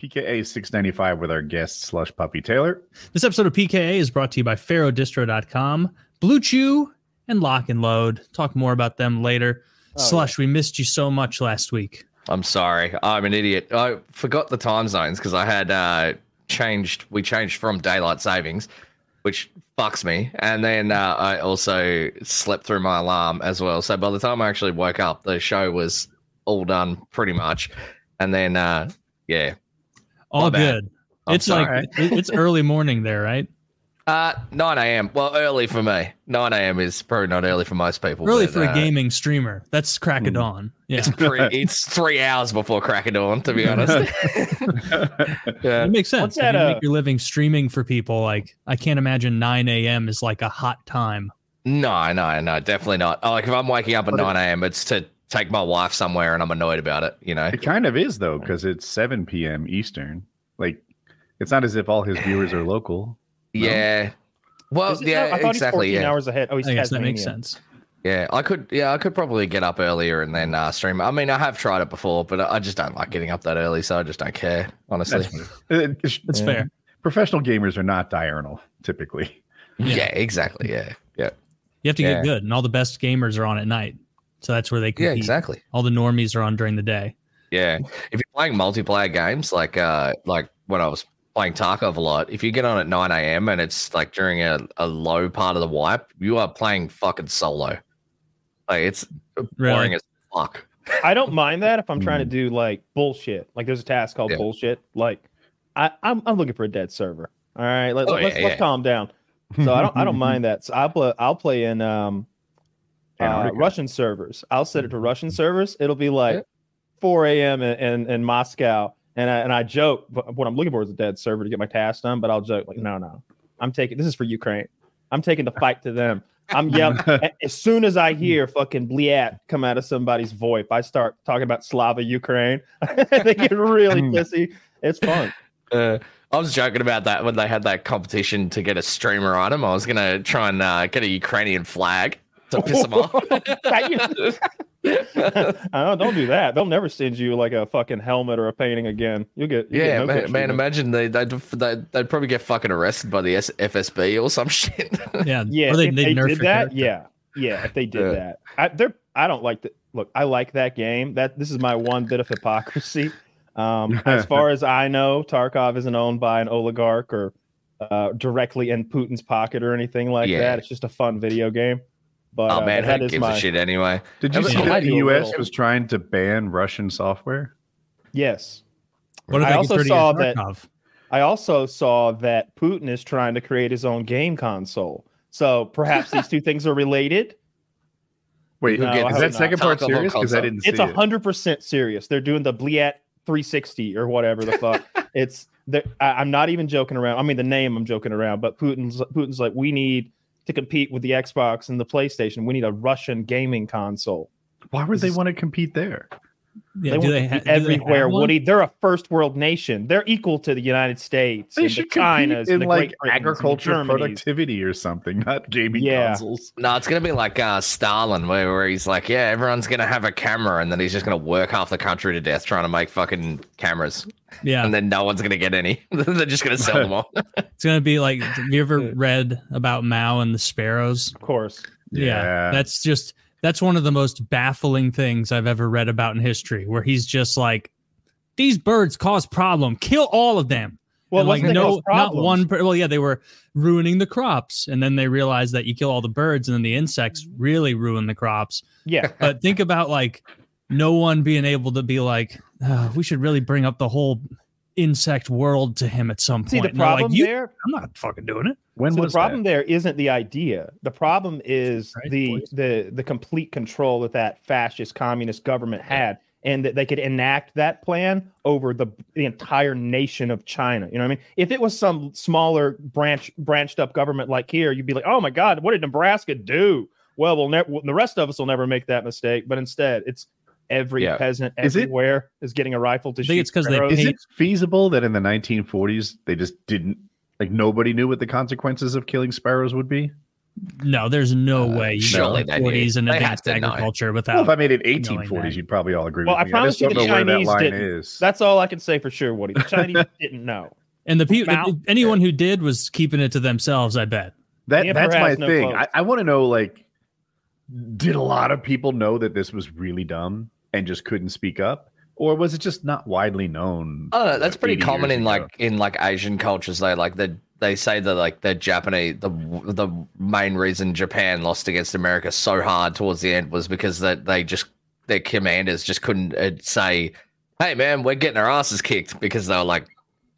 PKA 695 with our guest Slush Puppy Taylor. This episode of PKA is brought to you by PharaohDistro.com, Blue Chew, and Lock and Load. Talk more about them later. Oh, Slush, we missed you so much last week. I'm sorry. I'm an idiot. I forgot the time zones because I had uh, changed. We changed from daylight savings, which fucks me. And then uh, I also slept through my alarm as well. So by the time I actually woke up, the show was all done pretty much. And then, uh, yeah, All My bad. good. I'm it's like sorry. it- it's early morning there, right? uh, 9 a.m. Well, early for me. 9 a.m. is probably not early for most people. Early but, for a uh, gaming streamer. That's crack of Hmm. dawn. Yeah, It's, pre- it's three hours before crack of dawn, to be honest. yeah. it makes sense. What's If you uh, make your living streaming for people, like I can't imagine 9 a.m. is like a hot time. No, no, no, definitely not. Like if I'm waking up at 9 a.m., it's to take my wife somewhere and I'm annoyed about it, you know? It kind of is though, because it's 7 p.m. Eastern. Like, it's not as if all his viewers are local. No? Yeah. Well, Is it? yeah, No, I thought exactly. he's 14 Yeah. hours ahead. Oh, he's I guess that makes sense. Yeah. I could, yeah, I could probably get up earlier and then uh, stream. I mean, I have tried it before, but I just don't like getting up that early. So I just don't care, honestly. That's, uh, it's- That's Yeah. fair. professional gamers are not diurnal typically. Yeah. Yeah. exactly. Yeah. Yeah. You have to Yeah. get good, and all the best gamers are on at night, so that's where they compete. Yeah, exactly. All the normies are on during the day. Yeah. If you're playing multiplayer games, like uh like when I was playing Tarkov a lot, if you get on at 9 a.m. and it's like during a, a low part of the wipe, you are playing fucking solo. Like it's boring Really? as fuck. I don't mind that if I'm trying to do like bullshit. Like there's a task called Yeah. bullshit. Like I, I'm I'm looking for a dead server. All right, let, Oh, let's yeah, let's calm down. So I don't I don't mind that. So I'll play I'll play in um uh, Russian servers. I'll set it to Russian servers. It'll be like Yeah. 4 a.m. in, in, in Moscow. And I, and I joke, but what I'm looking for is a dead server to get my task done. But I'll joke like, no, no, I'm taking this is for Ukraine. I'm taking the fight to them. I'm yelling as soon as I hear fucking Bliat come out of somebody's VoIP, I start talking about Slava Ukraine. they get really pissy. It's fun. Uh, I was joking about that when they had that competition to get a streamer item. I was gonna try and uh, get a Ukrainian flag to piss them off. oh, don't do that. They'll never send you like a fucking helmet or a painting again. You'll get you yeah, get no man, man imagine they, they'd, they'd, they'd probably get fucking arrested by the S- FSB or some shit. Yeah, Yeah, or they, if they'd they nerf did that, character. yeah, yeah. If they did Yeah. that, I, they're. I don't like that. Look, I like that game. That this is my one bit of hypocrisy. Um, as far as I know, Tarkov isn't owned by an oligarch or uh, directly in Putin's pocket or anything like Yeah. that. It's just a fun video game. But oh uh, man, that who is gives my a shit anyway? Did you see that the US was trying to ban Russian software? yes. What I also saw that- Tarkov? I also saw that Putin is trying to create his own game console. So perhaps these two things are related. Wait, No, okay, I is that not. second part Tarkov serious? Because I didn't see It's a hundred percent serious. They're doing the Bliat 360 or whatever the fuck. it's I, I'm not even joking around. I mean, the name I'm joking around, but Putin's Putin's like, we need to compete with the Xbox and the PlayStation. We need a Russian gaming console. Why would This they is- want to compete there? Yeah, they do they ha- be do they have everywhere. one? Woody, they're a first world nation. They're equal to the United States They and the China's compete in and the like Great Britains and the agriculture productivity or something, not gaming Yeah. consoles. No, it's gonna be like uh, Stalin, where, where he's like, yeah, everyone's gonna have a camera, and then he's just gonna work half the country to death trying to make fucking cameras, Yeah, and then no one's gonna get any. They're just gonna sell them all. it's gonna be like. Have you ever read about Mao and the sparrows? Of course. Yeah. that's just that's one of the most baffling things I've ever read about in history, where he's just like, these birds cause problem, kill all of them. Well, like no, not one. Well, yeah, they were ruining the crops, and then they realized that you kill all the birds, and then the insects really ruin the crops. Yeah. But think about like no one being able to be like, "Ah, we should really bring up the whole insect world to him at some point. See, the And they're like, problem there I'm not fucking doing it. When so was the problem that? there isn't the idea. The problem is Right, the boys. the the complete control that that fascist communist government had, and that they could enact that plan over the the entire nation of China. You know what I mean? If it was some smaller branch branched up government like here, you'd be like, oh my god, what did Nebraska do? Well, we'll never. The rest of us will never make that mistake. But instead, it's every Yeah. peasant Is everywhere is getting a rifle to I think shoot. it's 'cause they sparrows. Is it feasible that in the 1940s they just didn't like nobody knew what the consequences of killing sparrows would be? No, there's no Uh, way you surely go they 40s and advanced to know. agriculture Well, if. I made it 1840s, you'd probably all agree Well, I with me. I promise just you don't the know where that Chinese didn't. is. That's all I can say for sure, Woody. The Chinese didn't know. and the people, Mount- anyone who did was keeping it to themselves. I bet. That The that's my no thing. clothes. I, I want to know like, did a lot of people know that this was really dumb and just couldn't speak up, or was it just not widely known? Don't. That's pretty common in ago? like in like Asian cultures. Though, like the they say that like the Japanese the the main reason Japan lost against America so hard towards the end was because that they just their commanders just couldn't uh, say, "Hey man, we're getting our asses kicked," because they were like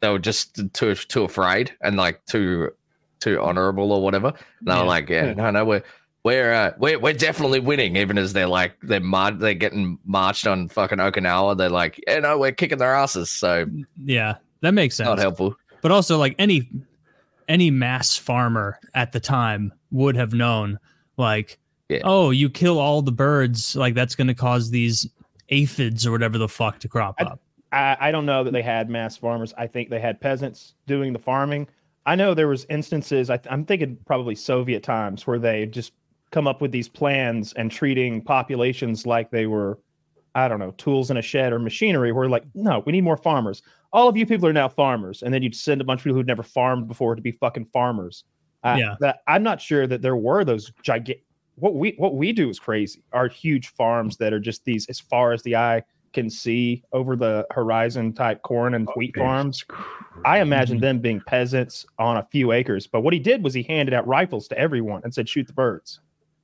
they were just too too afraid and like too too honorable or whatever. And they Yeah. were like, "Yeah, no, no, we're." We're, uh, we're we're definitely winning, even as they're like they're mar- they're getting marched on fucking Okinawa. They're like, yeah, no, we're kicking their asses. So Yeah, that makes sense. not helpful. but also like any any mass farmer at the time would have known like Yeah. oh you kill all the birds like that's going to cause these aphids or whatever the fuck to crop I- up I, I don't know that they had mass farmers. I think they had peasants doing the farming. I know there was instances. I, I'm thinking probably Soviet times where they just come up with these plans and treating populations like they were, I don't know, tools in a shed or machinery. Where like, no, we need more farmers. All of you people are now farmers, and then you'd send a bunch of people who'd never farmed before to be fucking farmers. Uh, Yeah. that I'm not sure that there were those gigantic. What we what we do is crazy. Our huge farms that are just these as far as the eye can see over the horizon type corn and wheat It's farms. I imagine them being peasants on a few acres. But what he did was he handed out rifles to everyone and said, "Shoot the birds."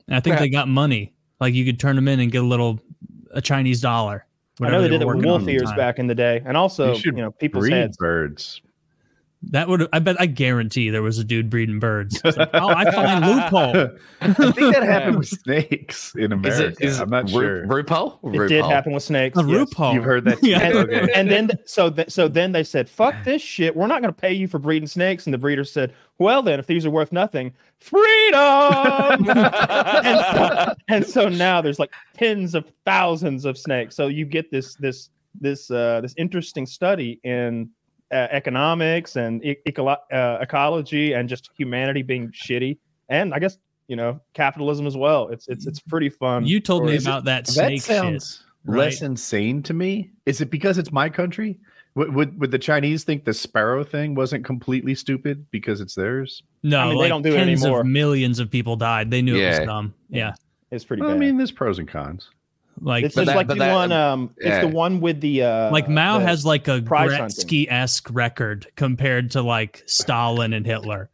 And i think Yeah. they got money like you could turn them in and get a little a chinese dollar I know whatever they did it with wolf ears back in the day, and also You you, know people's Breed heads. birds. That would i bet i guarantee there was a dude breeding birds like, oh i find loophole I think that happened with snakes in Is America. it is I'm not Ru- sure. RuPaul? It did happen with snakes. a yes. loophole You've heard that? Yeah. And, Okay. and then so th- so then they said, "Fuck this shit. We're not going to pay you for breeding snakes." And the breeder said, "Well, then, if these are worth nothing, freedom." and, so, and so now there's like tens of thousands of snakes. So you get this this this uh, this interesting study in uh, economics and e- ecolo- uh, ecology and just humanity being shitty, and I guess you know capitalism as well. It's it's it's pretty fun. you told Or me is it- about that That snake sounds right? less insane to me. Is it because it's my country? Would, would would the Chinese think the sparrow thing wasn't completely stupid because it's theirs? no I mean, they don't do it anymore. of millions of people died they knew it Yeah. was dumb yeah it's pretty Well, I mean, there's pros and cons. Like It's just that- like but the that- one. Um, it's the one with the uh, like Mao the- has like a prize Gretzky esque record compared to like Stalin and Hitler,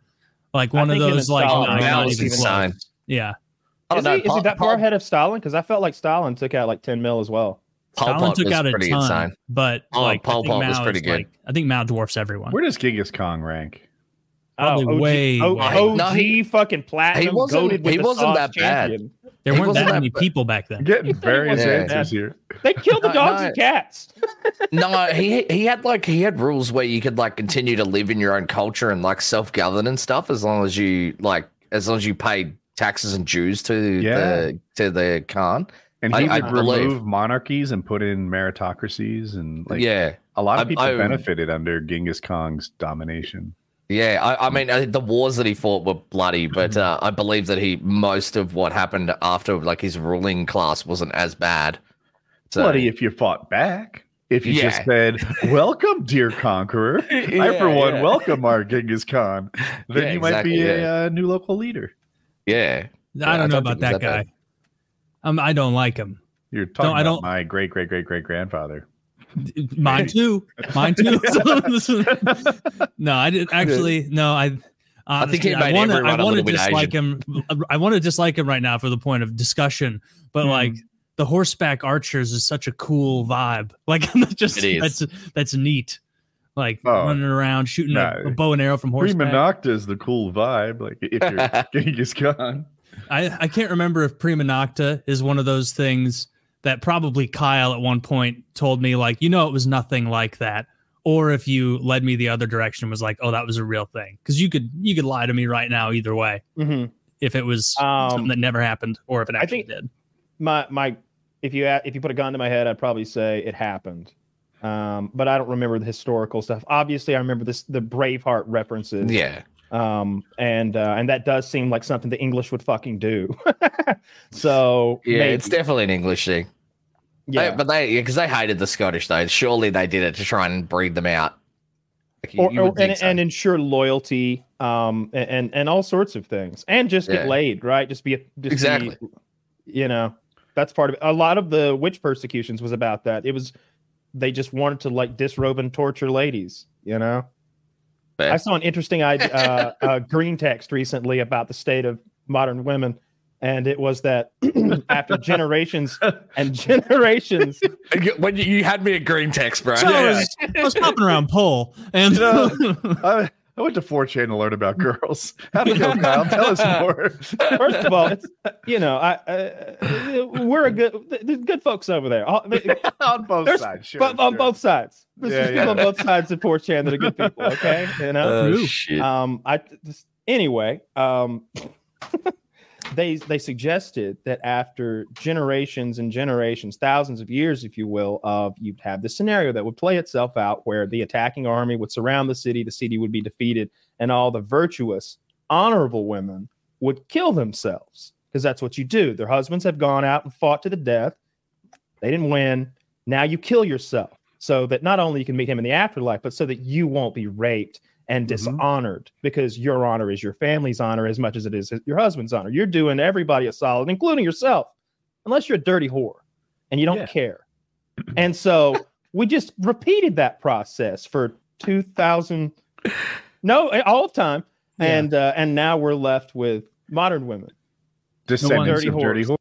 like I one of those like Stalin not, Mao even insane. close. Yeah, Is don't he, know. is he that Pol- far ahead of Stalin? Because I felt like Stalin took out like ten mil as well. Pol Stalin Pot took out a pretty ton, insane. but Oh, like Pol I think was pretty good. like- I think Mao dwarfs everyone. Where does Genghis Khan rank? Oh, Probably OG, way, O- way. OG No, he- fucking platinum. he wasn't- goated with he wasn't sauce that bad. there he weren't that that many bad. people back then. Getting various wasn't answers here. They killed the No, dogs no. and cats. no, he he had like he had rules where you could like continue to live in your own culture and like self govern and stuff as long as you like as long as you paid taxes and dues to Yeah. the to the Khan. And he I would believe- remove monarchies and put in meritocracies, and like yeah, a lot of I- people I- benefited under Genghis Khan's domination. Yeah. I, I mean, uh, the wars that he fought were bloody, but uh, I believe that he most of what happened after like his ruling class wasn't as bad. So, Bloody if you fought back. If you just said, "Welcome, dear conqueror," I for one yeah. welcome our Genghis Khan. Then Yeah, you might be exactly, a uh, new local leader. yeah, I I don't know don't about think it was that that guy. Um, I don't like him. You're talking I about don't- my great great great great grandfather. Mine too. Mine too. no, I didn't actually. No, I. I honestly, made want to. I want to dislike him. I want to dislike him right now for the point of discussion. But Hmm. like the horseback archers is such a cool vibe. Like just that's that's neat. Like Oh. running around shooting Nah. a, a bow and arrow from Prima horseback. Nocta is the cool vibe. Like if you're Genghis Khan. I I can't remember if prima nocta is one of those things that probably Kyle at one point told me like you know it was nothing like that or if you led me the other direction was like oh that was a real thing because you could you could lie to me right now either way Mhm. if it was something Um, that never happened or if it I actually think- did my my, if you if you put a gun to my head, I'd probably say it happened. Um, but I don't remember the historical stuff. Obviously, I remember this the Braveheart references. yeah. Um, and uh, and that does seem like something the English would fucking do. so Yeah, maybe. it's definitely an English thing. yeah. They- but they because they hated the Scottish though. Surely they did it to try and breed them out. Like, you- or, you or- and, so. and ensure loyalty um and, and and all sorts of things and just get Yeah. laid right just be a just be- Exactly. you know that's part of it a lot of the witch persecutions was about that it was they just wanted to like disrobe and torture ladies you know. I saw an interesting uh, uh, green text recently about the state of modern women and it was that after generations and generations when you, you had me a green text, bro. So I, was, I was popping around pole, and I, I went to 4chan to learn about girls. How to go, Kyle? Tell us more. First of all, it's you know, I uh, we're a good there's good folks over there. All- they- on both sides, sure, but on both sides. There's Yeah, people yeah. on both sides of 4chan that are good people. Okay, you know. Oh, shit. um, I just, anyway. Um, they they suggested that after generations and generations, thousands of years, if you will, of you'd have this scenario that would play itself out where the attacking army would surround the city, the city would be defeated, and all the virtuous, honorable women would kill themselves because that's what you do. Their husbands have gone out and fought to the death. They didn't win. Now you kill yourself so that not only you can meet him in the afterlife, but so that you won't be raped and Mhm. dishonored because your honor is your family's honor as much as it is your husband's honor. You're doing everybody a solid, including yourself, unless you're a dirty whore and you don't Yeah. care. And so we just repeated that process for 2000 no all of time Yeah. and uh, and now we're left with modern women Descendants Dirty of dirty whores.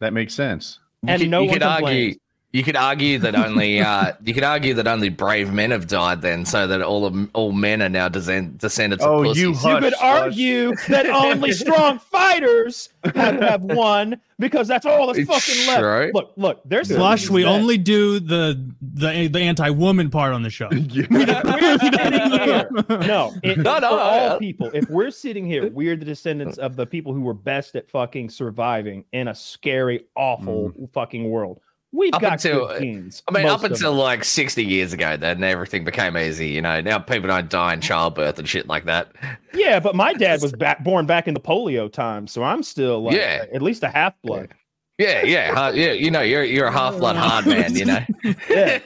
That makes sense. You and could- no you one could argue. You could argue that only uh, you could argue that only brave men have died then, so that all of, all men are now descend, descendants Oh, of pussies. you you could hush. argue that only strong fighters have, have won because that's all that's It's fucking left. true. Look, look, there's Flush, we that- only do the the the anti-woman part on the show. Yeah. we're sitting here. No, it, No, no, for all people. If we're sitting here, we're the descendants of the people who were best at fucking surviving in a scary, awful fucking world. We've Up got until- good. I mean, up until like 60 years ago, then everything became easy. You know, now people don't die in childbirth and shit like that. yeah, but my dad was back, born back in the polio time, so I'm still like Yeah. at least a half blood. Yeah, yeah, uh, yeah. You know, you're you're a half blood hard man. You know, Yeah,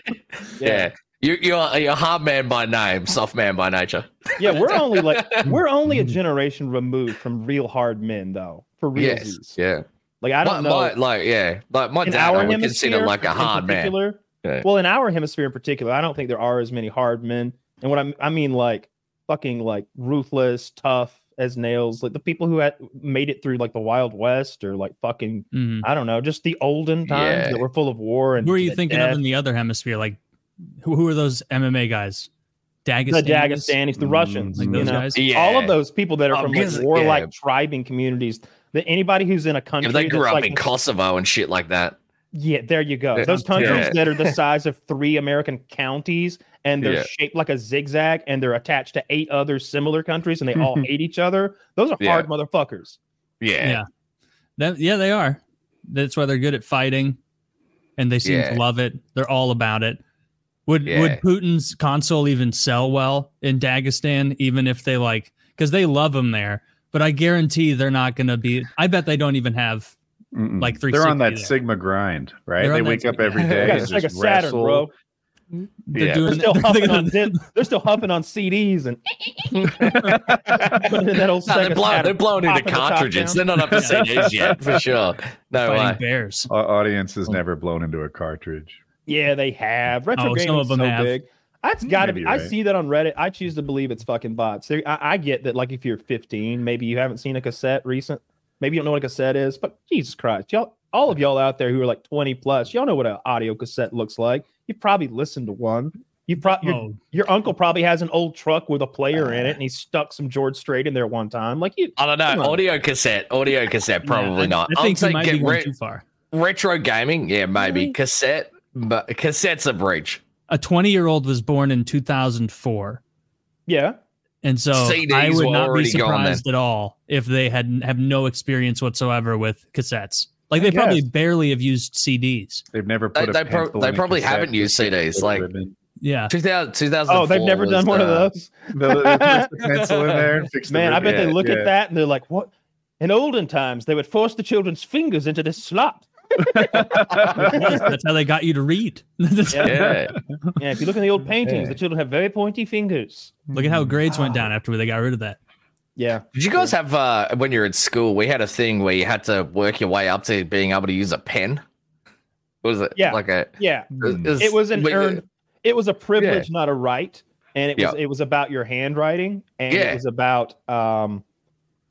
yeah. You're you're you're a hard man by name, soft man by nature. yeah. We're only like we're only a generation removed from real hard men, though. For real. Yes, yeah. Like I don't know. my, like, yeah, like my in dad, our I would hemisphere, consider like a hard man. Yeah. Well, in our hemisphere in particular, I don't think there are as many hard men. And what I I mean, like fucking like ruthless, tough as nails, like the people who had made it through like the Wild West or like fucking Mhm. I don't know, just the olden times Yeah. that were full of war and Who are you death. thinking of in the other hemisphere? Like, who, who are those MMA guys? Dagestanis? the Dagestanis, the Mm, Russians, like you know, guys? Yeah. all of those people that are Oh, from because- like warlike yeah. tribing communities. That anybody who's in a country Yeah, they grew that's, up like, in Kosovo and shit like that. Yeah, there you go. Those countries Yeah. that are the size of three American counties and they're Yeah. shaped like a zigzag and they're attached to eight other similar countries and they all hate each other. Those are Yeah. hard motherfuckers. Yeah, Yeah. That, yeah, they are. That's why they're good at fighting, and they seem Yeah. to love it. They're all about it. Would Yeah. would Putin's console even sell well in Dagestan, even if they like because they love him there? But I guarantee they're not going to be. I bet they don't even have. Mm-mm. Like they're on that there. Sigma grind, right? They're They wake up Sigma- every Yeah, it's and like a Saturn, wrestle. bro. They're Yeah. doing. They're still they're huffing on they're still huffing on CDs and putting that old No, they're, blown, they're blown into popping the cartridges. They're not up to CDs yet, for sure. No fighting way. bears. Our audience has oh. never blown into a cartridge. Yeah, they have. Retro Oh, some of them so have. big. That's hmm. got to Maybe be. you're I see that on Reddit. I choose to believe it's fucking bots. There, I, I get that. Like, if you're 15, maybe you haven't seen a cassette recent. Maybe you don't know what a cassette is. But Jesus Christ, y'all, all of y'all out there who are like 20 plus, y'all know what an audio cassette looks like. You've probably listened to one. You probably your, Oh, your uncle probably has an old truck with a player in it, uh. and he stuck some George Strait in there one time. Like you, I don't Come know. on. Audio cassette, audio cassette, probably yeah, not. I think I'd you might get be going re- too far. retro gaming, yeah, maybe Really? cassette, but cassette's a breach. A 20 year old was born in 2004. yeah, And so CDs I would not be already gone surprised at all if they had have no experience whatsoever with cassettes. Like I they probably guess. barely have used CDs. They've never They, put a they, pro- they in probably cassette haven't used CDs. Like. Yeah. 2000, 2004 Oh, they've never was, done one of those. The, the, the pencil in there. and fix the Man, I bet ribbon. they look Yeah, at that and they're like, "What?" In olden times, they would force the children's fingers into this slot. Yes, that's how they got you to read. Yeah. Yeah, if you look in the old paintings, Yeah. the children have very pointy fingers. Look at how grades went down after they got rid of that. Yeah, Did you guys have uh, when you were at school? We had a thing where you had to work your way up to being able to use a pen. What was it? Yeah. like a. yeah. It It was an we- earned. It was a privilege, not a right, and it was Yeah. it was about your handwriting, and Yeah. it was about um,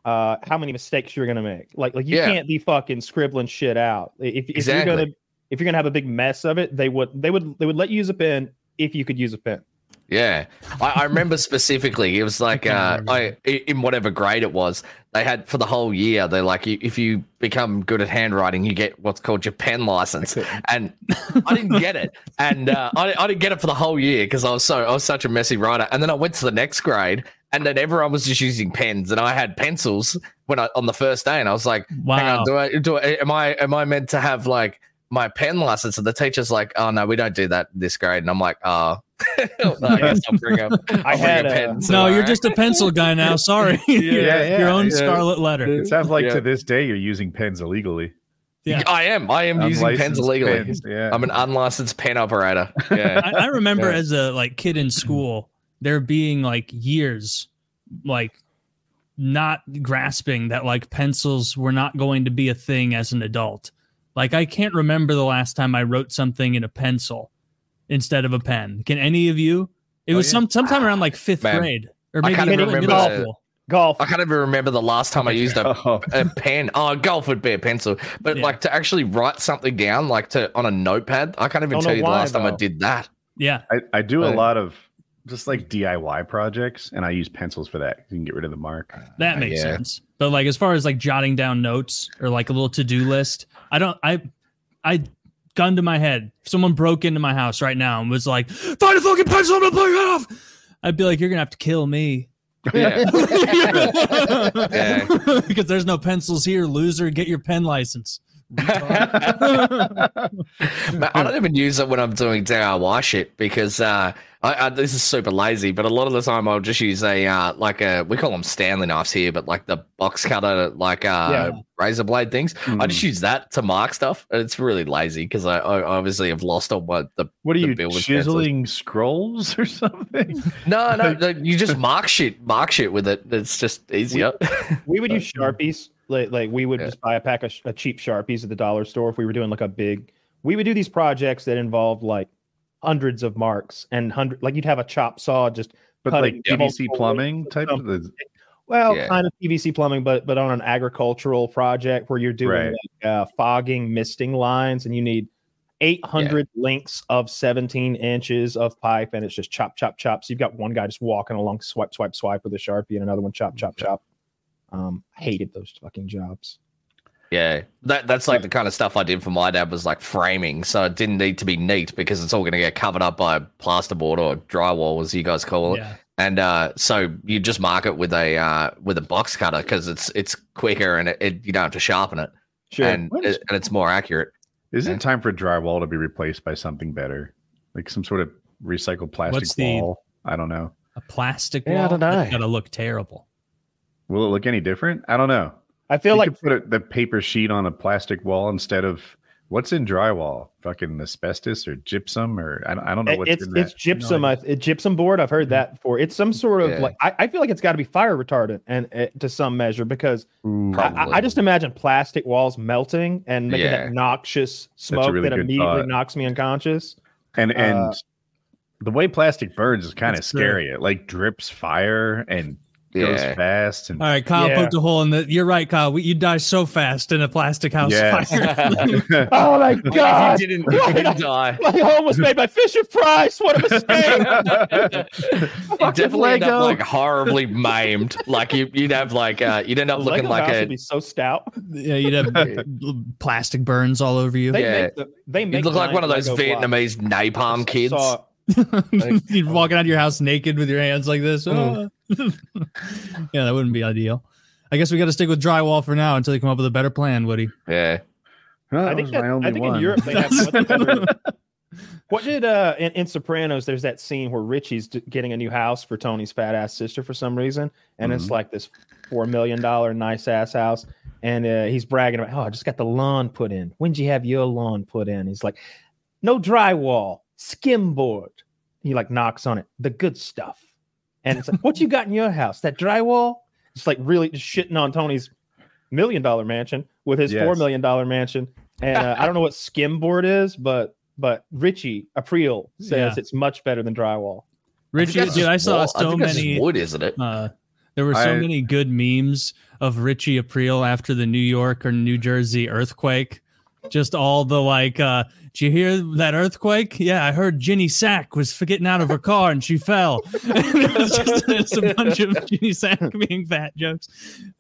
uh, how many mistakes you're gonna make. Like like you Yeah. can't be fucking scribbling shit out. If if Exactly. you're gonna if you're gonna have a big mess of it, they would they would they would let you use a pen if you could use a pen. Yeah, I, I remember specifically. It was like uh, I in whatever grade it was. They had for the whole year. They're like if you become good at handwriting, you get what's called your pen license. And I didn't get it, and uh, I, I didn't get it for the whole year because I was so I was such a messy writer. And then I went to the next grade, and then everyone was just using pens, and I had pencils when I on the first day, and I was like, Hang Wow. on, do I do I, am I am I meant to have like my pen license? And the teacher's like, oh no, we don't do that this grade. And I'm like, oh, I guess I'll bring up. I'll had a a- pen no, you're just a pencil guy now. Sorry. yeah, Your own yeah. scarlet letter. It sounds like Yeah. to this day you're using pens illegally. Yeah. I am. I am using pens illegally. pens, Yeah. I'm an unlicensed pen operator. Yeah. I, I remember Yeah. as a like kid in school, there being like years, like not grasping that like pencils were not going to be a thing as an adult. Like I can't remember the last time I wrote something in a pencil instead of a pen. Can any of you? It Oh, was yeah. some sometime around like ah, fifth Man, grade or I maybe can't middle, even middle remember- Golf. I can't even remember the last time I used a, Oh, a pen. Oh, golf would be a pencil, but Yeah. like to actually write something down, like to on a notepad, I can't even Don't tell know you the why, last time I did that. Yeah. I, I do a lot of just like DIY projects, and I use pencils for that. You can get rid of the mark. That Uh, makes yeah. sense. But like as far as like jotting down notes or like a little to-do list, I don't I I gun to my head. If someone broke into my house right now and was like, find a fucking pencil, I'm gonna play it off. I'd be like, You're gonna have to kill me. Yeah. Yeah. because there's no pencils here, loser. Get your pen license. Man, I don't even use it when I'm doing DIY shit because uh, I, I, this is super lazy. But a lot of the time, I'll just use a uh, like a we call them Stanley knives here, but like the box cutter, like uh, Yeah. razor blade things. I Mm. just use that to mark stuff. And it's really lazy because I, I obviously have lost all my the. What are The you chiseling scrolls or something? No, no, no, you just mark shit, mark shit with it. It's just easier. we would use sharpies like like we would Yeah. just buy a pack of, sh- of cheap sharpies at the dollar store if we were doing like a big we would do these projects that involved like hundreds of marks and hundred like you'd have a chop saw just But like. PVC plumbing type of the well Yeah. kind of pvc plumbing but but on an agricultural project where you're doing Right. like, uh, fogging misting lines and you need 800 links of 17 inches of pipe and it's just chop chop chop so you've got one guy just walking along swipe swipe swipe with a sharpie and another one chop chop chop um i hated those fucking jobs Yeah, that that's like the kind of stuff I did for my dad was like framing, so it didn't need to be neat because it's all going to get covered up by plasterboard or drywall, as you guys call it. Yeah. And uh, so you just mark it with a uh, with a box cutter because it's it's quicker and it, it, you don't have to sharpen it, sure and it, and it's more accurate. Is Yeah. it time for drywall to be replaced by something better? Like some sort of recycled plastic What's the- I don't know. A plastic Yeah, I don't know. That's gotta look terrible. Will it look any different? I don't know. i feel you like could put a, the paper sheet on a plastic wall instead of what's in drywall? Fucking asbestos or gypsum or I don't, I don't know It- what's it's in it's gypsum. No I, it, gypsum board. I've heard that before. It's some sort of Yeah. like I, I feel like it's got to be fire retardant and uh, to some measure because Ooh. I, I- I just imagine plastic walls melting and making Yeah. that noxious smoke really that immediately thought. knocks me unconscious. and and uh, the way plastic burns is kind of It's true. scary. It like drips fire and goes Yeah. fast and All right, Kyle Yeah. poked a hole in the. You're right, Kyle. We, you die so fast in a plastic house Yes. fire. Oh my god! you didn't, you didn't die, My home was made by Fisher Price. What a mistake! you definitely end up like horribly maimed. Like you, you'd have like uh, you'd end up The looking Lego like house a would be so stout. yeah, you'd have plastic burns all over you. They Yeah. make the, they make You'd look like one of those Lego blocks. Vietnamese napalm kids. Saw- You'd walking out of your house naked with your hands like this. Oh. yeah, that wouldn't be ideal. I guess we got to stick with drywall for now until you come up with a better plan, Woody. Yeah. Well, I that think was that, my only I think in one. Europe they have better. What did uh in, in Sopranos? There's that scene where Richie's d- getting a new house for Tony's fat ass sister for some reason, and it's Mhm. like this four million dollar nice ass house, and uh, he's bragging about, oh, I just got the lawn put in. When'd you have your lawn put in? He's like, no drywall, skim board. He like knocks on it, the good stuff, and it's like, what you got in your house? That drywall? It's like really just shitting on Tony's million dollar mansion with his four Yes. million dollar mansion. And uh, I don't know what skimboard is, but but Richie Aprile says Yeah. it's much better than drywall. Richie, think that's dude, I saw wall- so think many. wood, isn't it? Uh, there were so I- many good memes of Richie Aprile after the New York or New Jersey earthquake. Just all the like, uh, did you hear that earthquake? Yeah, I heard Ginny Sack was getting out of her car and she fell. it was just it's a bunch of Ginny Sack being fat jokes.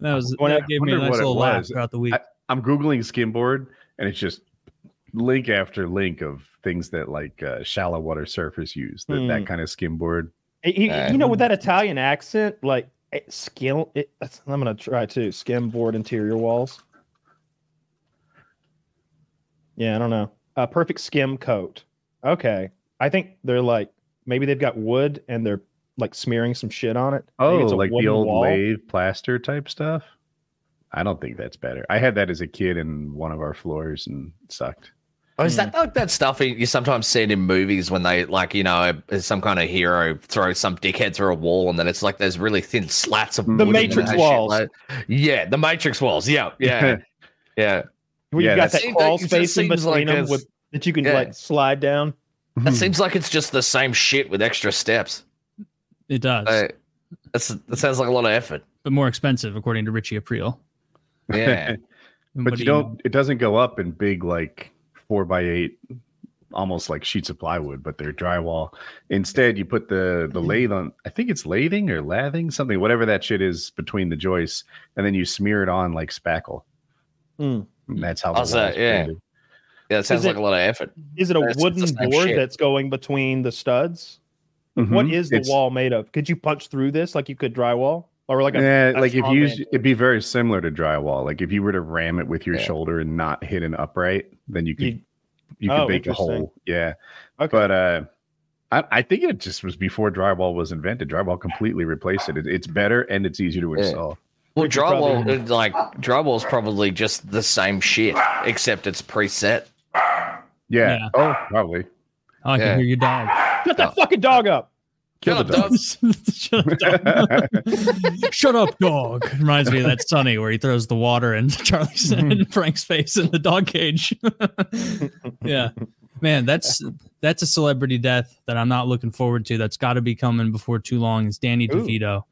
That was Wonder- that gave me a nice what it little laugh throughout the week. I'm googling skimboard, and it's just link after link of things that like uh, shallow water surfers use. That Hmm. that kind of skimboard. He- he- Uh, you know, with that Italian accent, like it, skim. It, I'm gonna try to skim board interior walls. Yeah, I don't know. A perfect skim coat. Okay, I think they're like maybe they've got wood and they're like smearing some shit on it. Oh, it's like the old wall. lathe plaster type stuff. I don't think that's better. I had that as a kid in one of our floors and it sucked. Oh, is that hmm. like that stuff you you sometimes see it in movies when they like you know some kind of hero throws some dickhead through a wall and then it's like there's really thin slats of The wood Matrix walls. like- yeah, the Matrix walls. Yeah, yeah, yeah. Where Yeah, you've got that that seems crawl like- space in between like them it's- with, that you can yeah. like slide down. That seems like it's just the same shit with extra steps. it does, Uh, that's that sounds like a lot of effort. but more expensive according to Richie Aprile. Yeah. but you do don't. It doesn't go up in big like four by eight, almost like sheets of plywood, but they're drywall. Instead, you put the the lathe on. I think it's lathing or lathing something, whatever that shit is between the joists, and then you smear it on like spackle. Mm. And that's how. How's that? wall's Yeah. painted. Yeah, it sounds it- like a lot of effort. Is it a That's- wooden board shit. that's going between the studs? What Mhm. is the It's- wall made of? Could you punch through this like you could drywall, or like a Yeah, a like if you man use, it'd be very similar to drywall. Like if you were to ram it with your Yeah. shoulder and not hit an upright, then you could You- you, could Oh, make a hole. Yeah, Okay. but uh, I, I think it just was before drywall was invented. Drywall completely replaced it. it it's better and it's easier to Yeah. Install. Well, Richard probably- drywall, uh, like drywall's probably just the same shit, except it's preset. Yeah. Yeah. Oh, probably. Oh, I Yeah. can hear your dog. Shut that fucking dog up. Kill Shut the up, dog. Shut up, dog. Shut up, dog. Reminds me of that Sunny where he throws the water in Charlie's and Frank's face in the dog cage. yeah, man, that's that's a celebrity death that I'm not looking forward to. That's got to be coming before too long. Is Danny Ooh. DeVito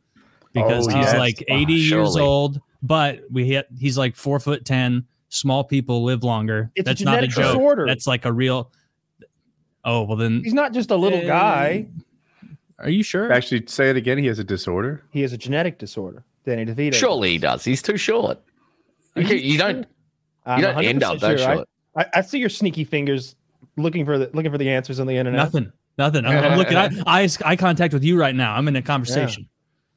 because Oh, he's yes. like Oh, 80 years old, but we hit he's like four foot ten. Small people live longer. It's a not a genetic joke. disorder. That's like a real. Oh well, then He's not just a little Uh, guy. are you sure? Actually, say it again. He has a disorder. He has a genetic disorder. Danny DeVito. Surely he does. He's too short. You, you you don't. I'm You don't end up that sure. Short. I, I see your sneaky fingers looking for the looking for the answers on the internet. Nothing. Nothing. I'm, I'm looking. I, eye eye contact with you right now. I'm in a conversation.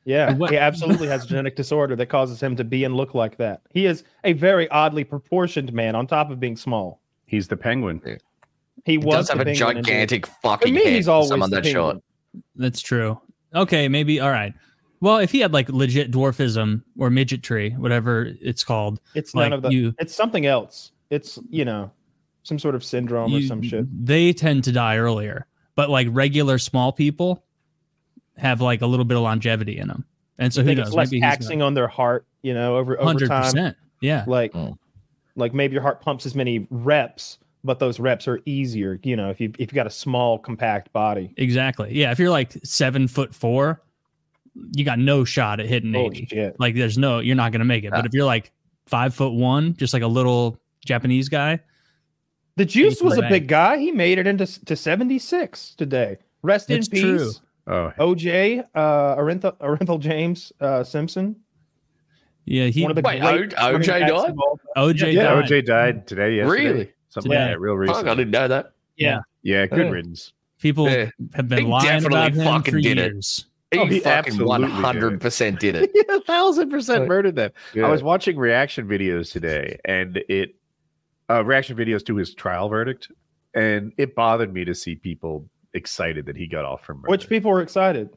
Yeah, What- he absolutely has a genetic disorder that causes him to be and look like that. He is a very oddly proportioned man on top of being small. He's the penguin. He He was does have a gigantic fucking head he's for always someone that short. That's true. Okay, maybe. All right. Well, if he had like legit dwarfism or midgetry, whatever it's called, It's like none of the. you, It's something else. It's you know some sort of syndrome or some shit. they tend to die earlier. But like regular small people have like a little bit of longevity in them, and so I who think knows? it's less Maybe taxing on their heart. You know, over over hundred time. Yeah. Like, Mm. like maybe your heart pumps as many reps, but those reps are easier. You know, if you if you got a small compact body. Exactly. Yeah. If you're like seven foot four, you got no shot at hitting Holy eighty. shit! Like there's no, you're not gonna make it. But if you're like five foot one, just like a little Japanese guy, The Juice was a are big guy. He made it into to 76 today. Rest It's in peace. true. Oh, OJ, uh, Orenthal, Orenthal James uh, Simpson. yeah, he one of the Wait, great O- OJ died? OJ yeah. died. OJ died today. Yesterday. Really? Something Today. like that. Real Fuck, recent. I didn't know that. Yeah. Yeah. Good Yeah. riddance. People Yeah. have been He lying about him fucking for did it. years. He, Oh, he fucking absolutely one did it. hundred percent did it. yeah, a thousand percent murdered them. Yeah. I was watching reaction videos today, and it uh, reaction videos to his trial verdict, and it bothered me to see people excited that he got off from murder. Which people were excited?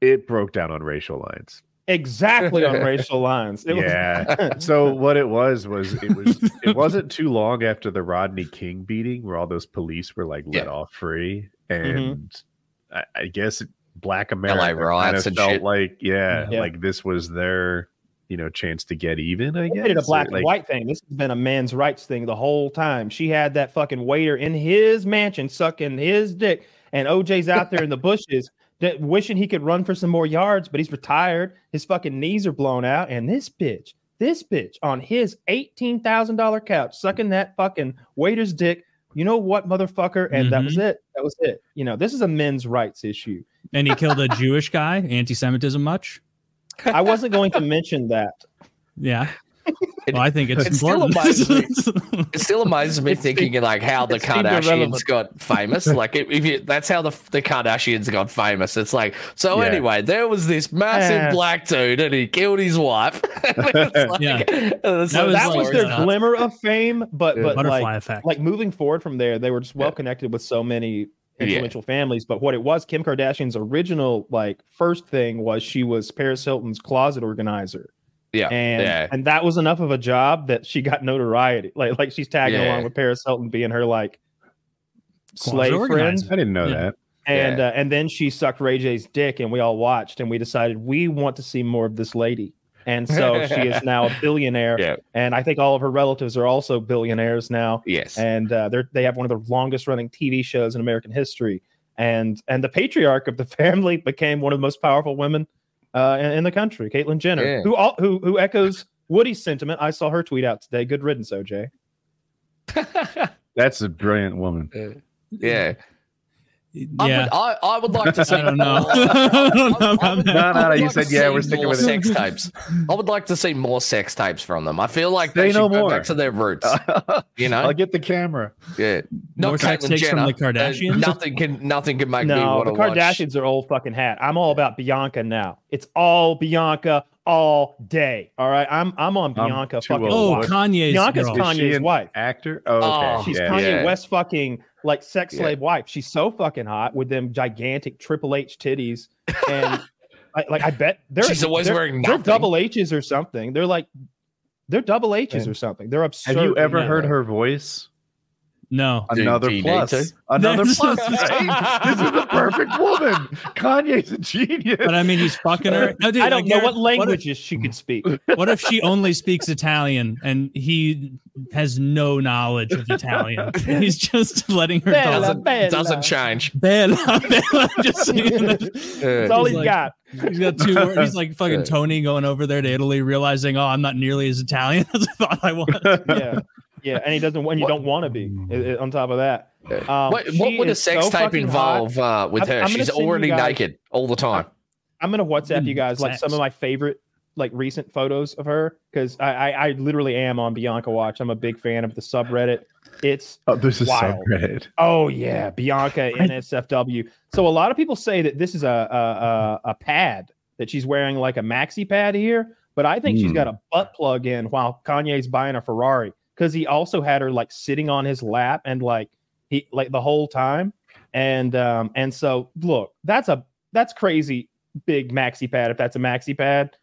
it broke down on racial lines. Exactly on racial lines. It was- yeah. so what it was was it was it wasn't too long after the Rodney King beating where all those police were like let Yeah. off free, Mm-hmm. and I, I guess Black America kind riots of felt shit. like yeah, Yeah. like this was their you know chance to get even. I They guess made it a black Like, and white thing. This has been a man's rights thing the whole time. She had that fucking waiter in his mansion sucking his dick, and OJ's out there in the bushes that wishing he could run for some more yards, but he's retired. His fucking knees are blown out, and this bitch, this bitch on his eighteen thousand dollar couch sucking that fucking waiter's dick. You know what, motherfucker? And that was mm-hmm. it. That was it. You know, this is a men's rights issue. And he killed a Jewish guy. Anti-Semitism much? I wasn't going to mention that. Yeah. It- well, I think it's, it still important. It still amazes me It's- thinking like how the Kardashians irrelevant. got famous. Like if, if you, that's how the the Kardashians got famous. It's like so. Yeah. Anyway, there was this massive Eh. black dude, and he killed his wife. Like- Yeah. it's That was that was their like- glimmer of fame, but Yeah. but Butterfly like effect. like moving forward from there, they were just well Yeah. connected with so many Yeah. influential families. But what it was, Kim Kardashian's original like first thing was she was Paris Hilton's closet organizer, yeah, and yeah. and that was enough of a job that she got notoriety. Like like she's tagging Yeah. along with Paris Hilton being her like slave friend. I didn't know Yeah. that. And Yeah. uh, and then she sucked Ray J's dick, and we all watched, and we decided we want to see more of this lady. And so she is now a billionaire, Yeah. and I think all of her relatives are also billionaires now. Yes. And uh, they they have one of the longest running TV shows in American history. And and the patriarch of the family became one of the most powerful women uh, in, in the country, Caitlyn Jenner, Yeah. who all, who who echoes Woody's sentiment. I saw her tweet out today. Good riddance, OJ. That's a brilliant woman. yeah. I, yeah. would, I, I would like to see. I don't know. I don't know would- about I would- that. No, no, you said, yeah, we're sticking more with it. sex tapes. I would like to see more sex tapes from them. I feel like Say they should no go more. back to their roots. You know, I'll get the camera. yeah. More sex Caitlyn tapes from the Kardashians? Uh, nothing can nothing can make me No, want the to watch. Kardashians are old fucking hat. I'm all about Bianca now. It's all Bianca all day. All right, I'm I'm on I'm Bianca fucking. Oh, old. wife. Kanye's Bianca's girl. Is Kanye's she an wife. Actor? Oh, Oh, okay. She's yeah. Kanye yeah. West fucking like sex Yeah. slave wife. She's so fucking hot with them gigantic Triple H titties, and I, like I bet they're She's always they're, wearing they're double H's or something. They're like they're double H's Yeah. or something. They're absurd. Have you ever heard her voice? No. Another do plus. to? Another That's- plus. this is the perfect woman. Kanye's a genius. But I mean, he's fucking her. No, dude, I don't like, know Garrett, what What if, languages she could speak. what if she only speaks Italian and he has no knowledge of Italian? He's just letting her Bella, talk. doesn't, Bella. doesn't change. Bella, Bella, just saying that. That's all He's he's like- got. He's got two words. He's like fucking Tony going over there to Italy, realizing, oh, I'm not nearly as Italian as I thought I was. yeah, yeah, and he doesn't. When you don't want to be. i- i- On top of that, um, what, what would a sex so tape involve uh, with I'm- her? I'm She's already guys- naked all the time. I'm gonna WhatsApp you Mm, guys like some of my favorite like recent photos of her because I, I I literally am on Bianca Watch. I'm a big fan of the subreddit. It's oh, this is Wild. subreddit. oh yeah, Bianca NSFW. So a lot of people say that this is a a, a, a pad that she's wearing like a maxi pad here, but I think she's got a butt plug in while Kanye's buying a Ferrari because he also had her like sitting on his lap and like he like the whole time. And um and so look, that's a that's crazy big maxi pad if that's a maxi pad,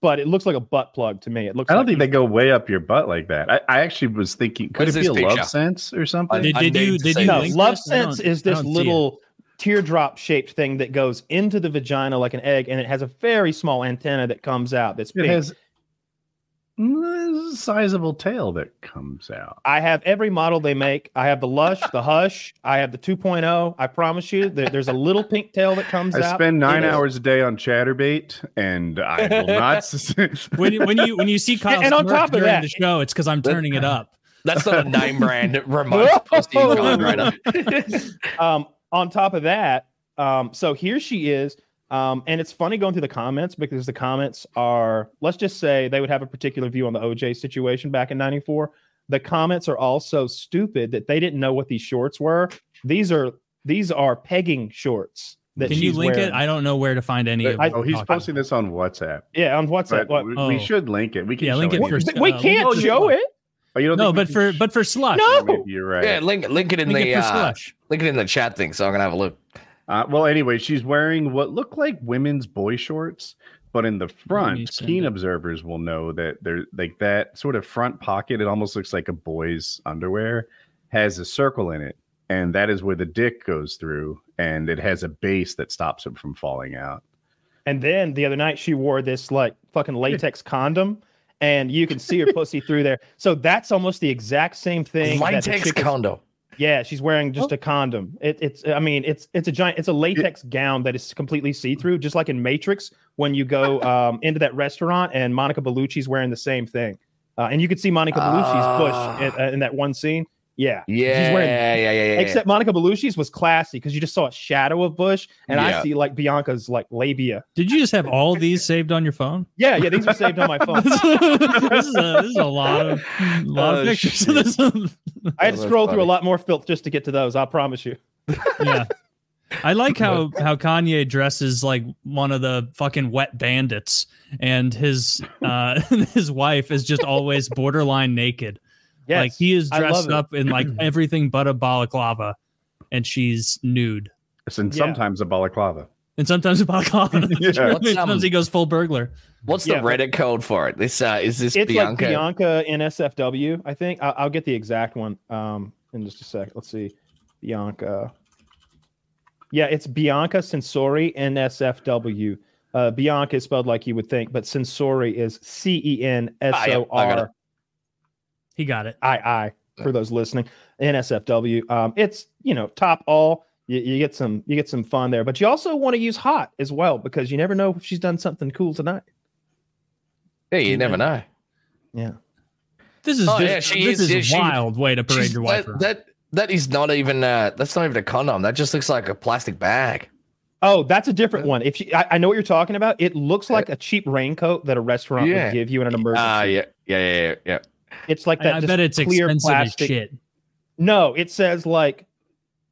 but it looks like a butt plug to me. It looks I don't like think they go way up your butt like that. I, I actually was thinking, could Where's it be a this picture? Lovense or something? Did, did you did you no, love this? Sense is this don't see it. little teardrop shaped thing that goes into the vagina like an egg, and it has a very small antenna that comes out. That's it big. has a sizable tail that comes out. I have every model they make. I have the Lush, the Hush. I have the 2.0. I promise you, there, there's a little pink tail that comes I out. spend nine It is- hours a day on Chaturbate, and I will not. s- when you when you when you see Kyle And on top of that- the show, it's because I'm turning it up. That's not a name brand remote pussy vibrator. um, on top of that, um, so here she is. Um, and it's funny going through the comments because the comments are, let's just say they would have a particular view on the OJ situation back in 94. The comments are all so stupid that they didn't know what these shorts were. These are these are pegging shorts. That Can you link wearing. it? I don't know where to find any of I- oh, he's posting about. this on WhatsApp. yeah, on WhatsApp. What? we, Oh. we should link it. We can Yeah, show link it here. first. we Uh, can't link show it. Oh, you don't No, but for sh- but for slush. No! you're right. Yeah, link link it in Link the it uh, slush. link it in the chat thing, so I'm gonna have a look. Uh, well, anyway, she's wearing what look like women's boy shorts, but in the front, send keen it. observers will know that they're like that sort of front pocket. It almost looks like a boy's underwear has a circle in it, and that is where the dick goes through, and it has a base that stops it from falling out. And then the other night she wore this like fucking latex condom, and you can see her pussy through there. So that's almost the exact same thing. that the Latex chick condom. Yeah, she's wearing just a condom. It, it's I mean it's it's a giant it's a latex gown that is completely see through, just like in Matrix when you go um, into that restaurant and Monica Bellucci's wearing the same thing, uh, and you could see Monica Bellucci's Ah. in, uh, in that one scene. Yeah, Yeah, she's wearing yeah, yeah, yeah, yeah. Except Monica Bellucci's was classy because you just saw a shadow of Bush, and Yeah. I see like Bianca's like labia. Did you just have all these saved on your phone? Yeah, yeah, these are saved on my phone. this, is a, this is a lot of lot Oh, of pictures. shit. This I had to that's scroll through a lot more filth just to get to those. I promise you. yeah. I like how how Kanye dresses like one of the fucking wet bandits, and his uh his wife is just always borderline naked. Yes, like he is I love dressed it. up in like everything but a balaclava, and she's nude. And Yeah. sometimes a balaclava. And sometimes a balaclava. Yeah. What's, sometimes um, he goes full burglar. What's the but- Reddit code for it? This uh, is this It's Bianca? like Bianca NSFW. I think I'll, I'll get the exact one um in just a sec. Let's see, Bianca. Yeah, it's Bianca Censori NSFW. Uh, Bianca is spelled like you would think, but Censori is C E N S O I got it. R He got it. I I for those listening. NSFW. Um, it's you know top all. You, you get some you get some fun there, but you also want to use hot as well because you never know if she's done something cool tonight. Hey, you never know. Yeah. This is Oh, just, yeah, she this is- is yeah, a she- wild way to parade your wife. that, that that is not even uh, that's not even a condom. That just looks like a plastic bag. Oh, that's a different one. If you, I, I know what you're talking about. It looks like a cheap raincoat that a restaurant Yeah. would give you in an emergency. Ah, yeah, yeah, yeah, yeah, yeah. It's like that. I just bet it's clear expensive plastic. as shit. No, it says like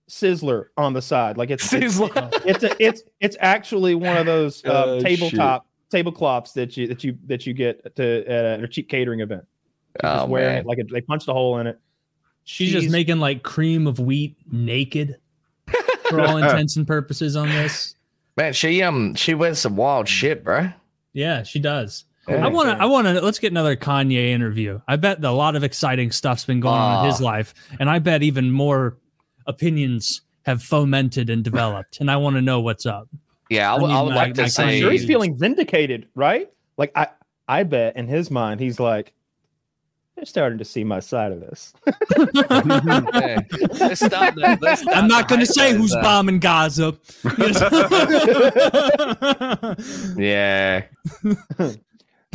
Sizzler on the side. Like it's it's, Sizzler. it's a, it's it's actually one of those uh, Oh, tabletop tablecloths that you that you that you get to at a, cheap catering event. She's Oh, just wearing man. it like a, they punched a hole in it. She's, just making like cream of wheat naked for all intents and purposes on this. Man, she um she wears some wild shit, bro. Yeah, she does. Yeah. I want to. I want to. Let's get another Kanye interview. I bet a lot of exciting stuff's been going on in his Ah. life, and I bet even more opinions have fomented and developed. And I want to know what's up. Yeah, I, I would- I would like- like to like see. I'm sure he's feeling vindicated, right? Like I I bet in his mind he's like, they're starting to see my side of this. Yeah. Let's start the- let's start I'm not going to say who's uh, bombing Gaza. Yeah,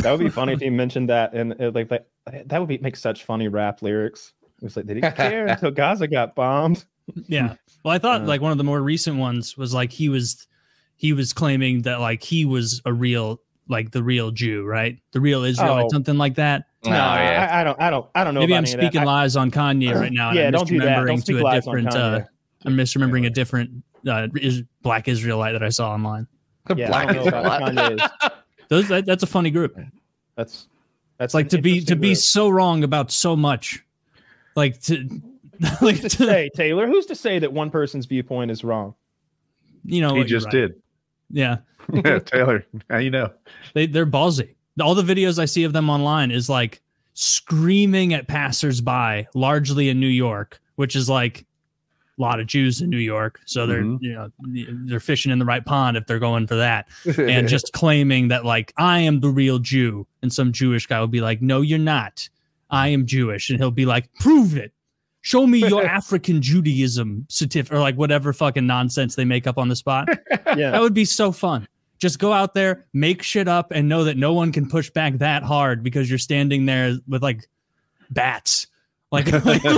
That would be funny if he mentioned that and uh, like that. That would be make such funny rap lyrics. It was like they didn't care until Gaza got bombed. yeah. Well, I thought Uh. like one of the more recent ones was like he was he was claiming that like he was a real like the real Jew, right? The real Israelite, Oh. something like that. no, No, yeah. I, I don't. I don't. I don't know. Maybe about I'm any of that. speaking I- lies on Kanye right now. and Yeah, I'm don't do that. Don't speak to a lies on different. Uh, Kanye. I'm misremembering a different uh, is, black Israelite that I saw online. The Yeah, I black don't know about Israelite. Kanye's. Those that, that's a funny group. That's that's like to be to interesting be group. so wrong about so much. Like to like to to, say Taylor? Who's to say that one person's viewpoint is wrong? you know he just right. did. Yeah. Yeah, Taylor, how you know? They they're ballsy. All the videos I see of them online is like screaming at passersby, largely in New York, which is like a lot of Jews in New York. So they're Mhm. you know they're fishing in the right pond if they're going for that. and just claiming that like I am the real Jew, and some Jewish guy will be like, "No, you're not. I am Jewish," and he'll be like, "Prove it. Show me your African Judaism certificate or like whatever fucking nonsense they make up on the spot." yeah. that would be so fun. Just go out there, make shit up, and know that no one can push back that hard because you're standing there with like bats. Like,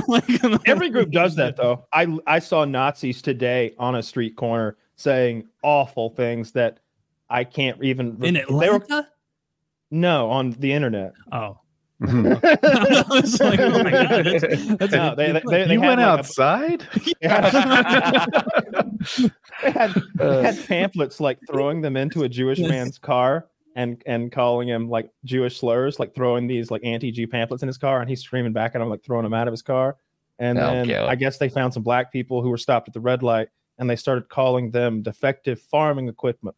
like- Every group does that though. I I saw Nazis today on a street corner saying awful things that I can't even. in they were no on the internet. Oh, you was like, oh my god, that's, that's No, they, they, they, they went like outside? they had, they had, they had pamphlets like throwing them into a Jewish man's car and and calling him like Jewish slurs, like throwing these like anti-Jew pamphlets in his car, and he's screaming back at him, like throwing him out of his car. And Oh, then God. I guess they found some black people who were stopped at the red light, and they started calling them defective farming equipment.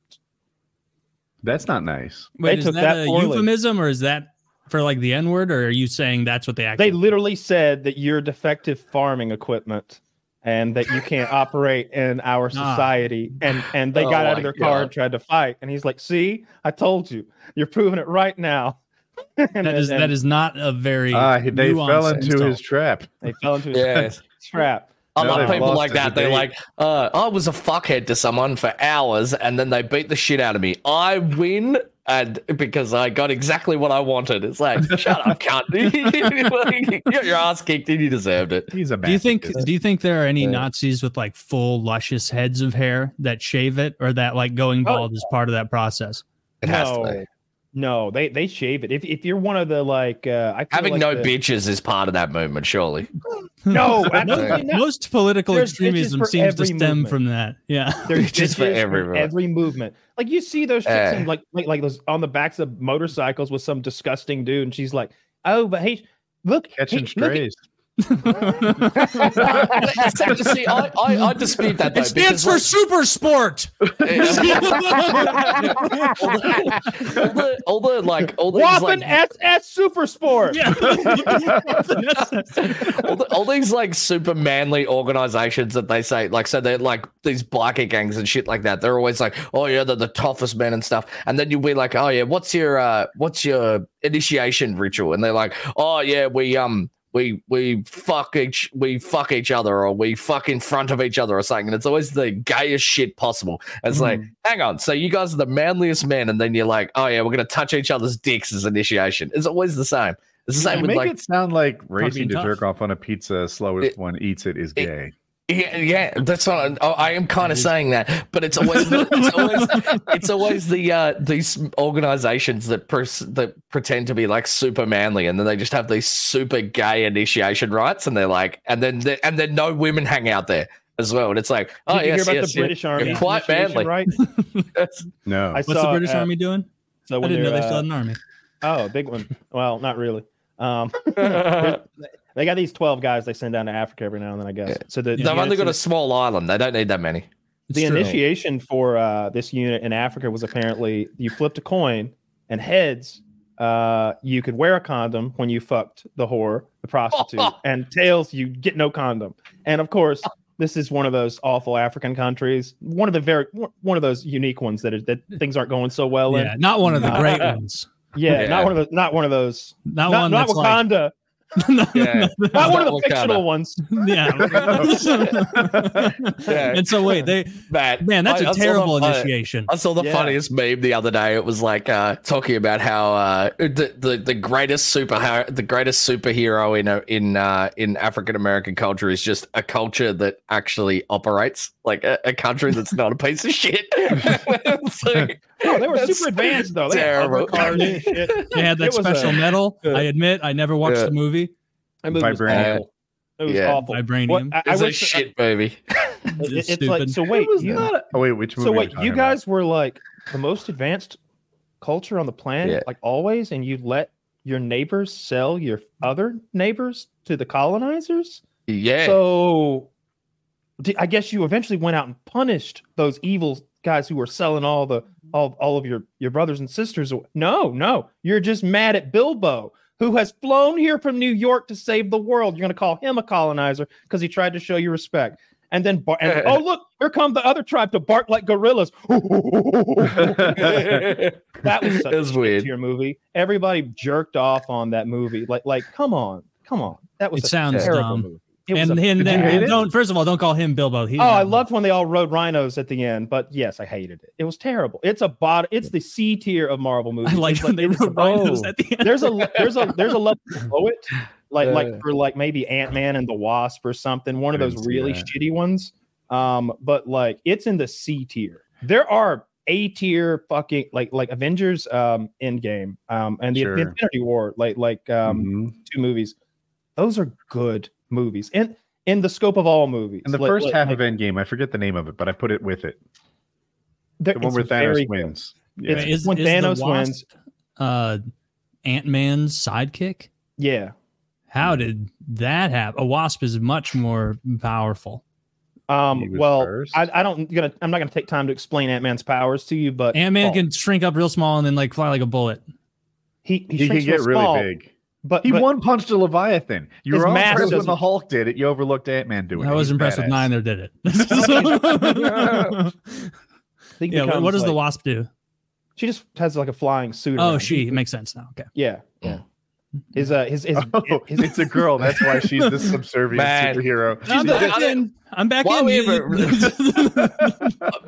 That's not nice. Wait, They is took that, that a poorly. euphemism or is that for like the N word, or are you saying that's what they actually? They literally said that you're defective farming equipment. And that you can't operate in our society, and and they Oh got out of their car and tried to fight, and he's like, "See, I told you, you're proving it right now." and, that is and that is not a very. He- they fell into insult. his trap. they fell into his Yeah. trap. I Now love they've people like that. They're like, uh, I was a fuckhead to someone for hours and then they beat the shit out of me. I win and because I got exactly what I wanted. It's like, shut up, cunt. you got your ass kicked and you deserved it. He's a Do you think? Do you think there are any Yeah. Nazis with like full luscious heads of hair that shave it, or that like going Oh. bald is part of that process? It has to be. No, they they shave it. If if you're one of the like, uh, I feel Having like no the, bitches is part of that movement, surely. No, most, absolutely not. most political There's extremism seems to stem movement. from that. Yeah. There's Just for every movement. every movement. Like you see those chicks Eh. in like like like those on the backs of motorcycles with some disgusting dude, and she's like, "Oh, but he look, catching he- look at- strays? See, I, I, I dispute that. Though, it stands for because, super sport. like, all, the, all the like all these Waffen like SS Super Sport. Yeah. all, the, all these like super manly organizations that they say like so they're like these biker gangs and shit like that they're always like oh yeah they're the toughest men and stuff and then you'll be like oh yeah what's your uh what's your initiation ritual and they're like oh yeah we um we we fuck each we fuck each other or we fuck in front of each other or something and it's always the gayest shit possible it's like mm. hang on so you guys are the manliest men and then you're like oh yeah we're gonna touch each other's dicks as initiation it's always the same it's the You same with make like it sound like being racing to tough. jerk off on a pizza, slowest It- one eats it is it- gay. Yeah, yeah, that's what I, I am kind of saying that, but it's always it's always it's always the uh, these organizations that pres- that pretend to be like super manly, and then they just have these super gay initiation rites, and they're like, and then and then no women hang out there as well, and it's like, oh Did you yes, hear about yes, the British Army? you're quite manly. right? No. I What's the British uh, Army doing? So I when didn't know they're, still uh, had an army. Oh, a big one. Well, not really. Um, they got these twelve guys they send down to Africa every now and then, I guess. So the, the They've only got a small island; they don't need that many. It's the true. initiation for uh, this unit in Africa was apparently you flipped a coin and heads. Uh, you could wear a condom when you fucked the whore, the prostitute, and tails you get no condom. And of course, this is one of those awful African countries, one of the very one of those unique ones that is, that things aren't going so well in. Yeah, not one of the great ones. Yeah, Yeah. not one of those. Not one of those. Not, Not, one not that's like Wakanda. Yeah. not one of the Wakanda. fictional ones. yeah. Yeah. and so wait, they Man, man, that's a a terrible initiation. I saw the Yeah. funniest meme the other day. It was like uh, talking about how uh, the, the the greatest super the greatest superhero in a, in uh, in African American culture is just a culture that actually operates like a, a country that's not a piece of shit. It's like- Oh, they were That's super advanced though. They had terrible. cars and shit. They had that It special a- medal. I admit, I never watched Yeah. the movie. That movie was Vibranium. awful. It was Yeah. awful. Vibranium. What, I, I It's a wish, uh, shit movie. it- It's it's like stupid. so. Wait, was you, not a- oh wait, which movie? so are wait, talking you about? guys were like the most advanced culture on the planet, Yeah. like always, and you let your neighbors sell your other neighbors to the colonizers. Yeah. So, I guess you eventually went out and punished those evil guys who were selling all the all, all of your your brothers and sisters. No, no, you're just mad at Bilbo, who has flown here from New York to save the world. You're going to call him a colonizer because he tried to show you respect. And then, bar- and, oh look, here come the other tribe to bark like gorillas. that was such It was a weird. your movie. Everybody jerked off on that movie. Like, like, come on, come on. That was It a sounds terrible dumb. movie. It was And, a and then and don't first of all, don't call him Bilbo. He's Oh, I loved when they all rode rhinos at the end, but yes, I hated it. It was terrible. It's a bot. It's the C tier of Marvel movies. I like It's when they it's wrote the- rhinos oh. at the end. There's a there's a there's a level below it, like Yeah. like for like maybe Ant Man and the Wasp or something. One of those really that. shitty ones. Um, but like it's in the C tier. There are A tier fucking like like Avengers um Endgame um and the Sure. Infinity War like like um Mhm. two movies. Those are good movies. And in the scope of all movies. And the Like- first like- half like, of Endgame, I forget the name of it, but I put it with it. there- The one where Thanos good. wins. Yeah. It's Is, when is the Thanos Wasp, wins. uh, Ant Man's sidekick. Yeah. How did that happen? A wasp is much more powerful. Um, well, first. I, I don't gonna I'm not gonna take time to explain Ant Man's powers to you, but Ant Man oh, can shrink up real small and then like fly like a bullet. he he, He, can get real really big. But, He but one punched a Leviathan. You His were all impressed when the Hulk did it. You overlooked Ant Man doing it. I was He's impressed with badass. nine that did it. he yeah, what- becomes, what does the wasp do? She just has like a flying suit. Oh, around. she makes sense now. Okay. Yeah. Yeah. His uh his his, Oh, his it's a girl. That's why she's the subservient Man. superhero. I'm back in. I'm back Why in. we You-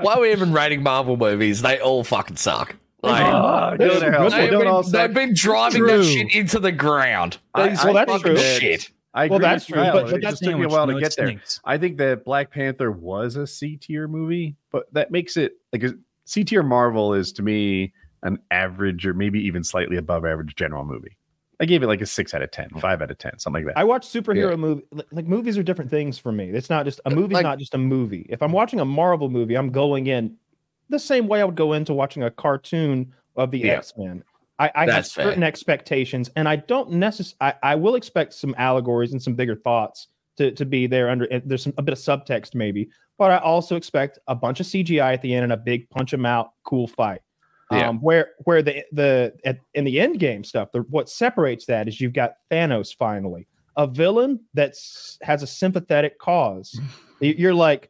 Why are we even rating Marvel movies? They all fucking suck. Like, Oh, go to hell. They they've, don't been, all they've been driving True. that shit into the ground. I- I Well, that's true. shit. I Well, that's true, but- but it that's just took me a while to it get there. I think that Black Panther was a C tier movie, but that makes it like a C tier Marvel is to me an average or maybe even slightly above average general movie. I gave it like a six out of 10, five out of 10, something like that. I watch superhero Yeah. movie like, like movies are different things for me. It's not just a uh, movie's Like- not just a movie. If I'm watching a Marvel movie, I'm going in the same way I would go into watching a cartoon of the Yeah. X-Men. I, I have That's fair. certain expectations, and I don't necessarily. I, I will expect some allegories and some bigger thoughts to, to be there. Under and there's some a bit of subtext maybe, but I also expect a bunch of CGI at the end and a big punch 'em out cool fight. Yeah. Um, where where the the at, in the end game stuff, the, what separates that is you've got Thanos finally, a villain that's has a sympathetic cause. You- You're like,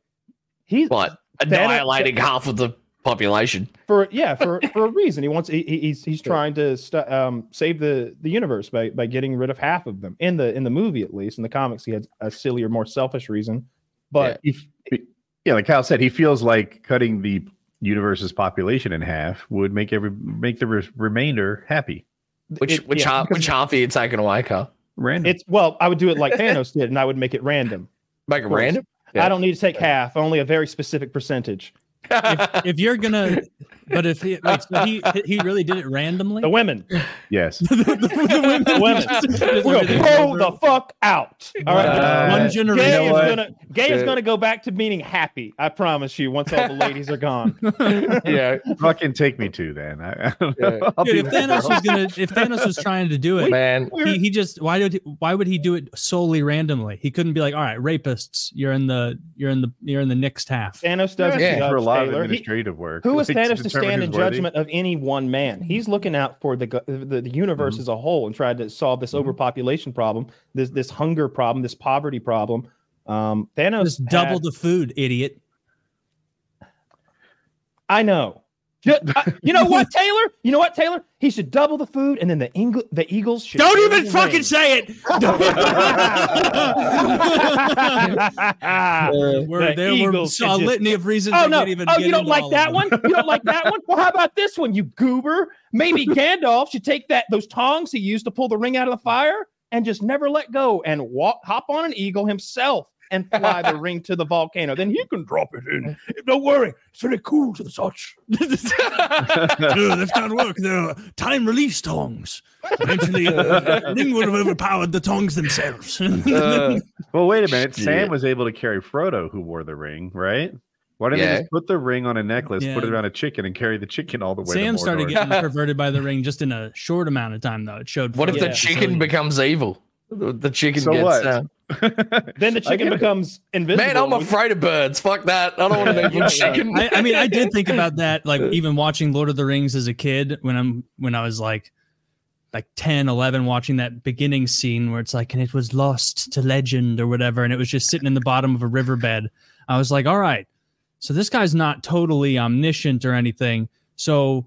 he's But annihilating half of the population. for yeah for for a reason. He wants he, he- he's he's trying to st- um save the the universe by by getting rid of half of them in the in the movie at least. In the comics, he had a sillier, more selfish reason. But He f- yeah, like Kyle said, he feels like cutting the universe's population in half would make every make the re- remainder happy. Which it- which yeah, half because which half are you taking away, Carl? Random. it's well, I would do it like Thanos did, and I would make it random. like random. Yeah. I don't need to take half, only a very specific percentage. If you're gonna, but if he wait, so he he really did it randomly. The women, yes. the women, Just we're gonna everything blow the fuck out. All right, Uh, One gay generation. know is gonna gay is gonna go back to meaning happy. I promise you. Once all the ladies are gone, yeah. Fucking take me to then. I, I. Yeah. Dude, if. Thanos was gonna, if Thanos was trying to do it, Man. he, he just why did he, why would he do it solely randomly? He couldn't be like, all right, rapists, you're in the you're in the you're in the next half. Thanos doesn't Yeah. judge for a lot of Taylor. He- administrative work. who is like, Thanos to determine stand in who's worthy. judgment of any one man? He's looking out for the the, the universe as a whole and trying to solve this overpopulation problem, this this hunger problem, this poverty problem. Um, Thanos Just double had- the food, idiot. I know. Ju- uh, I- you know what, Taylor? You know what, Taylor? He should double the food, and then the Eagle, the Eagles should. Don't even the fucking ring. say it. We're, The there were Eagles a should just- litany of reasons. Oh no! even Oh, you don't like that one? You don't like that one? Well, how about this one, you goober? Maybe Gandalf should take that those tongs he used to pull the ring out of the fire and just never let go and walk, hop on an eagle himself and fly the ring to the volcano. Then you can drop it in. Don't worry, it's very cool to the touch. no, that's not work. They're time release tongs. Eventually, uh, Ring would have overpowered the tongs themselves. Uh, Well, wait a minute. Shit. Sam was able to carry Frodo, who wore the ring, right? Why didn't Yeah. they just put the ring on a necklace, put it on a chicken, and carry the chicken all the way? Sam to started getting perverted by the ring just in a short amount of time, though. It showed. what if the Frodo's chicken facility. becomes evil? The, the chicken So gets. what? Then the chicken becomes invisible. man, I'm afraid of birds. Fuck that. I don't want to evil Yeah. chicken. I, I mean, I did think about that, like even watching Lord of the Rings as a kid when I'm when I was like like 10, 11, watching that beginning scene where it's like, and it was lost to legend or whatever, and it was just sitting in the bottom of a riverbed. I was like, all right, so this guy's not totally omniscient or anything. So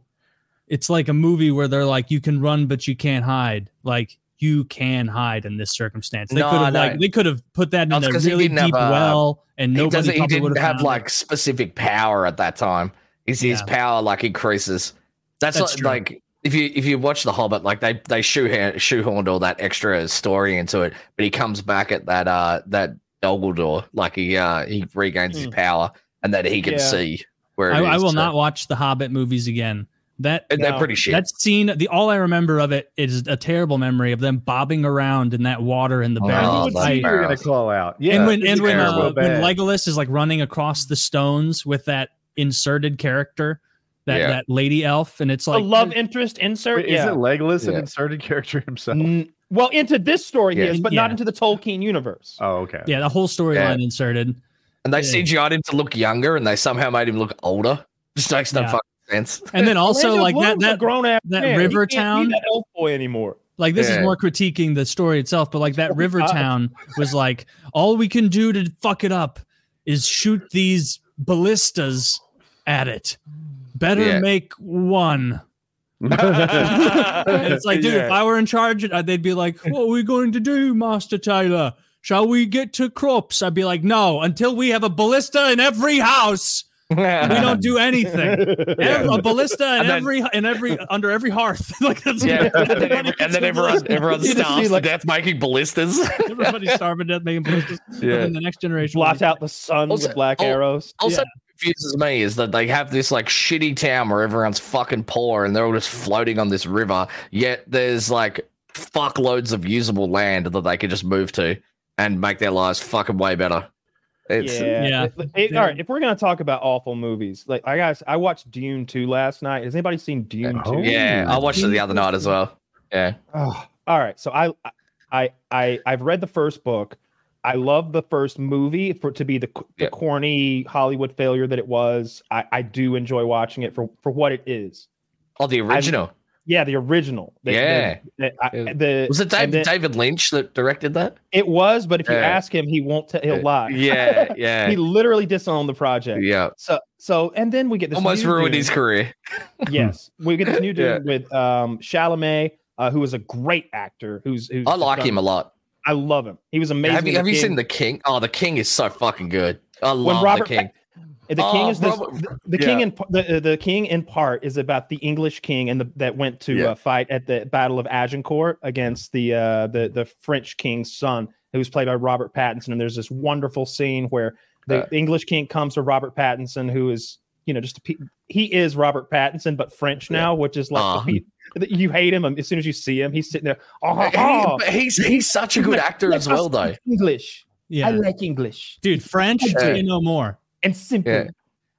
it's like a movie where they're like, you can run, but you can't hide. Like you can hide in this circumstance. They No, could have no. like they could have put that in That's a 'cause he really didn't have deep a- well, and he nobody doesn't. He didn't would have found it. like specific power at that time. Is his Yeah. power like increases? That's, That's like, true. like if you if you watch The Hobbit, like they they shoehorn, shoehorned all that extra story into it, but he comes back at that uh that Dol Guldur, like he uh he regains his Hmm. power and that he can Yeah. see where I, it I is, will so- not watch the Hobbit movies again. That and They're No. pretty shit. that scene, the all I remember of it is a terrible memory of them bobbing around in that water in the Oh, barrel. Oh, Would that's see I- you were gonna call out. Yeah, and when it's and when uh, when. Legolas is like running across the stones with that inserted character that Yeah. that lady elf, and it's like a love interest insert. Wait, yeah. Is it Legolas an inserted character himself? N- well, into this story he is, but Yeah. not into the Tolkien universe. Oh, okay. yeah, the whole storyline inserted. And they Yeah. CGI'd him to look younger, and they somehow made him look older. Just makes no Yeah. fucking sense. And then also Orlando like that Bloom's a that grown ass that man. River he can't Town- be that elf boy anymore. like this is more critiquing the story itself, but like that River Town was like all we can do to fuck it up is shoot these ballistas at it. Better Yeah. make one. It's like, dude, if I were in charge, uh, they'd be like, "What are we going to do, Master Taylor? Shall we get to crops?" I'd be like, "No, until we have a ballista in every house, we don't do anything. Ev- A ballista in And then- every in every under every hearth. like that's Yeah, and then, everybody every- and then everyone, everyone You just starves see, to like- death making ballistas. Everybody's starving to death making ballistas. But Yeah. then the next generation, Blot out the sun Also- with black oh, arrows. Also, confuses me is that they have this like shitty town where everyone's fucking poor and they're all just floating on this river. Yet there's like fuckloads of usable land that they could just move to and make their lives fucking way better. It's yeah. Yeah. It- it- all right. If we're gonna talk about awful movies, like I guys, I watched Dune two last night. Has anybody seen Dune Oh. two? yeah. I watched it the other night as well. Yeah. Oh, all right. So I, I, I, I've read the first book. I love the first movie for to be the, the Yeah. corny Hollywood failure that it was. I, I do enjoy watching it for for what it is. Oh, the original. Yeah, the original. The, Yeah. The, the, I- the- Was it David, then- David Lynch that directed that? It was, but if you Yeah. ask him, he won't. T- he'll lie. Yeah, yeah. he literally disowned the project. yeah. So so and then we get this Almost ruined Dune. his career. yes, we get this new Yeah. dude with um Chalamet, uh, who is a great actor. Who's, who's I like him a lot. I love him. He was amazing. Have you, have you seen The King? Oh, The King is so fucking good. I When love Robert The King. The king Oh, is this, Robert- the, the king yeah. in the uh, the king in part is about the English king and the, that went to Yeah. uh, fight at the Battle of Agincourt against the uh, the the French king's son, who was played by Robert Pattinson. And there's this wonderful scene where the, Uh. the English king comes to Robert Pattinson, who is you know just a, pe- he is Robert Pattinson but French now, which is like Aw. the pe- you hate him as soon as you see him. He's sitting there. Oh, oh, He- he's he's such a good actor as well, though. English. Yeah. I like English dude, French, Yeah. say no more. And simple. Yeah.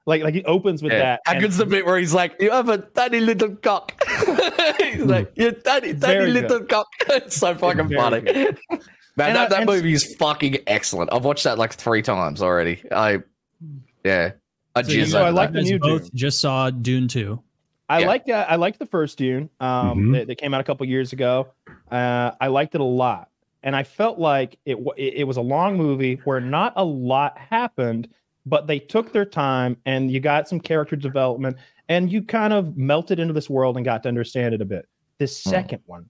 Like like he opens with Yeah. that. How and- good's the bit where he's like, "You have a tiny little cock." he's like, "You tiny, tiny Very good. little cock." It's so fucking Very funny. Man, And that, I- that and- movie is fucking excellent. I've watched that like three times already. I, yeah, I So you jizz So I like that. the new both Dune. just saw Dune two. I Yeah. like uh, I liked the first Dune um, Mhm. that, that came out a couple years ago. Uh, I liked it a lot, and I felt like it, wa- it it was a long movie where not a lot happened, but they took their time and you got some character development and you kind of melted into this world and got to understand it a bit. This Hmm. second one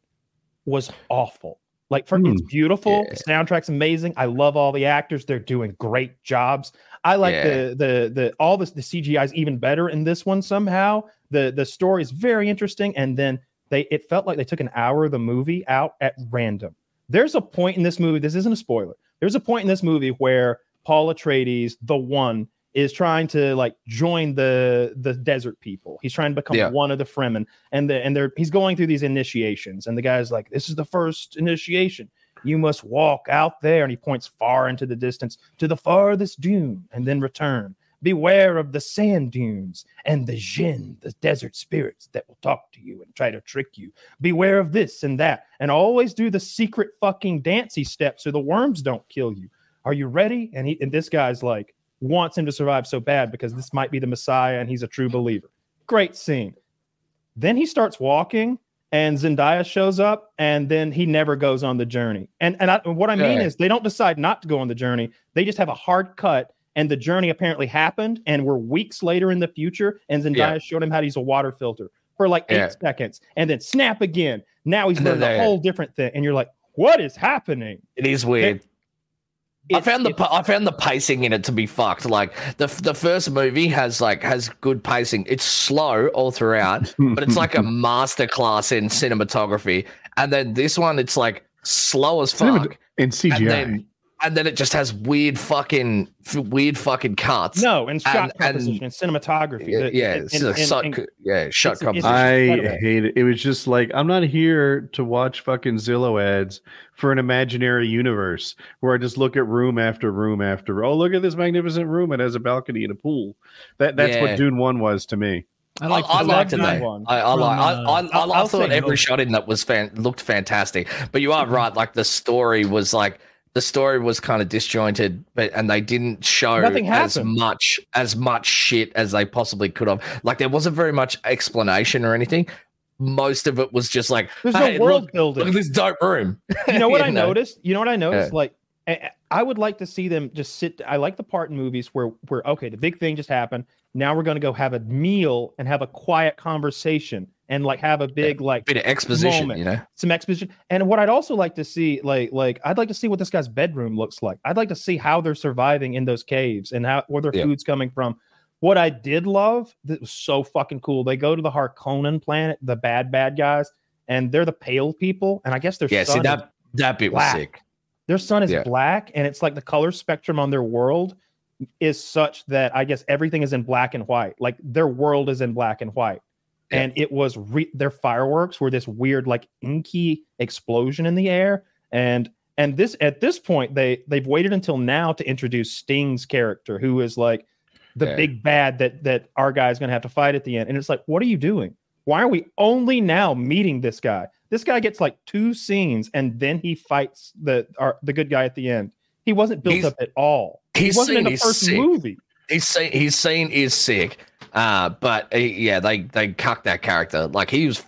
was awful. Like for Hmm. it's beautiful, Yeah. the soundtrack's amazing. I love all the actors; they're doing great jobs. I like Yeah. the the the all this the CGI is even better in this one somehow. The the story is very interesting, and then they it felt like they took an hour of the movie out at random. There's a point in this movie. This isn't a spoiler. There's a point in this movie where Paul Atreides, the one, is trying to like join the the desert people. He's trying to become Yeah. one of the Fremen, and the and they're he's going through these initiations, and the guy's like, "This is the first initiation. You must walk out there," and he points far into the distance to the farthest dune, and then return. Beware of the sand dunes and the jinn, the desert spirits that will talk to you and try to trick you. Beware of this and that, and always do the secret fucking dancey steps so the worms don't kill you. Are you ready? And he and this guy's like wants him to survive so bad because this might be the Messiah and he's a true believer. Great scene. Then he starts walking and Zendaya shows up and then he never goes on the journey. And and I, what I mean Yeah. is they don't decide not to go on the journey. They just have a hard cut and the journey apparently happened and we're weeks later in the future and Zendaya Yeah. showed him how to use a water filter for like 8 Yeah. seconds and then snap again. Now he's learned a whole different thing and you're like, "What is happening?" It is weird. I found the I found the pacing in it to be fucked. Like the the first movie has like has good pacing. It's slow all throughout, but it's like a masterclass in cinematography. And then this one, it's like slow as Cinema- fuck, in CGI. And then it just has weird fucking weird fucking cuts. No, and shot And- and- composition and cinematography. yeah, The- yeah, and- and- like and- shot, and- yeah, shot it's- it's- composition. I hate it. It was just like I'm not here to watch fucking Zillow ads for an imaginary universe where I just look at room after room after. Oh, look at this magnificent room! It has a balcony and a pool. That that's Yeah. what Dune One was to me. I, like I, the liked it though. one. I, I, from, like, I, uh, I, I, I'll- I I'll thought every no. shot in that was fan looked fantastic. But you are right. Like the story was like the story was kind of disjointed, but and they didn't show as much as much shit as they possibly could have. Like there wasn't very much explanation or anything. Most of it was just like, There's hey, no world look, building. look at this dope room. you know what I know? noticed? You know what I noticed? Yeah. Like, I, I would like to see them just sit. I like the part in movies where, where okay, the big thing just happened. Now we're going to go have a meal and have a quiet conversation and like have a big like Bit of exposition, Moment. you know. some exposition. And what I'd also like to see, like, like I'd like to see what this guy's bedroom looks like. I'd like to see how they're surviving in those caves and how where their Yeah. food's coming from. What I did love that was so fucking cool. They go to the Harkonnen planet, the bad bad guys, and they're the pale people. And I guess their Yeah, see that that bit was sick. their sun is Yeah. black, and it's like the color spectrum on their world is such that I guess everything is in black and white. Like their world is in black and white. Yeah. And it was re- their fireworks were this weird, like inky explosion in the air. And and this at this point they they've waited until now to introduce Sting's character, who is like the Yeah. big bad that that our guy is gonna have to fight at the end. And it's like, what are you doing? Why are we only now meeting this guy? This guy gets like two scenes and then he fights the our, the good guy at the end. He wasn't built He's- up at all. He wasn't in the first sick. movie. His scene, his scene is sick, uh, but uh, yeah, they they cucked that character. Like he was,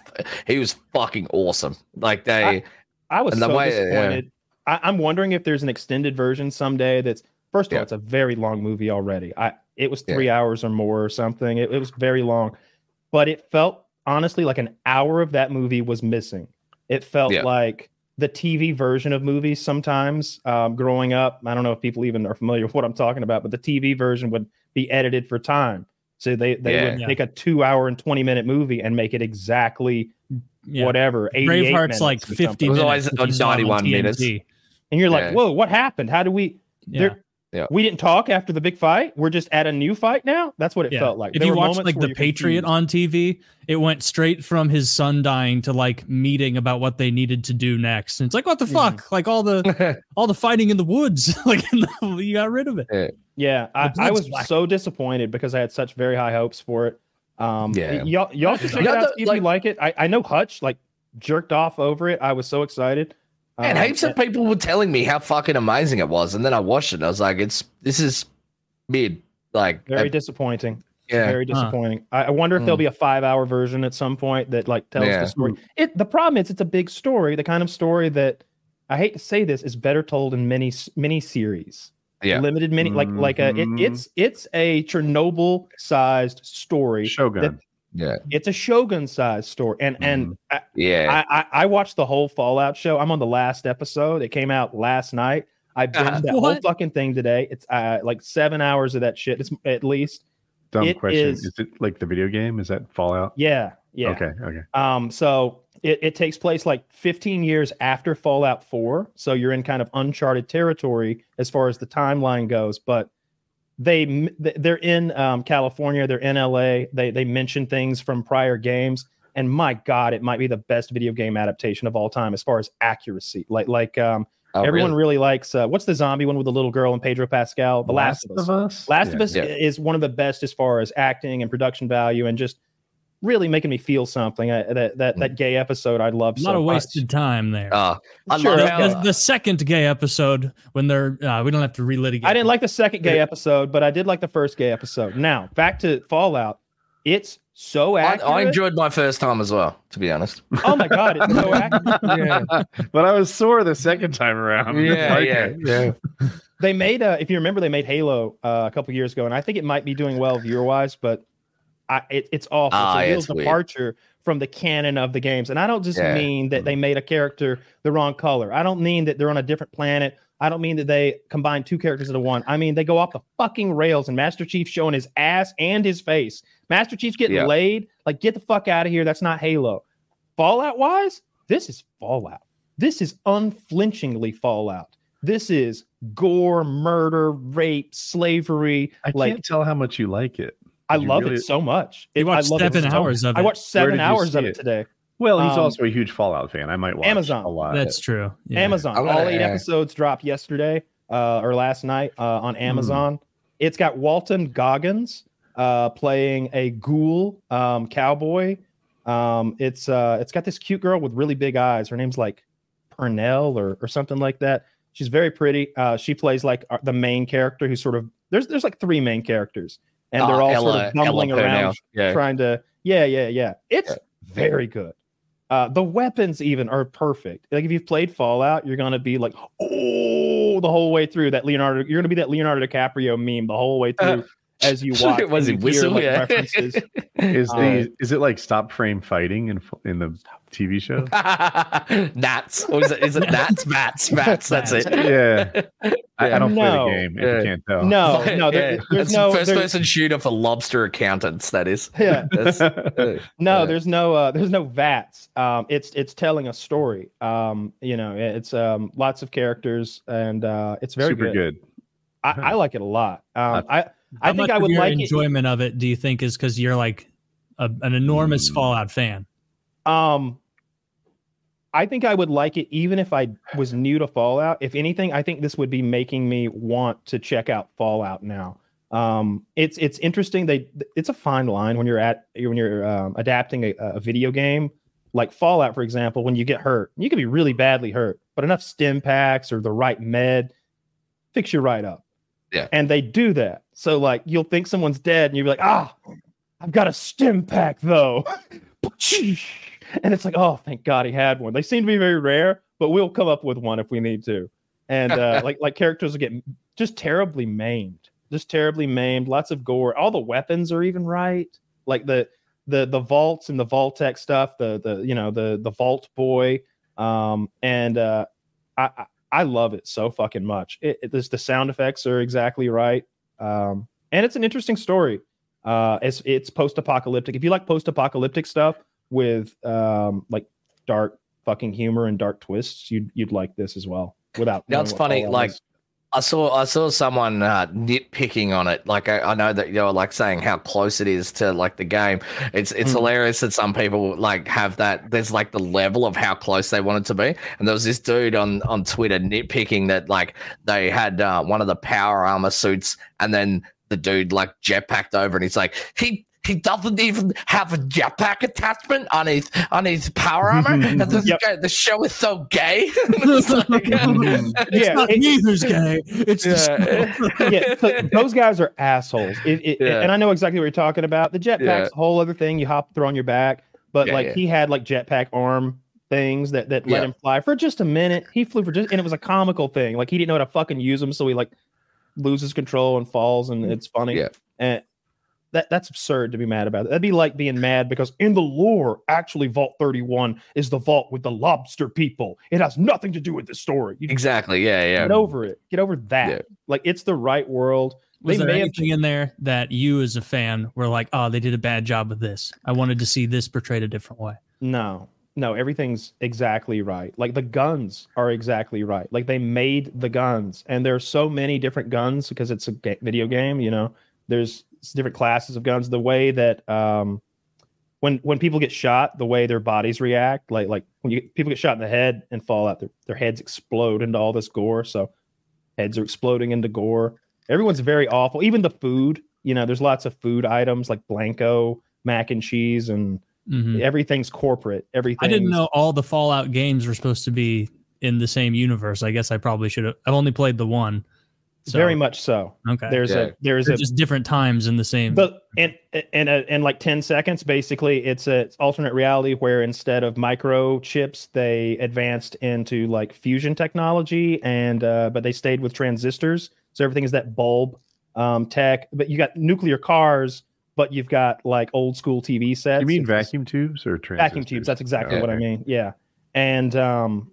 he was fucking awesome. Like they, I was the so way- yeah. disappointed. I, I'm wondering if there's an extended version someday. That's first of Yeah. all, it's a very long movie already. I it was Yeah. three hours or more or something. It, it was very long, but it felt honestly like an hour of that movie was missing. It felt Yeah. like the TV version of movies sometimes. Um, growing up, I don't know if people even are familiar with what I'm talking about, but the TV version would be edited for time. So they they Yeah. would Yeah. take a two hour and twenty minute movie and make it exactly Yeah. whatever. Braveheart's like 50 something. It was minutes. always if you saw it on 91 minutes. And you're like, Yeah. whoa, what happened? How do we? Yeah. Yeah. We didn't talk after the big fight. We're just at a new fight now. That's what it Yeah. felt like. If There you were watch moments like the Patriot confused. on TV, it went straight from his son dying to like meeting about what they needed to do next. And it's like, what the Mhm. fuck? Like all the all the fighting in the woods, like in the, you got rid of it. Yeah, I, I was black. so disappointed because I had such very high hopes for it. Um, Yeah. y'all, y'all should check it out the- if like- you like it. I, I know Hutch like jerked off over it. I was so excited. and Um, heaps of people were telling me how fucking amazing it was, and then I watched it. and I was like, it's this is mid. Like, very uh, disappointing. yeah, Very disappointing. I, I wonder if there'll Mm. be a five hour version at some point that like tells Yeah. the story. It the problem is it's a big story, the kind of story that I hate to say this is better told in many mini series. Yeah. Limited mini like like a it, Mhm. it's it's a Chernobyl sized story. Shogun. yeah, It's a Shogun sized story. And and I, yeah. I, I I watched the whole Fallout show. I'm on the last episode. It came out last night. I binged Uh, that whole fucking thing today. It's uh, like seven hours of that shit. It's at least. Dumb it question. is- Is... it like the video game? Is that Fallout? Yeah. Yeah. Okay. Okay. Um, so it, it takes place like 15 years after Fallout 4. So you're in kind of uncharted territory as far as the timeline goes. But they they're in um, California, they're in LA. They they mention things from prior games, and my God, it might be the best video game adaptation of all time as far as accuracy. Like like um, Oh, everyone really? really, likes uh, what's the zombie one with the little girl and Pedro Pascal, The Last, of Us. Us. Last Yeah. of Us Yeah. is one of the best as far as acting and production value, and just really making me feel something. I, that that that gay episode I love A so lot of much. wasted time there. Oh, I Sure, love the, how. the- the second gay episode when they're uh, we don't have to relitigate. I didn't like the second gay episode, but I did like the first gay episode. Now back to Fallout. It's so I, accurate. I enjoed my first time as well, to be honest. Oh my god, it's so accurate. Yeah, but I was sore the second time around. yeah, Like yeah, it. yeah. They made uh, if you remember, they made Halo uh, a couple years ago, and I think it might be doing well viewer wise, but I, it, it's awful. Ah, it's a real it's weird. departure from the canon of the games, and I don't just Yeah. mean that they made a character the wrong color. I don't mean that they're on a different planet. I don't mean that they combine two characters into one. I mean they go off the fucking rails, and Master Chief showing his ass and his face. Master Chief's getting Yeah. laid. Like, get the fuck out of here. That's not Halo. Fallout wise, this is Fallout. This is unflinchingly Fallout. This is gore, murder, rape, slavery. I like can't tell how much you like it. I you love really- it so much. You It- I watched love it seven so hours of I it. watched seven hours of it it? today. Well, he's Um, also a huge Fallout fan. I might watch Amazon. a lot. That's true. Yeah. Amazon. Gonna- All eight yeah. episodes dropped yesterday uh, or last night uh, Hmm. on Amazon. It's got Walton Goggins, uh, playing a ghoul um, cowboy. Um, it's uh, it's got this cute girl with really big eyes. Her name's like Purnell or or something like that. She's very pretty. Uh, she plays like uh, the main character who's sort of there's there's like three main characters, and they're Ah, all Ella- sort of bumbling around Yeah. trying to yeah yeah yeah. It's Yeah. very good. Uh, the weapons even are perfect. Like if you've played Fallout, you're gonna be like, oh, the whole way through that Leonardo. You're gonna be that Leonardo DiCaprio meme the whole way through as you watch. Was and it you hear, whistle? like, Yeah. references. Is Uh, the is it like stop frame fighting in in the TV show? Nats. Or is it, is it Nats? Mats. Mats. That's it. Yeah, I, I don't play the game. If Yeah. you can't tell. No, no, there, Yeah. there's It's no first there's- person shooter for lobster accountants. That is. Yeah, uh, no, Yeah. there's no uh, there's no vats. Um, it's it's telling a story. Um, you know, it's um lots of characters and uh, it's very super good. good. I, I like it a lot. Um, I I think much I of would your like it. enjoyment of it. Do you think is because you're like a, an enormous Mm. Fallout fan? Um, I think I would like it even if I was new to Fallout. If anything, I think this would be making me want to check out Fallout now. Um, it's it's interesting. They it's a fine line when you're at when you're um, adapting a, a video game like Fallout, for example. When you get hurt, you can be really badly hurt, but enough stim packs or the right med fix you right up. Yeah. and they do that. So like you'll think someone's dead, and you'll be like, ah, I've got a stim pack though. and it's like, oh, thank God he had one. They seem to be very rare, but we'll come up with one if we need to. And uh, like like characters will get just terribly maimed, just terribly maimed. Lots of gore. All the weapons are even right. Like the the the vaults and the Vault-Tec stuff. The the you know the the Vault Boy. Um, and uh, I I- love it so fucking much. It, it this, the sound effects are exactly right. Um, and it's an interesting story. Uh, it's it's post apocalyptic. If you like post apocalyptic stuff with um like dark fucking humor and dark twists, you'd you'd like this as well. Without You know, knowing it's funny, like, is. I saw I saw someone uh, nitpicking on it. Like I, I know that you're like saying how close it is to like the game. It's it's Mm. hilarious that some people like have that. There's like the level of how close they want it to be. And there was this dude on on Twitter nitpicking that like they had uh, one of the power armor suits, and then the dude like jetpacked over, and he's like he. He doesn't even have a jetpack attachment on his on his power armor. And this Yep. guy, the show is so gay. It's like- It's Yeah, not it- me who's gay. It's Yeah. yeah, so those guys are assholes. It, it, Yeah. And I know exactly what you're talking about. The jetpack's Yeah. a whole other thing. You hop, throw on your back. But Yeah, like yeah. he had like jetpack arm things that that let Yeah. him fly for just a minute. He flew for just, and it was a comical thing. Like he didn't know how to fucking use them, so he like loses control and falls, and mm. it's funny. Yeah. And that that's absurd to be mad about. That'd be like being mad because in the lore, actually, Vault 31 is the vault with the lobster people. It has nothing to do with the story. You Exactly. Yeah. Yeah. get over it. Get over that. Yeah. Like it's the right world. Was they there may have anything in there that you, as a fan, were like, "Oh, they did a bad job with this. I wanted to see this portrayed a different way." No, no, everything's exactly right. Like the guns are exactly right. Like they made the guns, and there's so many different guns because it's a ga- video game. You know, there's s- different classes of guns. The way that um, when when people get shot, the way their bodies react, like like when you people get shot in the head and fall out, their their heads explode into all this gore. So heads are exploding into gore. Everyone's very awful. Even the food. You know, there's lots of food items like Blamco mac and cheese and Mhm. everything's corporate. Everything. I didn't know all the Fallout games were supposed to be in the same universe. I guess I probably should have. I've only played the one. So, Very much so. okay. There's Yeah. a there's They're a just different times in the same. but in in a, in like 10 seconds basically it's a it's alternate reality where instead of microchips they advanced into like fusion technology and uh but they stayed with transistors so everything is that bulb um tech but you got nuclear cars but you've got like old school tv sets You mean It's- vacuum tubes or transistors? vacuum tubes that's exactly Yeah. what i mean yeah and um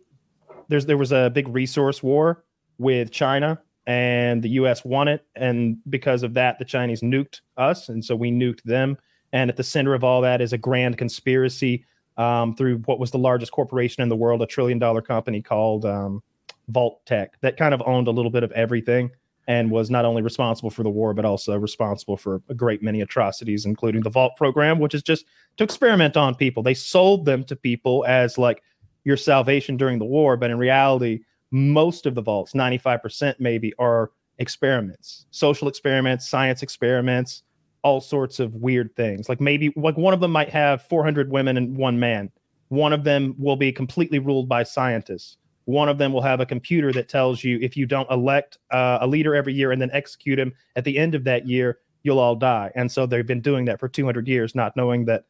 there's there was a big resource war with china and the us won it. And because of that the chinese nuked us. And so we nuked them. And at the center of all that is a grand conspiracy um, through what was the largest corporation in the world a trillion dollar company called um, Vault-Tec that kind of owned a little bit of everything and was not only responsible for the war but also responsible for a great many atrocities including the vault program which is just to experiment on people. They sold them to people as like your salvation during the war, but in reality, most of the vaults, 95% maybe, are experiments, social experiments, science experiments. all sorts of weird things. Like maybe like one of them might have 400 women and one man. One of them will be completely ruled by scientists. One of them will have a computer that tells you if you don't elect uh, a leader every year and then execute him at the end of that year, you'll all die. And so they've been doing that for 200 years, not knowing that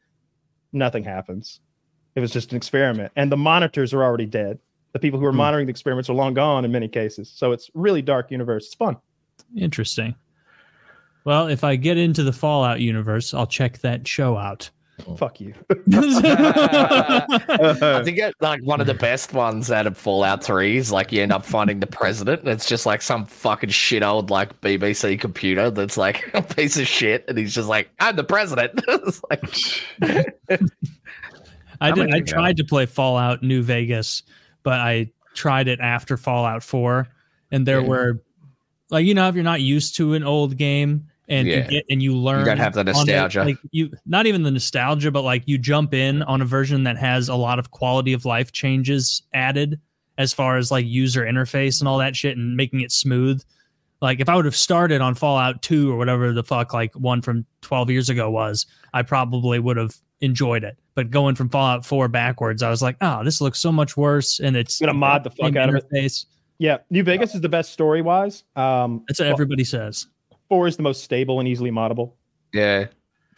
nothing happens. It was just an experiment. And the monitors are already dead. The people who are Hmm. monitoring the experiments are long gone in many cases. So it's really dark universe. It's fun. Interesting. Well, if I get into the Fallout universe, I'll check that show out. Fuck you. I think it, like one of the best ones out of Fallout 3 is like you end up finding the president, and it's just like some fucking shit old like BBC computer that's like a piece of shit, and he's just like, I'm the president. it's like, I did. I tried to play Fallout New Vegas, but I tried it after Fallout Four, and there Yeah. were like you know if you're not used to an old game and Yeah. you get and you learn don't have the on it, nostalgia. like you not even the nostalgia, but like you jump in on a version that has a lot of quality of life changes added as far as like user interface and all that shit and making it smooth. Like if I would have started on Fallout 2 or whatever the fuck like one from 12 years ago was, I probably would have enjoyed it. But going from Fallout 4 backwards, I was like, oh, this looks so much worse. And it's Gonna mod the fuck same out of it. interface. Yeah, New Vegas is the best story wise. Um, That's what everybody says. four is the most stable and easily moddable. yeah.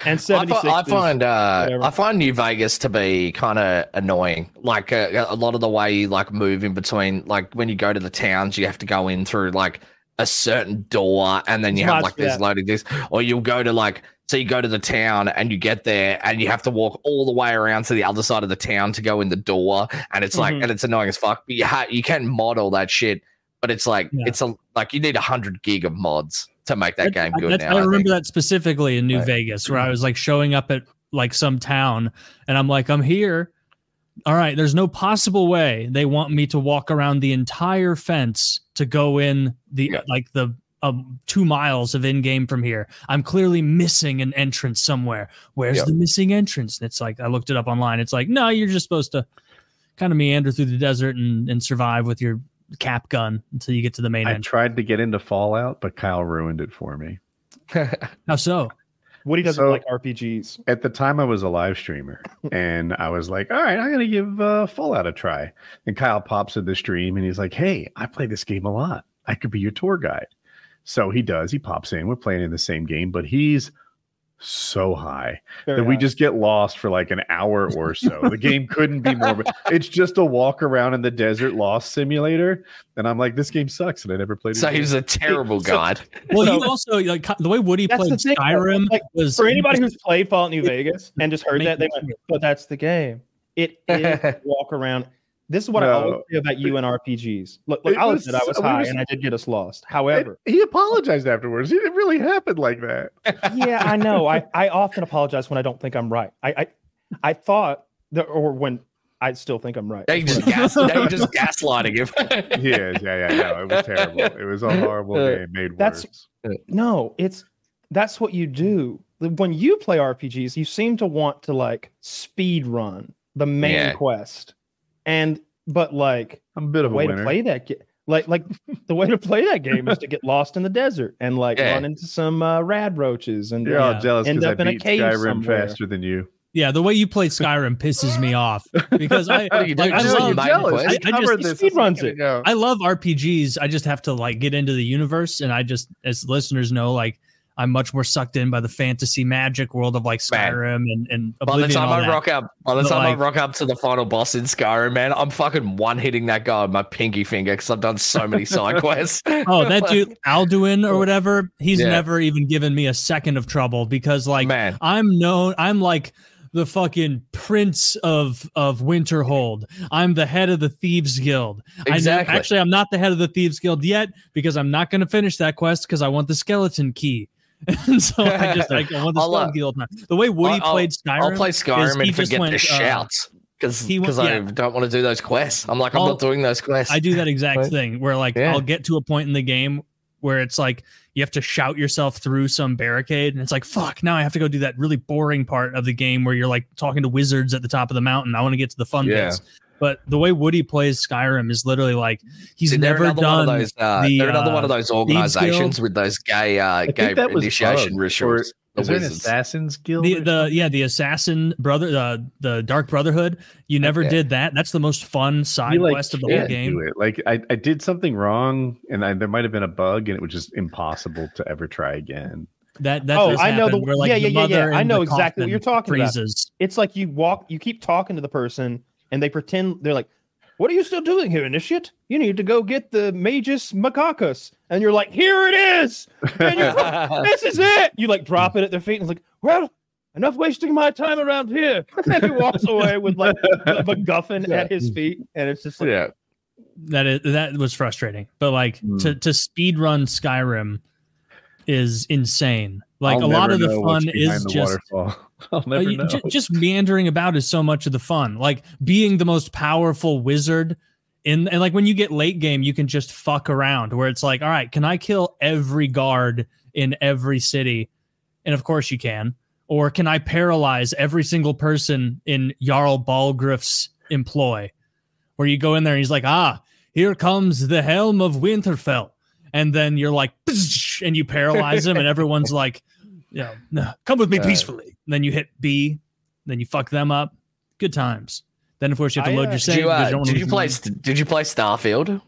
And I, 76 fi- I find uh. I find New Vegas to be kind of annoying. Like uh, a lot of the way you like move in between, like when you go to the towns, you have to go in through like a certain door, and then you It's have mods like for this that. loading this, or you'll go to like. So you go to the town and you get there and you have to walk all the way around to the other side of the town to go in the door and it's like Mhm. and it's annoying as fuck. But you ha- you can mod all that shit, but it's like Yeah. it's a like you need a hundred gig of mods to make that game good. now, I remember that specifically in New Right. Vegas, where I was like showing up at like some town, and I'm like, I'm here. All right, there's no possible way they want me to walk around the entire fence to go in the Yeah. like the um, two miles of in game from here. I'm clearly missing an entrance somewhere. Where's Yep. the missing entrance? And it's like I looked it up online. It's like no, you're just supposed to kind of meander through the desert and, and survive with your cap gun until you get to the main I entrance. tried to get into Fallout, but Kyle ruined it for me. How so? Woody doesn't So- like RPGs. At the time, I was a live streamer, and I was like, "All right, I'm gonna give uh, Fallout a try." And Kyle pops in the stream, and he's like, "Hey, I play this game a lot. I could be your tour guide." So he does. He pops in. We're playing in the same game, but he's so high Very that we high. just get lost for like an hour or so. the game couldn't be more. It's just a walk around in the desert lost simulator, and I'm like, this game sucks, and I never played it. so he again. was a terrible So- guide. Well, So- you also like the way Woody played. Skyrim Like, was For anybody who's played Fallout New Vegas and just heard that, they went, but that's the game. It is walk around. This is what I No. always say about you and RPGs. Look, look It I was admit I was high were- and I did get us lost. And However, he apologized afterwards. It really happened like that. yeah, I know. I, I often apologize when I don't think I'm right. I I, I thought that, or when I still think I'm right. Now you just gas, now you're just gaslighting him. He is. Yeah, yeah, no. It was terrible. It was a horrible Uh, game made that's- worse. No, it's that's what you do. When you play RPGs, you seem to want to like speed run the main Yeah. quest. And but like I'm a bit of a way winner. to play that ga- like like the way to play that game is to get lost in the desert and like Yeah. run into some uh, rad roaches and You're Yeah. all jealous End because I up in a beat cave Skyrim somewhere. faster than you. yeah. The way you played Skyrim pisses me off because I What do you do? like, I love main jealous. quest? I- I, I just- this. speed runs it. ago. I love RPGs. I just have to like get into the universe, and I just, as listeners know, like I'm much more sucked in by the fantasy magic world of like Man. Skyrim and and By the time I that. rock up, by the But, time like- I rock up to the final boss in Skyrim, man, I'm fucking one hitting that guy with my pinky finger because I've done so many side quests. Oh, that dude Alduin or whatever. He's Yeah. never even given me a second of trouble because like man, I'm known. I'm like the fucking prince of of Winterhold. I'm the head of the Thieves Guild. I Exactly. actually, I'm not the head of the Thieves Guild yet because I'm not going to finish that quest because I want the skeleton key. and so I just like, I want the I'll, uh, skeleton guild. now. The way Woody I'll- played Skyrim, I'll play Skyrim and forget went, the uh, shouts because he went- I don't want to do those quests. I'm like, I'm I'll- not doing those quests. I do that exact Right. thing where like Yeah. I'll get to a point in the game where it's like you have to shout yourself through some barricade and it's like fuck now I have to go do that really boring part of the game where you're like talking to wizards at the top of the mountain. I want to get to the fun Yeah. bits. But the way Woody plays Skyrim is literally like he's See, never done one those. Uh, the, they're another one of uh, those organizations with those gay, uh, gay initiation bugged, rituals. the Is there an. Assassin's Guild? The the yeah the assassin brother uh, the Dark Brotherhood. You never Okay. did that. That's the most fun side You, like, quest of the whole game. do it. Like I, I did something wrong, and I, there might have been a bug, and it was just impossible to ever try again. That that Oh, does I know the- where, like, yeah, the yeah, yeah, yeah. I know exactly what you're talking about. It's like you walk, you keep talking to the person, and they pretend they're like, "What are you still doing here, initiate? You need to go get the Magus Macacus." And you're like, "Here it is. And you're like, this is it." You like drop it at their feet, and it's like, "Well, enough wasting my time around here." And he walks away with like a MacGuffin Yeah. at his feet, and it's just like, yeah. That is that was frustrating. But like Hmm. to to speed run Skyrim is insane. Like I'll a lot of the fun is the just waterfall. I'll Uh, never you- know. ju- just meandering about is so much of the fun. Like being the most powerful wizard in and like when you get late game, you can just fuck around where it's like, all right, can I kill every guard in every city? And of course you can. Or can I paralyze every single person in Jarl Balgruuf's employ? Where you go in there and he's like, ah, here comes the helm of Winterfell. And then you're like, and you paralyze him, and everyone's like, you know, no, come with me Uh, peacefully. And then you hit B, then you fuck them up. Good times. Then of course you have to I, load uh, your Did save. you, uh, don't did you play? St- Did you play Starfield?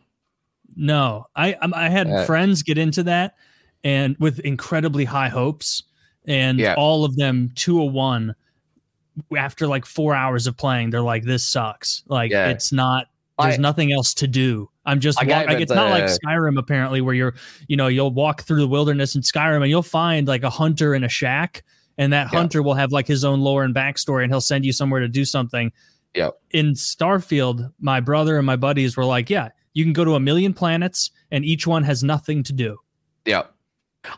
No, I I'm- I had Uh, friends get into that and with incredibly high hopes, and Yeah. all of them two a one. After like four hours of playing, they're like, "This sucks. Like Yeah. it's not. There's I- nothing else to do. I'm just. I walk- like, it it's not like Skyrim apparently, where you're, you know, you'll walk through the wilderness in Skyrim and you'll find like a hunter in a shack, and that Yeah. hunter will have like his own lore and backstory, and he'll send you somewhere to do something. Yeah. In Starfield, my brother and my buddies were like, "Yeah, you can go to a million planets, and each one has nothing to do." Yeah.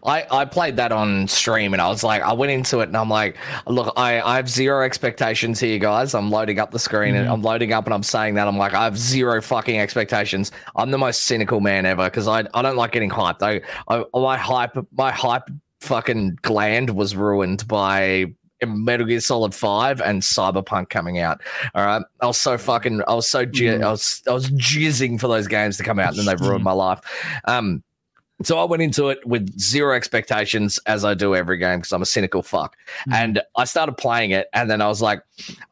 I, I played that on stream and I was like, I went into it and I'm like, look, I, I have zero expectations here, guys. I'm loading up the screen and Mhm. I'm loading up and I'm saying that. I'm like, I have zero fucking expectations. I'm the most cynical man ever because I, I don't like getting hyped. I, I, my hype, my hype fucking gland was ruined by Metal Gear Solid 5 and Cyberpunk coming out. All right. I was so fucking, I was so, ji- I was, I was jizzing for those games to come out and then they've ruined my life. Um, so I went into it with zero expectations, as I do every game, because I'm a cynical fuck. Mhm. And I started playing it, and then I was like,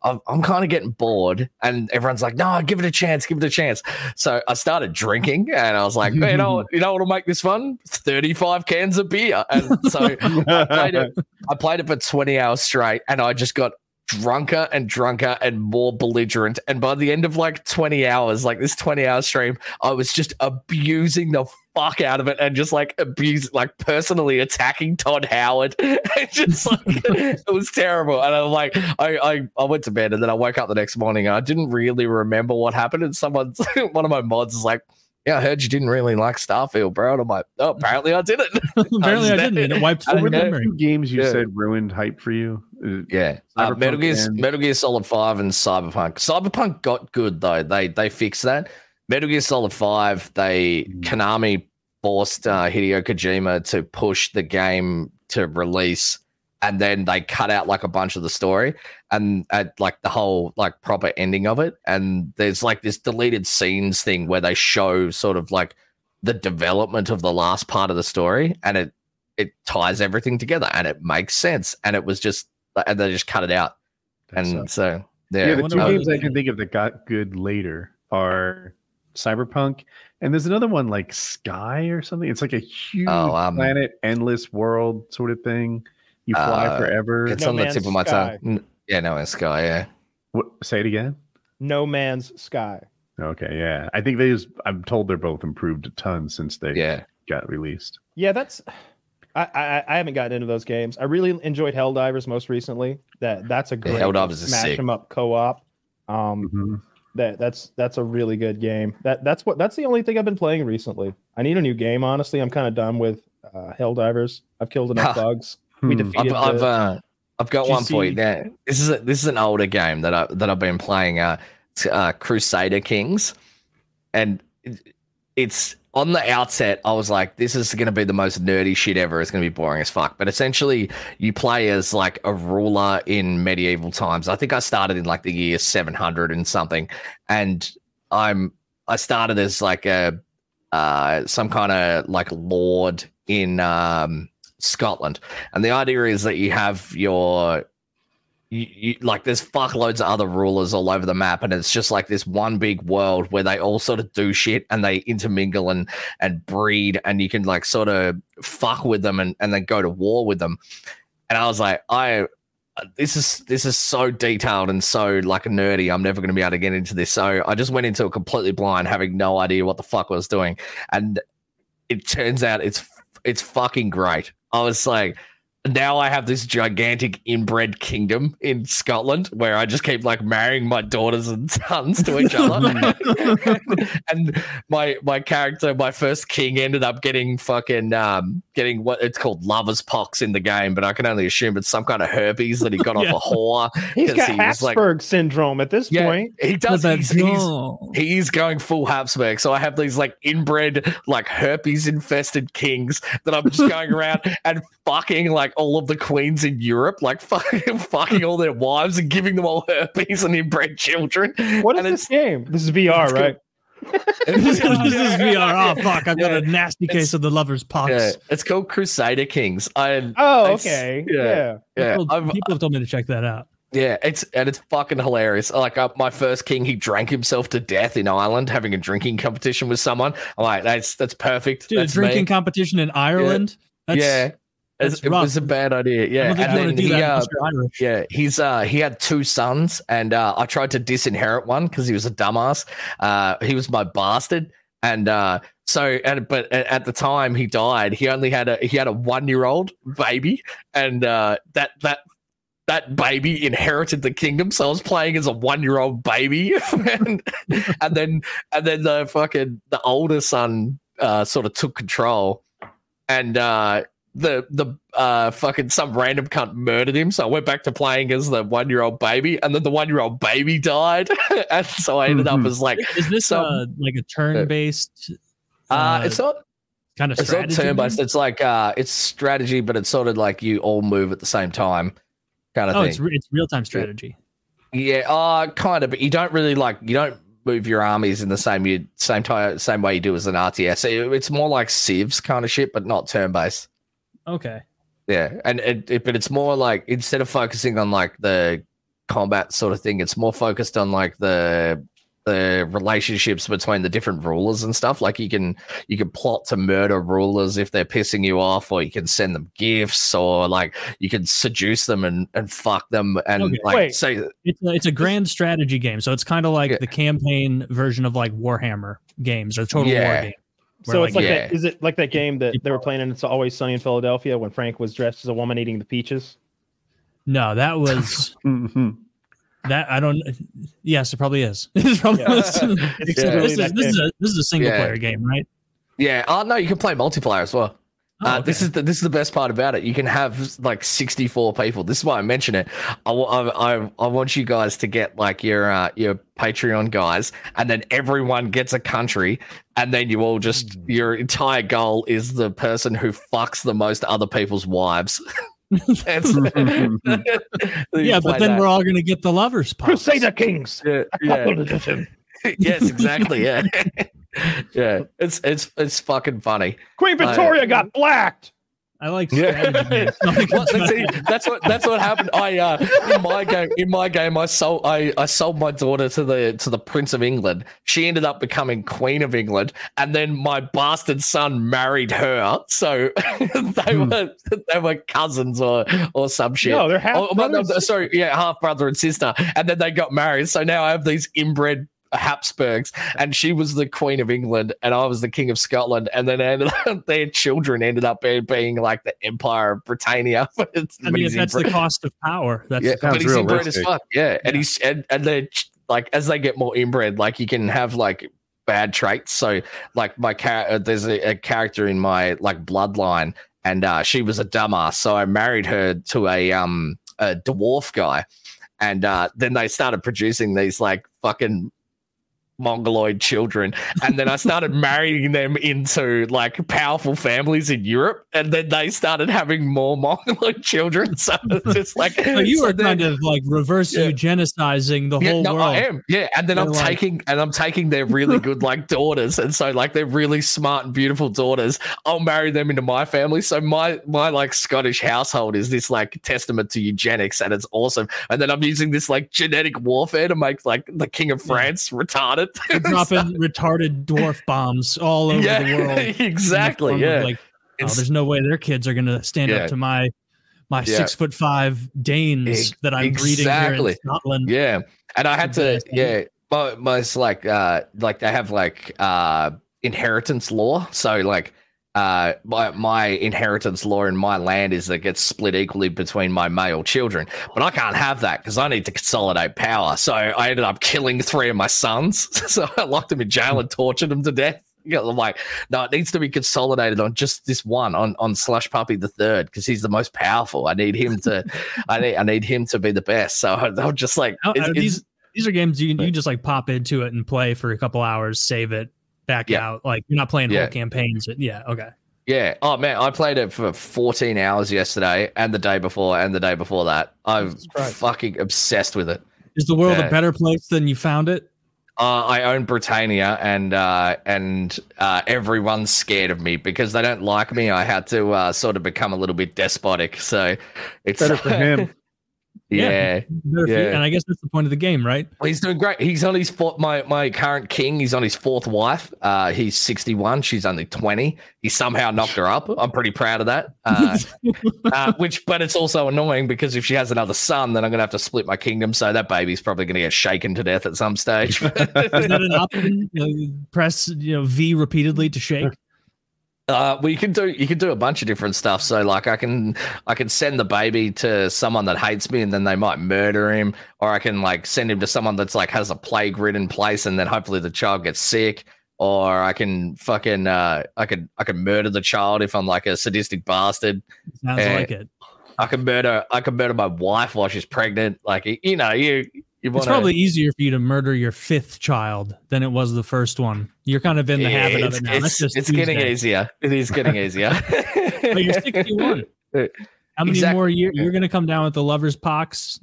I'm, I'm kind of getting bored. And everyone's like, No, give it a chance, give it a chance. So I started drinking, and I was like, You know, what- you know what'll make this fun? 35 cans of beer. And so I played it. I played it for 20 hours straight, and I just got drunker and drunker and more belligerent. And by the end of like 20 hours, like this 20 hour stream, I was just abusing the fuck out of it and just like abuse, like personally attacking Todd Howard. and just like it was terrible. And I'm like, I, I I went to bed and then I woke up the next morning I didn't really remember what happened. And someone's one of my mods is like. Yeah, I heard you didn't really like Starfield, bro. And I'm like, oh, apparently I didn't. Apparently, I was didn't. and It wiped I full memory. Games you Yeah. said ruined hype for you. Uh, Yeah, uh, Metal Gear, and- Metal Gear Solid Five and Cyberpunk. Cyberpunk got good though. They they fixed that. Metal Gear Solid Five. They Mm. Konami forced uh, Hideo Kojima to push the game to release, and then they cut out like a bunch of the story and uh, like the whole like proper ending of it. And there's like this deleted scenes thing where they show sort of like the development of the last part of the story, and it it ties everything together and it makes sense. And it was just and they just cut it out. that And sucks. so yeah, yeah, the wonder two games I can think of that got good later are Cyberpunk, and there's another one like Sky or something. It's like a huge Oh, um, planet, endless world sort of thing. You fly Uh, forever. it's No on the tip of my Sky. tongue. Yeah, no, man's Sky. Yeah, What, say it again. No Man's Sky. Okay, yeah. I think they just. I'm told they're both improved a ton since they yeah. got released. Yeah, that's. I, I I haven't gotten into those games. I really enjoyed Helldivers most recently. That that's a great Helldivers is smash them up co-op. Um, Mhm. that that's that's a really good game. That that's what that's the only thing I've been playing recently. I need a new game. Honestly, I'm kind of done with uh, Helldivers. I've killed enough bugs. We Hmm. defeated. I've I've, uh, I've got Did you one for you. Now, this is a, this is an older game that I that I've been playing. Uh, uh Crusader Kings, and it's on the outset. I was like, this is going to be the most nerdy shit ever. It's going to be boring as fuck. But essentially, you play as like a ruler in medieval times. I think I started in like the year seven hundred and something, and I'm I started as like a uh some kind of like lord in um Scotland, and the idea is that you have your you, you, like there's fuckloads of other rulers all over the map, and it's just like this one big world where they all sort of do shit and they intermingle and and breed, and you can like sort of fuck with them and, and then go to war with them. And I was like, I this is this is so detailed and so like nerdy. I'm never going to be able to get into this. So I just went into it completely blind, having no idea what the fuck I was doing, and it turns out it's it's fucking great. I was like, now I have this gigantic inbred kingdom in Scotland where I just keep like marrying my daughters and sons to each other. and my my character, my first king, ended up getting fucking um getting what it's called lovers pox in the game, but I can only assume it's some kind of herpes that he got Yeah. off a whore. He's 'cause got he was, like- Habsburg syndrome at this Yeah, point. he does. But He's, he's, he's going full Habsburg. So I have these like inbred, like herpes infested kings that I'm just going around and fucking like all of the queens in Europe, like fucking fucking all their wives and giving them all herpes and inbred children. What is and this game? This is VR, right? this is VR. Oh fuck! I've got a nasty It's- case of the lovers pox. Yeah, it's called Crusader Kings. I Oh, okay. yeah. Yeah. yeah, People, I'm- people have told me to check that out. Yeah, it's and it's fucking hilarious. Like uh, my first king, he drank himself to death in Ireland, having a drinking competition with someone. I'm like, that's that's perfect. Dude, that's drinking me. competition in Ireland. Yeah, that's It's- it rough. was a bad idea. Yeah, and then he, uh, unless you're Irish. yeah, he's uh he had two sons, and uh, I tried to disinherit one because he was a dumbass. Uh, he was my bastard, and uh, so and but at the time he died, he only had a he had a one year old baby, and uh, that that. That baby inherited the kingdom, so I was playing as a one-year-old baby, and, and then and then the fucking the older son uh, sort of took control, and uh, the the uh fucking some random cunt murdered him. So I went back to playing as the one year old baby, and then the one year old baby died, and so I ended up Mhm. as like, Is this some- uh, like a turn-based uh, it's not kind of it's not turn based. It's like uh, it's strategy, but it's sort of like you all move at the same time, kind of Oh, thing. it's re- it's real-time strategy. Yeah, uh, kind of, but you don't really like you don't move your armies in the same you same time same way you do as an RTS. It- it's more like Civs kind of shit, but not turn based. Okay. Yeah, and it, it, but it's more like instead of focusing on like the combat sort of thing, it's more focused on like the the relationships between the different rulers and stuff. Like you can you can plot to murder rulers if they're pissing you off, or you can send them gifts, or like you can seduce them and and fuck them and Okay. like Wait. say It's a, it's a grand strategy game, so it's kind of like Yeah. the campaign version of like Warhammer games or Total War Yeah. Game. So where, it's like yeah. that. Is it like that game that they were playing in It's Always Sunny in Philadelphia when Frank was dressed as a woman eating the peaches? no, that was Mhm. that I don't. Yes, it probably is. It's probably Yeah. Except It's Yeah. this is that this is a this is a single Yeah. player game, right? yeah. Oh no, you can play multiplayer as well. Oh, Uh, This is the this is the best part about it. You can have like sixty four people. This is why I mention it. I, I, I, I want you guys to get like your uh, your Patreon guys, and then everyone gets a country, and then you all just your entire goal is the person who fucks the most other people's wives. That's- yeah, but then that. we're all gonna get the lovers pox. Crusader Kings. yeah, yeah. edition. yes, exactly. Yeah, yeah. It's it's it's fucking funny. Queen Victoria got blacked. I like Yeah. strategy games. I like Well, see, that's what that's what happened. I uh, in my game in my game I sold I, I sold my daughter to the to the Prince of England. She ended up becoming Queen of England, and then my bastard son married her. So they were they were cousins or or some shit. No, they're half Oh, brothers. sorry, yeah, half brother and sister, and then they got married. So now I have these inbred Habsburgs, and she was the Queen of England, and I was the King of Scotland, and then ended up, their children ended up being, like the Empire of Britannia. It's- I mean, that's the cost of power. That's yeah, the but cost. he's inbred as fuck. Yeah, and Yeah. he's and, and they like as they get more inbred, like you can have like bad traits. So like my car, uh, there's a, a character in my like bloodline, and uh, she was a dumbass, so I married her to a um a dwarf guy, and uh, then they started producing these like fucking mongoloid children and then i started marrying them into like powerful families in europe and then they started having more mongoloid children so it's just like So you so then- kind of like reverse Yeah. eugenicizing the yeah, whole no, world. I am. Yeah, and then You're I'm like- taking and I'm taking their really good like daughters, and so like they're really smart and beautiful daughters. I'll marry them into my family. So my my like Scottish household is this like testament to eugenics, and it's awesome. And then I'm using this like genetic warfare to make like the king of France retarded. You're dropping retarded dwarf bombs all over yeah, the world. in the exactly. Yeah, Like, oh, there's no way their kids are going to stand Yeah. up to my my Yeah. six foot five Danes Ex- that I'm breeding here in Scotland. Yeah, and I had to. Yeah, it's like uh like they have like uh inheritance law. So like uh my my inheritance law in my land is that it gets split equally between my male children, but I can't have that because I need to consolidate power. So I ended up killing three of my sons. so I locked them in jail and tortured them to death. You know, I'm like, no, it needs to be consolidated on just this one on on Slush Puppy the third because he's the most powerful. I need him to, I need I need him to be the best. So I'm just like, Oh, it's- it's- these these are games you can you just like pop into it and play for a couple hours, save it, back Yeah. out. Like you're not playing Yeah. whole campaigns. Yeah, okay. Yeah. Oh man, I played it for 14 hours yesterday and the day before and the day before that. I'm fucking obsessed with it. Is the world Yeah. a better place than you found it? Uh, I own Britannia and uh, and uh, everyone's scared of me because they don't like me. I had to uh, sort of become a little bit despotic. So it's Better for him. yeah. Better. Yeah. And I guess that's the point of the game, right? Well, he's doing great. He's on his fourth. My my current king. He's on his fourth wife. Uh, he's sixty one. She's only twenty. He somehow knocked her up. I'm pretty proud of that. Uh, uh, which, but it's also annoying because if she has another son, then I'm gonna have to split my kingdom. So that baby's probably gonna get shaken to death at some stage. Is that an option? You know, press you know V repeatedly to shake. Uh, well, you can do you can do a bunch of different stuff. So, like, I can I can send the baby to someone that hates me, and then they might murder him, or I can like send him to someone that's like has a plague ridden place, and then hopefully the child gets sick. Or I can fucking uh, I could I can murder the child if I'm like a sadistic bastard. Sounds Eh, like it. I can murder I can murder my wife while she's pregnant. Like you know you you want It's probably easier for you to murder your fifth child than it was the first one. You're kind of in the habit of it's, it now. It's, That's just it's getting easier. It is getting easier. But you're 61. How many Exactly. more years? You're going to come down with the lover's pox?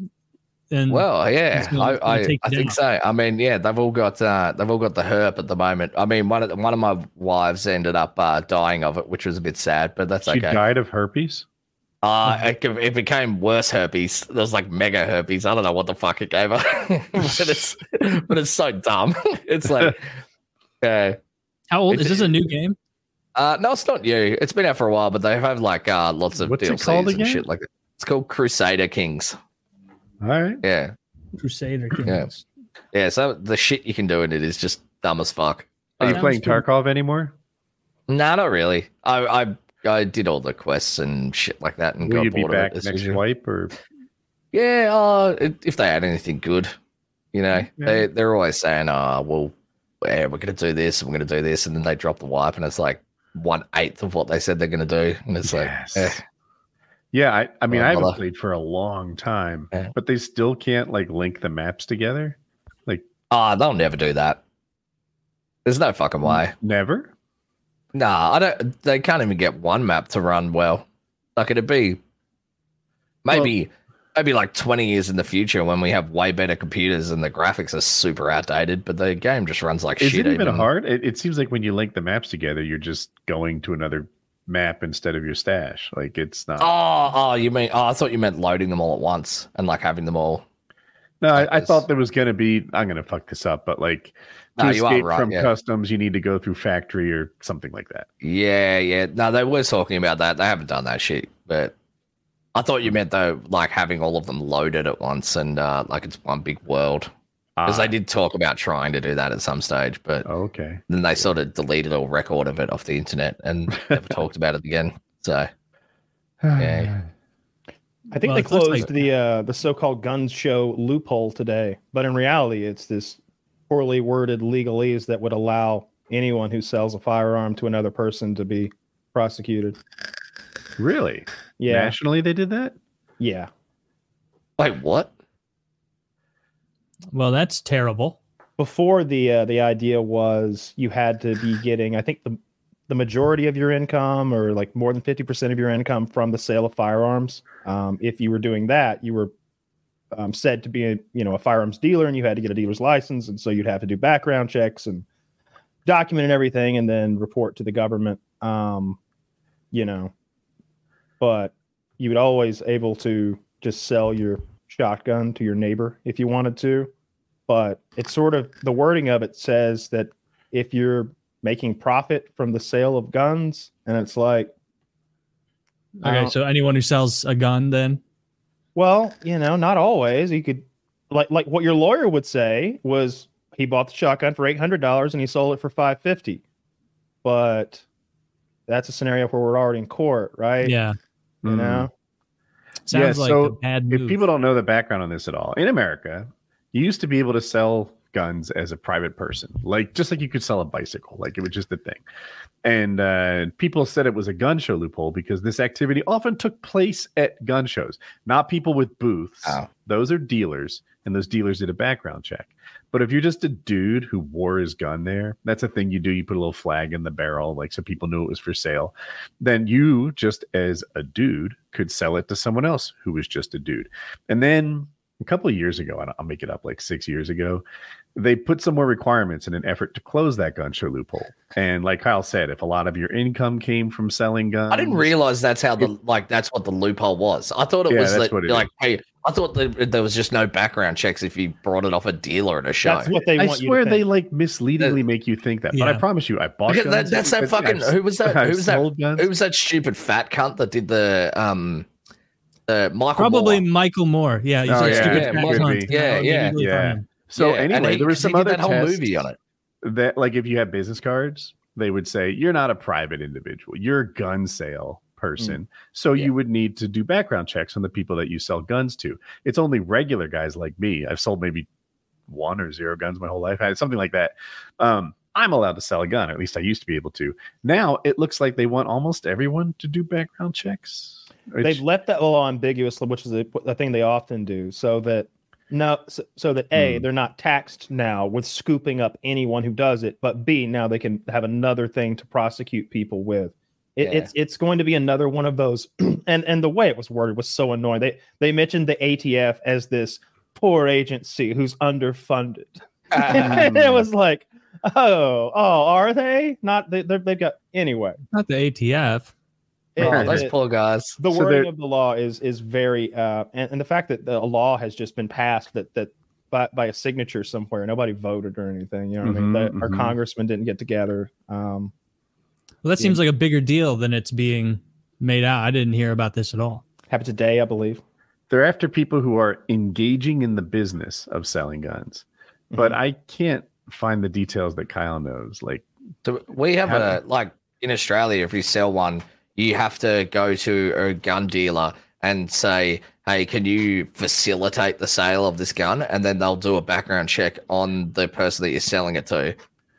And Well, yeah, gonna- I, gonna I, I think down. so. I mean, yeah, they've all got uh, they've all got the herp at the moment. I mean, one of the, one of my wives ended up uh, dying of it, which was a bit sad, but that's She okay. died of herpes. Uh, it, it became worse herpes. There was like mega herpes. I don't know what the fuck it gave her, but it's but it's so dumb. it's like, uh, how old It's- is this? A new game? uh, no, it's not new. It's been out for a while, but they have like uh, lots of What's it DLCs and again? shit like that. It's called Crusader Kings. All right. Yeah, Crusader Yeah. Kings. yeah. yeah. So the shit you can do in it is just dumb as fuck. Are you playing Tarkov anymore? No, not really. I I I did all the quests and shit like that, and Will got you be bored of back it next usual. wipe or Yeah, uh, if they had anything good, you know, Yeah. they they're always saying, "Oh, well, yeah, we're gonna do this and we're gonna do this," and then they drop the wipe, and it's like one eighth of what they said they're gonna do, and it's Yes. like, eh. Yeah, I, I mean I haven't played for a long time, Yeah. but they still can't like link the maps together. Like, ah, they'll never do that. There's no fucking way. Never. Nah, I don't. They can't even get one map to run well. Like it'd be maybe maybe like 20 years in the future when we have way better computers and the graphics are super outdated, but the game just runs like Is shit. it even hard? It, it seems like when you link the maps together, you're just going to another map instead of your stash. Like it's not. Oh, oh, you mean? Oh, I thought you meant loading them all at once and like having them all. no, I, I thought there was going to be. I'm going to fuck this up, but like to No, you are escape right. from Yeah. customs, you need to go through factory or something like that. yeah, yeah. No, they were talking about that. They haven't done that shit, but I thought you meant though, like having all of them loaded at once and uh, like it's one big world. Because Ah, they did talk about trying to do that at some stage, but Okay. then they sort of deleted all record of it off the internet and never talked about it again. So Yeah. I think Well, they closed like- the uh, the so-called guns show loophole today, but in reality, it's this poorly worded legalese that would allow anyone who sells a firearm to another person to be prosecuted. Really? Yeah, Nationally, they did that. yeah. wait, what? Well, that's terrible. before the uh, the idea was you had to be getting I think the the majority of your income or like more than 50% of your income from the sale of firearms. Um, if you were doing that, you were um, said to be a you know a firearms dealer and you had to get a dealer's license and so you'd have to do background checks and document and everything and then report to the government um, you know. But you would always able to just sell your shotgun to your neighbor if you wanted to. But it's sort of the wording of it says that if you're making profit from the sale of guns and it's like Okay, so anyone who sells a gun, then well you know not always. You could like like what your lawyer would say was he bought the shotgun for $800 and he sold it for 550 but that's a scenario where we're already in court right? Yeah, you know? Mm-hmm. Sounds Yeah, like so a bad move. if people don't know the background on this at all, in America, you used to be able to sell guns as a private person, like just like you could sell a bicycle, like it was just a thing. And uh, people said it was a gun show loophole because this activity often took place at gun shows, not people with booths. Oh. Those are dealers, and those dealers did a background check. But if you're just a dude who wore his gun there, that's a thing you do. You put a little flag in the barrel, like so people knew it was for sale. Then you, just as a dude, could sell it to someone else who was just a dude. And then a couple of years ago, and I'll make it up like six years ago, they put some more requirements in an effort to close that gun show loophole. And like Kyle said, if a lot of your income came from selling guns, I didn't realize that's how the like that's what the loophole was. I thought it Yeah, was that it like hey, I thought that there was just no background checks if you brought it off a dealer at a show. that's what they I want swear you they think. like misleadingly make you think that, but I promise you, I bought Okay, that- that's that fucking I've- who was that? I've Who was that? guns. Who was that stupid fat cunt that did the um the Michael Probably Moore? Michael Moore. Yeah, he's Oh, like yeah, stupid yeah, fat could cunt. be. That Yeah, yeah, yeah. So Yeah, anyway, he- there was some other that whole movie on it. that, like, if you have business cards, they would say you're not a private individual, you're a gun sale person. So Yeah. you would need to do background checks on the people that you sell guns to. It's only regular guys like me. I've sold maybe one or zero guns my whole life, something like that. Um, I'm allowed to sell a gun, at least I used to be able to. Now it looks like they want almost everyone to do background checks. Which- they've left that law ambiguous, which is a, a thing they often do, so that no, so, so that a Hmm. they're not taxed now with scooping up anyone who does it, but b now they can have another thing to prosecute people with. It, Yeah. It's it's going to be another one of those, and and the way it was worded was so annoying. They they mentioned the ATF as this poor agency who's underfunded. and it was like, oh, oh, are they? Not they? They've got anyway. Not the ATF. It- oh, those it- poor guys. the So wording of the law is is very uh and, and the fact that the law has just been passed that that by, by a signature somewhere nobody voted or anything you know what i mean Mhm, our mhm. congressman didn't get together um Well, that Yeah. seems like a bigger deal than it's being made out. I didn't hear about this at all. happened today i believe they're after people who are engaging in the business of selling guns. But Mm-hmm. I can't find the details that Kyle knows. Like, So we have How- a like in Australia, if you sell one, you have to go to a gun dealer and say, "Hey, can you facilitate the sale of this gun?" And then they'll do a background check on the person that you're selling it to,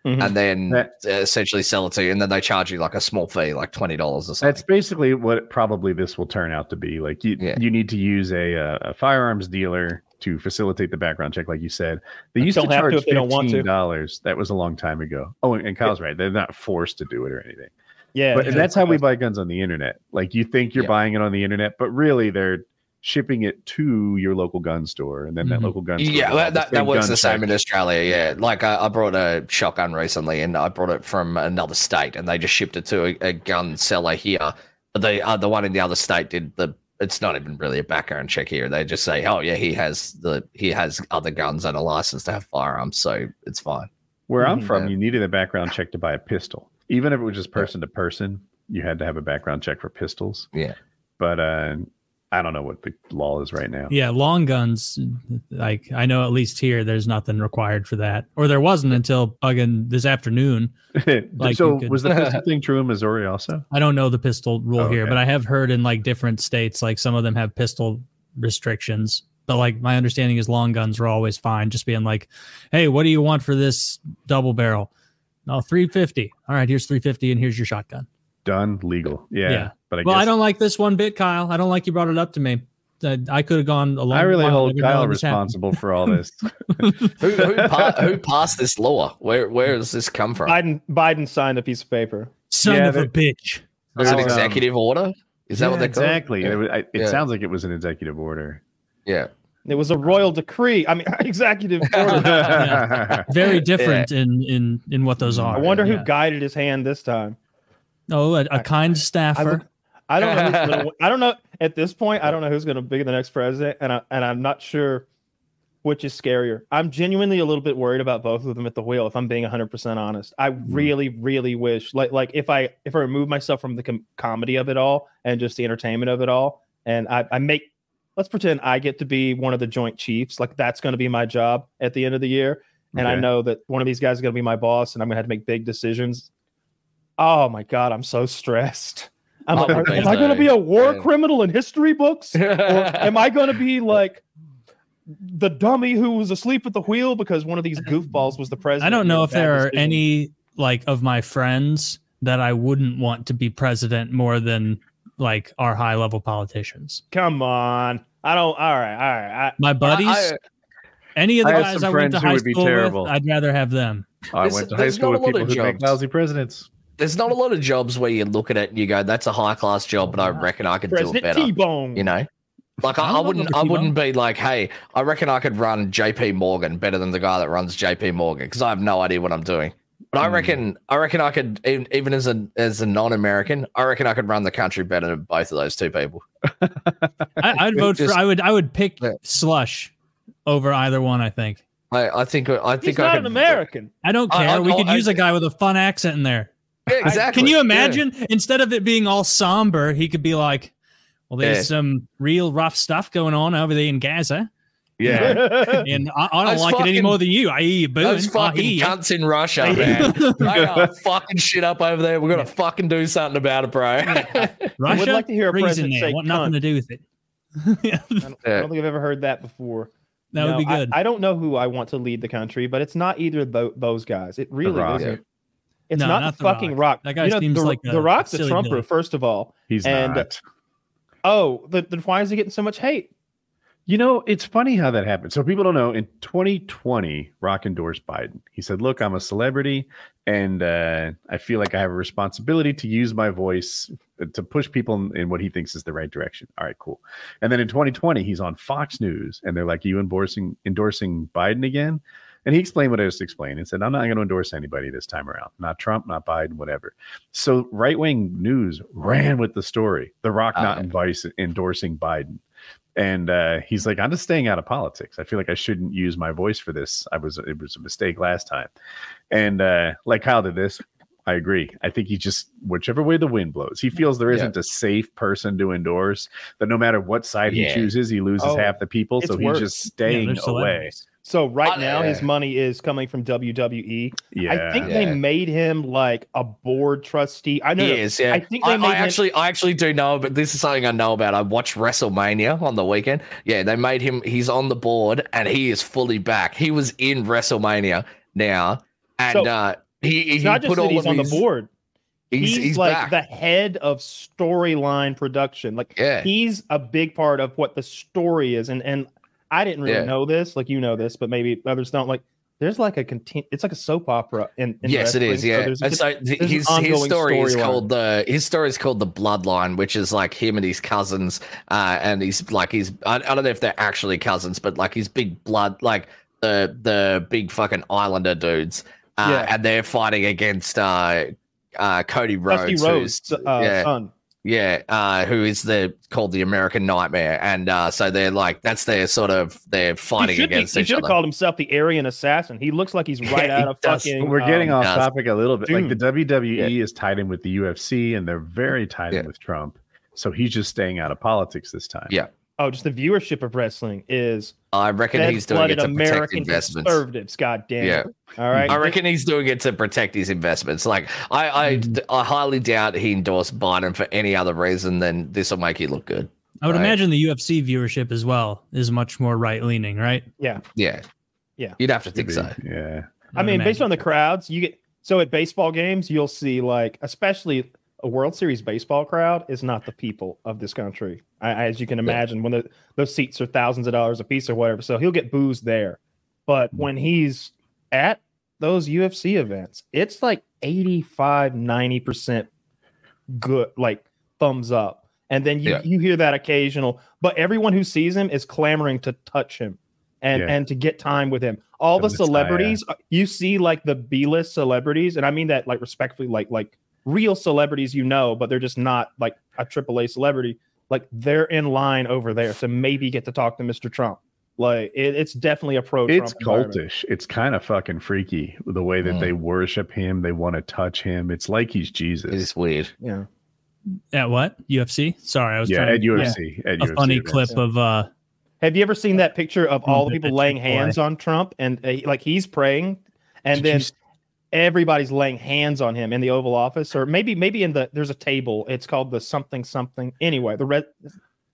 Mhm. and then That- essentially sell it to you. And then they charge you like a small fee, like twenty dollars or something. That's basically what probably this will turn out to be. Like you, Yeah. you need to use a, uh, a firearms dealer to facilitate the background check, like you said. They used to Don't have to charge don't to. fifteen dollars. That was a long time ago. Oh, and, and Kyle's right; they're not forced to do it or anything. Yeah but and that's how we buy guns on the internet. Like you think you're Yeah. buying it on the internet, but really they're shipping it to your local gun store, and then that Mhm. local gun store. Yeah, that, that, that works the same checks. in Australia. Yeah, like I, I brought a shotgun recently, and I brought it from another state, and they just shipped it to a, a gun seller here. But the uh, the one in the other state did the. It's not even really a background check here. They just say, "Oh yeah, he has the he has other guns and a license to have firearms, so it's fine." Where I'm Mhm. from, Yeah. you needed a background check to buy a pistol. Even if it was just person to person, you had to have a background check for pistols. Yeah. But uh, I don't know what the law is right now. Yeah, long guns. Like I know at least here, there's nothing required for that, or there wasn't until again this afternoon. Like so could- was the pistol thing true in Missouri also? I don't know the pistol rule Oh, here, okay. but I have heard in like different states, like some of them have pistol restrictions. But like my understanding is long guns are always fine. Just being like, hey, what do you want for this double barrel? No, three fifty. All right, here's three fifty, and here's your shotgun. Done legal. Yeah. Yeah. But I well, guess I don't like this one bit, Kyle. I don't like you brought it up to me. Uh, I could have gone a long. I really hold Kyle this happened. responsible for all this. Who who, pa- who passed this law? Where where does this come from? Biden Biden signed a piece of paper. Son Yeah, of a bitch. Was it There's, um, executive order? Is that Yeah, what they call exactly? it? It, was- I- it Yeah. sounds like it was an executive order. Yeah. It was a royal decree. I mean, executive order. Very different in in in what those are. I wonder who Yeah. guided his hand this time. Oh, a, a kind staffer. would- I don't know. Who's gonna, I don't know at this point. I don't know who's going to be the next president, and I, and I'm not sure which is scarier. I'm genuinely a little bit worried about both of them at the wheel. If I'm being 100 percent honest, I hmm. really, really wish like like if I if I remove myself from the com- comedy of it all and just the entertainment of it all, and I, I make let's pretend I get to be one of the Joint Chiefs. Like that's going to be my job at the end of the year, and I know that one of these guys is going to be my boss, and I'm going to have to make big decisions. Oh my god, I'm so stressed. I'm like, am I going to be a war Yeah. criminal in history books? or am I going to be like the dummy who was asleep at the wheel because one of these goofballs was the president? I don't know if there are decision? any like of my friends that I wouldn't want to be president more than like our high level politicians. Come on, I don't. All right, all right. I, My buddies, I- any of the I guys some I went to high would be school terrible. with, I'd rather have them. Oh, I There's- went to high there's school not with a lot people of who make jobs. lousy presidents. There's not a lot of jobs where you look at it and you go, "That's a high class job," but I reckon I could do it better. T-Bone. You know, like I I, I wouldn't, Robert I T. wouldn't be like, "Hey, I reckon I could run J.P. Morgan better than the guy that runs J.P. Morgan," because I have no idea what I'm doing. But I Hmm. reckon, I reckon I could, even as a as a non-American, I reckon I could run the country better than both of those two people. I, I'd vote Just- for. I would. I would pick Yeah. Slush over either one. I think. I, I think, I He's think I not could. an American. I don't care. I- we could I- use a guy with a fun accent in there. Yeah, exactly. Can you Yeah. imagine instead of it being all somber, he could be like, "Well, there's Yeah. some real rough stuff going on over there in Gaza, Yeah. and I, I don't Those like it any more than you. I hear you booing. Those I fucking hear you." cunts in Russia, man. they are fucking shit up over there. We're gonna fucking do something about it, bro. Russia, would like to hear a reason president there. say Want nothing cunt. to do with it. yeah, I don't, I don't think I've ever heard that before. that would No, be I- good. I, don't know who I want to lead the country, but it's not either of tho- those guys. It really Rock. isn't. It's No, not, not the The fucking Rock. rock. That guy you know, seems the, like the Rock's a silly Trumper, Billy. first of all. He's And- not. Oh, then then why is he getting so much hate? You know, it's funny how that happened. So people don't know. In 2020, Rock endorsed Biden. He said, "Look, I'm a celebrity, and uh, I feel like I have a responsibility to use my voice to push people in, in what he thinks is the right direction." All right, cool. And then in 2020, he's on Fox News, and they're like, "You endorsing endorsing Biden again?" And he explained what I just explained and said, I'm not going to endorse anybody this time around. Not Trump, not Biden, whatever. So right wing news ran with the story. The Rock not advice endorsing Biden. And uh, he's like, I'm just staying out of politics. I feel like I shouldn't use my voice for this. I was it was a mistake last time. And uh, like Kyle did this. I agree. I think he just whichever way the wind blows, he feels there Yeah. isn't a safe person to endorse. That no matter what side he chooses, he loses Oh, half the people. So he's worse. just staying they're away. celebrities. So right I- now, his money is coming from WWE. Yeah, I think Yeah. they made him like a board trustee. I know. He is, yeah. I think they I, made I him- actually, I actually do know, but this is something I know about. I watched WrestleMania on the weekend. Yeah, they made him. He's on the board, and he is fully back. He was in WrestleMania now, and So, uh, he, he It's not just put that all he's of on his, the board. He's, He's, he's like back. the head of storyline production. Like yeah, he's a big part of what the story is. And and I didn't really Yeah. know this, like you know this, but maybe others don't. Like there's like a continu- it's like a soap opera in, in yes, it is. So Yeah, so an his his story is called the his story is called the Bloodline, which is like him and his cousins, uh, and he's like he's I, I don't know if they're actually cousins, but like his big blood, like the the big fucking Islander dudes, uh, Yeah. and they're fighting against uh, uh, Cody Dusty Rhodes, Rhodes, who's uh, yeah, son. Yeah, uh, who is the called the American Nightmare, and uh, so they're like that's their sort of they're He fighting should, be, against he should have called himself the Aryan Assassin. He looks like he's right Yeah, out he of does. fucking. We're getting um, off yes. topic a little bit. Like the WWE Yeah. is tied in with the UFC, and they're very tied Yeah. in with Trump. So he's just staying out of politics this time. Yeah. Oh, just the viewership of wrestling is I reckon he's doing it blooded to protect American investments. conservatives. God damn. Yeah. All right. I reckon he's doing it to protect his investments. Like I, I, Mm-hmm. I highly doubt he endorsed Biden for any other reason than this will make you look good. I would Right. imagine the UFC viewership as well is much more right leaning, right? Yeah, Yeah. Yeah. You'd have to think be. so. Yeah. I mean, based on the crowds, you get so at baseball games, you'll see like, especially a World Series baseball crowd is not the people of this country, I, as you can imagine. When the, those seats are thousands of dollars a piece or whatever, so he'll get booze there. But when he's at those UFC events, it's like 85, 90% good, like thumbs up. And then you, Yeah. you hear that occasional, but everyone who sees him is clamoring to touch him and, Yeah. and to get time with him. All The celebrities, uh, you see like the B-list celebrities, and I mean that like respectfully, like like real celebrities you know, but they're just not like a AAA celebrity. Like they're in line over there to maybe get to talk to Mr. Trump. Like it, it's definitely a pro. It's cultish. It's kind of fucking freaky the way that Mm. they worship him. They want to touch him. It's like he's Jesus. It's weird. Yeah. At what UFC? Sorry, I was yeah, trying at to UFC. At a UFC funny events. clip of uh Have you ever seen that picture of all the people laying hands on Trump and uh, like he's praying, and Did then s- everybody's laying hands on him in the Oval Office, or maybe maybe in the there's a table. It's called the something something. Anyway, the red.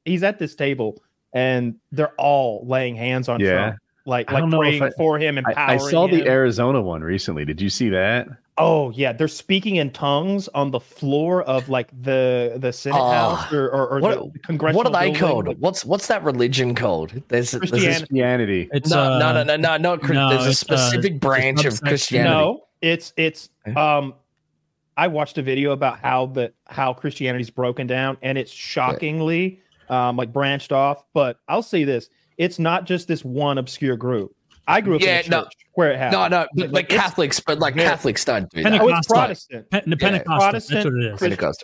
He's at this table, and they're all laying hands on Yeah. Trump, like like don't know if praying I- for him, I, empowering I saw the. Arizona one recently. Did you see that? Oh yeah, they're speaking in tongues on the floor of like the the Senate Oh, House or, or, or what- the congressional. What are they building. called? What's what's that religion called? There's, there's a, Christianity. Christianity. it's no, uh, no, no, no, no, not no, There's a it's, uh, specific branch of. Christianity. No, it's it's um I watched a video about how the how Christianity's broken down and it's shockingly um like branched off, but I'll say this, it's not just this one obscure group. I grew up Yeah, in a church no. where it happened. No, no, but Like, like Catholics, but like Yeah. Catholics don't do that. Oh, it's Protestant. Pe- the Pentecostal. Protestant, That's what it is. Christian- Pentecost.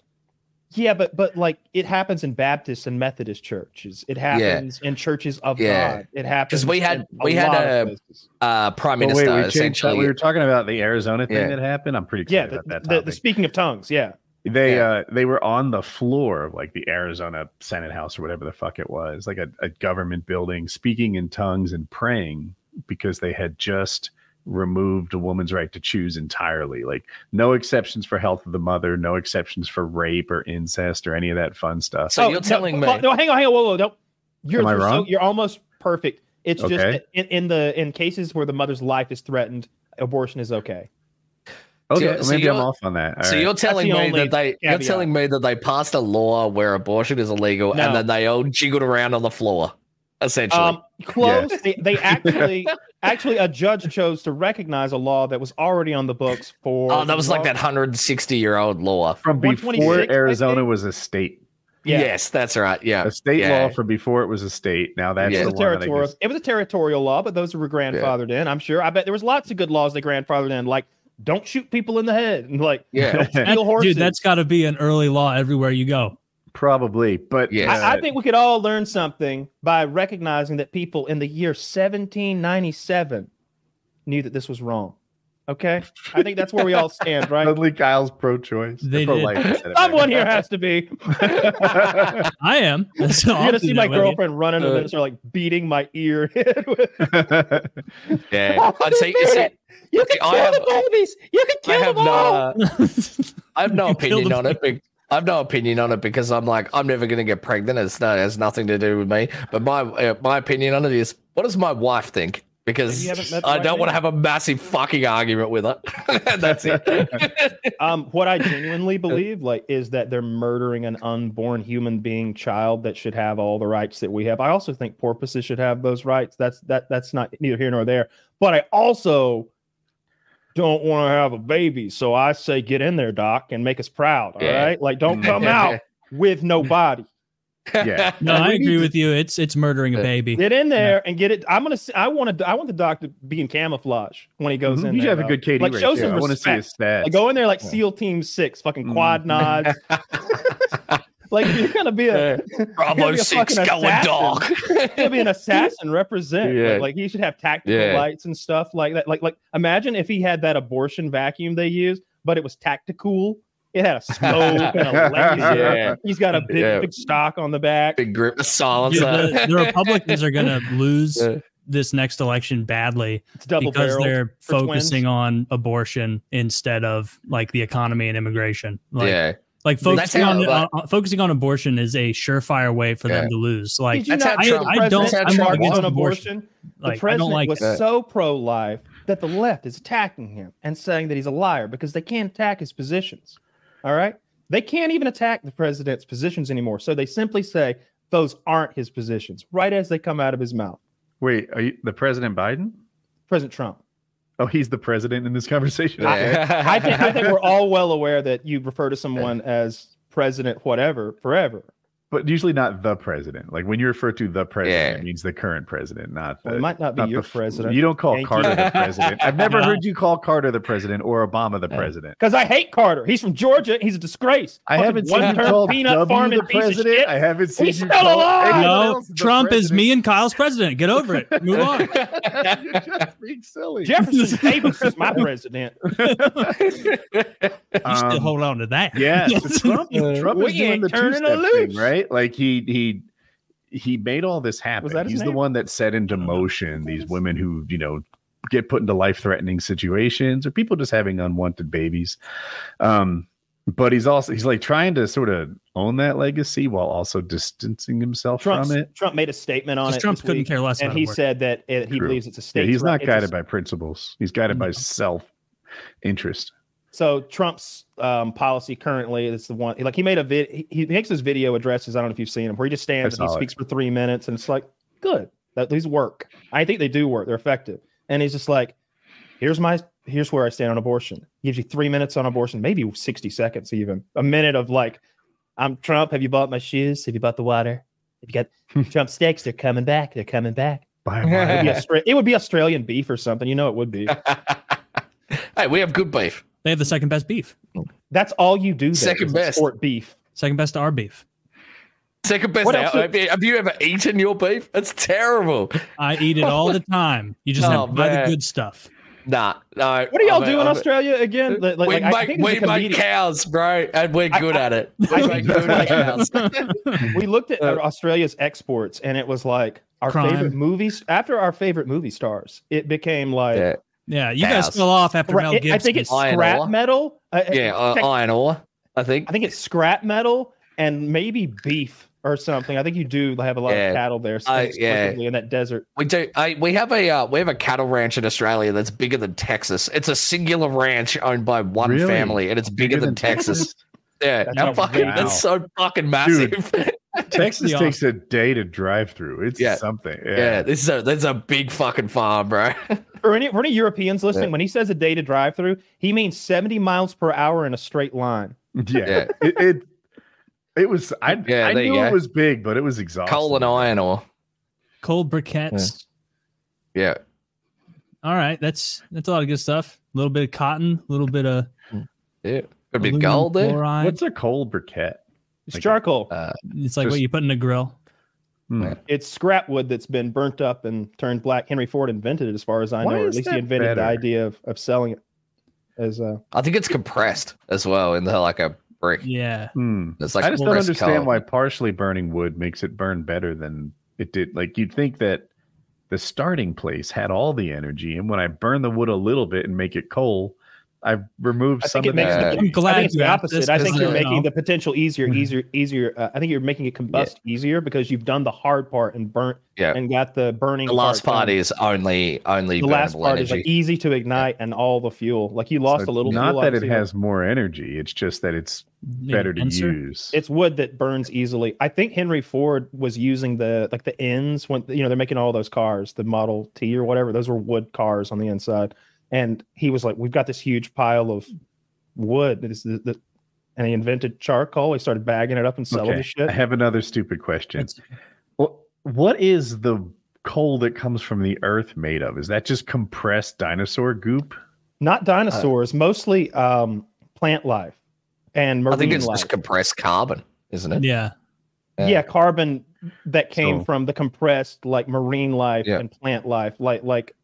Yeah, but but like it happens in Baptist and Methodist churches. It happens in churches of Yeah. God. It happens Because we had- in we had lot a- places. Uh, Prime Minister wait, we, changed that. essentially. we were talking about the Arizona thing Yeah. that happened. I'm pretty yeah, the, about that the, topic. the speaking of tongues, yeah. they Yeah. uh they were on the floor of like the Arizona Senate House or whatever the fuck it was, like a, a government building, speaking in tongues and praying because they had just removed a woman's right to choose entirely. Like no exceptions for health of the mother, no exceptions for rape or incest or any of that fun stuff. So you're oh, telling no, me- No, hang on, hang on, whoa, whoa, no. You're, Am I you're so- wrong? you're almost perfect. It's just Okay. that in, in the in cases where the mother's life is threatened, abortion is okay. okay, so maybe I'm off on that. All so right. you're telling me that they you're telling me that they passed a law where abortion is illegal No. and then they all jiggled around on the floor, essentially. Um, close. They, they actually actually a judge chose to recognize a law that was already on the books for. oh, that was like that 160 year old law. from before Arizona was a state. Yeah. Yes, that's right. Yeah, A state yeah. law from before it was a state. Now that's Yeah. It the was, a one that territorial, guess- it was a territorial law, but those were grandfathered in. I'm sure. I bet there was lots of good laws they grandfathered in, like don't shoot people in the head, and like Yeah. don't steal horses. Dude, that's got to be an early law everywhere you go. Probably, but Yes. uh, I, I think we could all learn something by recognizing that people in the year 1797 knew that this was wrong. Okay, I think that's where we all stand, right? Suddenly Kyle's pro-choice. They pro-life did. Someone here has to be. I am. So You're gonna see my with girlfriend running Uh, and start like beating my ear. with- yeah. I'd say, you see, you can I kill have- the babies. You can I have no, uh, I have no opinion on it. But I have no opinion on it because I'm like, I'm never going to get pregnant. It's not, it has nothing to do with me. But my uh, my opinion on it is, what does my wife think? Because You haven't met the I don't want to have a massive fucking argument with her. That's it. Um, what I genuinely believe, like, is that they're murdering an unborn human being child that should have all the rights that we have. I also think porpoises should have those rights. That's that that's not neither here nor there. But I also don't want to have a baby, so I say get in there, doc, and make us proud. All Yeah. right, like don't come out with no body. yeah. No, I agree with you. It's it's murdering a baby. Get in there and get it. I'm gonna. see- I want to. I want the doc to be in camouflage when he goes Mhm. in. You there, have a good KD Like, show there. some I want to see his stats. Like go in there like Yeah. SEAL Team Six, fucking Mm. quad nods. Like you're gonna be a Bravo be a six fucking going assassin. dog. you're gonna be an assassin represent. Yeah. Like, like he should have tactical Yeah. lights and stuff like that. Like like imagine if he had that abortion vacuum they use, but it was tactical. It had a scope and a laser. Yeah. He's got a big Yeah. big stock on the back. Big grip of Dude, silence. the, the Republicans are going to lose Yeah. this next election badly It's because they're focusing twins. on abortion instead of like the economy and immigration. Like, yeah. Like focusing how, on like- uh, focusing on abortion is a surefire way for Yeah. them to lose. Like Did you That's not how hear Trump- the I don't- president I'm charge against on abortion. abortion? like the I president don't like was it. so pro-life that the left is attacking him and saying that he's a liar because they can't attack his positions. All right. They can't even attack the president's positions anymore. So they simply say those aren't his positions, right as they come out of his mouth. Wait, are you the President Biden? President Trump. Oh, he's the president in this conversation. I- I think, I think we're all well aware that you refer to someone as president, whatever, forever. But usually not the president. Like when you refer to the president, Yeah. it means the current president, not the. Well, it might not be not your the president. You don't call Thank Carter you. the president. I've never No. heard you call Carter the president or Obama the Yeah. president. Because I hate Carter. He's from Georgia. He's a disgrace. I haven't seen you one-term call peanut W farming the president. I haven't seen He's you still call alive! No, else the Trump is me and Kyle's president. Get over it. Move on. You're just being silly. Jefferson Davis is my president. You still Um, hold on to that. Yeah, so Trump, Trump we is doing the turning two-step her thing, loose. Right? Like he he he made all this happen. that his He's the one that set into motion these women who you know get put into life-threatening situations or people just having unwanted babies. Um, but he's also he's like trying to sort of own that legacy while also distancing himself Trump, from it. Trump made a statement on Just it. Trump this couldn't week, care less and about he work. said that it, he True. believes it's a Yeah, state. he's not guided by principles. He's guided by self interest. So Trump's um, policy currently is the one like he made a vid. He, he makes his video addresses. I don't know if you've seen him, where he just stands and he it. speaks for three minutes, and it's like good. That these work. I think they do work. They're effective. And he's just like, here's my here's where I stand on abortion. He gives you three minutes on abortion, maybe sixty seconds, even a minute of like, I'm Trump. Have you bought my shoes? Have you bought the water? Have you got Trump steaks? They're coming back. They're coming back. It'd be, Austra- it would be Australian beef or something. You know it would be. hey, we have good beef. They have the second best beef. That's all you do. There, Second best. export beef. Second best to our beef. Second best. What else Have you, have you ever eaten your beef? It's terrible. I eat it all the time. You just Oh, have to buy the good stuff. Nah, no. What do y'all I do mean, in I- Australia again? Like, we like, I make think we make cows, bro, and we're good I- at it. I We think good at cows. we looked at uh, Australia's exports, and it was like our Crime. favorite movies. After our favorite movie stars, it became like Yeah, Yeah, you guys Cows. fell off after Right, Mel Gibson. I think it's Iron scrap ore. metal. Uh, yeah, uh, iron ore. I think. I think it's scrap metal and maybe beef or something. I think you do have a lot Yeah. of cattle there, I- exclusively in that desert. We do. I, we have a uh, we have a cattle ranch in Australia that's bigger than Texas. It's a singular ranch owned by one Really? family, and it's bigger, than, Texas. Yeah, That's how fucking, Wow. that's so fucking massive. Texas Yeah. takes a day to drive through. It's Yeah. something. yeah. Yeah. this is a this is a big fucking farm, bro. For any, for any Europeans listening, Yeah. when he says a day to drive through, he means 70 miles per hour in a straight line. Yeah. Yeah. It, it it was I Yeah, I knew it was big, but it was exhausting. Coal and iron ore. cold briquettes. Yeah, All right, that's that's a lot of good stuff. A little bit of cotton, a little bit of yeah. Could be aluminum gold there. chloride. What's a coal briquette? It's Like- charcoal. Uh, it's like what you put in a grill. Hmm. Yeah. it's scrap wood that's been burnt up and turned black. Henry Ford invented it, as far as I Why know, or at least he that invented the idea of, of selling it as uh, I think it's compressed as well in the like a brick. Yeah. Hmm. It's like I just don't understand coal. why partially burning wood makes it burn better than it did. Like you'd think that the starting place had all the energy, and when I burn the wood a little bit and make it coal, I've removed I some of makes the. that. the, I'm I glad think it's you the opposite. this I think you're making no. the potential easier, Mm-hmm. easier, easier. Uh, I think you're making it combust easier because you've done the hard part and burnt Yeah. and got the burning. The last part part is only only the last part energy. is like easy to ignite and all the fuel. Like you lost So a little. Not fuel, that it has more energy; it's just that it's Maybe better to denser. use. it's wood that burns easily. I think Henry Ford was using the like the ends when you know they're making all those cars, the Model T or whatever. Those were wood cars on the inside, and he was like, "We've got this huge pile of wood." That is the, the, and he invented charcoal. He started bagging it up and selling okay. the shit. I have another stupid question. It's- What what is the coal that comes from the earth made of? Is that just compressed dinosaur goop? Not dinosaurs, mostly um, plant life and marine I think it's life. just compressed carbon, isn't it? Yeah. yeah. carbon that came So- from the compressed like marine life Yeah. and plant life, like like.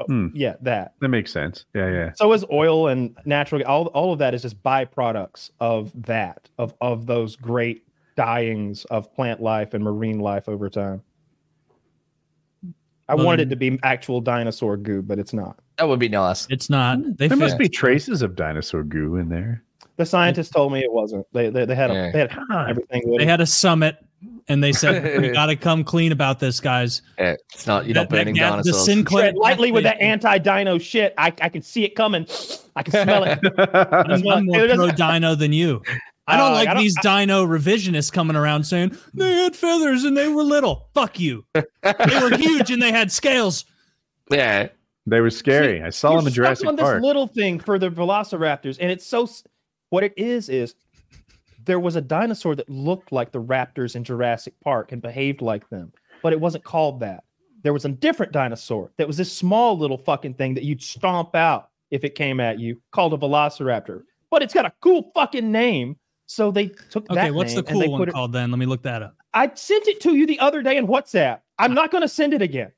Oh, Hmm. Yeah, that. That makes sense. Yeah, yeah. So is oil and natural. All all of that is just byproducts of that of of those great dyings of plant life and marine life over time. I Well, wanted it to be actual dinosaur goo, but it's not. That would be nice. It's not. They There must be traces of dinosaur goo in there. The scientists told me it wasn't. They they, they had a, Yeah. they had everything. with They had a summit and they said we got to come clean about this, guys. Yeah, it's not you're not That- that burning the dinosaurs. Sinclair Tread lightly with that anti-dino shit. I, I can see it coming. I can smell it. I'm, I'm more It pro dino than you. I don't Uh, like I don't- these dino revisionists coming around saying they had feathers and they were little. Fuck you. they were huge and they had scales. yeah, they were scary. I saw them in stuck Jurassic on this little thing for the Velociraptors, and it's so. What it is is there was a dinosaur that looked like the raptors in Jurassic Park and behaved like them, but it wasn't called that. There was a different dinosaur that was this small little fucking thing that you'd stomp out if it came at you, called a Velociraptor. But it's got a cool fucking name, so they took that. Okay, what's the cool one it- called then? Let me look that up. I sent it to you the other day in WhatsApp. I'm not going to send it again.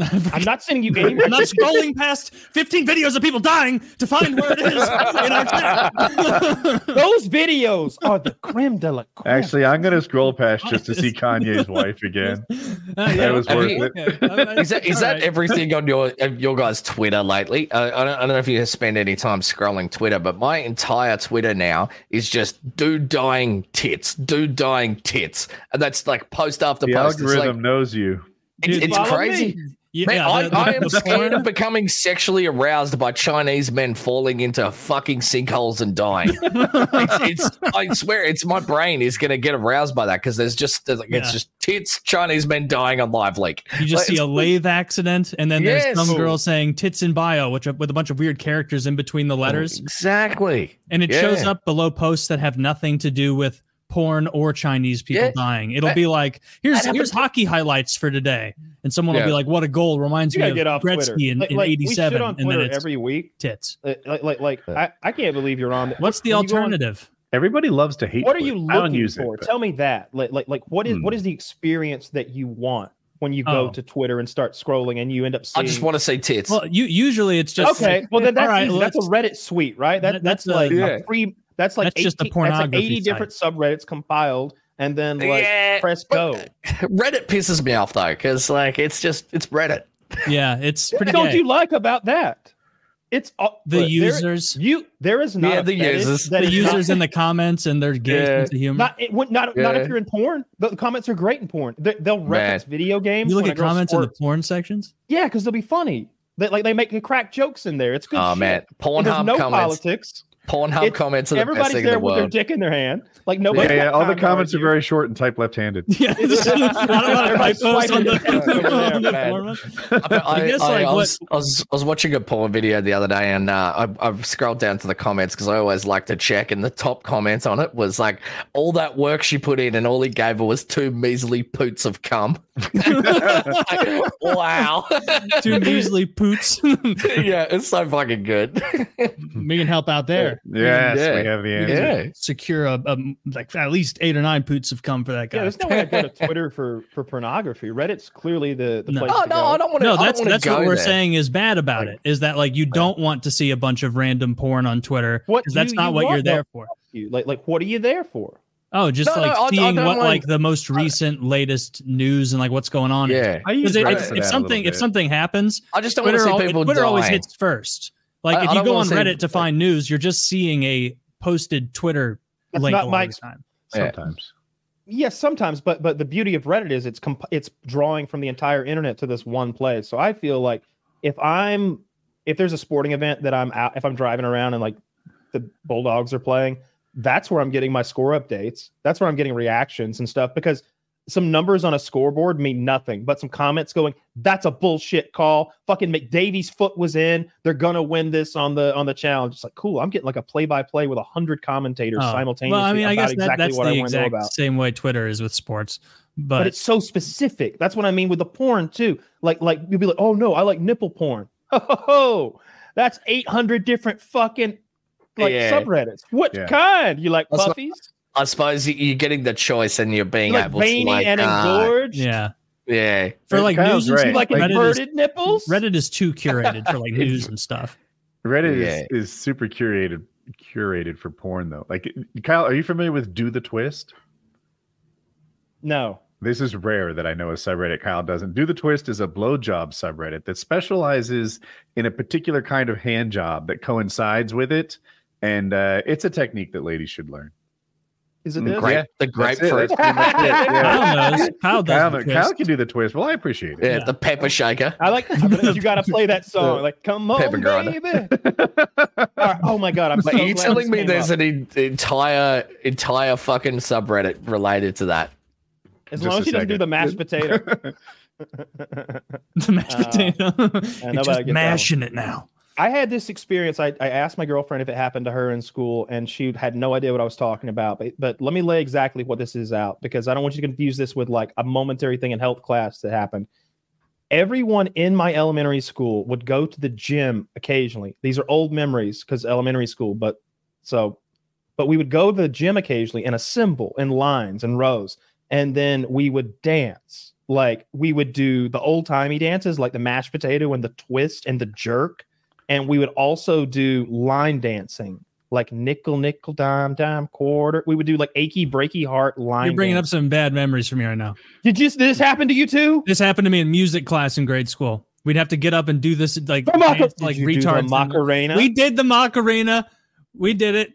I'm not sending you any. I'm not scrolling past 15 videos of people dying to find where it is in our chat. Those videos are the creme de la creme. Actually, I'm gonna scroll past just to see Kanye's wife again. Uh, That was Have worth you- it. Okay. is that is that right. everything on your your guys' Twitter lately? Uh, I, don't, I don't know if you spend any time scrolling Twitter, but my entire Twitter now is just dude dying tits, dude dying tits, and that's like post after The post. It's, algorithm like, knows you. it's, Dude, it's follow crazy. me. Yeah, Man, I, the- I am scared of becoming sexually aroused by Chinese men falling into fucking sinkholes and dying. it's, it's, I swear, it's my brain is going to get aroused by that because there's just like, Yeah. it's just tits Chinese men dying on live leak. You just Like, see a lathe accident, and then Yes. there's some girl saying "tits in bio," which with a bunch of weird characters in between the oh, letters, exactly. and it shows up below posts that have nothing to do with porn or Chinese people Yeah. dying. It'll I- be like, "Here's here's happened- hockey highlights for today," and someone will be like, "What a goal!" Reminds You me gotta of get off Gretzky Twitter. in, like, in like, we '87, shit on and then Twitter it's every week. tits. Uh, Like, like, like I, I can't believe you're on. What's the when you go on- alternative? Everybody loves to hate. What are you I looking use for? it. Tell me that. Like, like, like, what is Hmm. what is the experience that you want when you go Oh. to Twitter and start scrolling and you end up I just want to say tits. Well, you usually it's just okay, well then that's All right, easy. that's a Reddit suite, right? That, That- that's, that's a- like Yeah. a free. That's like That's just a 18 that's like pornography eighty different subreddits compiled, and then like yeah, press go. Reddit pisses me off though because like it's just it's Reddit. yeah, it's pretty. What pretty don't you like about that? It's all, the look, there- users, you there is not Yeah, the users. that the users not, in the comments, and their gay Yeah. sense of humor. not it, would- not not Yeah. if you're in porn. The, the comments are great in porn. They, they'll reference video games. you look at a girl comments in the porn sections. yeah, because they'll be funny. They like they make crack jokes in there. It's good. Oh shit. man, And there's Pornhub no comments. politics. Pornhub It's- comments are the best Everybody's thing in there the with their dick in their hand. Like nobody. Yeah, yeah. All the comments are very short and type left-handed. Yeah, it's- I don't know how to Everybody's on the, swiping their phone over on the there, porn man. one. I, I, I guess, I- like, I what- was, I was I was watching a porn video the other day and uh, I, I scrolled down to the comments because I always like to check and the top comments on it was like all that work she put in and all he gave her was two measly poots of cum. Like, wow. Two measly poots. yeah, it's so fucking good. Me can help out there. Yes, Yeah. we have the answer. yeah. Secure a, a like at least eight or nine poots have come for that guy. Yeah, there's no way I go to Twitter for for pornography. Reddit's clearly the, the No. place Oh to no, go. I don't want to. no, that's that's go what we're there. saying is bad about it. Is that like you don't want to see a bunch of random porn on Twitter What because that's not you what you're there for. You like like what are you there for? Oh, just No, like no, I- I seeing what want- like the most recent, latest news and like what's going on. is. Yeah, I use Because if, Reddit if, for that a something if something happens, I just don't want to Twitter, see al- people Twitter always hits first. Like I- if you go on wanna Reddit to find news, you're just seeing a posted Twitter That's link not all my the time. Sometimes. Yes, sometimes, but but the beauty of Reddit is it's comp- it's drawing from the entire internet to this one place. So I feel like if I'm if there's a sporting event that I'm out if I'm driving around and like the Bulldogs are playing, that's where I'm getting my score updates. That's where I'm getting reactions and stuff because some numbers on a scoreboard mean nothing, but some comments going, "That's a bullshit call." Fucking McDavid's foot was in. They're gonna win this on the on the challenge. It's like cool. I'm getting like a play by play with a hundred commentators Oh. simultaneously. Well, I mean, I about guess that, exactly that's what the I want exact about. same way Twitter is with sports. But, But, it's so specific. That's what I mean with the porn too. Like, like you'll be like, "Oh no, I like nipple porn." Ho ho ho! That's eight hundred different fucking like Yeah. subreddits. What Yeah. kind? You like That's puffies? I suppose you- you're getting the choice and you're being like able veiny to like, and uh, engorged? yeah, yeah. for like news and stuff, You like Like, Reddit, inverted is, nipples? Reddit is too curated for like news and stuff. Reddit Yeah. is, is super curated curated for porn though. Like Kyle, are you familiar with Do the Twist? No. This is rare that I know a subreddit Kyle doesn't. Do the Twist is a blowjob subreddit that specializes in a particular kind of hand job that coincides with it, and uh, it's a technique that ladies should learn. Is it Mm, this? Grape, Yeah, the That's it, grapefruit. that's pretty much it, yeah. Kyle knows. Kyle does. Kyle, the Kyle twist. can do the twist. Well, I appreciate it. Yeah, Yeah. the pepper shaker. I like but you got to play that song. Like, come on, Pepper grinder. baby. All right. Oh my god, I'm so But are you glad telling me there's up. an en- entire entire fucking subreddit related to that? as Just long as she doesn't do the mashed potato. the mashed Uh, potato. nobody You're just mashing it now. I had this experience. I, I asked my girlfriend if it happened to her in school, and she had no idea what I was talking about. But, but let me lay exactly what this is out because I don't want you to confuse this with like a momentary thing in health class that happened. Everyone in my elementary school would go to the gym occasionally. These are old memories because elementary school, but so, but we would go to the gym occasionally and assemble in lines and rows, and then we would dance. Like we would do the old timey dances, like the mashed potato and the twist and the jerk and we would also do line dancing like nickel nickel dime dime quarter we would do like achy breaky heart line You're bringing dance. up some bad memories for me right now. did you, did this happen to you too This happened to me in music class in grade school. We'd have to get up and do this like The Maca- dance Did like you do the retards. Macarena? We did the Macarena. We did it.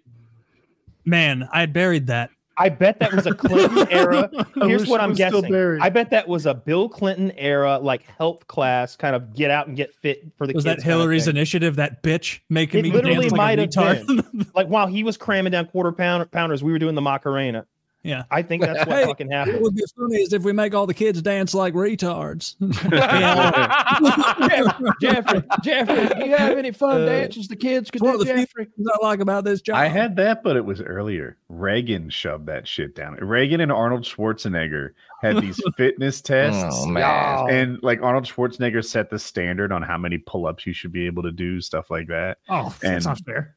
Man, I buried that. I bet that was a clinton era here's what i'm guessing buried. i bet that was a bill clinton era like health class kind of get out and get fit for the Was kids that kind of Hillary's initiative? That bitch making It me literally dance like might a have retard. like while he was cramming down quarter pound pounders we were doing the macarena yeah. i think that's what Hey, fucking happened What would be funny is if we make all the kids dance like retards. Jeffrey, Jeffrey, do you have any fun Uh, dances the kids could one do, of the few Jeffrey? things I like about this job. I had that, but it was earlier. Reagan shoved that shit down. Reagan and Arnold Schwarzenegger had these fitness tests. Oh man. And like Arnold Schwarzenegger set the standard on how many pull ups you should be able to do, stuff like that. oh, and- that's not fair.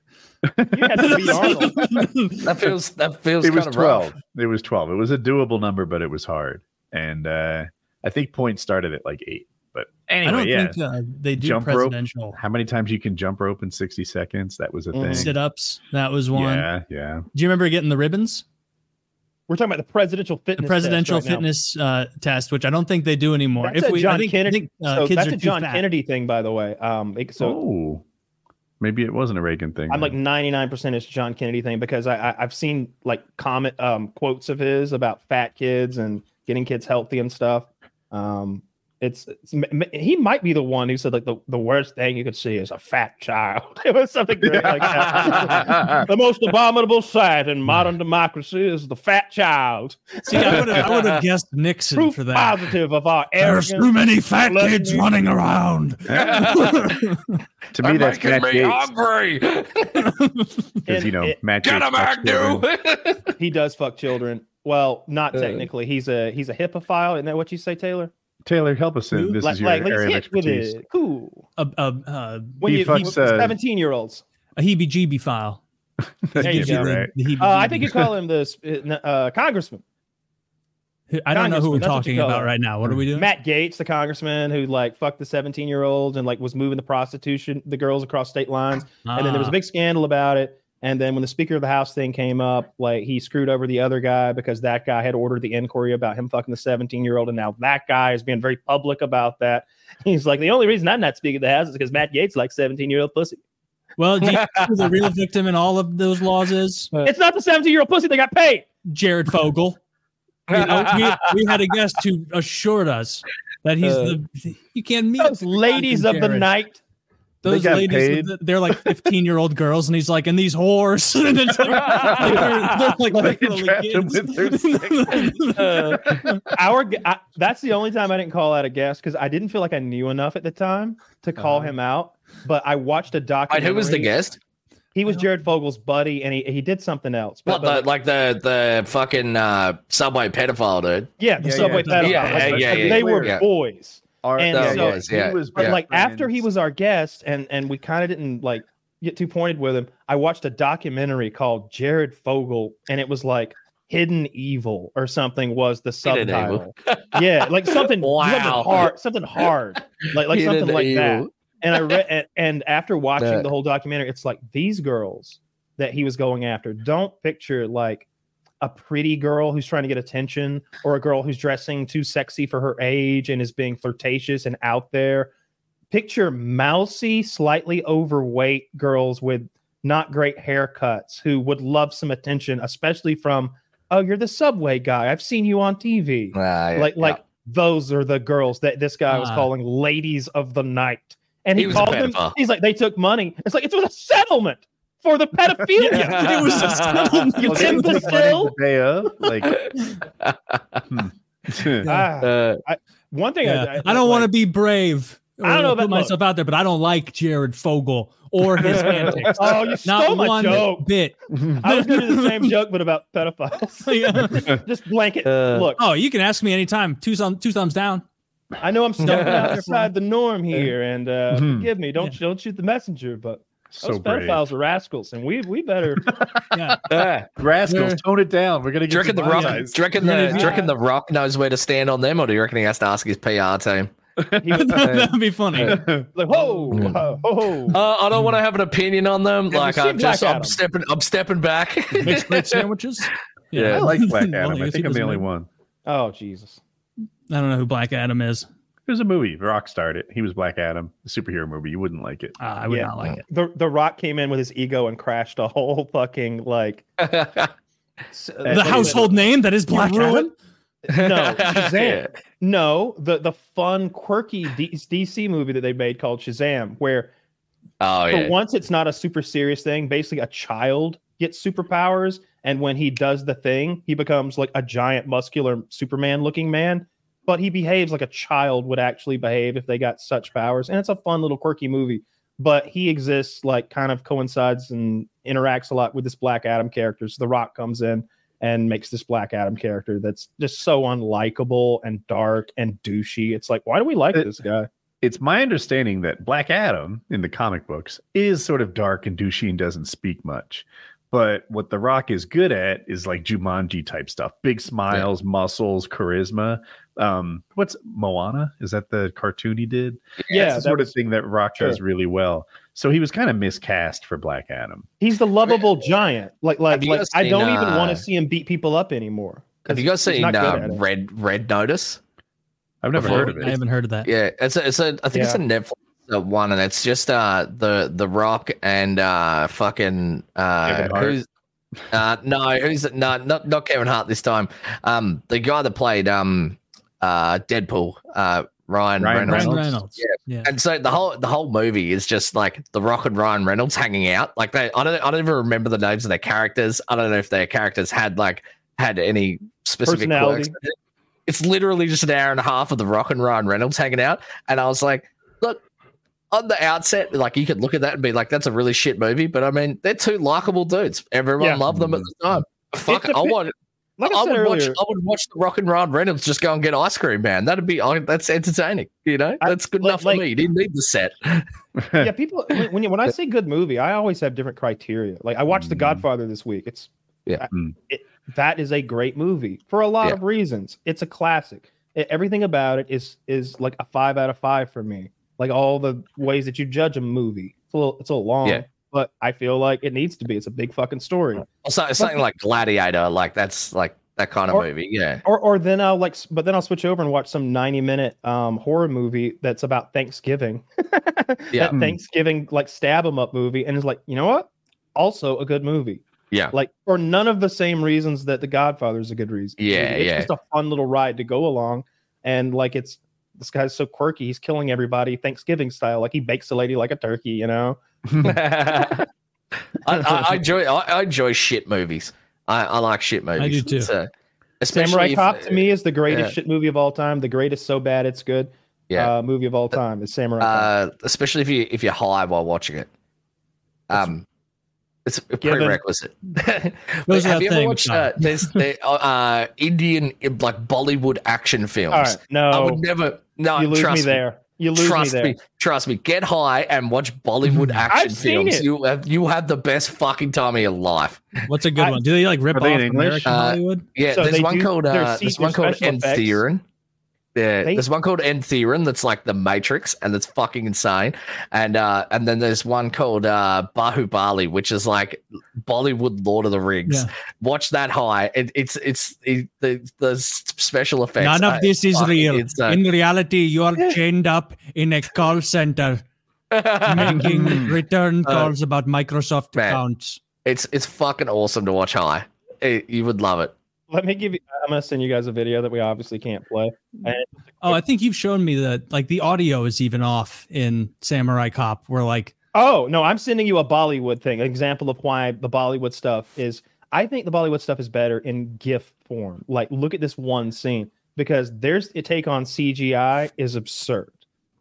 You had to beat Arnold. That feels that feels it was kind of rough. 12. It was 12. It was a doable number, but it was hard. And uh, I think points started at like eight. But I anyway, don't yeah. think uh, they do Jump rope. presidential how many times you can jump rope in 60 seconds? That was a Mhm. thing. sit ups. That was one. Yeah, yeah. Do you remember getting the ribbons? We're talking about the presidential The fitness. presidential test right fitness uh, test, which I don't think they do anymore. That's we, John think- I Kennedy. think, uh, so kids that's are a John fat. Kennedy thing, by the way. Um, so oh, maybe it wasn't a Reagan thing. I'm like 99 percent it's John Kennedy thing because I, I I've seen like comment um quotes of his about fat kids and getting kids healthy and stuff. Um, it's, it's m- m- he might be the one who said like the, the worst thing you could see is a fat child. it was something great like that. the most abominable sight in modern democracy is the fat child. See, I would have, I would have guessed Nixon Proof for that. positive of our There's too many fat Let kids me- running around. to They're me, that's making Matt me Gaetz. hungry. Because, you know, it- Matt Get Gaetz. him, fucks children. He does fuck children. Well, not Uh. technically. He's a he's a hebephile. Isn't that what you say, Taylor? Taylor, help us in. This like, is your like, let's area of hit with expertise. it. Cool. A, a, a, When He you, fucks, uh, 17 year olds. a heebie-jeebie file. There you go. the- Right. the Uh, I think you call him the uh, congressman. I don't know who we're Congressman, that's what you talking about it. right now. What are we doing? Matt Gaetz, the congressman who like fucked the 17 year old and like was moving the prostitution, the girls across state lines. And then there was a Ah. big scandal about it. And then when the Speaker of the House thing came up, like he screwed over the other guy because that guy had ordered the inquiry about him fucking the 17 year old. And now that guy is being very public about that. He's like, the only reason I'm not Speaker of the House is because Matt Gaetz likes 17 year old pussy. Well, do you know who the real victim in all of those laws is It's not the 17 year old pussy that got paid. Jared Fogle. You know, we, we had a guest who assured us that he's Uh, the you can't meet Those ladies of the night. Those got ladies. paid? They're like fifteen year old girls, and he's like, and these whores. and it's like, like, they're, they're like Like, literally kids. with their Uh, our g- I, that's the only time I didn't call out a guest because I didn't feel like I knew enough at the time to call Uh-huh. him out. But I watched a Wait, documentary. who was the guest? He was Jared Fogle's buddy, and he, he did something else. But, What but, the like the the fucking uh, subway pedophile dude? yeah, the Yeah, subway yeah, pedophile. yeah, Like, yeah, yeah, they were yeah. boys. Our- And Oh, so- yes, yeah, he was But yeah. like after he was our guest, and and we kind of didn't like get too pointed with him. I watched a documentary called Jared Fogle, and it was like Hidden Evil or something was the subtitle. yeah, like something Wow. something hard, something hard, like like Hidden something like that. And I read, and, and after watching That- the whole documentary, it's like these girls that he was going after. Don't picture like a pretty girl who's trying to get attention or a girl who's dressing too sexy for her age and is being flirtatious and out there. Picture mousy, slightly overweight girls with not great haircuts who would love some attention, especially from "Oh, you're the subway guy. I've seen you on TV." Ah, yeah, like yeah. like those are the girls that this guy was Ah. calling ladies of the night. And he, He was called them. He's like, they took money. It's like it was a settlement for the pedophilia. it was a settlement. You Well, they imbecile. the day of, like, hmm. Ah, Uh, one thing Yeah. I, I, don't want to be brave. I don't know or about- put myself out there, but I don't like Jared Fogle or his antics. Oh, you stole Not my one joke. bit. I was going to do the same joke, but about pedophiles. Yeah. Just blanket. Uh, Look, Oh, you can ask me anytime. Two thumb, two thumbs down. I know I'm stepping outside the norm here, and uh, Mhm. forgive me. Don't don't shoot the messenger, but so those brave. pedophiles are rascals, and we we better. Yeah. yeah. Rascals, Yeah. tone it down. We're gonna Do you get reckon the rock? Do eyes. the? Yeah. Do you reckon the rock knows where to stand on them, or do you reckon he has to ask his PR team? He That'd be funny. like, whoa, whoa, whoa. Uh, I don't want to have an opinion on them. you like I'm just, I'm stepping, I'm stepping back. Mixed bread sandwiches. Yeah. I like Black Adam. I I think I'm the only know. one. Oh Jesus! I don't know who Black Adam is. There's a movie. The Rock starred it. He was Black Adam, a superhero movie. You wouldn't like it. Uh, I would Yeah. not like it. The The Rock came in with his ego and crashed a whole fucking like s- The household name that is Black Adam. No, Shazam. No, the the fun, quirky D- DC movie that they made called Shazam, where Oh for yeah. once it's not a super serious thing. Basically, a child gets superpowers, and when he does the thing, he becomes like a giant, muscular Superman-looking man. But he behaves like a child would actually behave if they got such powers, and it's a fun little quirky movie. But he exists like kind of coincides and interacts a lot with this Black Adam character. So The Rock comes in and makes this Black Adam character that's just so unlikable and dark and douchey. It's like, why do we like It- this guy? It's my understanding that Black Adam in the comic books is sort of dark and douchey and doesn't speak much. But what The Rock is good at is like Jumanji type stuff big smiles, muscles, charisma. Um, what's Moana? Is that the cartoon he did? Yeah, That's the that sort was- of thing that Rock does really well. So he was kind of miscast for Black Adam. He's the lovable giant. Like, like, like I don't even want uh, to see him beat people up anymore Have you guys he's seen uh. Red Red Notice? I've never Before- heard of it I haven't heard of that. Yeah, it's a, it's a I think it's a Netflix uh, one, and it's just uh the the Rock and uh fucking uh who's uh no who's no not not Kevin Hart this time um the guy that played um uh Deadpool uh Ryan, Ryan Reynolds. Reynolds? Reynolds. Yeah. Yeah. And so the whole the whole movie is just like the Rock and Ryan Reynolds hanging out. Like they, I don't I don't even remember the names of their characters. I don't know if their characters had like had any specific Personality. quirks. It's literally just an hour and a half of the Rock and Ryan Reynolds hanging out, and I was like, look. On the outset, like you could look at that and be like, "That's a really shit movie," but I mean, they're two likable dudes. Everyone Yeah. loved them at the time. Fuck, It I want. Like I, I, would watch. I would watch the Rock and Ryan Reynolds just go and get ice cream, man. That'd be. I- That's entertaining. You know, that's good like- enough for me. You didn't need the set. yeah, people when you, when I say good movie, I always have different criteria. Like I watched The Mm. Godfather this week. It's Yeah. I- Mm. it, that is a great movie for a lot Yeah. of reasons. It's a classic. Everything about it is is like a five out of five for me. Like all the ways that you judge a movie. It's a little it's a little long, Yeah. But I feel like it needs to be. It's a big fucking story. Also, something like Gladiator, like that's like that kind of Or- movie. Yeah. Or or then I'll like, but then I'll switch over and watch some ninety minute um horror movie that's about Thanksgiving. Yeah. that Thanksgiving like stab stab 'em up movie, and it's like, you know what? Also a good movie. Yeah. Like for none of the same reasons that The Godfather is a good reason. Yeah, it's yeah. just a fun little ride to go along, and like it's this guy's so quirky. He's killing everybody Thanksgiving style. Like he bakes a lady like a turkey. You know. I, I, I enjoy. I, I enjoy shit movies. I, I like shit movies. I do too. So, Samurai if- Cop to me is the greatest yeah. shit movie of all time. The greatest so bad it's good. Yeah. Uh, movie of all time is Samurai Cop. Uh, especially if you if you're high while watching it. Um, it's a prerequisite. Those are Have the you ever watched uh, there's the uh, Indian like Bollywood action films? all right. No, I would never. No, you lose trust me there. You lose trust me me, trust me. Get high and watch Bollywood action I've seen films. it. You have you have the best fucking time of your life. What's a good I- one? Do they like rip Are off in English? American Uh, Hollywood? Yeah, So there's one do called their uh, there's one called special effects. Enthiran. Yeah, They- there's one called Enthiran that's like the Matrix, and that's fucking insane. And uh, and then there's one called uh, Bahubali, which is like Bollywood Lord of the Rings. Yeah. Watch that high. It, it's it's it, the the special effects. None of this is real. insane. In reality, you are chained up in a call center making return Uh, calls about Microsoft man. accounts. it's it's fucking awesome to watch high. It- you would love it. Let me give you. I'm gonna send you guys a video that we obviously can't play. And Oh, I think you've shown me that like the audio is even off in Samurai Cop. Where like oh no, I'm sending you a Bollywood thing. An example of why the Bollywood stuff is. I think the Bollywood stuff is better in GIF form. Like, look at this one scene because there's a take on CGI is absurd.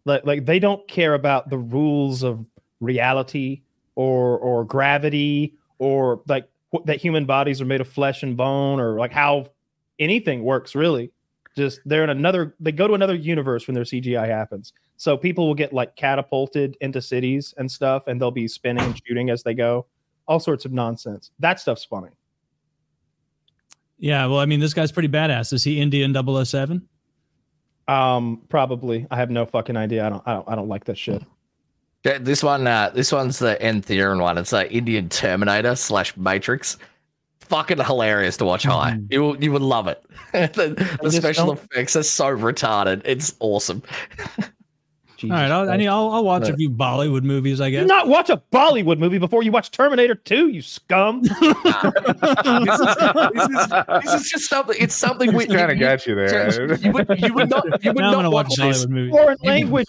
Like, like they don't care about the rules of reality or or gravity or like that human bodies are made of flesh and bone or like how anything works really. Just they're in another. They go to another universe when their CGI happens. So people will get like catapulted into cities and stuff, and they'll be spinning and shooting as they go. All sorts of nonsense. That stuff's funny. yeah, well, I mean, this guy's pretty badass. Is he Indian 007? Um, probably. I have no fucking idea. I don't. I don't. I don't like that shit. Yeah, This one, uh, this one's the Enthiran one. It's like Indian Terminator slash Matrix. Fucking hilarious to watch high. Mhm. You you would love it. the the special don't- effects are so retarded. It's awesome. Jesus All right, I'll, I mean, I'll, I'll watch a few Bollywood movies, I Do guess. not watch a Bollywood movie before you watch Terminator 2, you scum. this, is, this, is, this is just something. It's something we He's trying to you, get you there. you would you would not you would now I'm not gonna watch watch this. Bollywood movie. Foreign language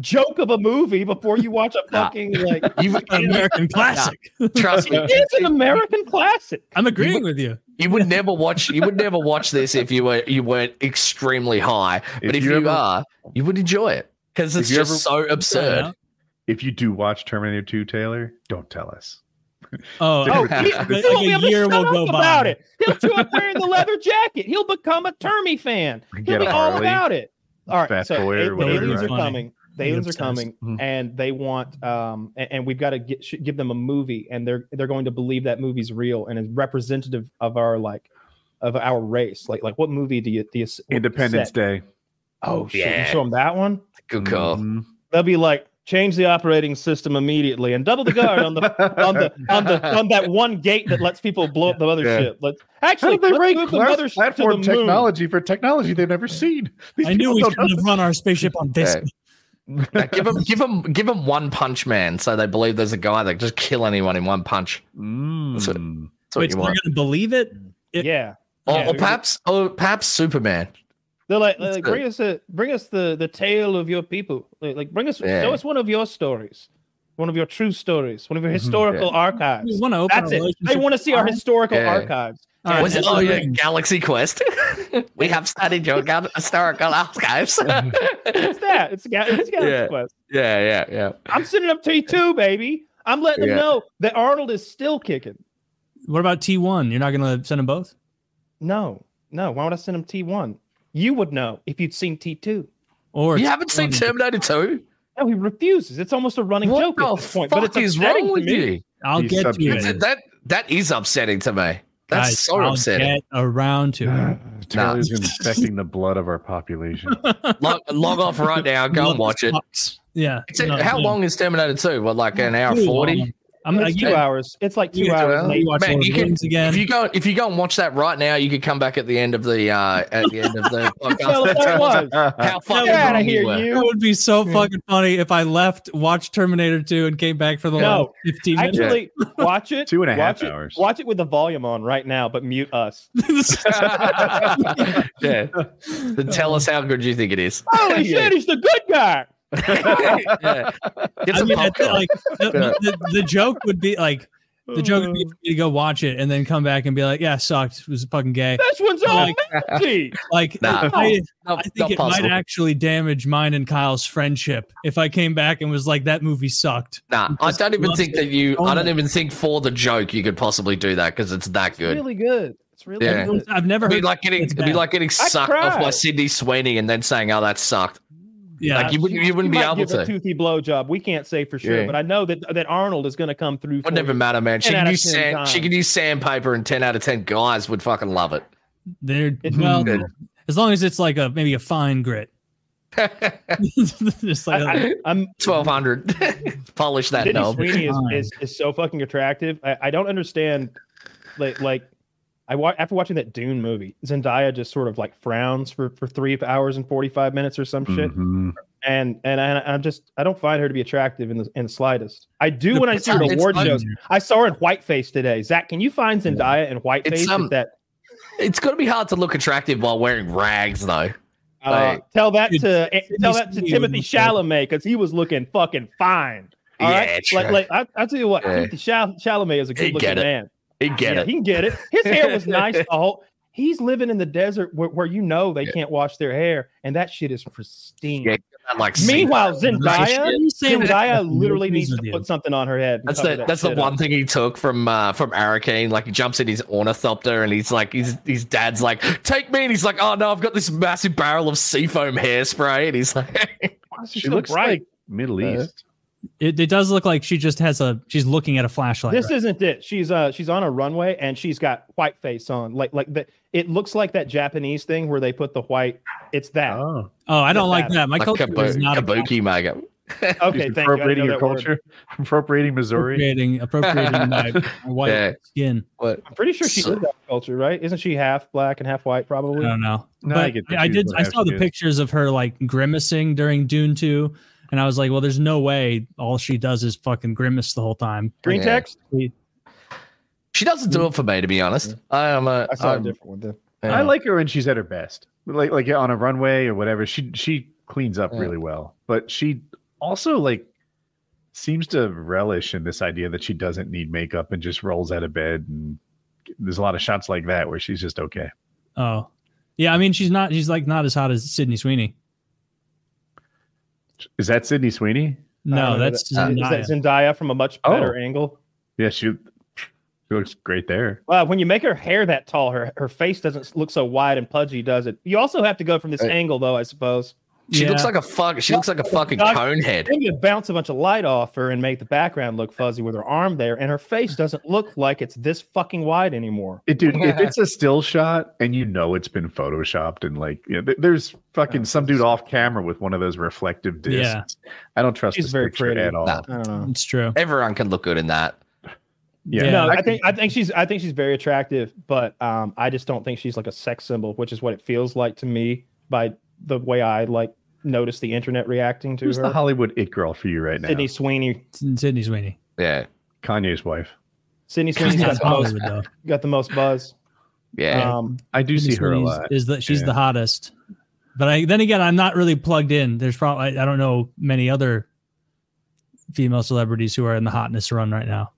joke of a movie before you watch a Nah. fucking like You, An American classic. trust me. it's an American classic. I'm agreeing with you. You would never watch. You would never watch this if you were you weren't extremely high. But If if, you you, ever- are, you would enjoy it because it's just ever- so absurd. if you do watch Terminator 2, Taylor, don't tell us. Oh, Oh, Like he, a he won't be able to year shut will up go by. it. He'll show up wearing the leather jacket. He'll become a Termy fan. He'll Get be all about it. All right, Fat so Boy or whatever, aliens right? are coming. The Be aliens are obsessed. coming, Mhm. and they want, um, and, and we've got to get sh- give them a movie, and they're they're going to believe that movie's real and is representative of our like of our race. Like like what movie do you do you s- Independence set? Day. Oh shit! Yeah. You show them that one. Good call. Mhm. They'll be like, change the operating system immediately and double the guard on the on the on the on that one gate that lets people blow up the mothership. Let's How actually did they let's rank move the class- mothership platform to the moon. technology for technology they've never seen? These I knew we shouldn't have run our spaceship on this. Yeah. Now, give them, give them, give them one punch man, so they believe there's a guy that can just kill anyone in one punch. Mm. That's what- That's what Wait, you so they're want. gonna believe it? It- Yeah. Or, Yeah. or perhaps, or perhaps Superman. They're like, That's like good. bring us a bring us the the tale of your people. Like, like bring us Yeah. show us one of your stories, one of your true stories, one of your Mhm. historical We archives. want to open That's a it. They want to see our historical Yeah. archives. All right, Was it, that's oh the yeah. Galaxy Quest. we have studied your gal- historical archives. It's that. It's ga- it's Galaxy Yeah. Quest. yeah, yeah, yeah. I'm sending up T two, baby. I'm letting Yeah. them know that Arnold is still kicking. What about T1? You're not gonna send them both? No, no. Why would I send them T one? You would know if you'd seen T two. Or You haven't seen T1? Terminator 2? No, he refuses. It's almost a running What joke the at this point. fuck But it's is wrong to with me. you? I'll He's get to subject- it. That that is upsetting to me. That's Guys, so I'll upsetting. Get around to it. Taylor's infecting the blood of our population. Log, log off right now. Go and watch it. Yeah. It's a- no, how no. long is Terminator 2? What, like an hour Too 40? Long. I'm It's I, two hours. It's like two get hours. hours. late. you watch Man, you can- again. If you go if you go and watch that right now, you could come back at the end of the uh at the end of the Hell, podcast. that was. How fucking Get out wrong of here, were. It you. would be so fucking funny if I left, watched Terminator 2, and came back for the No. last 15 minutes. Actually, watch it. Two and a half watch it, hours. Watch it with the volume on right now, but mute us. yeah. Then tell us how good you think it is. Holy Yeah. shit, he's the good guy. yeah. Get I mean, I think, like the, the, the joke would be like the joke would be oh. for me to go watch it and then come back and be like, "Yeah, sucked. It was a fucking gay." This one's all Like- empty. Like, Nah. I, Not- I think not it might actually damage mine and Kyle's friendship if I came back and was like, "That movie sucked." Nah, I don't even think it. that you. Own I don't even think for the joke you could possibly do that because it's that It's good. really good. It's really Yeah. good. I've never It'd be like getting, it'd be like getting sucked off by cried. Sydney Sweeney and then saying, "Oh, that sucked." Yeah, like, you wouldn't- you wouldn't be might able give to. a toothy blowjob. We can't say for sure, Yeah. but I know that that Arnold is going to come through. Would never you. matter, man. She 10 could use 10 sand. She can could use sandpaper, and ten out of ten guys would fucking love it. they're well, as long as it's like a maybe a fine grit. Just like I, I, I'm Twelve hundred. Polish that Sydney knob. Sweeney is, is, is so fucking attractive. I, I don't understand, like like I wa- after watching that Dune movie, Zendaya just sort of like frowns for for three hours and forty five minutes or some shit, Mhm. and and I, I'm just I don't find her to be attractive in the in the slightest. I do The when I see her at award shows. I saw her in Whiteface today. Zach, can you find Zendaya in Whiteface? um, that It's to be hard to look attractive while wearing rags, though. Uh, Like- tell that to eh, tell that to Timothée Chalamet because he was looking fucking fine. All right, Yeah, true. like, like I, I tell you what, Yeah. Timothée Chalamet is a good looking man. He'd get yeah, it. He can get it. His hair was nice. The whole he's living in the desert where, where you know they Yeah. can't wash their hair, and that shit is pristine. Yeah, Like Meanwhile, see- Zendaya, shit. you saying Zendaya literally needs to put something on her head. That's cover the that's the one up. thing he took from uh from Arrakeen. Like he jumps in his ornithopter and he's like his his dad's like, take me, and he's like, oh no, I've got this massive barrel of seafoam hairspray, and he's like, she She so looks bright? like Middle Uh, East. It, it does look like she just has a. She's looking at a flashlight. This right? isn't it. She's uh she's on a runway and she's got white face on. Like like the it looks like that Japanese thing where they put the white. It's that. Oh, Oh, I don't Yeah, like that. My like culture is kabu- not about kabuki mega. okay, thank you. I didn't appropriating know your that word. culture, appropriating Missouri. appropriating appropriating my, my white Yeah. skin. What? I'm pretty sure she So- is that culture, right? Isn't she half black and half white? Probably. I don't know. No, I but get to I, did. I saw the is. pictures of her like grimacing during Dune 2, and I was like, well, there's no way all she does is fucking grimace the whole time. Green Yeah. text. She doesn't do it for me, to be honest. I am a. I saw a I'm- different one. Then. yeah. I like her when she's at her best, like like on a runway or whatever. She she cleans up Yeah. really well, but she also like seems to relish in this idea that she doesn't need makeup and just rolls out of bed. And there's a lot of shots like that where she's just okay. Oh, yeah. I mean, she's not. She's like not as hot as Sydney Sweeney. Is that Sydney Sweeney? No, don't that's uh, that- Zendaya. is that Zendaya from a much Oh. better angle. Yeah, she she looks great there. Well, when you make her hair that tall, her her face doesn't look so wide and pudgy, does it? You also have to go from this Right. angle, though, I suppose. She Yeah. looks like a fuck. She looks like a fucking Dog- cone head. Then you bounce a bunch of light off her and make the background look fuzzy with her arm there, and her face doesn't look like it's this fucking wide anymore. It, dude, if it's a still shot and you know it's been photoshopped and like, you know, th- there's fucking some dude off camera with one of those reflective discs. Yeah. I don't trust She's this very picture pretty. at all. Nah. I don't know. It's true. Everyone can look good in that. Yeah, Yeah. no, I I think I think she's I think she's very attractive, but um, I just don't think she's like a sex symbol, which is what it feels like to me by the way I like notice the internet reacting to Who's her. the Hollywood it girl for you right now? Sydney Sweeney. Sydney Sweeney. Yeah. Kanye's wife. Sydney Sweeney's That's got the most Hollywood though. got the most buzz. Yeah. Um, I do see Sydney her a lot. Is that she's Yeah. the hottest? But I then again, I'm not really plugged in. There's probably I don't know many other female celebrities who are in the hotness run right now.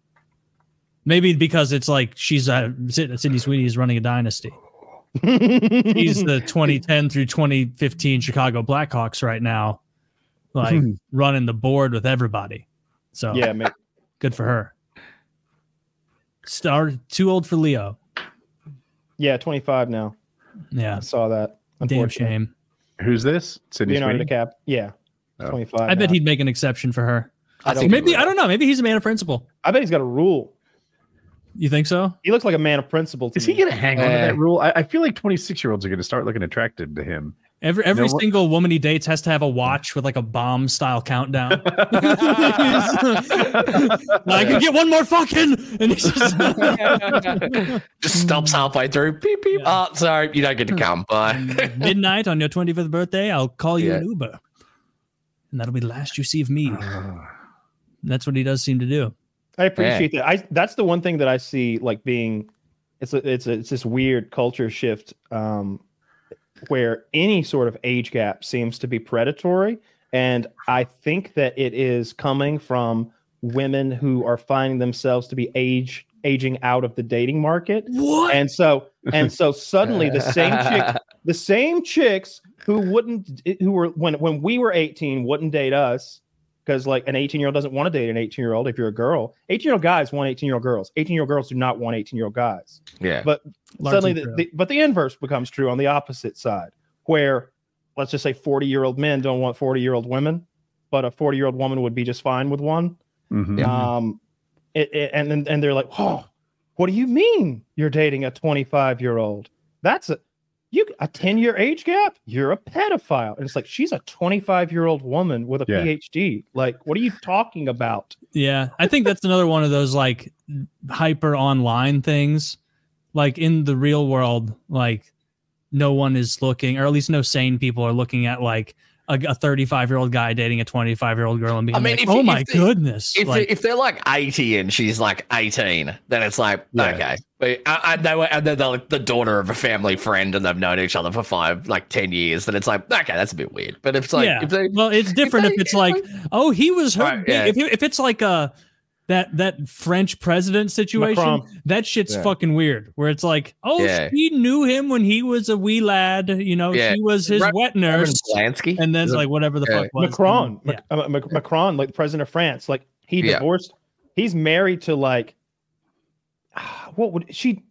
Maybe because it's like she's uh, Syd- Sydney Sweeney is running a dynasty. He's the 2010 through 2015 Chicago Blackhawks right now, like hmm. running the board with everybody. So yeah, man. good for her. Star too old for Leo. yeah, 25 now. Yeah, I saw that. damn unfortunately. shame. Who's this? Sydney Leonardo Sweeney? DiCap. Yeah, Oh. 25. I bet now. he'd make an exception for her. I don't think Maybe I don't know. Maybe he's a man of principle. I bet he's got a rule. You think so? He looks like a man of principle. To Is he going to hang on to that rule? I, I feel like 26 year olds are going to start looking attracted to him. Every every know what- single woman he dates has to have a watch with like a bomb style countdown. I can get one more fucking, and he's just Just stops halfway through. Beep beep. Yeah. Oh, sorry, you don't get to come. Bye. midnight on your twenty fifth birthday. I'll call you Yeah. an Uber, and that'll be the last you see of me. Ah. That's what he does seem to do. I appreciate that. I that's the one thing that I see like being it's a, it's a, it's this weird culture shift um, where any sort of age gap seems to be predatory, and I think that it is coming from women who are finding themselves to be age aging out of the dating market, What? and so and so suddenly the same chicks the same chicks who wouldn't who were when when we were 18 wouldn't date us because like an 18 year old doesn't want to date an 18 year old if you're a girl. 18 year old guys want 18 year old girls. 18 year old girls do not want 18 year old guys. Yeah. but Largely suddenly the, the, but the inverse becomes true on the opposite side where let's just say 40 year old men don't want 40 year old women but a 40 year old woman would be just fine with one. Mhm. um it, it- and and they're like oh what do you mean you're dating a 25 year old that's a you a 10 year age gap you're a pedophile and it's like she's a 25 year old woman with a Yeah. phd like what are you talking about Yeah, I think that's another one of those like hyper online things. Like in the real world, like no one is looking, or at least no sane people are looking at like a 35 year old guy dating a 25 year old girl and being I mean, like, if- "Oh if my they- goodness!" If, like, if they're like 80 and she's like 18, then it's like, Yeah. okay. But I, I, they were, and they're the, the daughter of a family friend and they've known each other for five, like 10 years, then it's like, okay, that's a bit weird. But if it's like, yeah. if they, well, it's different if, they- it's like, oh, he was her. Right, yeah. if, if it's like a that that French president situation, Macron. that shit's Yeah. fucking weird. Where it's like, oh, Yeah. she knew him when he was a wee lad. You know, Yeah. she was his Ra- wet nurse, Polanski. and then it's like whatever the Yeah. fuck was Macron, Yeah. Mac- uh, Macron, like the president of France, like he Yeah. divorced. He's married to like what would she?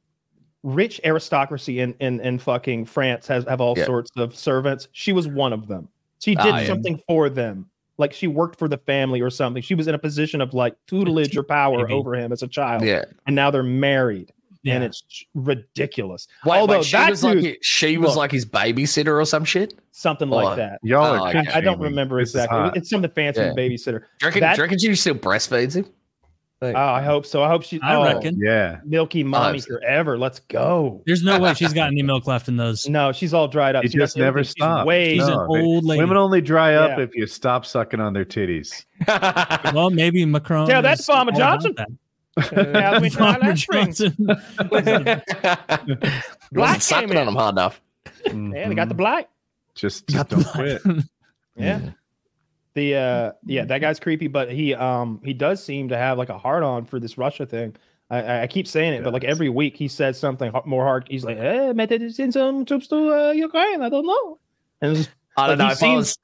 Rich aristocracy in in in fucking France has have all Yeah. sorts of servants. She was one of them. She did Ah, yeah. something for them. Like she worked for the family or something. She was in a position of like tutelage or power Maybe. over him as a child. yeah. And now they're married. Yeah. And it's ridiculous. Wait, Although wait, she that was like dude- she was Look. like his babysitter or some shit. Something Oh, like that. Y'all Oh, are. okay. kink I don't remember This is exactly. hot. It's something fancy Yeah. babysitter. Do you reckon, That- do you reckon she still breastfeeds him? Oh, I uh, hope so. I hope she. I oh, reckon. Yeah. Milky uh, mommy so. forever. Let's go. There's no way she's got any milk left in those. No, she's all dried up. It See, that's just never thing. Stops. Way She's No, an they- old lady. Women only dry up Yeah. if you stop sucking on their titties. well, maybe Macron. Yeah, that's is Farmer Johnson. that. Yeah, we tried Farmer last spring. Johnson. Black sucking came on them him hard enough. Mm-hmm. Yeah, they got the black. Just, Got just the don't black. quit. Yeah. The uh yeah, that guy's creepy, but he um he does seem to have like a hard on for this Russia thing. I- I, I keep saying it, but like every week he says something more hard. He's like, "Eh, maybe they send some troops to uh, Ukraine. I don't know." And it's- I don't Like, know he if I was.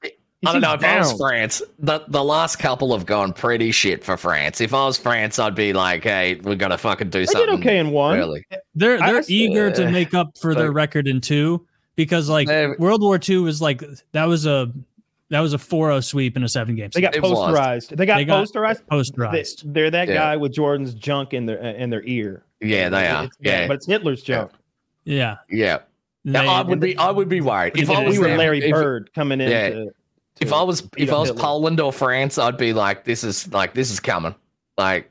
I don't know if seems I was. France. The the last couple have gone pretty shit for France. If I was France, I'd be like, "Hey, we got to fucking do they something." did okay in one. Really? They're they're was- eager to uh, make up for their record in two because like They've- World War II was like that was a that was a 4-0 sweep in a seven game They got It was. posterized. They got They got posterized. They, posterized. they're that Yeah. guy with Jordan's junk in their in their ear. Yeah, they are. It's- Yeah, but it's Hitler's junk. Yeah. yeah. They- Now, I would be. I would be worried if I was we were Larry if- Bird coming in. Yeah. to, If I was if I was Hitler. Poland or France, I'd be like, "This is like this is coming." Like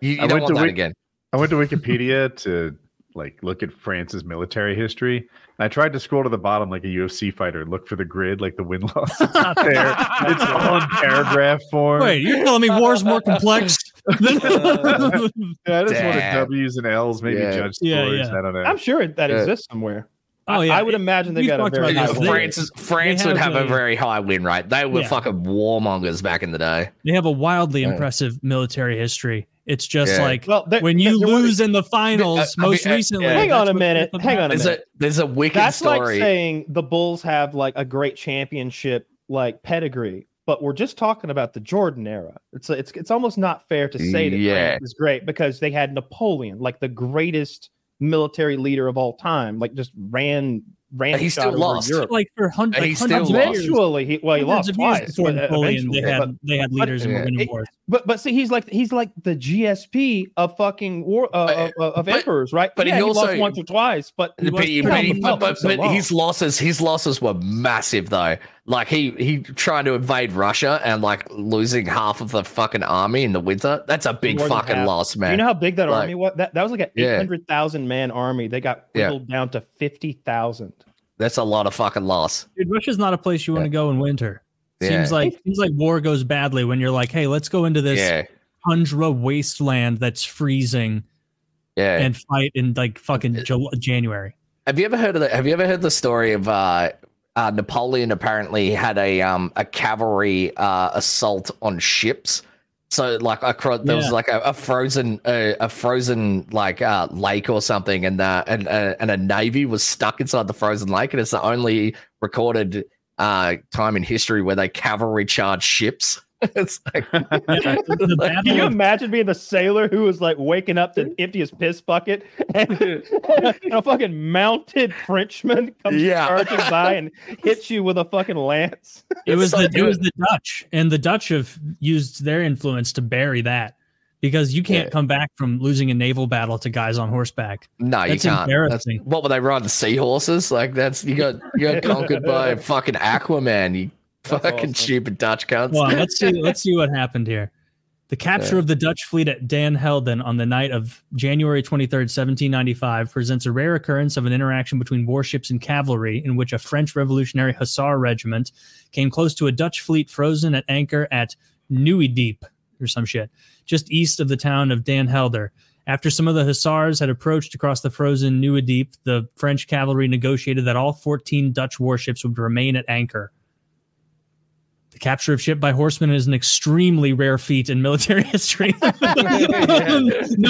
you, you I don't went want to that Wik- again. I went to Wikipedia to like look at France's military history. And I tried to scroll to the bottom like a UFC fighter, and look for the grid, like the win loss. It's not there. it's all in paragraph form. Wait, you're telling me war's more complex? than- Yeah, I just wanted Damn. W's and L's, maybe Yeah. judge scores. Yeah, yeah. I don't know. I'm sure that Yeah. exists somewhere. oh I- yeah, I would imagine they got a very about Yeah, this. high They- win. France, is, France would have have a, a- very high win rate. They were Yeah. fucking warmongers back in the day. They have a wildly Yeah. impressive military history. It's just Yeah. like Well, they- when you they- they're- lose in the finals, I mean, most recently. yeah. Hang on a minute. Hang on a There's minute. a there's a wicked That's like saying the Bulls have like a great championship like pedigree, but we're just talking about the Jordan era. It's it's it's almost not fair to say that Yeah. France is great because they had Napoleon, like the greatest military leader of all time, like just ran ran. He still over lost. Europe. like for hun- And like he still hundreds of years. Eventually, he well, he Hundreds lost of years twice before but Napoleon. They had but- they had but- leaders and were Yeah. winning It- wars. But but see, he's like he's like the GSP of fucking war uh, of, of, of But- emperors, right? but he yeah, he, also- lost once or twice, but he But, was he- but, on he- the but, but, so but his losses his losses were massive though. Like he he trying to invade Russia and like losing half of the fucking army in the winter. That's a big fucking half. loss, man. You know how big that Like- army was? That, that was like an Yeah. 800,000 man army. They got Yeah. whittled down to 50,000. That's a lot of fucking loss. Dude, Russia's not a place you want to go in winter. Yeah. Seems like seems like war goes badly when you're like, hey, let's go into this Yeah, tundra wasteland that's freezing yeah. and fight in like fucking Jul- January. Have you ever heard of the Have you ever heard the story of uh, uh, Napoleon? Apparently had a um a cavalry uh, assault on ships. So like across there was like a, a frozen uh, a frozen like uh, lake or something, and uh, and uh, and a navy was stuck inside the frozen lake, and it's the only recorded uh, time in history where they cavalry charge ships. it's like Yeah, the, the Like, Can you imagine being the sailor who was like waking up to empty his piss bucket and, and a fucking mounted Frenchman comes Yeah. charging by and hits you with a fucking lance? it was so the it was the Dutch, and the Dutch have used their influence to bury that because you can't Yeah. come back from losing a naval battle to guys on horseback. No, you That's can't. That's, embarrassing. what were they riding seahorses? Like that's you got you got conquered by fucking Aquaman. You That's fucking awesome. stupid Dutch cunts. Well, let's see let's see what happened here. The capture Yeah. of the Dutch fleet at Den Helder on the night of January 23rd, 1795, presents a rare occurrence of an interaction between warships and cavalry in which a French Revolutionary Hussar regiment came close to a Dutch fleet frozen at anchor at Nieuwediep or some shit, just east of the town of Den Helder. After some of the Hussars had approached across the frozen Nieuwediep, the French cavalry negotiated that all 14 Dutch warships would remain at anchor. The capture of ship by horsemen is an extremely rare feat in military history. no,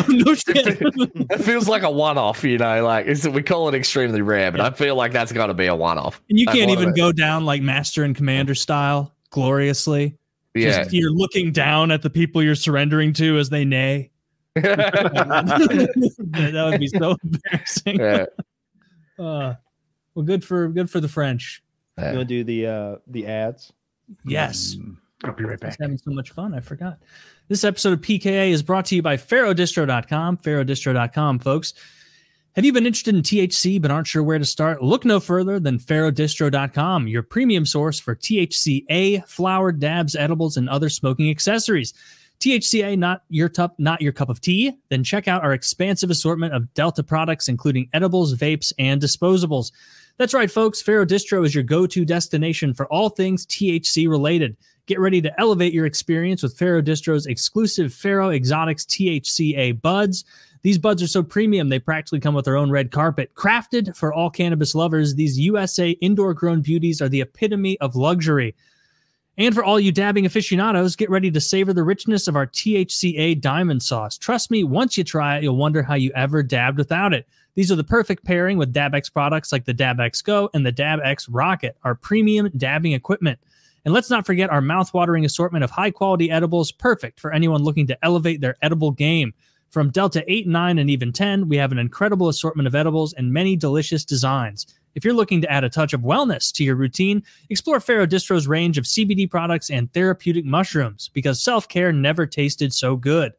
no shit. It feels like a one-off, you know. Like it's, we call it extremely rare, but I feel like that's got to be a one-off. And you Like, can't even go down like master and commander style gloriously. Yeah, Just you're looking down at the people you're surrendering to as they neigh. that would be so embarrassing. yeah. Uh, well, good for good for the French. You want to do the uh, the ads? Yes. Mm, I'll be right back. having so much fun. I forgot. This episode of PKA is brought to you by PharaohDistro.com. PharaohDistro.com, folks. Have you been interested in THC but aren't sure where to start? Look no further than PharaohDistro.com, your premium source for THCA, flower, dabs, edibles, and other smoking accessories. THCA not your cup, not your cup of tea? Then check out our expansive assortment of Delta products, including edibles, vapes, and disposables. That's right, folks. Pharaoh Distro is your go-to destination for all things THC related. Get ready to elevate your experience with Pharaoh Distro's exclusive Pharaoh Exotics THCA buds. These buds are so premium, they practically come with their own red carpet. Crafted for all cannabis lovers, these USA indoor grown beauties are the epitome of luxury. And for all you dabbing aficionados, get ready to savor the richness of our THCA diamond sauce. Trust me, once you try it, you'll wonder how you ever dabbed without it. These are the perfect pairing with DabX products like the DabX Go and the DabX Rocket, our premium dabbing equipment. And let's not forget our mouth-watering assortment of high-quality edibles, perfect for anyone looking to elevate their edible game. From Delta 8, 9, and even 10, we have an incredible assortment of edibles and many delicious designs. If you're looking to add a touch of wellness to your routine, explore Pharaoh Distro's range of CBD products and therapeutic mushrooms because self-care never tasted so good.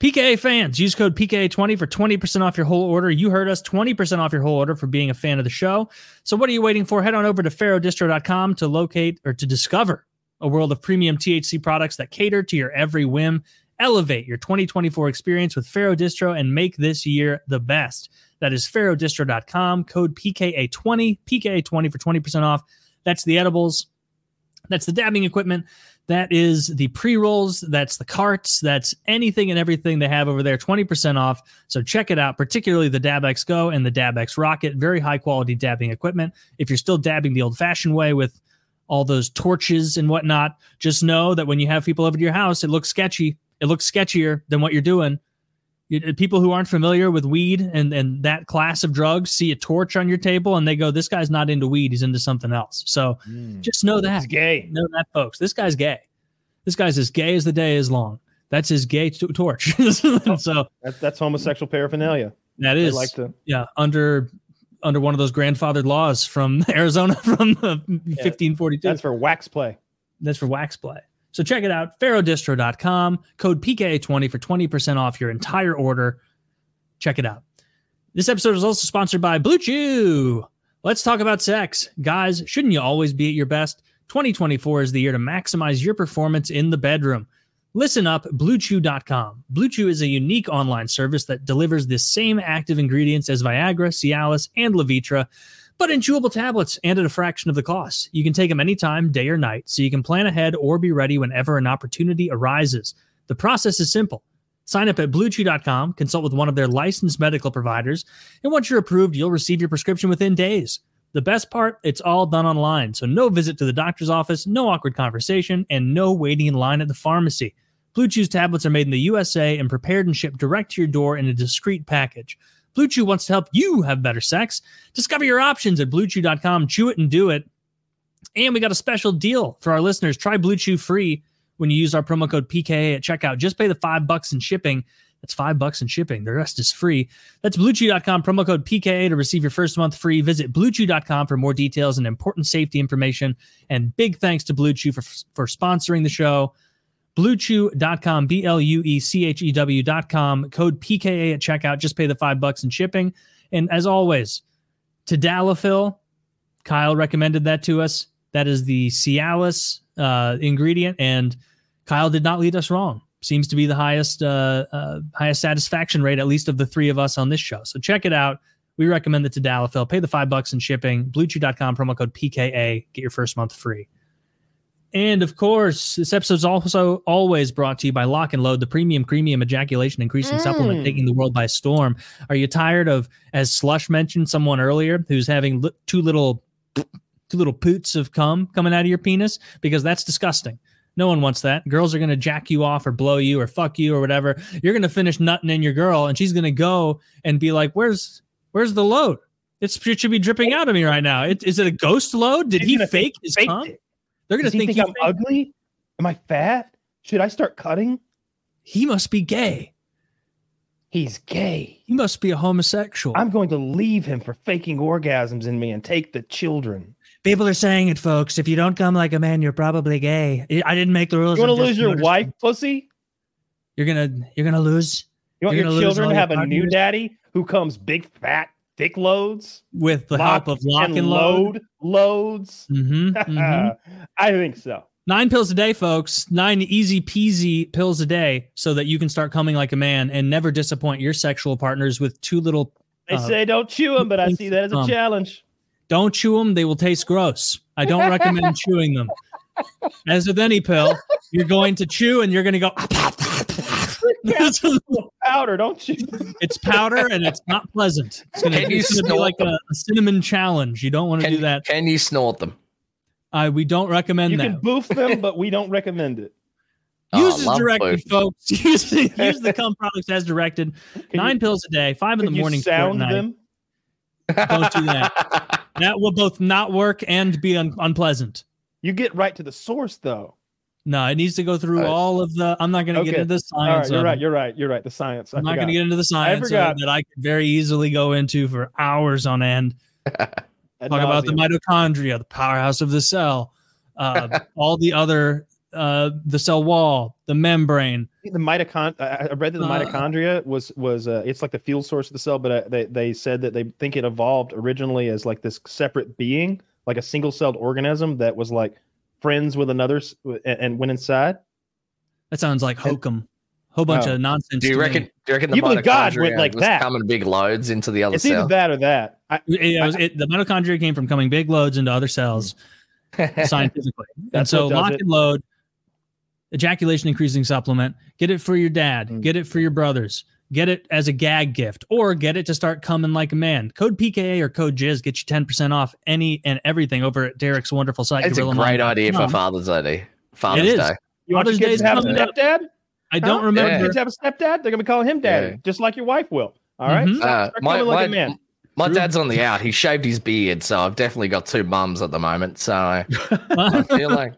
PKA fans, use code PKA20 for 20% off your whole order. You heard us, 20% off your whole order for being a fan of the show. So what are you waiting for? Head on over to pharaohdistro.com to locate or to discover a world of premium THC products that cater to your every whim. Elevate your 2024 experience with Pharaoh Distro and make this year the best. That is pharaohdistro.com, code PKA20, PKA20 for 20% off. That's the edibles. That's the dabbing equipment. That is the pre rolls. That's the carts. That's anything and everything they have over there. 20% off. So check it out, particularly the DabX Go and the DabX Rocket. Very high quality dabbing equipment. If you're still dabbing the old fashioned way with all those torches and whatnot, just know that when you have people over to your house, it looks sketchy. It looks sketchier than what you're doing. You- people who aren't familiar with weed and, and that class of drugs see a torch on your table and they go, This guy's not into weed. He's into something else. So just know that. It's gay. Know that, folks. This guy's gay. This guy's as gay as the day is long. That's his gay t- torch. so That's that's homosexual paraphernalia. That is They like to. yeah under under one of those grandfathered laws from Arizona from uh, 1542. That's for wax play. That's for wax play. So check it out, pharaohdistro.com, code PKA20 for 20% off your entire order. Check it out. This episode is also sponsored by Blue Chew. Let's talk about sex. Guys, shouldn't you always be at your best? 2024 is the year to maximize your performance in the bedroom. Listen up, BlueChew.com. Blue Chew is a unique online service that delivers the same active ingredients as Viagra, Cialis, and Levitra, but in chewable tablets and at a fraction of the cost. You can take them anytime, day or night, so you can plan ahead or be ready whenever an opportunity arises. The process is simple. Sign up at bluechew.com, consult with one of their licensed medical providers, and once you're approved, you'll receive your prescription within days. The best part, it's all done online, so no visit to the doctor's office, no awkward conversation, and no waiting in line at the pharmacy. Blue Chew's tablets are made in the USA and prepared and shipped direct to your door in a discreet package. Blue Chew wants to help you have better sex. Discover your options at bluechew.com. Chew it and do it. And we got a special deal for our listeners. Try Blue Chew free when you use our promo code PKA at checkout. Just pay the five bucks in shipping. That's five bucks in shipping. The rest is free. That's bluechew.com, promo code PKA to receive your first month free. Visit bluechew.com for more details and important safety information. And big thanks to Blue Chew for, for sponsoring the show. Bluechew.com, B L U E C H E W.com, code PKA at checkout. Just pay the five bucks in shipping. And as always, Tadalafil, Kyle recommended that to us. That is the Cialis uh, ingredient. And Kyle did not lead us wrong. Seems to be the highest uh, uh, highest satisfaction rate, at least of the three of us on this show. So check it out. We recommend the Tadalafil. Pay the five bucks in shipping. BlueChew.com promo code PKA. Get your first month free. And of course, this episode is also always brought to you by Lock and Load, the premium premium ejaculation increasing Mm. supplement taking the world by storm. Are you tired of, as Slush mentioned, someone earlier who's having li- two little, two little poots of cum coming out of your penis? Because that's disgusting. No one wants that. Girls are going to jack you off or blow you or fuck you or whatever. You're going to finish nutting in your girl, and she's going to go and be like, "Where's, where's the load? It's, it should be dripping out of me right now. It, is it a ghost load? Did he fake his cum? it. They're gonna think, think, I'm ugly? Am I fat? Should I start cutting? he must be gay. He's gay. He must be a homosexual. I'm going to leave him for faking orgasms in me and take the children. People are saying it, folks. If you don't come like a man, you're probably gay. I didn't make the rules. You want to lose your noticing. wife, pussy? You're gonna you're gonna lose You want You're your children to have a new daddy who comes big, fat, thick loads? with the help of lock and, load. loads. Mhm, mhm. I think so. Nine pills a day, folks. Nine easy peasy pills a day, so that you can start coming like a man and never disappoint your sexual partners with too little. They Uh, say don't chew them, but I see that as a um, challenge. Don't chew them; they will taste gross. I don't recommend chewing them. As with any pill, you're going to chew and you're going to go. Powder, don't chew. it's powder and it's not pleasant. It's gonna, Can you it's gonna be like a, a cinnamon challenge. You don't want to do that. can you snort them? Uh, we don't recommend You that. can boof them, but we don't recommend it. Oh, Use as love directed, boof. folks. Use, use the cum products as directed. Can Nine you, pills a day, five in the morning, four sound them. Don't do that. That will both not work and be un- unpleasant. You get right to the source, though. No, it needs to go through Right. all of the. I'm not going to get into the All right, science. you're right. You're right. You're right. The science. I I'm not going to get into the science forgot. that I could very easily go into for hours on end. Talk about the mitochondria, the powerhouse of the cell, uh, all the other, uh, the cell wall, the membrane. the mitochondria. I I read that the Uh, mitochondria was was uh, it's like the fuel source of the cell, but uh, they they said that they think it evolved originally as like this separate being, like a single celled organism that was like friends with another and, and went inside. That sounds like hokum. Whole bunch Oh. of nonsense. Do you to me. reckon? Do you reckon the You believe God went like was that? coming big loads into the other It's either that or that. I, It, was, it, the mitochondria came from coming big loads into other cells scientifically. and so lock it. and load, ejaculation increasing supplement. Get it for your dad. Mm. Get it for your brothers. Get it as a gag gift, or get it to start coming like a man. Code PKA or code Jizz get you ten percent off any and everything over at Derek's wonderful site. It's a great Mind idea for. Father's Day. Father's is. Day. you want your kids to have a stepdad? I don't Huh? remember. Yeah. Kids have a stepdad. They're gonna be calling him daddy, Yeah. just like your wife will. All right? Mhm. Uh, start my coming like my, a man. my True. dad's on the out. He shaved his beard, so I've definitely got two mums at the moment. So I feel like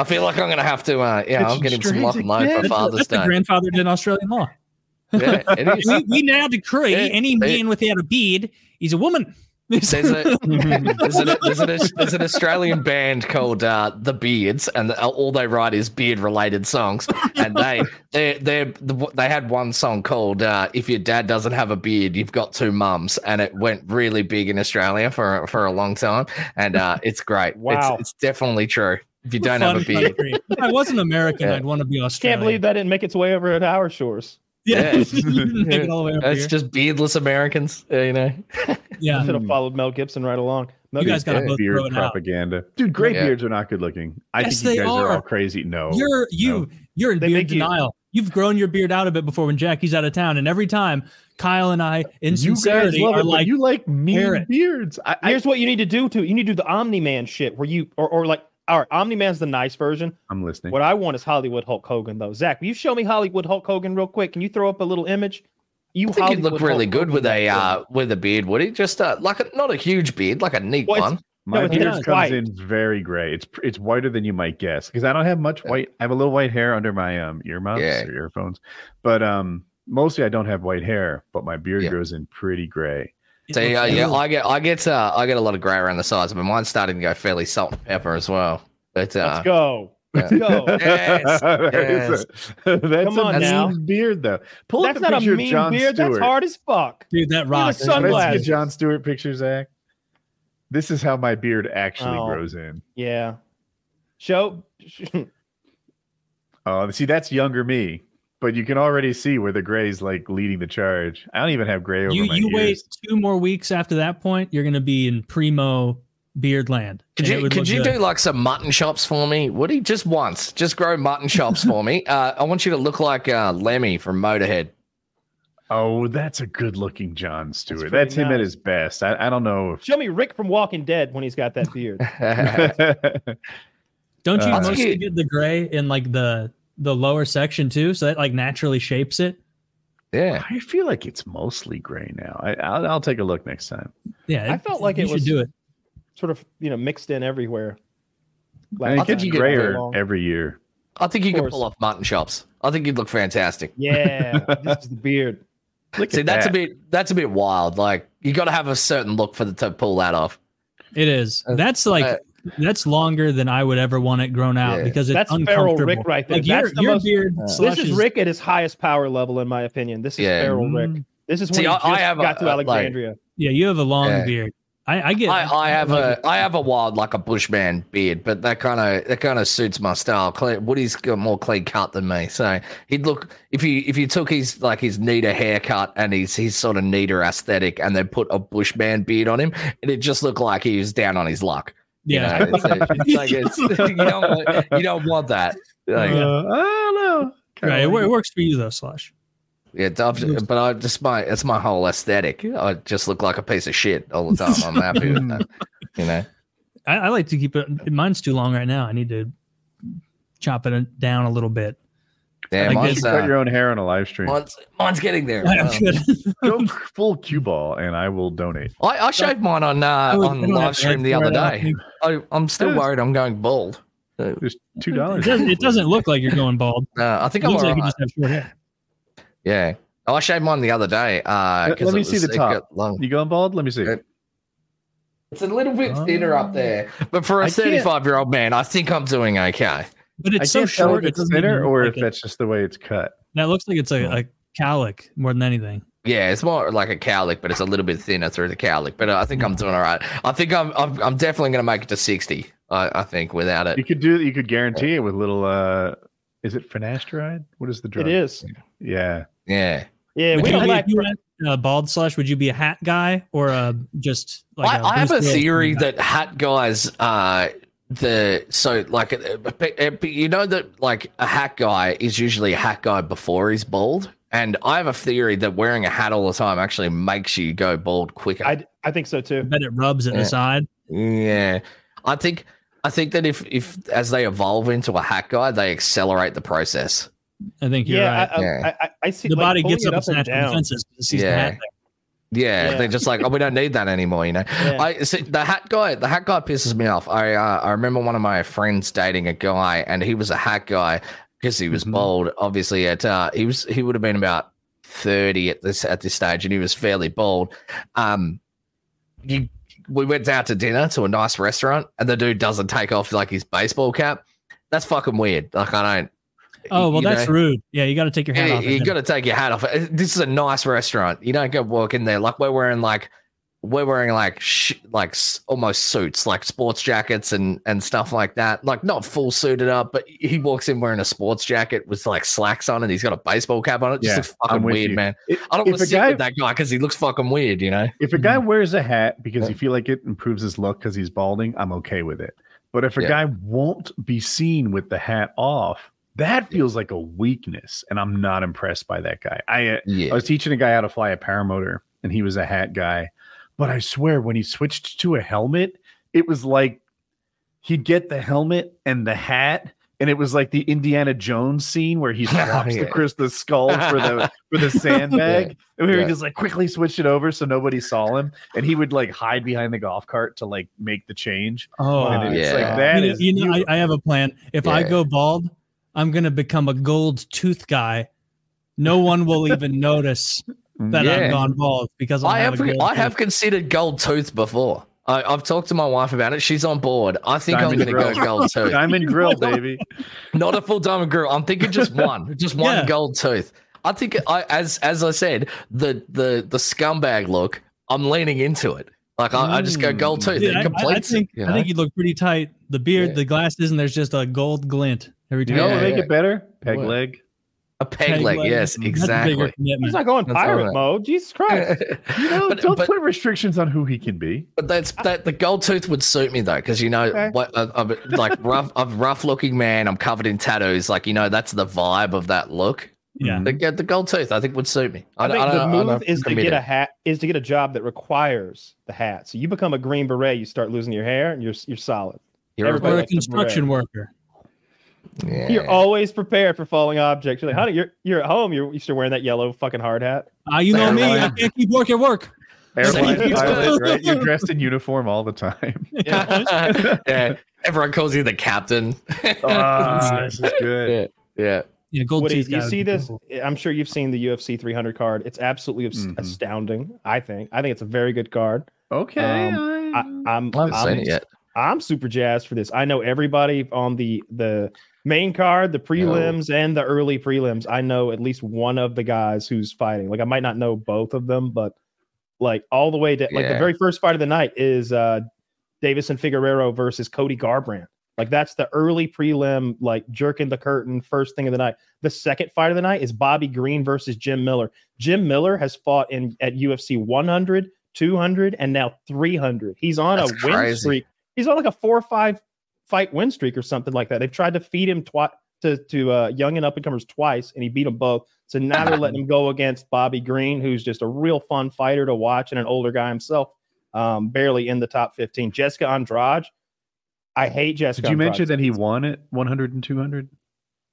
I feel like I'm gonna have to. Uh, yeah, It's I'm getting some strange lock and load for That's, Father's that's the Day. grandfathered in Australian law. Yeah, it is. we, we now decree Yeah, any they- man without a beard is a woman. There's, a, there's, an, there's, an, there's an Australian band called uh, The Beards, and all they write is beard-related songs. And they they they they had one song called uh, "If Your Dad Doesn't Have a Beard, You've Got Two Mums," and it went really big in Australia for for a long time. And uh, it's great. Wow. it's, it's definitely true. If you don't have a beard. If I wasn't American, Yeah. I'd want to be Australian. Can't believe that didn't make its way over at our shores. Yeah, Yeah. You didn't make it all the way over that's here. just beardless Americans, uh, you know. yeah. Should have followed Mel Gibson right along. Mel You guys got Yeah, beard throw it out. propaganda. Dude, gray Yeah. beards are not good looking. I Yes, think you they guys are. are. all crazy. No. You're you no. you're in They beard make you- denial. You've grown your beard out a bit before when Jackie's out of town, and every time Kyle and I, in you guys sincerity, love are it, like, you like mean beards. I, I, Here's what you need to do too. You need to do the Omni Man shit where you or, or like all right, Omni Man's the nice version. I'm listening. What I want is Hollywood Hulk Hogan though. Zach, will you show me Hollywood Hulk Hogan real quick? Can you throw up a little image? You I think he'd look really Hulk good Hogan with a uh, with a beard, would he? Just uh, like a, not a huge beard, like a neat Well, one. My No, beard comes white. in very gray. It's it's whiter than you might guess because I don't have much white. I have a little white hair under my um earmuffs Yeah. or earphones, but um mostly I don't have white hair. But my beard Yeah. grows in pretty gray. It So yeah, looks yeah. I get, I get, uh, I get a lot of grey around the sides, but mine's starting to go fairly salt and pepper as well. But uh, Let's go. Let's yeah. go. Yes, That is a- that's Come on a now. mean beard though. Pull That's up the not a picture mean of John beard. Stewart. That's hard as fuck. dude, that rocks. sun- Can I see a Sunglasses. Jon Stewart picture, Zach? This is how my beard actually Oh. grows in. Yeah. Show Oh, see, that's younger me, but you can already see where the gray's like leading the charge. I don't even have gray over You my you wait two more weeks after that point, you're gonna be in primo beard land. Could you could you good. do like some mutton chops for me, Woody? Just once, just grow mutton chops for me. Uh, I want you to look like uh, Lemmy from Motorhead. Oh, that's a good-looking Jon Stewart. pretty That's, him at his best. I, I don't know Show me Rick from Walking Dead when he's got that beard. Don't you Uh, mostly you- get the gray in like the the lower section too, so that like naturally shapes it? yeah, I feel like it's mostly gray now. I, I'll, I'll take a look next time. Yeah, I felt like you it should was- do it. sort of, you know, mixed in everywhere. I mean, I think you get grayer every year. I think you Of could pull off mutton chops. I think you'd look fantastic. Yeah, this is the beard. Look See, at that's that. a bit that's a bit wild. Like you got to have a certain look for the to pull that off. It is. Uh, That's like uh, that's longer than I would ever want it grown out Yeah. because it's That's feral. Rick right there. Like your, the your most- beard. Uh, This is Rick at his highest power level, in my opinion. This is Yeah. feral Rick. Mm, This is when See, he I- just I have got a- to a, like- Alexandria. Yeah, you have a long Yeah. beard. I, I get. I, I have like a have a wild like a bushman beard, but that kind of that kind of suits my style. Cle- Woody's got more clean cut than me, so he'd look if you if you took his like his neater haircut and his his sort of neater aesthetic, and then put a bushman beard on him, and it'd just look like he was down on his luck. You Yeah. know, it's, it's like it's, you don't want, you don't want that. Like, Uh, I don't know. Kinda Right, it, like it. it works for you though, Slush. Yeah, Dove, but I just my it's my whole aesthetic. I just look like a piece of shit all the time. I'm happy with that. You know. I, I like to keep it. Mine's too long right now. I need to chop it down a little bit. Yeah, like You cut uh, your own hair on a live stream. mine's, mine's getting there. I Uh. Go full cue ball, and I will donate. I, I shaved mine on uh, on live stream the other for it, I don't day. I, I'm still Yeah. worried I'm going bald. Uh, Just two It dollars. doesn't, it doesn't look like you're going bald. I think It I'm looks like you alright. just have short hair. Yeah, I shaved mine the other day. Uh, Let- let me it see the top. long. You going bald? Let me see. Yeah. It's a little bit thinner up there, but for a can't- 35 year old man, I think I'm doing okay. But I it's so short. if it's doesn't thinner or look if like it. that's just the way it's cut. that looks like it's a, a cowlick more than anything. Yeah, it's more like a cowlick, but it's a little bit thinner through the cowlick. But uh, I think I'm doing all right. I think I'm I'm, I'm definitely going to make it to 60. I, I think without it. You could do. You could guarantee it with little. uh Is it finasteride? What is the drug? It is. Yeah. Yeah. Yeah, Would we you, don't be- like. if uh, bald slash, would you be a hat guy or a just like I, a I have a theory guy? that hat guys uh the so like uh, but- uh, but you know that like a hat guy is usually a hat guy before he's bald and i have a theory that wearing a hat all the time actually makes you go bald quicker I, I think so too. bet it rubs at Yeah. the side. yeah i think i think that if if as they evolve into a hat guy they accelerate the process I think you're Yeah, right. I, I, Yeah. I, I, I see. the like, body gets it up and natural down. defenses because it the Yeah. Yeah, Yeah. they're just like, oh, we don't need that anymore, you know. Yeah. I see the hat guy. The hat guy pisses me off. I uh, I remember one of my friends dating a guy, and he was a hat guy because he was Mhm. bald. Obviously, at uh, he was he would have been about thirty at this at this stage, and he was fairly bald. Um, you we went out to dinner to a nice restaurant, and the dude doesn't take off like his baseball cap. That's fucking weird. Like I don't. Oh well, that's know? rude. Yeah, you got to take your hat Yeah, off. you got to take your hat off. Uh, This is a nice restaurant. You don't go walk in there like we're wearing like we're wearing like sh- like s- almost suits, like sports jackets and and stuff like that. Like not full suited up, but he walks in wearing a sports jacket with like slacks on, and he's got a baseball cap on. It just Yeah, looks fucking weird, you. man. If, I don't want to a sit guy with that guy because he looks fucking weird. You know? if a guy Mm-hmm. wears a hat because Yeah. you feel like it improves his look because he's balding, I'm okay with it. But if a Yeah. guy won't be seen with the hat off, that feels like a weakness, and I'm not impressed by that guy. I uh, Yeah. I was teaching a guy how to fly a paramotor, and he was a hat guy. But I swear, when he switched to a helmet, it was like he'd get the helmet and the hat, and it was like the Indiana Jones scene where he swaps Yeah. the crystal skull for the for the sandbag, and we Yeah. were just like quickly switched it over so nobody saw him, and he would like hide behind the golf cart to like make the change. Oh, and it's yeah. like that you know, is you know I, you- I have a plan. If I go bald, I'm gonna become a gold tooth guy. No one will even notice that Yeah. I've gone bald because I'll I have, have a gold I have considered gold tooth before. I, I've talked to my wife about it. She's on board. I think Diamond I'm going to go gold tooth. diamond grill, baby. Not a full diamond grill. I'm thinking just one, just one Yeah. gold tooth. I think I as as I said, the the the scumbag look. I'm leaning into it. Like I, I just go gold mm. tooth. Yeah, it I- I, I think it, you I think you look pretty tight. The beard, Yeah. the glasses, and there's just a gold glint every You time. know Yeah, what make yeah. it better? Peg What? leg. a peg, leg. Yes, That's a bigger exactly. He's commitment. not going That's pirate right. mode. Jesus Christ. You know, But- don't but- put restrictions on who he can be. But that's that the gold tooth would suit me though, because you know Okay. what I'm like rough, I'm rough looking man. I'm covered in tattoos. Like you know, that's the vibe of that look. Yeah. The, the gold tooth, I think, would suit me. I think don't- the don't- move don't is to get a hat is to get a job that requires the hat. So you become a green beret, you start losing your hair, and you're you're solid. You're everybody a construction worker. Yeah. You're always prepared for falling objects. You're like, honey, you're you're at home. You're, you're still wearing that yellow fucking hard hat. Ah, you know me. I can't keep work at work. Airline pilot, right? You're dressed in uniform all the time. yeah. Everyone calls you the captain. Ah, this is good. yeah. Yeah. Yeah, gold Woody, teeth. you see this? cool. I'm sure you've seen the UFC 300 card. It's absolutely abs- Mhm. astounding. I think. I think it's a very good card. Okay. I, I- I'm I haven't I'm, seen it yet. I'm super jazzed for this. I know everybody on the the main card, the prelims, and the early prelims. I know at least one of the guys who's fighting. Like I might not know both of them, but like all the way to like the very first fight of the night is uh Deiveson Figueiredo versus Cody Garbrandt. Like that's the early prelim, like jerking the curtain, first thing of the night. The second fight of the night is Bobby Green versus Jim Miller. Jim Miller has fought in at UFC 100, 200, and now 300. He's on That's a win crazy. streak. He's on like a four or five fight win streak or something like that. They've tried to feed him twi- to to uh, young and up and comers twice, and he beat them both. So now they're letting him go against Bobby Green, who's just a real fun fighter to watch and an older guy himself, um, barely in the top 15. Jessica Andrade. I hate Jessica. Did you mention that he won at 100 and 200?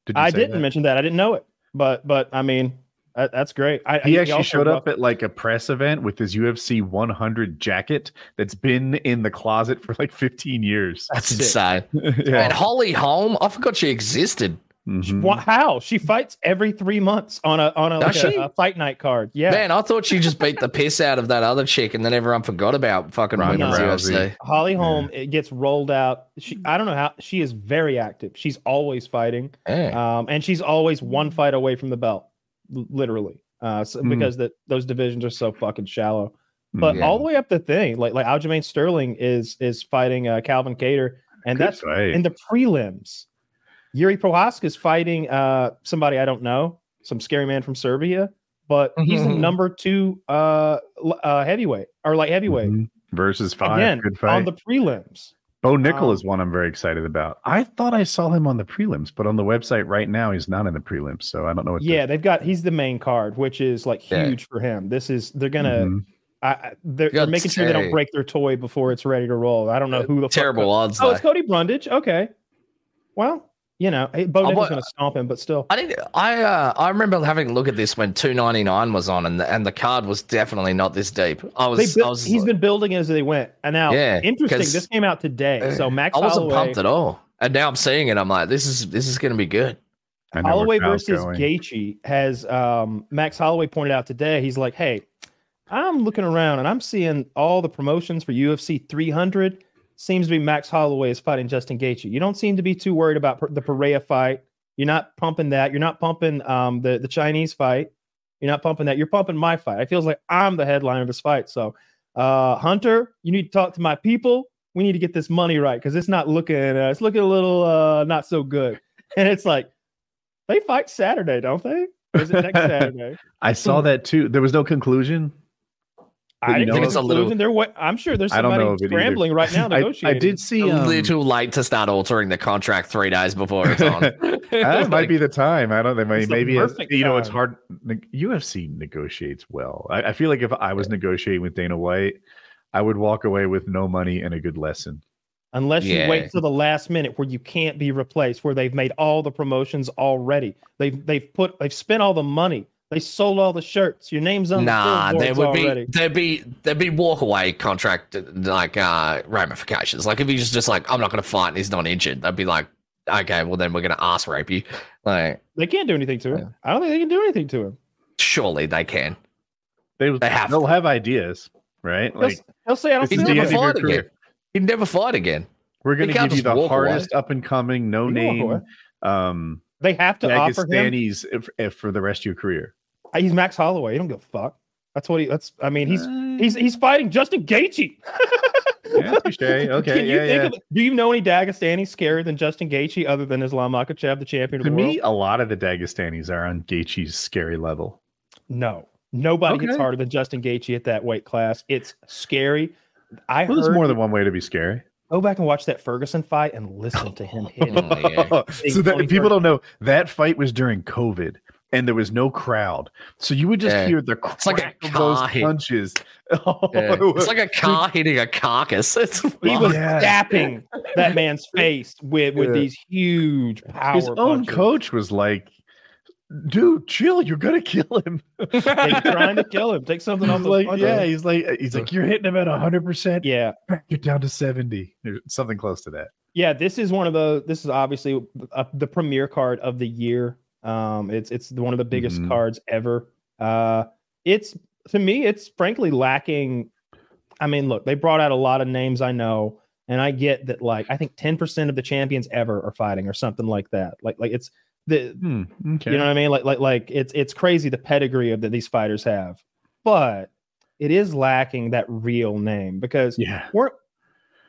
Did you I didn't that? mention that. I didn't know it, but but I mean that, that's great. I, He actually also showed up at like a press event with his UFC 100 jacket that's been in the closet for like 15 years. That's Sick. insane. yeah. And Holly Holm, I forgot she existed. Mhm. Wha- How she fights every three months on a on a, like a, a fight night card? Yeah, Man, I thought she just beat the piss out of that other chick, and then everyone forgot about fucking Ronda women's Rousey. Holly Holm it gets rolled out. She I don't know how she is very active. She's always fighting, Yeah. um, and she's always one fight away from the belt, l- literally, uh, so, Hmm. because that those divisions are so fucking shallow. But Yeah. all the way up the thing, like like Aljamain Sterling is is fighting uh, Calvin Kattar, and Good that's fight. in the prelims. Jiří Procházka is fighting uh, somebody I don't know, some scary man from Serbia, but he's the Mhm. number two uh, uh, heavyweight or light heavyweight. Mhm. versus five. Again, Good fight. on the prelims. Bo Nickal um, is one I'm very excited about. I thought I saw him on the prelims, but on the website right now he's not in the prelims, so I don't know what. Yeah, they've got he's the main card, which is like Yeah. huge for him. This is they're gonna Mhm. I, I, they're, they're making sure they don't break their toy before it's ready to roll. I don't know who the fuck- Terrible odds. Oh, though. it's Cody Brundage. Okay, well, you know, hey, Bo Nickal's gonna stomp him, but still. I didn't. I uh, I remember having a look at this when two ninety nine was on, and the, and the card was definitely not this deep. I was. built, I was. he's been building as they went, and now Yeah, interesting. 'cause- This came out today, so Max I wasn't Holloway, pumped at all, and now I'm seeing it. I'm like, this is this is going to be good. I know where Holloway versus going. Gaethje has um, Max Holloway pointed out today. He's like, "Hey, I'm looking around and I'm seeing all the promotions for UFC 300. Seems to be Max Holloway is fighting Justin Gaethje. You don't seem to be too worried about per- the Pereira fight. You're not pumping that. You're not pumping um, the the Chinese fight. You're not pumping that. You're pumping my fight. It feels like I'm the headliner of this fight. So, uh, Hunter, you need to talk to my people. We need to get this money right because it's not looking. Uh, it's looking a little uh, not so good. And it's like they fight Saturday, don't they? Or is it next Saturday? I saw that too. There was no conclusion. I you didn't know think it's it's a little- They're wa- I'm sure there's somebody know of it either. scrambling right now I, I did see. a Um, little late to start altering the contract three days before it's on. that might be the time. I don't know. Maybe, maybe it's- you know it's time. hard. ne- UFC negotiates well. I, I feel like if I was negotiating with Dana White, I would walk away with no money and a good lesson. Unless you wait till the last minute where you can't be replaced, where they've made all the promotions already. They've they've put they've spent all the money. They sold all the shirts. Your name's on Nah, the there billboards would already. be there'd be there'd be walk away contract like uh ramifications. Like if he's just like, I'm not gonna fight and he's not injured, they'd be like, okay, well then we're gonna ass rape you. Like They can't do anything to him. I don't think they can do anything to him. surely they can. They They have they'll to. have ideas, right? He'll, Like s- he'll say, "I don't this He'd is never end of your fight again. He'd never fight again. we're going to can't give you just the walk away. hardest up and coming, no He can walk away. name, um, They have to offer him. Dagestanis if, if for the rest of your career. He's Max Holloway. He don't give a fuck. That's what he. That's. I mean, he's Uh, He's he's fighting Justin Gaethje. Yeah, touche. Okay, Can you yeah, think yeah. of do you know any Dagestani scarier than Justin Gaethje other than Islam Makhachev, the champion of To the me, world? a lot of the Dagestanis are on Gaethje's scary level. No. Nobody hits Okay. harder than Justin Gaethje at that weight class. It's scary. I Well, heard there's more than one way to be scary. go back and watch that Ferguson fight and listen to him hit. Oh, yeah. so that people Ferguson. don't know that fight was during COVID and there was no crowd, so you would just Yeah. hear the It's like a crack of those hit. punches. Oh, Yeah. it It's like a car hitting a carcass. It's He was Yeah. tapping that man's face with with Yeah. these huge power. his own coach was like, "Dude, chill, you're gonna kill him." They're trying to kill him. Take something off the like, punches. yeah, he's like, he's like, you're hitting him at hundred percent. yeah. you're down to seventy, something close to that. Yeah, this is one of the. This is obviously uh, the premier card of the year. Um, it's it's one of the biggest Mhm. cards ever. Uh, it's to me, it's frankly lacking. I mean, look, they brought out a lot of names I know, and I get that. Like, I think ten percent of the champions ever are fighting, or something like that. Like, like it's the Hmm, okay. you know what I mean? Like, like, like it's it's crazy the pedigree of that these fighters have, but it is lacking that real name because yeah. we're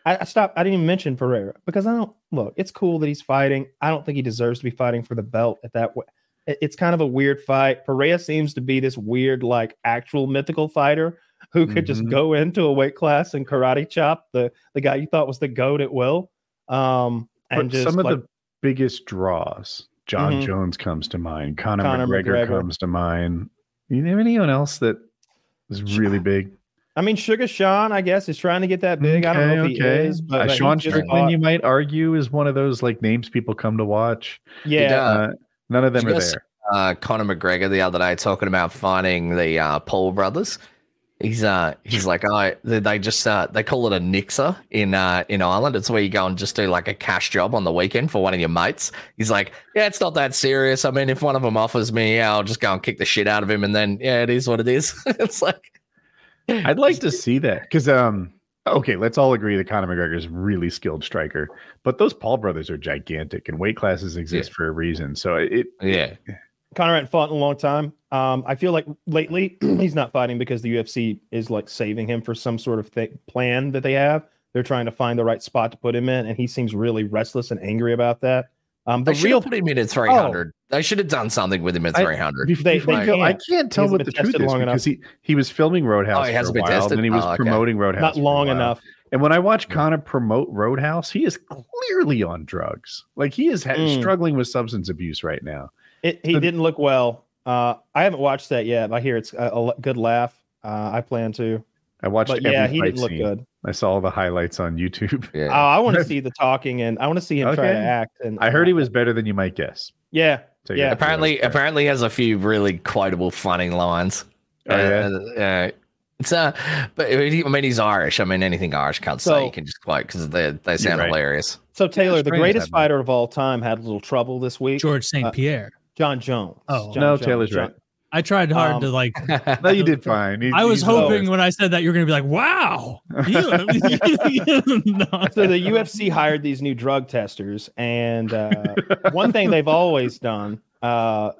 I, I stopped. I didn't even mention Pereira because I don't look. It's cool that he's fighting. I don't think he deserves to be fighting for the belt at that way. It's kind of a weird fight. Pereira seems to be this weird, like actual mythical fighter who could just Mhm. go into a weight class and karate chop the the guy you thought was the goat at will. Um, and But just some of like, the biggest draws, John Mhm. Jones comes to mind. Conor, Conor McGregor, McGregor. comes to mind. You know anyone else that is really big? I mean, Sugar Sean, I guess, is trying to get that big. I don't know if he is, but, Uh, but he Sean Strickland, fought- you might argue, is one of those like names people come to watch. yeah, Yeah. Uh, none of them are you there. uh, Conor McGregor the other day talking about fighting the uh, Paul brothers. He's uh he's like I they, they just uh they call it a nixer in uh in Ireland. It's where you go and just do like a cash job on the weekend for one of your mates. He's like, yeah, it's not that serious. I mean, if one of them offers me, yeah, I'll just go and kick the shit out of him, and then yeah, it is what it is. it's like I'd like to see that because um okay, let's all agree that Conor McGregor is really skilled striker, but those Paul brothers are gigantic and weight classes exist yeah. for a reason. So it yeah. Conor hadn't fought in a long time. Um, I feel like lately he's not fighting because the UFC is like saving him for some sort of th- plan that they have. They're trying to find the right spot to put him in, and he seems really restless and angry about that. Um, the I real put him in at 300. I should have done something with him at 300. I, they, they can't. I can't tell what the truth is because enough. he, he was filming Roadhouse oh, he hasn't for a while, tested? and he was oh, okay. promoting Roadhouse. Not long enough. And when I watch yeah. Conor promote Roadhouse, he is clearly on drugs. Like he is ha- mm. struggling with substance abuse right now. It, he the, didn't look well. Uh, I haven't watched that yet. I hear it's a, a good laugh. Uh, I plan to. I watched. But yeah, he didn't look good. I saw all the highlights on YouTube. Yeah. Oh, I want to see the talking, and I want to see him okay. try to act. And I heard he was better than you might guess. Yeah, so Yeah. have to apparently apparently has a few really quotable funny lines. Oh, yeah? Uh, uh, it's uh, but I mean, he- I mean, he's Irish. I mean, anything Irish can't So- say you can just quote because they they sound right. hilarious. So Taylor, the greatest fighter of all time, had a little trouble this week. Georges St. Pierre. Jon Jones. Oh. Jon No, Jones. Taylor's Jon- right. I tried hard Um, to like. No, you did fine. He- I was hoping always- when I said that you were going to be like, "Wow." No. So the UFC hired these new drug testers, and uh, one thing they've always done uh,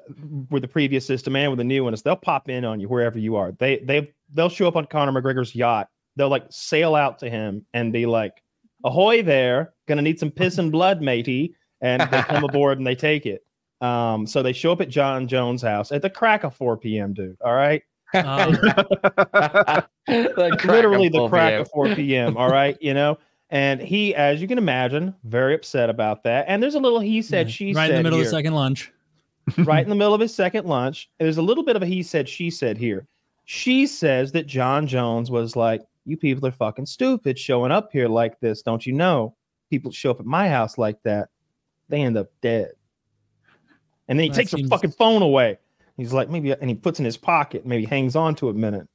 with the previous system and with the new one is they'll pop in on you wherever you are. They they they'll show up on Conor McGregor's yacht. They'll like sail out to him and be like, "Ahoy there! Gonna need some piss and blood, matey." And they come aboard and they take it. Um, so they show up at Jon Jones' house at the crack of 4 p.m. Dude, all right. Um, The literally the crack of 4 p.m. All right, you know, and he, as you can imagine, very upset about that. And there's a little he said, she right said Right in the middle here, of the second lunch. right in the middle of his second lunch. There's a little bit of a he said, she said here. She says that Jon Jones was like, "You people are fucking stupid showing up here like this. Don't you know? People show up at my house like that, they end up dead." And then he That takes seems- her fucking phone away. He's like, maybe, and he puts in his pocket, maybe hangs on to it a minute.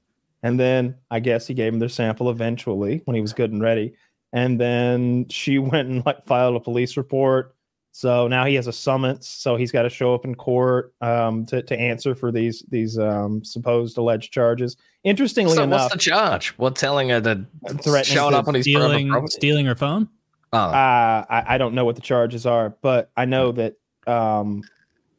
And then I guess he gave him their sample eventually when he was good and ready. And then she went and like filed a police report. So now he has a summons. So he's got to show up in court um, to, to answer for these these um, supposed alleged charges. Interestingly So enough, what's the charge? What telling her to Threatening showing up on his private Stealing, stealing her phone. Oh, uh, I, I don't know what the charges are, but I know that um,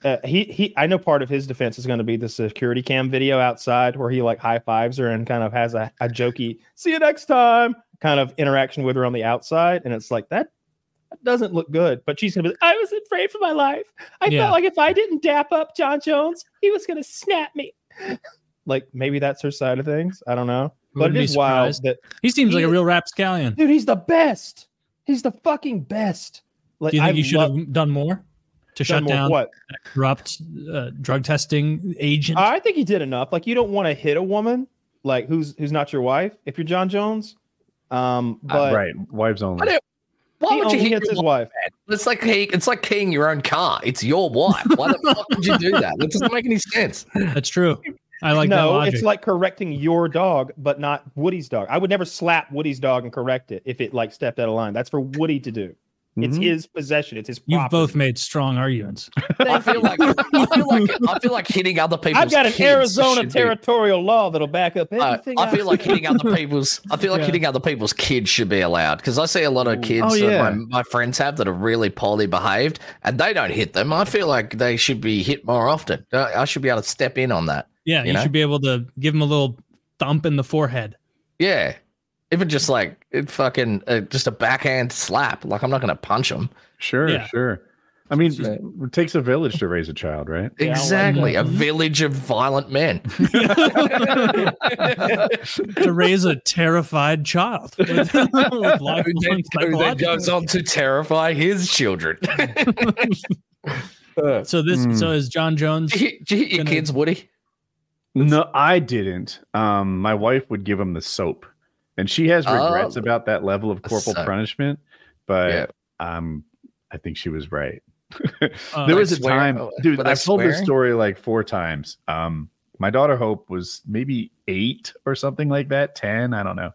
uh, he he. I know part of his defense is going to be the security cam video outside where he like high fives her and kind of has a, a jokey "see you next time" kind of interaction with her on the outside, and it's like that. That doesn't look good, but she's gonna be. I was afraid for my life. I Yeah. felt like if I didn't dap up Jon Jones, he was gonna snap me. Like maybe that's her side of things. I don't know, but it be is wild that He seems like a He- real rapscallion. dude, he's the best. He's the fucking best. Like, Do you think I you should love- have done more to shut more- down what? that corrupt uh, drug testing agent? I think he did enough. Like you don't want to hit a woman like who's who's not your wife if you're Jon Jones. Um, but right, wives only. I don't- Why he would you hit his wife. It's like key, it's like keying your own car. It's your wife. Why the fuck would you do that? That doesn't make any sense. That's true. I like that no, logic. it's like correcting your dog, but not Woody's dog. I would never slap Woody's dog and correct it if it like stepped out of line. That's for Woody to do. It's Mhm. his possession. It's his. Property. You've both made strong arguments. I feel like I feel like I feel like hitting other people's. I've got an kids Arizona should be- territorial law that'll back up Uh, anything. I feel like hitting other people's. I feel like Yeah. hitting other people's kids should be allowed because I see a lot of kids Oh, that my, my friends have that are really poorly behaved and they don't hit them. I feel like they should be hit more often. Uh, I should be able to step in on that. Yeah, You you, know? should be able to give them a little thump in the forehead. Yeah, even just like it fucking uh, just a backhand slap. Like I'm not going to punch him. Sure, Yeah. sure. I mean, Yeah. it takes a village to raise a child, right? Yeah, like exactly, a village of violent men. to raise a terrified child with, with Who then, who then psychological- goes on to terrify his children. So this, Hmm. so is Jon Jones? Did you did you your Gonna- kids, Woody? No, I didn't. Um, my wife would give him the soap, and she has regrets Oh. about that level of corporal soap. punishment. But Yeah. um, I think she was right. Uh, there Like was a swear- time, oh, dude. were I've told this story like four times. Um, my daughter Hope was maybe eight or something like that, ten, I don't know.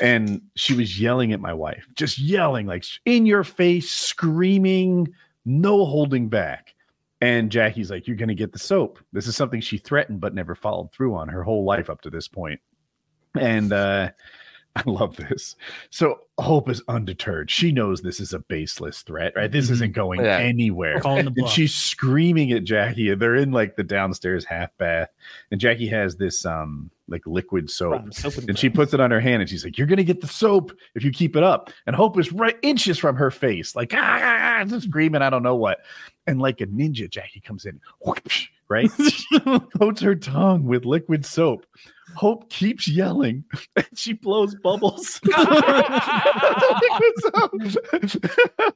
And she was yelling at my wife, just yelling, like in your face, screaming, no holding back. And Jackie's like, You're going to get the soap. This is something she threatened but never followed through on her whole life up to this point. And uh, I love this. So Hope is undeterred. She knows this is a baseless threat, right? This Mhm. isn't going Yeah. anywhere. And she's screaming at Jackie. They're in like the downstairs half bath. And Jackie has this um like liquid soap. Right, soap and And she puts it on her hand and she's like, You're gonna get the soap if you keep it up. And Hope is right inches from her face, like ah, ah, ah, just screaming, I don't know what. And like a ninja, Jackie comes in, whoosh, right? Coats her tongue with liquid soap. Hope keeps yelling and she blows bubbles.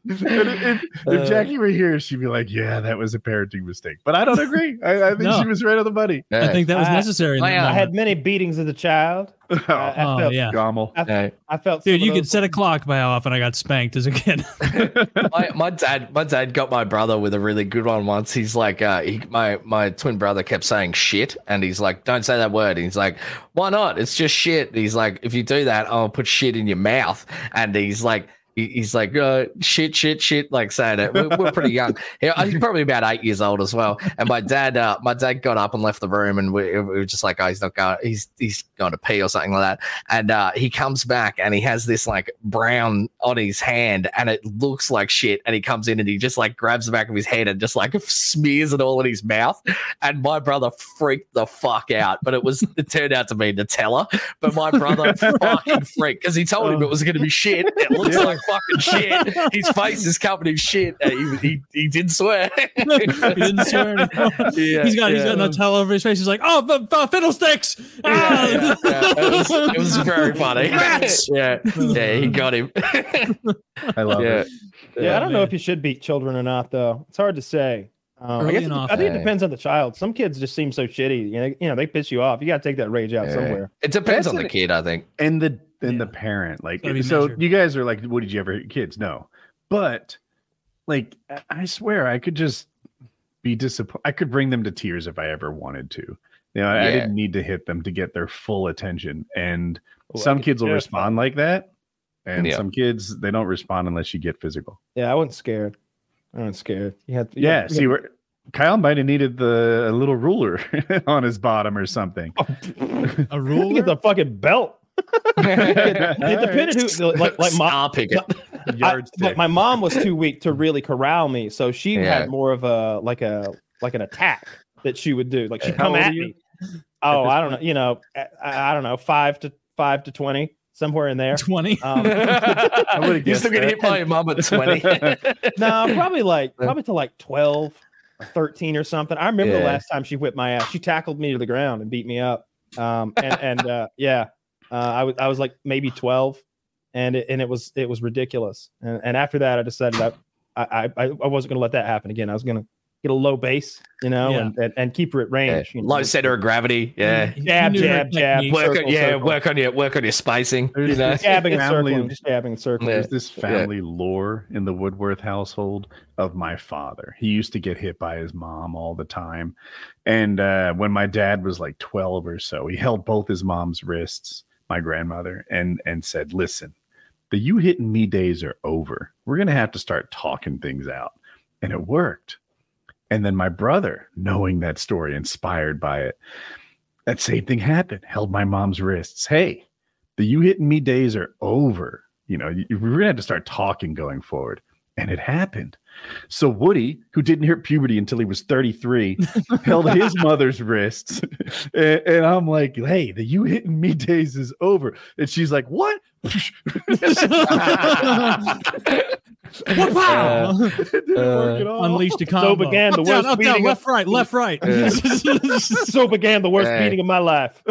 And if, if Uh. Jackie were here, she'd be like, Yeah, that was a parenting mistake. But I don't agree. I, I think No. she was right on the money. I think that was I- necessary. I- I I had many beatings of the child. I, I Oh, felt, yeah. Gommel. Yeah. I felt. Dude, you of could set a clock by how often I got spanked as a kid. my, my dad my dad got my brother with a really good one once he's like uh he, my my twin brother kept saying shit and he's like don't say that word and he's like why not it's just shit and he's like if you do that i'll put shit in your mouth and he's like he- he's like uh, shit shit shit like saying it. We're, we're pretty young. He's probably about eight years old as well. And my dad uh my dad got up and left the room and we, we were just like oh he's not going he's he's going to pee or something like that. And uh, he comes back and he has this like brown on his hand and it looks like shit. And he comes in and he just like grabs the back of his head and just like smears it all in his mouth. And my brother freaked the fuck out. But it was it turned out to be Nutella. But my brother fucking freaked because he told him it was going to be shit. It looks Yeah. like fucking shit his face is covered in shit he, he, he didn't swear he didn't swear. Yeah, he's got he's yeah. got Nutella over his face. He's like, oh, f- f- fiddlesticks! yeah, Ah! yeah, yeah. It, was, it was very funny Rats! yeah yeah he got him I love yeah it. Yeah, I don't know if you should beat children or not, though. It's hard to say. Um, I, guess it- I think it depends on the child. Some kids just seem so shitty. You know, you know they piss you off. You got to take that rage out Yeah. somewhere. It depends That's on the kid, I think. and the and the parent like so measured. you guys are like what did you ever hit kids no but like I- i swear i could just be disappointed i could bring them to tears if i ever wanted to you know I, I didn't need to hit them to get their full attention and Ooh, I some kids will care respond like that and Yeah. some kids they don't respond unless you get physical Yeah, I wasn't scared. I wasn't scared. You had, you yeah had- see where kyle might have needed the a little ruler on his bottom or something A ruler? get the fucking belt. It depended who, like, like my, Star picket. I, but my mom was too weak to really corral me, so she Yeah. had more of a like a like an attack that she would do. Like she'd come at me. Oh, I don't know. You know, I, I don't know, five to five to twenty, somewhere in there. 20. Um, would've You're still guessed getting that. hit by your mum at 20. no, probably like probably to like 12 or 13 or something. I remember the last time she whipped my ass. She tackled me to the ground and beat me up. Um, and and uh, yeah, uh, I was I was like maybe 12, and it, and it was it was ridiculous. And, and after that, I decided that I I, I wasn't going to let that happen again. I was going to get a low base, you know, Yeah. and, and and keep her at Yeah. range. you know. Low center of gravity. Yeah. He Jab, knew jab, jab. technique. Work on, Circle, yeah, circle. work on your work on your spacing. You There's know? this- jabbing and Family- circling, just jabbing and circling. Yeah. There's this family lore in the Woodworth household of my father. He used to get hit by his mom all the time. And uh, when my dad was like 12 or so, he held both his mom's wrists, my grandmother, and and said, Listen, the you hitting me days are over. We're gonna have to start talking things out. And it worked. And then my brother, knowing that story, inspired by it, that same thing happened, held my mom's wrists. Hey, the you hitting me days are over. You know, we're gonna have to start talking going forward. And it happened. So Woody, who didn't hit puberty until he was 33, held his mother's wrists. And, and I'm like, hey, the you hitting me days is over. And she's like, what? Wow. It didn't work uh, at all. Unleashed a combo. So began the Up, down, worst up, down, beating left, right, left, right. Yeah. so began the worst Hey. beating of my life.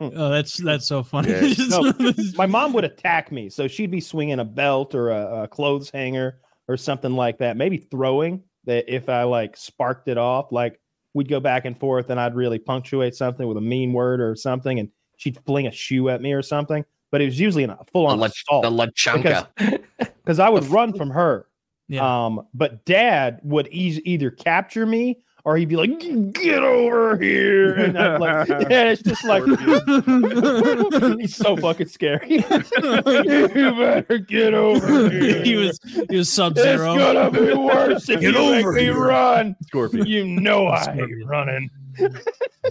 Oh, that's that's so funny. Yeah. No, my mom would attack me, so she'd be swinging a belt or a, a clothes hanger or something like that. Maybe throwing that if I like sparked it off, like we'd go back and forth, and I'd really punctuate something with a mean word or something, and she'd fling a shoe at me or something. But it was usually in a full on la, assault the la chunka. because I would run from her. yeah. Um, but dad would e- either capture me or he'd be like, "Get over here," and I'm like, "Yeah, it's just like he's so fucking scary." you better get over here. he was he was sub zero. It's gonna be worse if Get you make over me run. Scorpion. You know I hate running.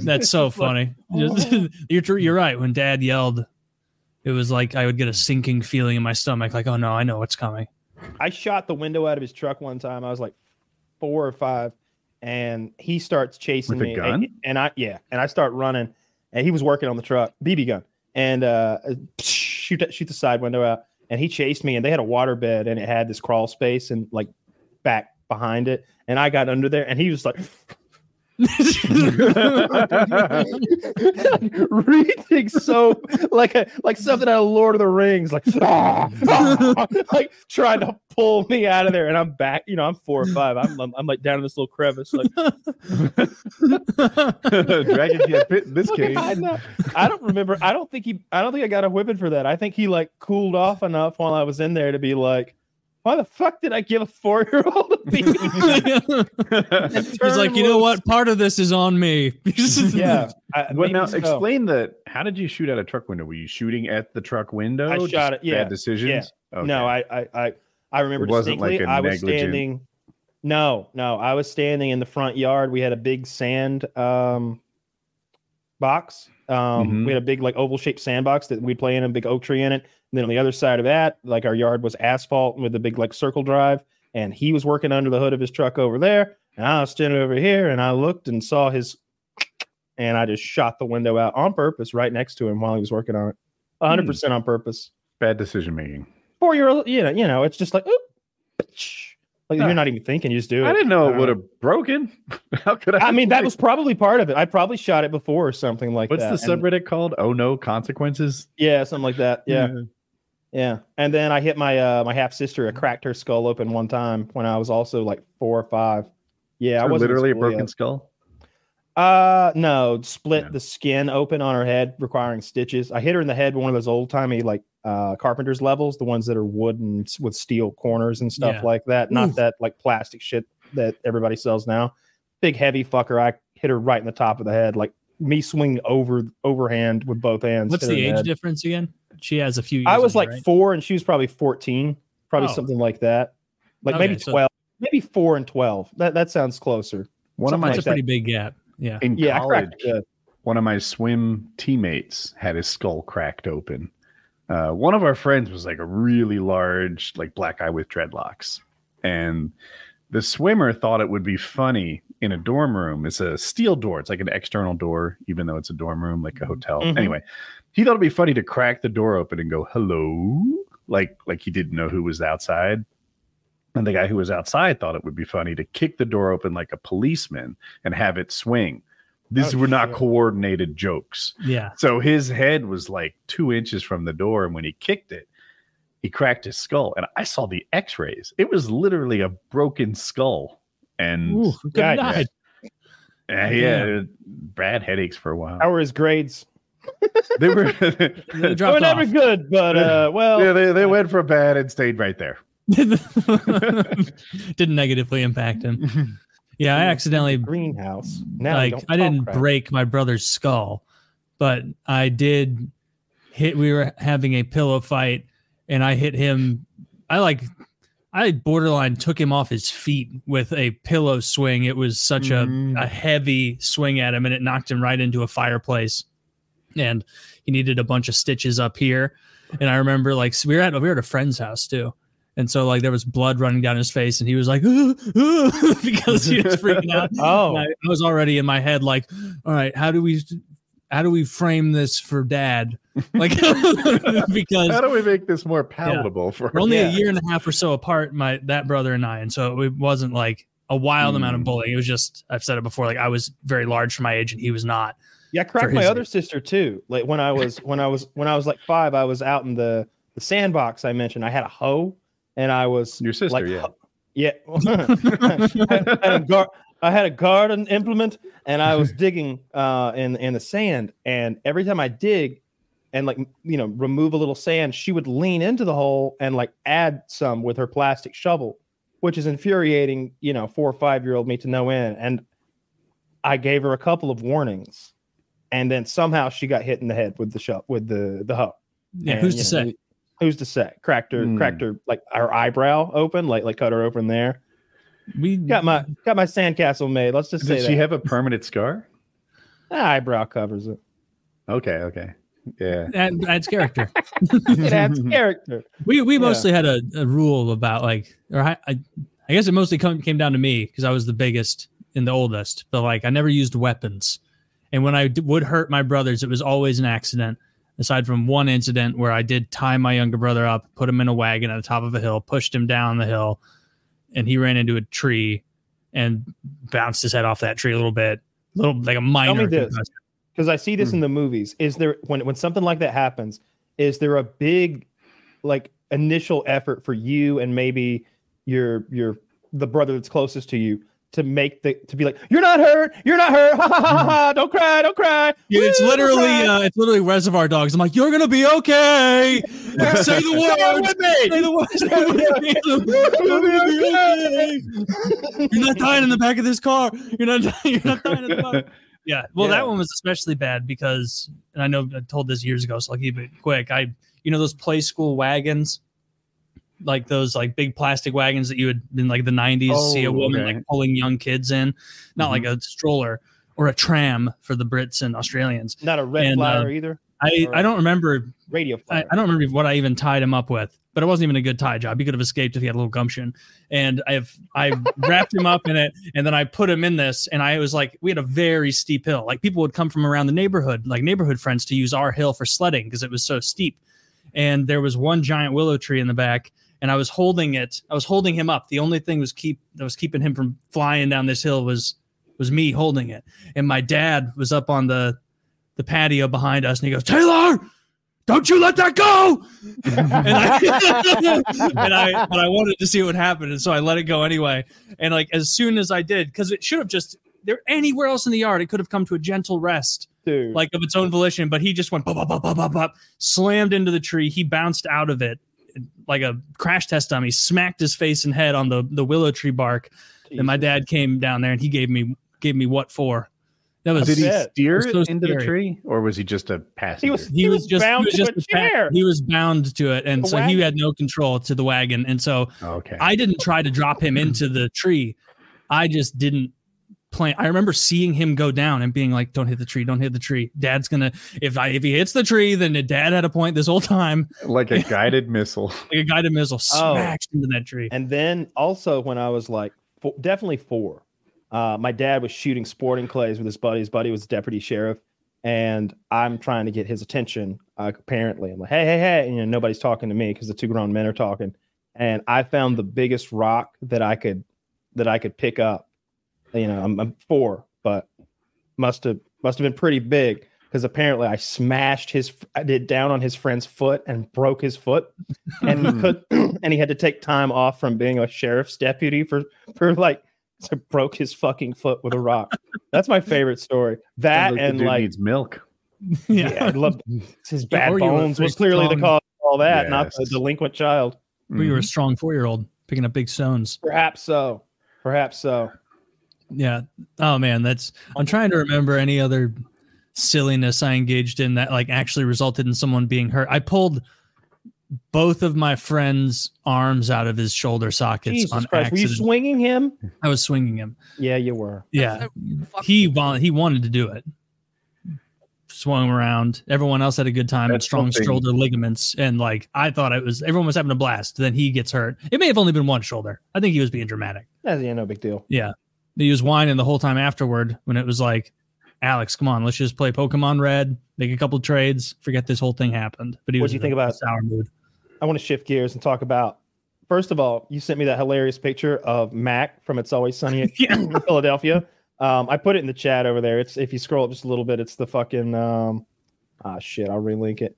That's so funny. Just- oh. you're tr- you're right. When Dad yelled, it was like I would get a sinking feeling in my stomach. Like, oh no, I know what's coming. I shot the window out of his truck one time. I was like four or five, and he starts chasing me. gun? And, and I yeah, and I start running, and he was working on the truck, BB gun, and uh, shoot shoot the side window out, and he chased me, and they had a water bed, and it had this crawl space and like back behind it, and I got under there, and he was like. Reaching so like a like something out of Lord of the Rings, like "Ah, ah," like trying to pull me out of there, and I'm back. You know, I'm four or five. I'm I'm, I'm like down in this little crevice. Like Dragon can't fit in this cage. that. I don't remember. I don't think he. I don't think I got a whipping for that. I think he like cooled off enough while I was in there to be like, why the fuck did I give a four year old a beat? He's like, you know what? Part of this is on me. yeah. I, What now? so. Explain the. How did you shoot out a truck window? Were you shooting at the truck window? I Just shot it, yeah, Bad decisions. Okay. No, I, I, I, I remember It wasn't like distinctly. a I was negligent- standing. No, no, I was standing in the front yard. We had a big sand um, box. Um, Mhm. We had a big like oval shaped sandbox that we'd play in a big oak tree in it. And then on the other side of that, like our yard was asphalt with a big like circle drive. And he was working under the hood of his truck over there, and I was standing over here, and I looked and saw his, and I just shot the window out on purpose right next to him while he was working on it, hundred Hmm. percent on purpose Bad decision making. four year old, you know, you know, it's just like, oop, like Ah. you're not even thinking, you just do it. I didn't know it Uh, would have broken. How could I? I mean, that was probably part of it. I probably shot it before or something like What's that. the And- subreddit called? Oh no, consequences. yeah, something like that. Yeah, yeah. And then I hit my uh my half sister. I cracked her skull open one time when I was also like four or five. Yeah, I wasn't literally a broken yet. skull. Uh, no, split the skin open on her head, requiring stitches. I hit her in the head with one of those old timey like uh carpenter's levels, the ones that are wooden with steel corners and stuff Yeah. like that. Not Oof. that like plastic shit that everybody sells now. Big heavy fucker. I hit her right in the top of the head, like me swinging over overhand with both hands. What's the age head. difference again? She has a few. Years I was like right? four and she was probably 14, probably Oh. something like that. Like Okay, maybe so- 12, maybe four and 12. That that sounds closer. One of Something my like a pretty big gap. Yeah. in Yeah, college, cracked it one of my swim teammates had his skull cracked open. Uh, one of our friends was like a really large, like black guy with dreadlocks, and the swimmer thought it would be funny in a dorm room. It's a steel door. It's like an external door, even though it's a dorm room, like a hotel. Mhm. Anyway, he thought it'd be funny to crack the door open and go hello, like like he didn't know who was outside. And the guy who was outside thought it would be funny to kick the door open like a policeman and have it swing. These Oh, were not shit. coordinated jokes. Yeah. So his head was like two inches from the door, and when he kicked it, he cracked his skull. And I saw the X-rays. It was literally a broken skull, and Ooh, good Yikes. night. uh, yeah, bad headaches for a while. How were his grades? They were, They They were never off. good, but uh, well, yeah, they, they went from bad and stayed right there. Didn't negatively impact him. Yeah, I accidentally greenhouse. Now like I didn't crap. break my brother's skull, but I did hit. We were having a pillow fight, and I hit him. I like, I borderline took him off his feet with a pillow swing. It was such Mm. a, a heavy swing at him, and it knocked him right into a fireplace. And he needed a bunch of stitches up here. And I remember like we were at we were at a friend's house too. And so like there was blood running down his face, and he was like because he was freaking out. Oh, And I, I was already in my head like, all right, how do we how do we frame this for dad? Like because How do we make this more palatable for we're only Yeah. a year and a half or so apart, my that brother and I, and so it wasn't like a wild amount of Hmm. bullying. It was just I've said it before, like I was very large for my age and he was not. Yeah. I cracked my his other sister too. Like when I was when I was when I was like five, I was out in the the sandbox. I mentioned I had a hoe, and I was your sister? like, yeah. yeah. I, had a gar- I had a garden implement, and I was digging uh, in in the sand. And every time I dig, and like you know remove a little sand, she would lean into the hole and like add some with her plastic shovel, which is infuriating. You know, four or five year old me to no end. And I gave her a couple of warnings, and then somehow she got hit in the head with the shot with the the hoe. Yeah, And, who's you to know, say? Who's to say? Cracked her, Hmm. cracked her like her eyebrow open, like like cut her open there. We Got my got my sandcastle made. Let's just say Did she that. have a permanent scar? Ah, eyebrow covers it. Okay, okay, yeah. that, that's character. It adds character. We we Yeah. mostly had a, a rule about like, or I, I, I guess it mostly come, came down to me because I was the biggest and the oldest. But like, I never used weapons, and when I d- would hurt my brothers, it was always an accident. Aside from one incident where I did tie my younger brother up, put him in a wagon at the top of a hill, pushed him down the hill, and he ran into a tree and bounced his head off that tree a little bit, little like a minor. Because I see this Hmm. in the movies. Is there when when something like that happens, is there a big like initial effort for you and maybe your your the brother that's closest to you to make the to be like, You're not hurt, you're not hurt, ha ha ha ha, don't cry, don't cry. Dude, it's Woo, literally cry." uh, it's literally Reservoir Dogs. I'm like, you're gonna be okay. Say the word. with me. Say the word. Say the. You're okay. You're not dying in the back of this car. You're not. dying- You're not dying in the back. Yeah. Well, Yeah. that one was especially bad because, and I know I told this years ago, so I'll keep it quick. I, you know, those play school wagons, like those like big plastic wagons that you would in like the '90s see a Oh, woman okay. like pulling young kids in, not like a stroller or a tram for the Brits and Australians. Not a red And, uh, flyer either. I, I don't remember Radio I. I don't remember what I even tied him up with, but it wasn't even a good tie job. He could have escaped if he had a little gumption. And I've I wrapped him up in it, and then I put him in this, and I was like, we had a very steep hill. Like people would come from around the neighborhood, like neighborhood friends, to use our hill for sledding because it was so steep. And there was one giant willow tree in the back, and I was holding it. I was holding him up. The only thing was keep that was keeping him from flying down this hill was was me holding it. And my dad was up on the the patio behind us, and he goes, Taylor don't you let that go and I, and I and I wanted to see what happened, and so I let it go anyway and like as soon as I did because it should have just there anywhere else in the yard it could have come to a gentle rest Dude. like of its own volition but he just went bop, bop, bop, bop, bop, bop, slammed into the tree he bounced out of it like a crash test dummy smacked his face and head on the the willow tree bark. And my dad came down there and he gave me gave me what for? That was Did he steer It was so it into the tree, or was he just a passenger? was- he, He was, was just bound he was to just a a pa- chair. he was bound to it. And A so he had no control to the wagon. And so okay. i didn't try to drop him into the tree. I just didn't plan i remember seeing him go down and being like don't hit the tree don't hit the tree dad's gonna if i if he hits the tree then dad had a point this whole time like a guided missile. like a guided missile Oh. smashed into that tree And then also when I was like four, definitely four. Uh, my dad was shooting sporting clays with his buddy. His buddy was deputy sheriff, and I'm trying to get his attention. Uh, apparently, I'm like, hey, hey, hey, and, you know, nobody's talking to me because the two grown men are talking. And I found the biggest rock that I could that I could pick up. You know, I'm, I'm four, but must have must have been pretty big because apparently I smashed his I did down on his friend's foot and broke his foot, and he could and he had to take time off from being a sheriff's deputy for for like so broke his fucking foot with a rock. That's my favorite story. That Sounds the and like needs milk. yeah. yeah, I love his bad or you were bones was pretty clearly the cause of all that, not the delinquent child. Where you were a Mhm. strong four year old picking up big stones. Perhaps so. Perhaps so. Yeah. Oh man, that's I'm trying to remember any other silliness I engaged in that like actually resulted in someone being hurt. I pulled both of my friend's arms out of his shoulder sockets Jesus on Christ. Were you swinging him? I was swinging him. Yeah, you were. Yeah. He he wanted to do it. Swung him around. Everyone else had a good time. Had That's strong something- shoulder ligaments, and like I thought it was. Everyone was having a blast. Then he gets hurt. It may have only been one shoulder. I think he was being dramatic. That's yeah, no big deal. Yeah. He was whining the whole time afterward when it was like, Alex, come on, let's just play Pokemon Red, make a couple trades, forget this whole thing happened. But he What'd was you think a about- sour mood. I want to shift gears and talk about. First of all, you sent me that hilarious picture of Mac from It's Always Sunny in Philadelphia. Um, I put it in the chat over there. It's if you scroll up just a little bit, it's the fucking um, ah shit. I'll relink it.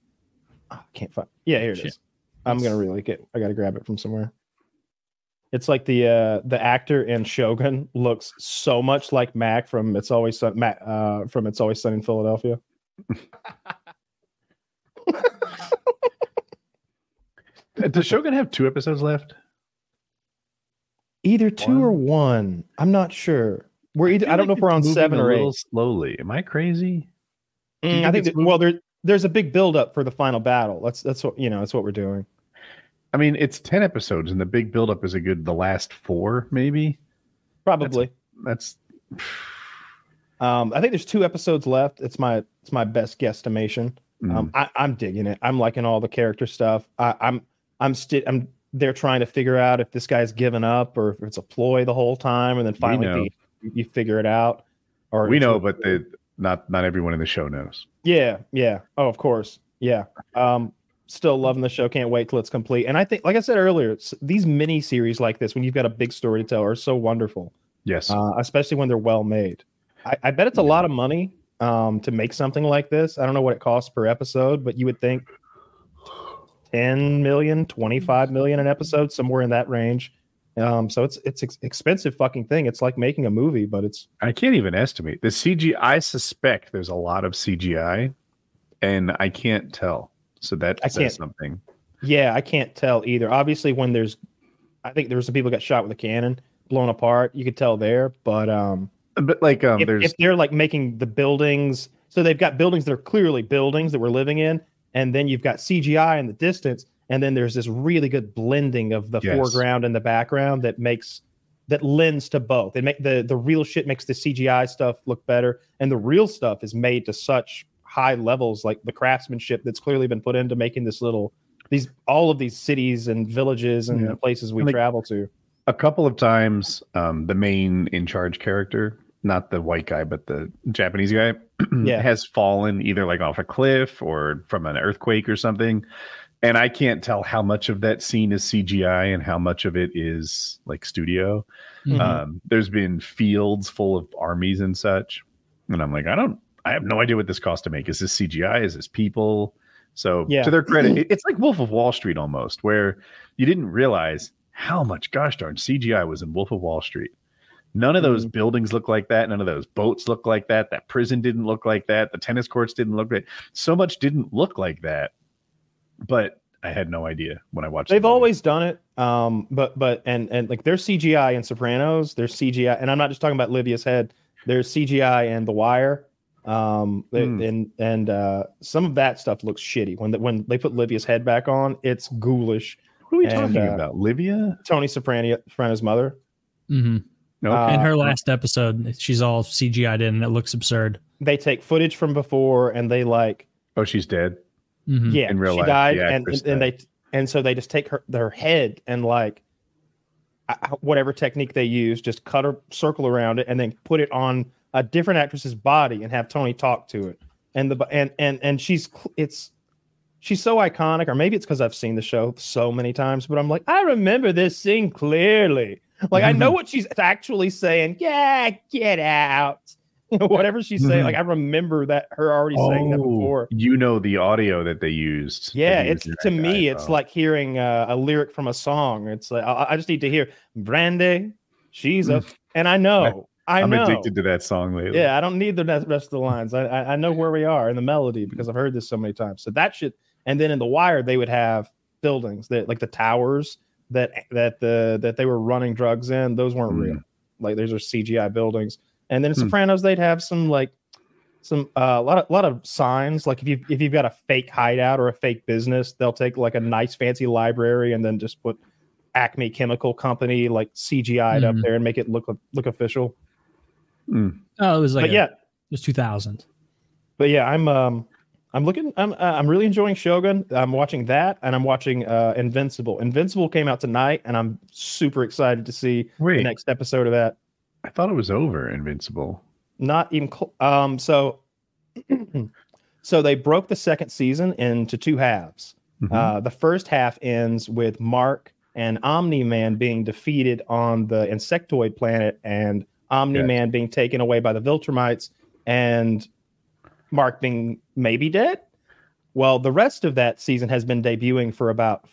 Ah, can't find. Yeah, here it is. Shit. I'm gonna relink it. I gotta grab it from somewhere. It's like the uh the actor in Shogun looks so much like Mac from It's Always Sun Mac uh from It's Always Sunny in Philadelphia. Does Shogun have two episodes left? Either two or one. I'm not sure. We're either I, don't know if we're on seven or eight. Slowly, am I crazy? Mm, I think think that, well, there there's a big buildup for the final battle. That's that's what you know. That's what we're doing. I mean, it's ten episodes, and the big buildup is a good the last four, maybe. Probably. That's Um, I think there's two episodes left. It's my it's my best guesstimation. mm, Um, I, I'm digging it. I'm liking all the character stuff. I, I'm I'm still I'm they're trying to figure out if this guy's given up or if it's a ploy the whole time, and then finally you, you figure it out. Or we know, but the, not not everyone in the show knows. Yeah, yeah. Oh, of course. Yeah. Um, still loving the show. Can't wait till it's complete. And I think, like I said earlier, these mini series like this, when you've got a big story to tell, are so wonderful, Yes, uh, especially when they're well made. I, I bet it's a lot of money um, to make something like this. I don't know what it costs per episode, but you would think 10 million, 25 million an episode, somewhere in that range. Um, so it's it's ex- expensive fucking thing. It's like making a movie, but it's I can't even estimate the CGI. I suspect there's a lot of CGI, and I can't tell. So that I says something. Yeah, I can't tell either. Obviously, when there's, I think there were some people got shot with a cannon, blown apart. You could tell there, but um, But like, um, if, there's if they're like making the buildings, so they've got buildings that are clearly buildings that we're living in, and then you've got CGI in the distance, and then there's this really good blending of the Yes. foreground and the background that makes that lends to both. It make the the real shit makes the CGI stuff look better, and the real stuff is made to such high levels, like the craftsmanship that's clearly been put into making this little these all of these cities and villages and Yeah. places we Like- travel to. a couple of times um, the main in charge character not the white guy but the japanese guy Yeah. has fallen either like off a cliff or from an earthquake or something and i can't tell how much of that scene is cgi and how much of it is like studio Mhm. um, there's been fields full of armies and such and i'm like i don't i have no idea what this cost to make is this cgi is this people so Yeah. to their credit it's like wolf of wall street almost where you didn't realize how much gosh darn cgi was in wolf of wall street none of those buildings look like that none of those boats look like that that prison didn't look like that the tennis courts didn't look like so much didn't look like that but i had no idea when i watched the They've movie. always done it. Um, but but and and like there's CGI in Sopranos, there's CGI, and I'm not just talking about Livia's head. There's CGI in The Wire. Um, they- Hmm. and and uh, some of that stuff looks shitty when the, when they put Livia's head back on. It's ghoulish. who are we and, talking uh, about livia Tony Soprano, Soprano's mother. Mm-hmm. no Uh, In her last episode, she's all CGI'd in and it looks absurd. They take footage from before and they like oh she's dead Mhm. yeah in real she life, died the and actress and they and so they just take her their head and like uh, whatever technique they use, just cut a circle around it and then put it on a different actress's body and have Tony talk to it. And the and and and she's it's she's so iconic, or maybe it's because I've seen the show so many times, but I'm like, I remember this scene clearly. Like I know what she's actually saying. Yeah, get out. Whatever she's saying. Mhm. Like I remember that her already saying that Oh, before. You know the audio that they used. Yeah, use it's in to me, guy, it's though. like hearing uh, a lyric from a song. It's like I, I just need to hear Brandy, she's a, and I know, I I'm know. addicted to that song lately. Yeah, I don't need the rest of the lines. I, I I know where we are in the melody because I've heard this so many times. So that should, and then in the wire they would have buildings that like the towers that that the that they were running drugs in. Those weren't Hmm. real. Like those are CGI buildings. And then in Hmm. Sopranos they'd have some like some uh, a lot of lot of signs. Like if you if you've got a fake hideout or a fake business, they'll take like a nice fancy library and then just put Acme Chemical Company like CGI'd up Mhm. there and make it look look official. Mm. Oh, it was like but a- yeah, it was 2000. but yeah, I'm um I'm looking I'm uh, I'm really enjoying Shogun. I'm watching that and I'm watching uh Invincible. Invincible came out tonight and I'm super excited to see the Wait, next episode of that. I thought it was over. Invincible. Not even cl- um so so they broke the second season into two halves. Mhm. Uh the first half ends with Mark and Omni Man being defeated on the insectoid planet and Omni Man being taken away by the Viltrumites and Mark being maybe dead. Well, the rest of that season has been debuting for about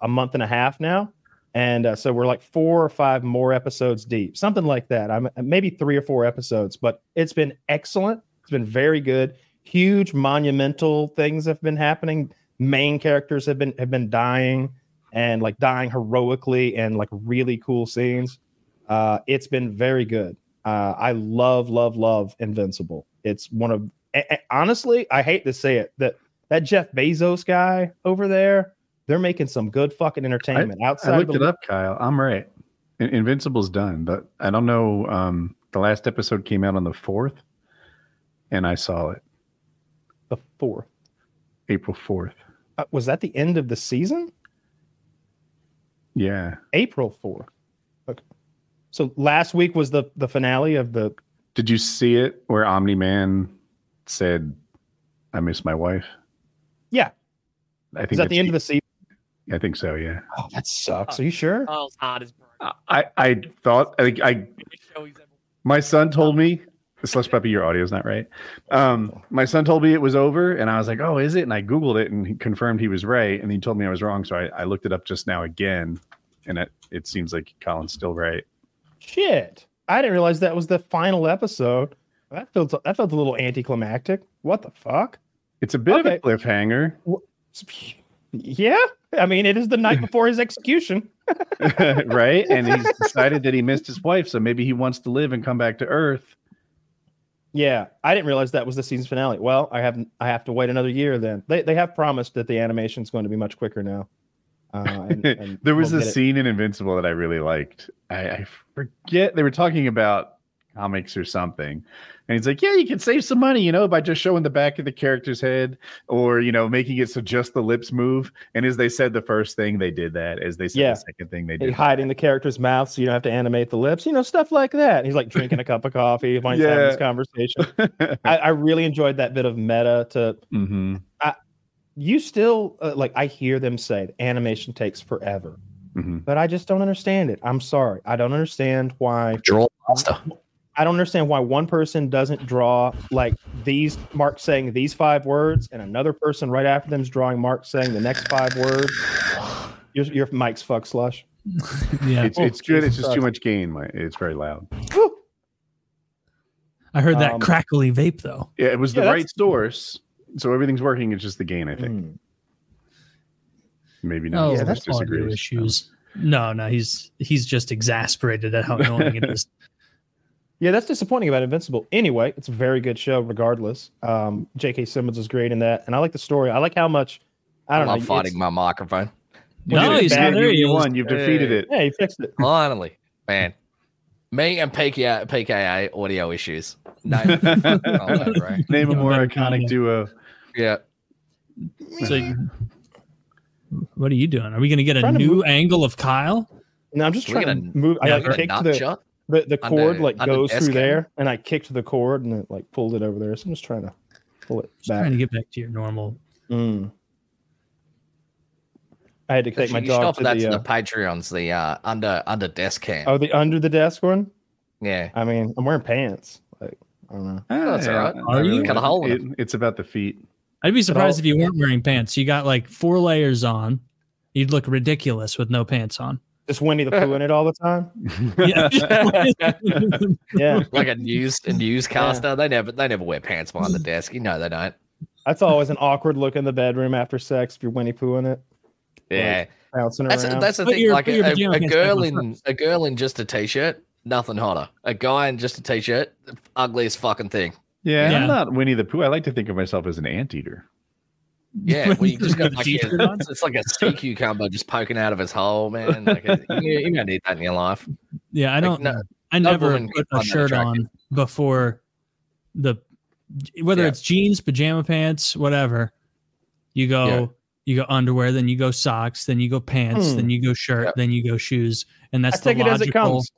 a month and a half now. And uh, so we're like four or five more episodes deep, something like that. I'm maybe three or four episodes, but it's been excellent. It's been very good. Huge monumental things have been happening. Main characters have been have been dying and like dying heroically and like really cool scenes. Uh, it's been very good. Uh, I love, love, love Invincible. It's one of a- a- honestly, I hate to say it that that Jeff Bezos guy over there, they're making some good fucking entertainment outside. I looked the, it up, Kyle. I'm right. In- Invincible's done, but I don't know. Um, the last episode came out on the fourth, and I saw it the fourth. April fourth. Uh, was that the end of the season? Yeah. April fourth. Okay. So last week was the the finale of the. Did you see it where Omni Man said, "I miss my wife"? Yeah. I think Is that the end of the season? I think so. Yeah. Oh, that sucks. Are you sure? Kyle's heart is. I I thought I I Every show he's ever- my son told me slush puppy your audio's not right um my son told me it was over and i was like oh is it and i googled it and he confirmed he was right and he told me i was wrong so i, I looked it up just now again and it, it seems like colin's still right Shit. I didn't realize that was the final episode. That felt that felt a little anticlimactic. What the fuck? it's a bit Okay. of a cliffhanger Yeah. I mean, it is the night before his execution. right and he's decided that he missed his wife so maybe he wants to live and come back to earth Yeah, I didn't realize that was the season finale. Well, I have I have to wait another year then. They they have promised that the animation is going to be much quicker now. Uh, and- and there was we'll a scene in invincible that i really liked I, I forget they were talking about comics or something and he's like yeah you can save some money you know by just showing the back of the character's head or you know making it so just the lips move and as they said the first thing they did that as they said Yeah. the second thing they They did hiding the character's mouth so you don't have to animate the lips, you know, stuff like that. He's like drinking a cup of coffee while he's having Yeah. this conversation. I, I really enjoyed that bit of meta to hmm you still uh, like I hear them say the animation takes forever, hmm but I just don't understand it. I'm sorry. I don't understand why Draw master. I don't understand why one person doesn't draw like these Mark saying these five words, and another person right after them is drawing Mark saying the next five words. Your, your mic's fuck slush. Yeah. it's, Oh, it's good it's Jesus just too much gain my- it's very loud I heard that Um, crackly vape though. yeah it was the Yeah, right source so everything's working it's just the gain i think Mm. maybe Oh, not yeah, yeah, that's audio disagrees issues. No, no, he's he's just exasperated at how annoying it is. Yeah, that's disappointing about Invincible. Anyway, it's a very good show, regardless. Um, J.K. Simmons is great in that, and I like the story. I like how much. I I don't love know. fighting my microphone. When No, he's bad, there. you, you won you've defeated Hey. it Yeah, he fixed it. Finally, man. Me and PKA, PKA audio issues. No, oh, right. name a more iconic duo Yeah. So, what are you doing? Are we going to get a new move- angle of Kyle? And I'm just Can we trying get to move. I yeah, like Got kicked nut the, the the under- cord like under goes through cam? there, and I kicked the cord and it like pulled it over there. So I'm just trying to pull it Just back. trying to get back to your normal. Mm. I had to take You my should dog offer to that the, to uh, the Patreons, the uh, under under desk cam. oh the under the desk one. Yeah. I mean, I'm wearing pants. Like I don't know. Ah, that's all right. Are you? really Got a hole it- It's about the feet. I'd be surprised if you weren't wearing pants. You got like four layers on. You'd look ridiculous with no pants on. Just Winnie the Pooh in it all the time. Yeah. Yeah, Like a news a newscaster. They never they never wear pants behind the desk. You know they don't. that's always an awkward look in the bedroom after sex if you're Winnie Pooh in it, Yeah. bouncing That's around. that's the Put thing. your- like put a, a, a girl back on in a girl in just a t-shirt, nothing hotter. A guy in just a t-shirt, ugliest fucking thing. Yeah, Yeah. I'm not Winnie the Pooh. I like to think of myself as an anteater. Yeah, well, you just got like a, it's like a sea cucumber just poking out of his hole, man. Like a, you, you don't need that in your life. yeah, I Like, don't. no- I never woman put a shirt on before the whether Yeah. it's jeans, pajama pants, whatever. You go, Yeah. You go underwear, then you go socks, then you go pants, Hmm. then you go shirt, Yep. then you go shoes, and I that's the take it as it logical. comes.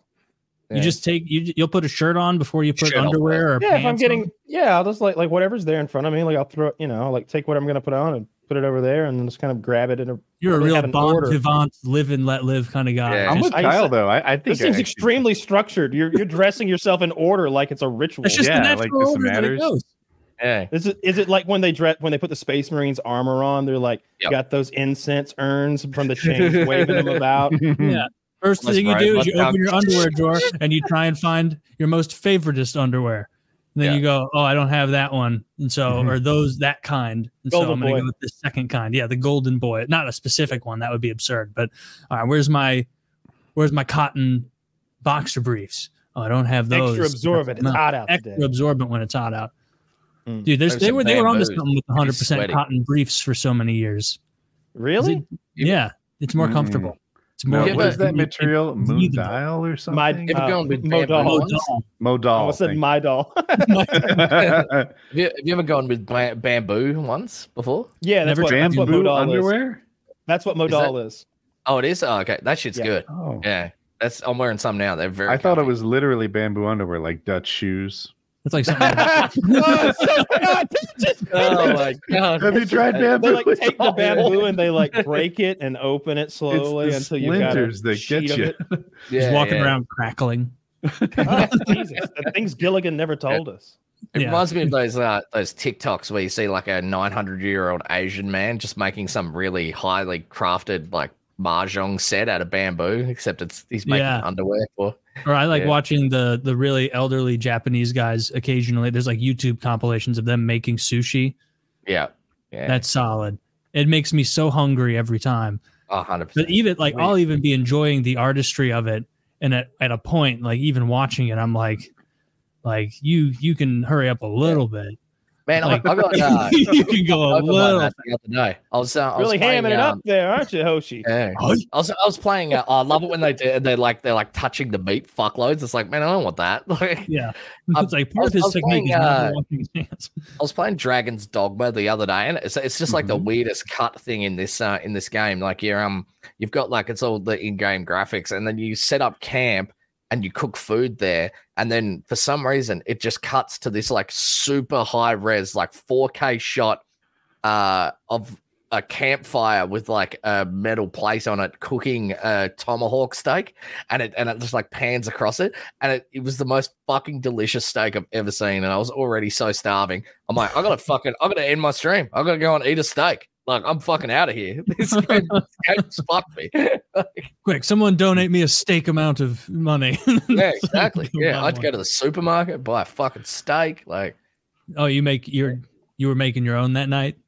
You just take you. You'll put a shirt on before you put Shirt on underwear or Yeah, if I'm getting on? yeah, I'll just like like whatever's there in front of me. Like I'll throw it, you know, like take what I'm gonna put on and put it over there, and then just kind of grab it. And You're a real bon vivant, live and let live kind of guy. Yeah. I'm Just- with I Kyle said- though. I, I think this I seems actually- extremely structured. You're you're dressing yourself in order like it's a ritual. that's just Yeah, the like natural this order that it goes. Yeah. Is it is it like when they dress when they put the Space Marines armor on? They're like Yep. got those incense urns from the chains waving them about. Yeah. First Let's thing you do is you cock. open your underwear drawer and you try and find your most favoritist underwear. And then Yeah. you go, oh, I don't have that one, and so Mhm. or those that kind, and so I'm going to boy. go with the second kind. Yeah, the golden boy, not a specific one. That would be absurd. But all right, where's my where's my cotton boxer briefs? Oh, I don't have those. Extra absorbent. It's No, hot out extra today. absorbent when it's hot out. Mm. Dude, there's, There's they were they were onto bamboos. something with 100 percent cotton briefs for so many years. Really? Yeah, it's more Mm. comfortable. It's more. Yeah, what is that material? Moon dial or something? My Ever uh, gone with Modal. Modal. Modal. I almost said my doll. Have you, have you ever gone with bamboo once before? yeah, that's Never what, that's what Bamboo modal is. underwear? That's what modal is. Oh, it is. Oh, okay, that shit's Yeah. good. Oh. Yeah, that's. I'm wearing some now. They're very. I thought it was literally bamboo underwear, like Dutch shoes. It's like something. oh, so God, just- Oh my god! Have you tried bamboo? they like take the bamboo and they like break it and open it slowly It's the until you got splinters that sheet get of you. it. Yeah, Just walking yeah. around crackling. Oh, Jesus, the things Gilligan never told us. It Yeah. reminds me of those uh, those TikToks where you see like a 900 year old Asian man just making some really highly crafted like mahjong set out of bamboo, except it's he's making Yeah. underwear for. Or I like Yeah. watching the the really elderly Japanese guys occasionally. There's like YouTube compilations of them making sushi. Yeah, yeah, That's solid. It makes me so hungry every time. a hundred But even like I'll even be enjoying the artistry of it, and at, at a point, like even watching it, I'm like, like you you can hurry up a little bit. Man, like- I, I got. Uh, you can go a opened my little. map the other day. I was, uh, I was Really playing, hamming it up um, there, aren't you, Hoshi? Yeah. I was I was playing. Uh, I love it when they do. They're like they're like touching the meat fuckloads. It's like man, I don't want that. Like Yeah, I'm- it's like I part was- of his I was technique playing, uh, washing his hands. I was playing Dragon's Dogma the other day, and it's it's just like the Mm-hmm. weirdest cut thing in this uh, in this game. Like you're um you've got like it's all the in-game graphics, and then you set up camp and you cook food there, and then for some reason it just cuts to this like super high res like 4K shot uh of a campfire with like a metal plate on it cooking a tomahawk steak and it and it just like pans across it and it, it was the most fucking delicious steak I've ever seen and I was already so starving. I'm like I gotta fucking I gotta end my stream. I gotta go and eat a steak like I'm fucking out of here this game, this fucked me Quick, someone donate me a steak amount of money. yeah exactly yeah I'd go to the supermarket buy a fucking steak like Oh, you make your you were making your own that night.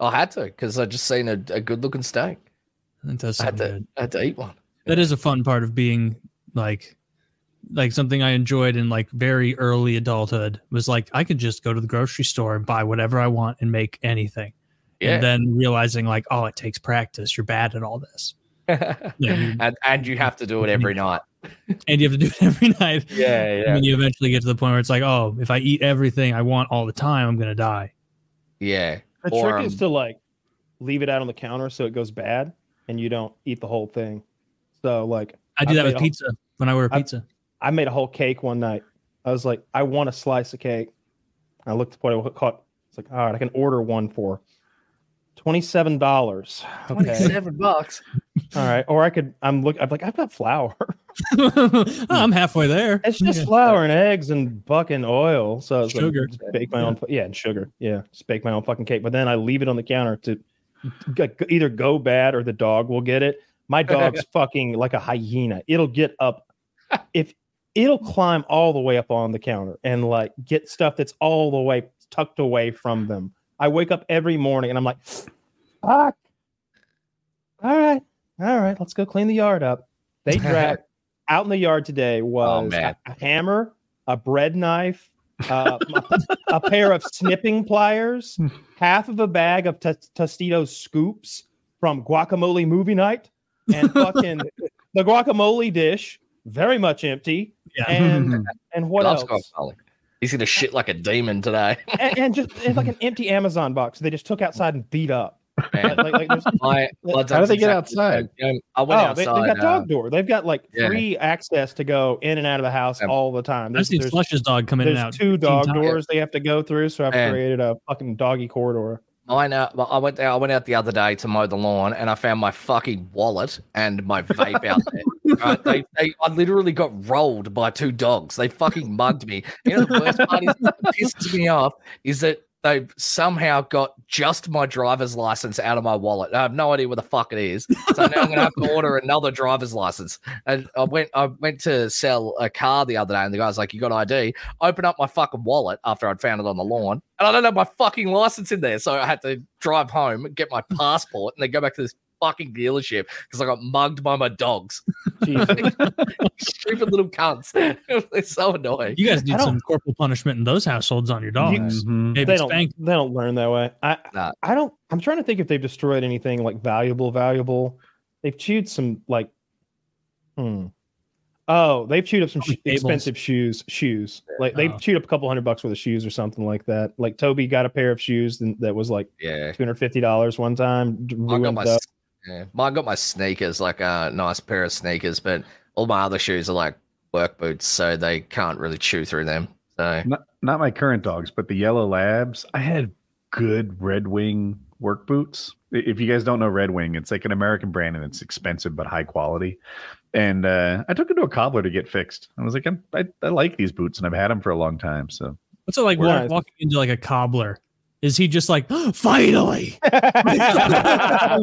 I had to because I just seen a, a good looking steak That does I had to good. I had to eat one That is a fun part of being like like something I enjoyed in like very early adulthood was like I could just go to the grocery store and buy whatever I want and make anything. Yeah And then realizing like, oh, it takes practice. You're bad at all this. Yeah, you- and and you have to do it every night And you have to do it every night. yeah yeah. And then you eventually get to the point where it's like, oh, if I eat everything I want all the time, I'm gonna die. yeah The Or, trick is um, to like leave it out on the counter so it goes bad and you don't eat the whole thing. So like I do I that with a- pizza when I order I- pizza. I made a whole cake one night. I was like, I want a slice of cake. I looked at what I caught. It's like, all right, I can order one for twenty-seven dollars. Okay, Twenty-seven bucks. all right. Or I could. I'm look. I'm like, I've got flour. Oh, I'm halfway there. It's just Yeah. flour and eggs and fucking oil. So it's Sugar. Like, just bake my own. Yeah, and sugar. Yeah, just bake my own fucking cake. But then I leave it on the counter to g- g- either go bad or the dog will get it. My dog's fucking like a hyena. It'll get up if it'll climb all the way up on the counter and like get stuff that's all the way tucked away from them. I wake up every morning and I'm like, fuck. All right, all right, let's go clean the yard up. They dragged out in the yard today was a, man. a hammer, a bread knife, uh, a pair of snipping pliers, half of a bag of t- Tostitos scoops from guacamole movie night, and fucking the guacamole dish, very much empty. Yeah. And and what else? guacamole. He's gonna shit like a demon today. And, and just it's like an empty Amazon box they just took outside and beat up. Man. Like, like My, my How do they get exactly the outside? Um, I went oh, they, outside. have got dog uh, door. They've got like yeah. free access to go in and out of the house Yeah. all the time. I've There's, seen there's, Slush's dog come in and there's two dog doors they have to go through, so I've Man. created a fucking doggy corridor. Uh, well, I went there. I went out the other day to mow the lawn, and I found my fucking wallet and my vape out there. Right? They, they, I literally got rolled by two dogs. They fucking mugged me. You know the worst part is that pisses me off is that they somehow got just my driver's license out of my wallet. I have no idea where the fuck it is. So now I'm gonna have to order another driver's license. And I went, I went to sell a car the other day, and the guy's like, "You got ID?" Open up my fucking wallet after I'd found it on the lawn, and I don't have my fucking license in there. So I had to drive home, get my passport, and then go back to this fucking dealership because I got mugged by my dogs. Jesus. Stupid little cunts. They're so annoying. You guys need some corporal punishment in those households on your dogs. Maybe they don't spank. they don't learn that way. I Nah. I don't. I'm trying to think if they've destroyed anything like valuable. Valuable. They've chewed some like. Hmm. Oh, they've chewed up some sh- expensive shoes. Shoes. Like they've Oh. chewed up a couple hundred bucks worth of shoes or something like that. Like Toby got a pair of shoes and that was like Yeah. two hundred fifty dollars one time. d- I got ruined my the- s- yeah, mine got my sneakers, like a nice pair of sneakers, but all my other shoes are like work boots, so they can't really chew through them. So Not, not my current dogs, but the yellow labs. I had good Red Wing work boots. If you guys don't know Red Wing, it's like an American brand and it's expensive but high quality. And uh, I took it to a cobbler to get fixed. I was like, I'm, I, I like these boots and I've had them for a long time. So What's it like walk, walking into like a cobbler? Is he just like, finally? I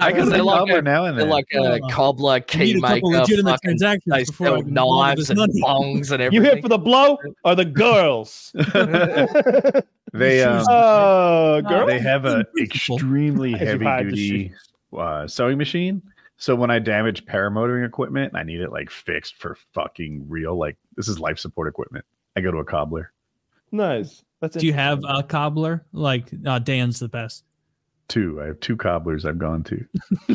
I guess go to they're the like cobbler a, now and then. like a Oh. cobbler, I key a maker, legitimate fucking, transactions they before I sell can get all knives and bongs and everything. you everything. here for the blow or the girls? they um, uh, girl. they have an extremely heavy duty uh, sewing machine. So when I damage paramotoring equipment I need it like fixed for fucking real, like this is life support equipment, I go to a cobbler. Nice. That's Do you have a cobbler? Like uh, Dan's the best. Two. I have two cobblers I've gone to.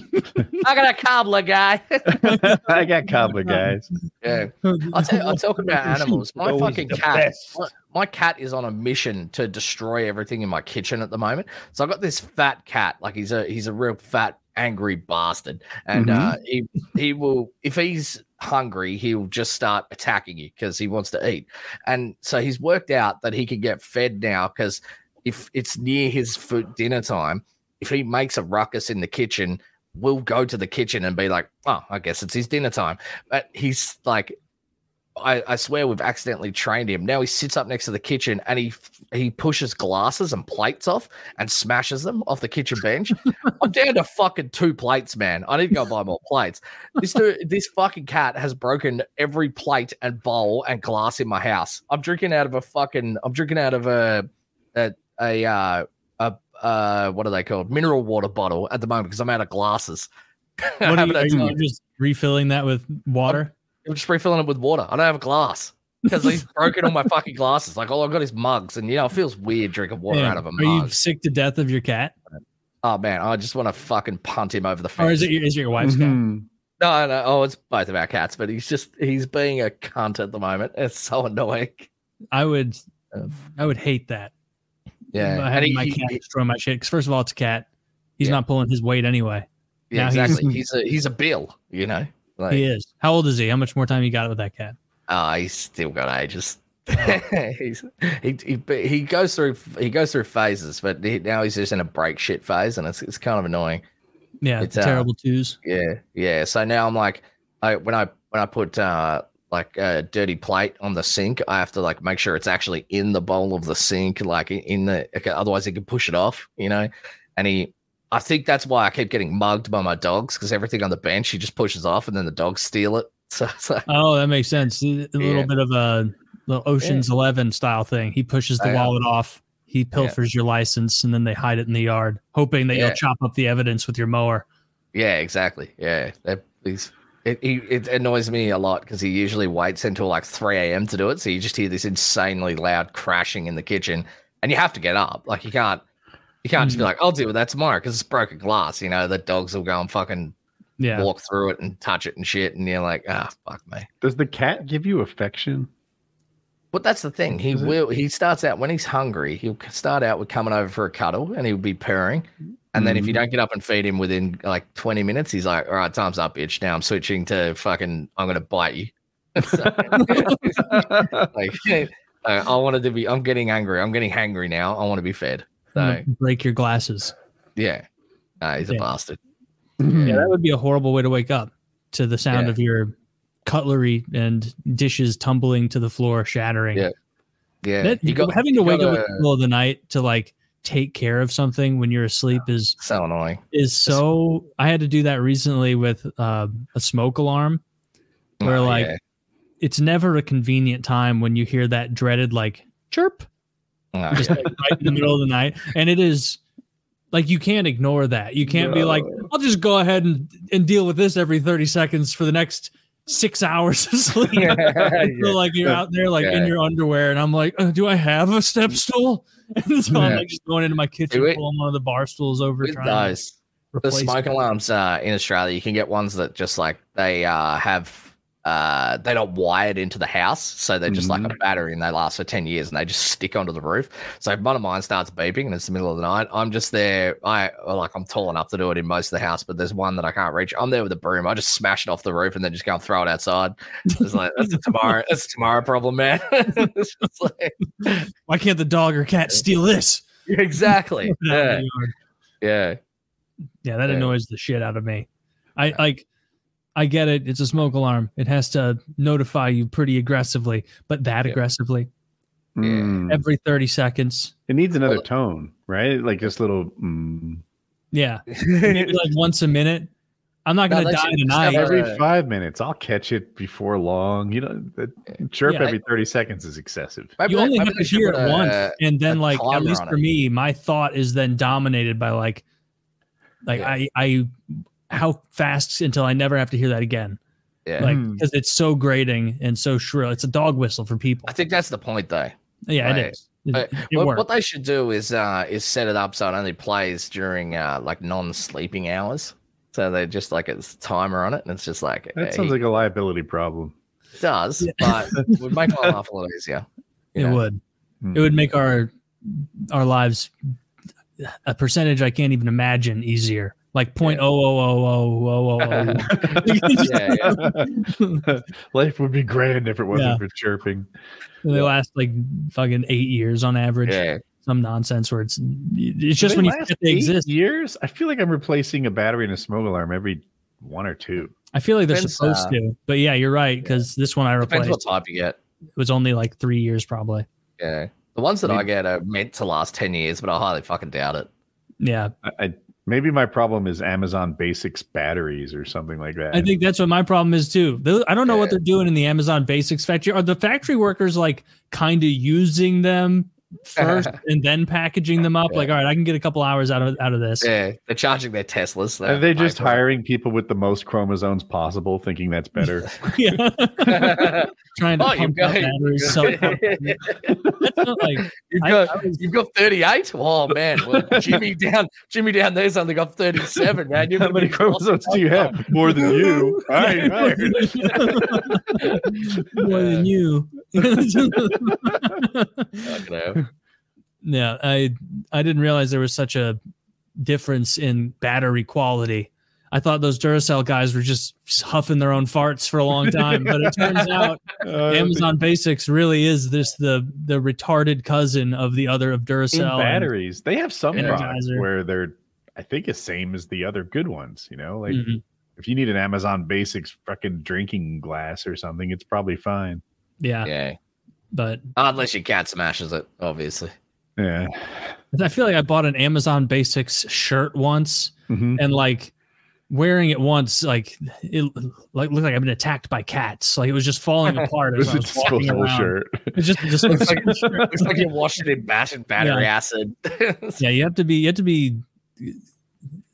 I got a cobbler guy. I got cobbler guys. yeah. I'll tell you, I'll talk about animals. My Always fucking cat. My, my cat is on a mission to destroy everything in my kitchen at the moment. So I've got this fat cat, like he's a he's a real fat, angry bastard, and uh, he he will if he's hungry, he'll just start attacking you because he wants to eat. And so he's worked out that he can get fed now because if it's near his food dinner time, if he makes a ruckus in the kitchen, we'll go to the kitchen and be like, oh, I guess it's his dinner time. But he's like, I, I swear we've accidentally trained him. Now he sits up next to the kitchen and he he pushes glasses and plates off and smashes them off the kitchen bench. I'm down to fucking two plates, man. I need to go buy more plates. This dude, this fucking cat has broken every plate and bowl and glass in my house. I'm drinking out of a fucking. I'm drinking out of a a a uh, a uh what are they called? Mineral water bottle at the moment because I'm out of glasses. What are you, are you just refilling that with water? I'm just refilling it with water. I don't have a glass because he's broken all my fucking glasses. Like all I've got is mugs, and you know it feels weird drinking water Man, out of a are you sick to death of your cat, Oh man, I just want to fucking punt him over the fence. or is it your, is it your wife's cat? Mhm. No, no. Oh, it's both of our cats, but he's just he's being a cunt at the moment. It's so annoying. I would, I would hate that. Yeah, I and having my cat he- destroy my shit. Because first of all, it's a cat. He's Yeah. not pulling his weight anyway. yeah, now he's- exactly. He's, a he's a bill, you know. Like, he is. How old is he? How much more time you got with that cat? Oh, he's still got ages. he's, he, he he goes through he goes through phases, but he, now he's just in a break shit phase, and it's it's kind of annoying. Yeah, It's, uh, terrible twos. Yeah, yeah. So now I'm like, I when I when I put uh like a dirty plate on the sink, I have to like make sure it's actually in the bowl of the sink, like in- in the. okay, Otherwise, he can push it off, you know. And he, I think that's why I keep getting mugged by my dogs because everything on the bench he just pushes off, and then the dogs steal it. So, so Oh, that makes sense. A little bit of a little Ocean's Eleven style thing. He pushes the yeah. wallet off. He pilfers your license, and then they hide it in the yard, hoping that Yeah. you'll chop up the evidence with your mower. Yeah, exactly. Yeah, that, he's, it, he, it annoys me a lot because he usually waits until like 3 a.m. to do it. So you just hear this insanely loud crashing in the kitchen, and you have to get up. Like you can't, you can't just be like, "I'll deal with that tomorrow" because it's broken glass. You know, the dogs will go and fucking Yeah. walk through it and touch it and shit, and you're like, "Ah, fuck me." Does the cat give you affection? But that's the thing. He Is it? will. He starts out when he's hungry. He'll start out with coming over for a cuddle, and he'll be purring. And then if you Mhm. don't get up and feed him within like 20 minutes, he's like, "All right, time's up, bitch. Now I'm switching to fucking. I'm gonna bite you." So, like, I wanted to be. I'm getting angry. I'm getting hangry now. I want to be fed. So break your glasses. yeah, uh, he's a bastard. Yeah, that would be a horrible way to wake up to the sound Yeah. of your cutlery and dishes tumbling to the floor, shattering. Yeah. Yeah, That- you got having to you wake up in the middle of the night to like take care of something when you're asleep is So annoying. is so. I had to do that recently with uh, a smoke alarm. Where, Oh, like, yeah. It's never a convenient time when you hear that dreaded like chirp Oh, just yeah. like right in the middle of the night. And it is like you can't ignore that. You can't be like, I'll just go ahead and, and deal with this every 30 seconds for the next six hours of sleep. I feel like you're out there like in your underwear, and I'm like, uh, do I have a step stool? And so I'm like just going into my kitchen, Do it. pulling one of the bar stools over, to those, the smoke it. alarms uh, in Australia, you can get ones that just like they uh, have uh, they're not wired into the house, so they're just like a battery and they last for ten years and they just stick onto the roof. So if one of mine starts beeping and it's the middle of the night, I'm just there. I like I'm tall enough to do it in most of the house, but there's one that I can't reach. I'm there with a broom. I just smash it off the roof and then just go and throw it outside. It's like that's a tomorrow. That's a tomorrow problem, man. like Why can't the dog or cat steal this? exactly. Put it out in Yeah, yeah. Yeah, that Yeah. annoys the shit out of me. I like I get it. It's a smoke alarm. It has to notify you pretty aggressively, but that Yeah. aggressively Mm. every 30 seconds. It needs another Well- tone, right? Like just little. Mm. Yeah. Maybe like once a minute. I'm not going to die tonight. Every Uh, five minutes, I'll catch it before long. You know, the chirp Yeah. every thirty seconds is excessive. Maybe you only maybe have they to should hear put it a- once. And then like at least for it. me, my thought is then dominated by like like Yeah. I I how fast until I never have to hear that again. Yeah. Like Hmm. because it's so grating and so shrill. It's a dog whistle for people. I think that's the point, though. Yeah, Right. it is. It, But it what, what they should do is uh, is set it up so it only plays during uh, like non-sleeping hours. So they just like it's a timer on it, and it's just like That hey, sounds like a liability problem. it does, but it would make my life a lot easier. It Yeah. would. Hmm. It would make our our lives a percentage I can't even imagine easier. Like point oh oh oh oh oh oh oh. yeah, yeah. Life would be grand if it wasn't Yeah. for chirping. They last like fucking eight years on average. yeah. Some nonsense where it's it's just when you last forget they eight exist. Years? I feel like I'm replacing a battery and a smoke alarm every one or two. I feel like they're Depends, supposed uh, to, but yeah, you're right because this one I replaced. Depends replaced what type you get. It was only like three years probably. Yeah, the ones that I Maybe- get are meant to last ten years, but I highly fucking doubt it. Yeah, I, I maybe my problem is Amazon Basics batteries or something like that. I think that's what my problem is too. I don't know what they're doing in the Amazon Basics factory. Are the factory workers like kind of using them first and then packaging them up? Yeah. Like, all right, I can get a couple hours out of out of this. Yeah, they're charging their Teslas. Are they just high hiring people with the most chromosomes possible, thinking that's better? yeah, trying to oh, you've pump out got, batteries. So like you've I- got, I was- you've got 38. Oh man, well, Jimmy down, Jimmy down there's only got 37. Man, you're How many chromosomes do you have? More than you. I more than uh. you. Fucking hell. Yeah, I I didn't realize there was such a difference in battery quality. I thought those Duracell guys were just huffing their own farts for a long time, but it turns out Uh, Amazon Basics really is this the the retarded cousin of the other of Duracell. and- batteries, they have some products where they're, I think, the same as the other good ones. You know, like Mhm. if you need an Amazon Basics fucking drinking glass or something, it's probably fine. yeah, Yeah. but Unless your cat smashes it, obviously. Yeah. I feel like I bought an Amazon Basics shirt once, Mhm. and like wearing it once, like it like looked like I've been attacked by cats. Like it was just falling apart as I was a walking disposable around. shirt. It just just looks like a shirt. Looks like you washed it in battered battery acid. yeah, you have to be you have to be,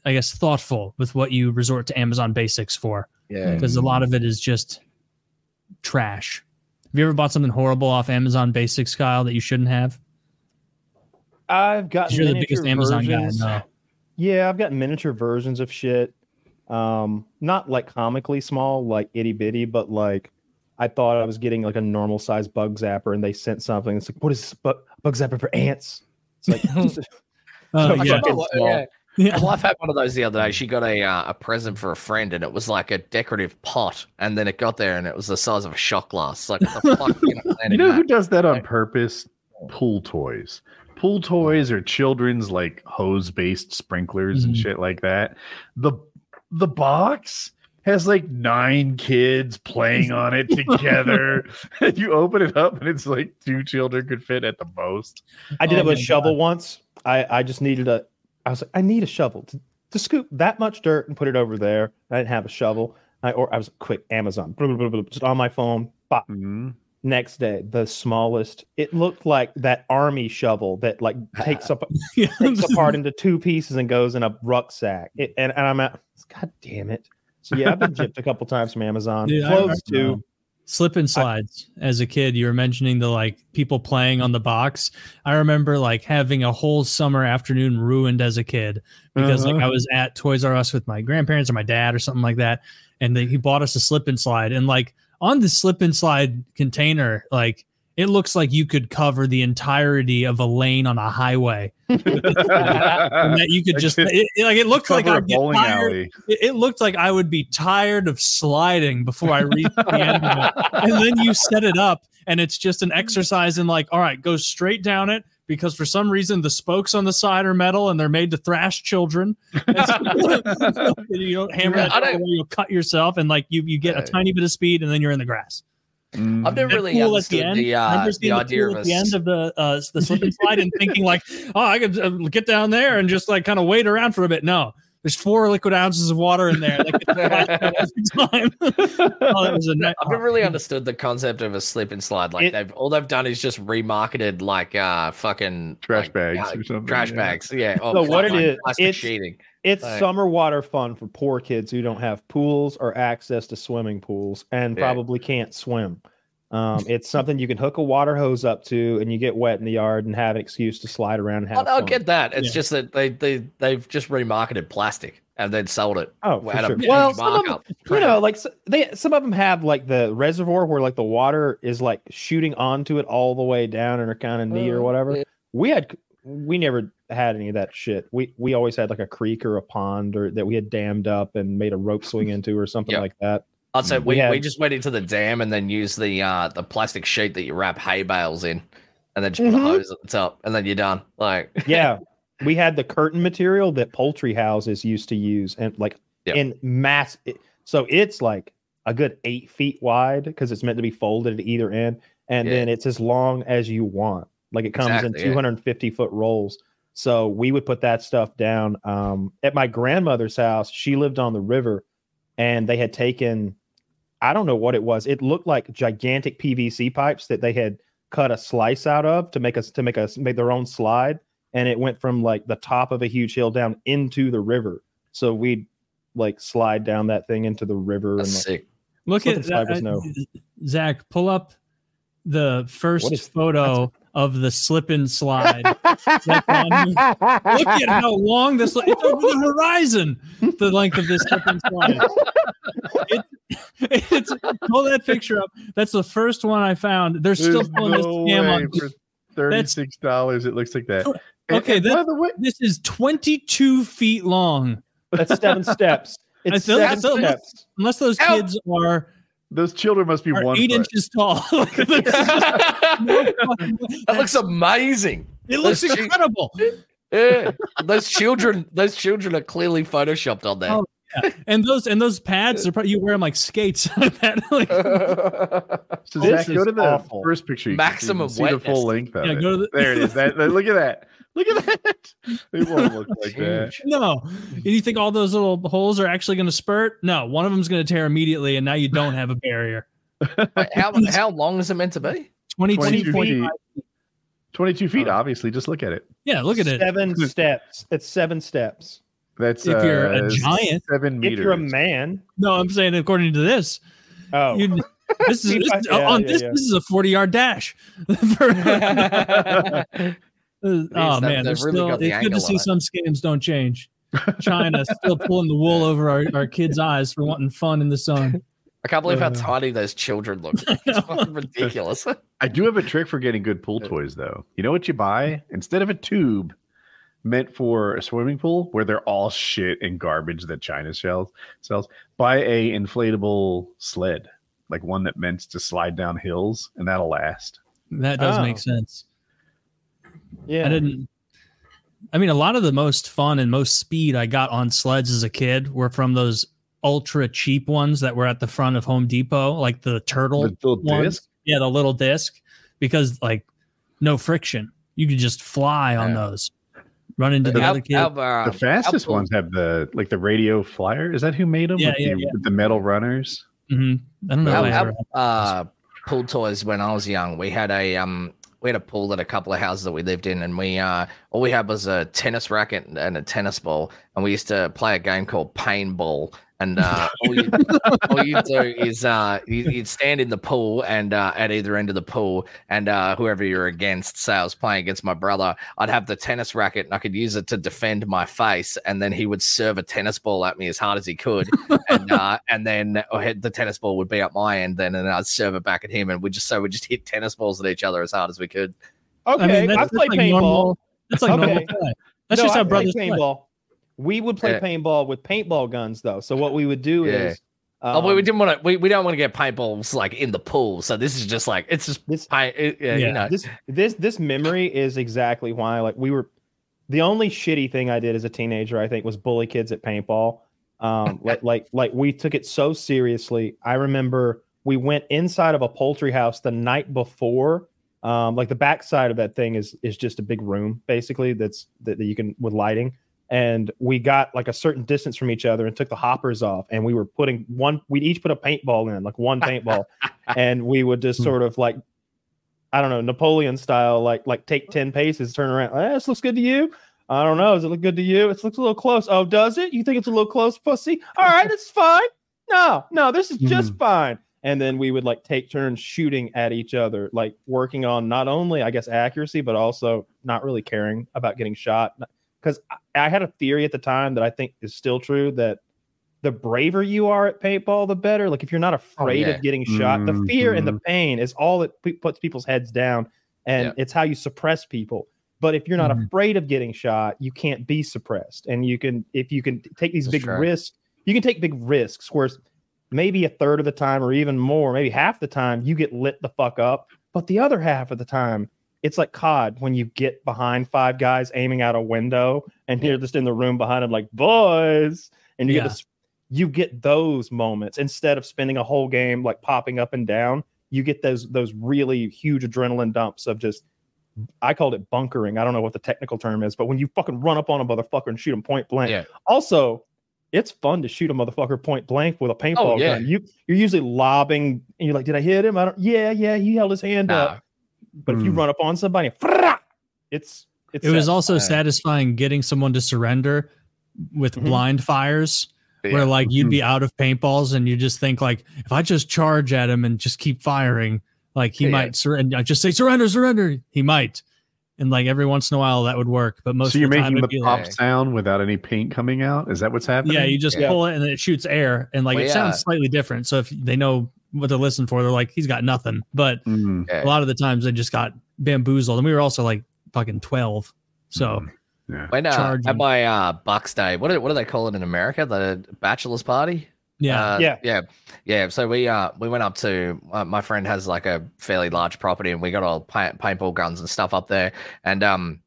I guess, thoughtful with what you resort to Amazon Basics for yeah. because a lot of it is just trash. Have you ever bought something horrible off Amazon Basics, Kyle, that you shouldn't have? I've 'Cause got You're the miniature biggest Amazon versions. guy. No. Yeah, I've got miniature versions of shit. Um, not like comically small, like itty bitty, but like I thought I was getting like a normal size bug zapper, and they sent something. It's like, what is this bug, bug zapper for ants? It's like, Oh, Fucking yeah. My yeah. Yeah. My wife had one of those the other day. She got a uh, a present for a friend, and it was like a decorative pot. And then it got there, and it was the size of a shot glass. Like, what the fuck? You know, You know who does that on purpose? Pool toys. Pool toys or children's like hose based sprinklers and Mhm. shit like that. The the box has like nine kids playing on it together. and you open it up and it's like two children could fit at the most. I did Oh it with a shovel once. I I just needed a. I was like, I need a shovel to, to scoop that much dirt and put it over there. I didn't have a shovel. I or I was quick Amazon, blah, blah, blah, blah, just on my phone. Bop. Mhm. Next day, the smallest. It looked like that army shovel that like takes up Yeah. takes apart into two pieces and goes in a rucksack. It, and, and I'm at, God damn it. So yeah, I've been gypped a couple times from Amazon. I Clothes remember, too. slip and slides as a kid you were mentioning the like people playing on the box i remember like having a whole summer afternoon ruined as a kid because like Uh-huh. i was at toys r us with my grandparents or my dad or something like that and they, he bought us a slip and slide and like on the slip and slide container like it looks like you could cover the entirety of a lane on a highway and that you could just it, it- like it looked like Cover a i'd get tired alley. it, it looked like I would be tired of sliding before I reached the end of it. And then you set it up, and it's just an exercise in like, all right, go straight down it because for some reason the spokes on the side are metal and they're made to thrash children. So- you don't hammer Yeah, I don't- you'll cut yourself, and like you you get a tiny bit of speed, and then you're in the grass. Mm. I've never really pool at understood end, the, uh, remember the idea of at the end of the uh, the slip and slide and thinking like, oh, I could uh, get down there and just like kind of wait around for a bit. No, there's four liquid ounces of water in there. That gets splashed every time. oh, that was a night. I've never really understood the concept of a slip and slide. Like It- they've all they've done is just remarketed like uh fucking Trash like, bags uh, or something, Trash yeah. bags, yeah. or So what it like is, it's- sheeting. It's Right. summer water fun for poor kids who don't have pools or access to swimming pools and Yeah. probably can't swim. Um, it's something you can hook a water hose up to, and you get wet in the yard and have an excuse to slide around and have I fun. get that. It's Yeah. just that they they they've just remarketed plastic and then sold it. Oh, for sure. Well, some of them, you know, like they some of them have like the reservoir where like the water is like shooting onto it all the way down and are kind of neat or Uh, whatever. yeah. We had we never had any of that shit. We we always had like a creek or a pond or that we had dammed up and made a rope swing into or something Yep. like that. I'd say We we, we just went into the dam and then used the uh the plastic sheet that you wrap hay bales in, and then just put a Mhm. hose at the top, and then you're done. Like Yeah. we had the curtain material that poultry houses used to use and like Yep. in mass so it's like a good eight feet wide because it's meant to be folded at either end and Yeah. then it's as long as you want like it comes Exactly, in yeah. 250 foot rolls so we would put that stuff down um, at my grandmother's house she lived on the river and they had taken i don't know what it was it looked like gigantic pvc pipes that they had cut a slice out of to make us to make us make their own slide and it went from like the top of a huge hill down into the river so we'd like slide down that thing into the river and like, sick. Look at and slide was uh, no. Zach. Pull up the first What is- photo of the slip and slide. Um, look at how long this it's over the horizon. The length of this slip and slide. It, it's pull that picture up. That's the first one I found. They're still There's pulling this no scam way on. for thirty-six dollars. It looks like that. Tw- And- okay, and that- by the way, This is 22 feet long. that's seven steps I It's feel- I seven feel- steps. Unless those Ow. kids are, Those children must be are one eight foot. inches tall. Like, this is just no fucking way. that looks amazing. It looks Those chi- incredible. Yeah, those children, those children are clearly photoshopped on there. Oh, And those and those pads, they're probably, you wear them like skates. That, like, So This Zach, go is to the awful. first picture. You Maximum can see the full length of Yeah, it. go to the- there it is. That, that- look at that. Look at that. It won't look like that. No. And you think all those little holes are actually going to spurt? No, one of them's going to tear immediately, and now you don't have a barrier. How how long is it meant to be? 22 22 feet. feet. 22 feet, Oh. obviously. Just look at it. Yeah, look at it. Seven steps. It's seven steps. That's If you're a uh, giant- seven meters. If you're a man, No, I'm saying according to this, oh, you, this is this, Yeah, on yeah, this. yeah. This is a 40 yard dash. For- oh that- man, they've really still, it's good to see it. some scams don't change. China still pulling the wool over our, our kids' eyes for wanting fun in the sun. I can't believe how Uh. tiny those children look. It's ridiculous. I do have a trick for getting good pool toys, though. You know what you buy? Instead of a tube meant for a swimming pool where they're all shit and garbage that China sells, sells buy a inflatable sled, like one that meant to slide down hills, and that'll last. That does Oh. make sense. Yeah. I didn't. I mean, a lot of the most fun and most speed I got on sleds as a kid were from those ultra cheap ones that were at the front of Home Depot, like the turtle The little ones. disc. Yeah, the little disc, because like no friction. You could just fly on Yeah. those. Run into the How- other kid. how, uh, The fastest how- ones have the like the radio flyer. Is that who made them? Yeah, with, yeah, the, yeah. with the metal runners. hmm I don't know. How, if I how, uh, pool toys when I was young, we had a um we had a pool at a couple of houses that we lived in, and we uh all we had was a tennis racket and a tennis ball, and we used to play a game called paintball. And uh, all, you, all you do is uh, you, you'd stand in the pool and uh, at either end of the pool, and uh, whoever you're against, say I was playing against my brother, I'd have the tennis racket and I could use it to defend my face, and then he would serve a tennis ball at me as hard as he could, and uh, and then I the tennis ball would be at my end, then and I'd serve it back at him, and we just so we just hit tennis balls at each other as hard as we could. okay, I mean, I, that's, that's play like paintball. normal. That's like normal play. That's No, just I how play brothers play. paintball. We would play Yeah. paintball with paintball guns, though. So what we would do Yeah. is, um, oh, we didn't want to. We, we don't want to get paintballs like in the pool, so this is just like it's just this paint. It, yeah, Yeah. you know. this this this memory is exactly why like we were the only shitty thing I did as a teenager I think was bully kids at paintball. Um like like like we took it so seriously. I remember we went inside of a poultry house the night before. Um like the backside of that thing is is just a big room basically that's that, that you can with lighting and we got like a certain distance from each other and took the hoppers off and we were putting one we'd each put a paintball in like one paintball and we would just sort of like I don't know, Napoleon style, like like take 10 paces, turn around. Eh, this looks good to you. I don't know. Does it look good to you? It looks a little close. Oh, does it? You think it's a little close, pussy? All right, it's fine. No, no, this is just fine. And then we would like take turns shooting at each other, like working on not only, I guess, accuracy, but also not really caring about getting shot. Because I, I had a theory at the time that I think is still true that the braver you are at paintball, the better. Like if you're not afraid yeah. of getting shot, the fear and the pain is all that pe- puts people's heads down, and Yeah. it's how you suppress people. But if you're not Mhm. afraid of getting shot, you can't be suppressed, and you can if you can take these That's big true. risks, you can take big risks. Where maybe a third of the time, or even more, maybe half the time, you get lit the fuck up, but the other half of the time. It's like COD when you get behind five guys aiming out a window and you're just in the room behind them, like boys, and you Yeah. get this you get those moments instead of spending a whole game like popping up and down you get those those really huge adrenaline dumps of just i called it bunkering. I don't know what the technical term is but when you fucking run up on a motherfucker and shoot him point blank. Yeah. also it's fun to shoot a motherfucker point blank with a oh, paintball Oh, yeah. gun. You you're usually lobbing and you're like did i hit him? I don't yeah yeah he held his hand up Nah, but if you Hmm. run up on somebody it's it's It was also satisfying. satisfying getting someone to surrender with Mhm. blind fires, yeah. where like you'd be out of paintballs and you just think like, if I just charge at him and just keep firing, like he Yeah. might surrender. I just say surrender, surrender. He might, and like every once in a while that would work. But most so you're of the time making the it'd be pop like, sound without any paint coming out? Is that what's happening? yeah, you just Yeah. pull it and it shoots air, and like Well, it yeah. sounds slightly different. So if they know what they're listening for, they're like, he's got nothing. But Mm. yeah. a lot of the times they just got bamboozled, and we were also like fucking twelve. So Mm. When uh, Charging. at my uh, Bucks Day, what do, what do they call it in America? The bachelor's party. Yeah. Uh, Yeah. yeah, yeah. So we uh we went up to uh, my friend has like a fairly large property, and we got all paint, paintball guns and stuff up there, and um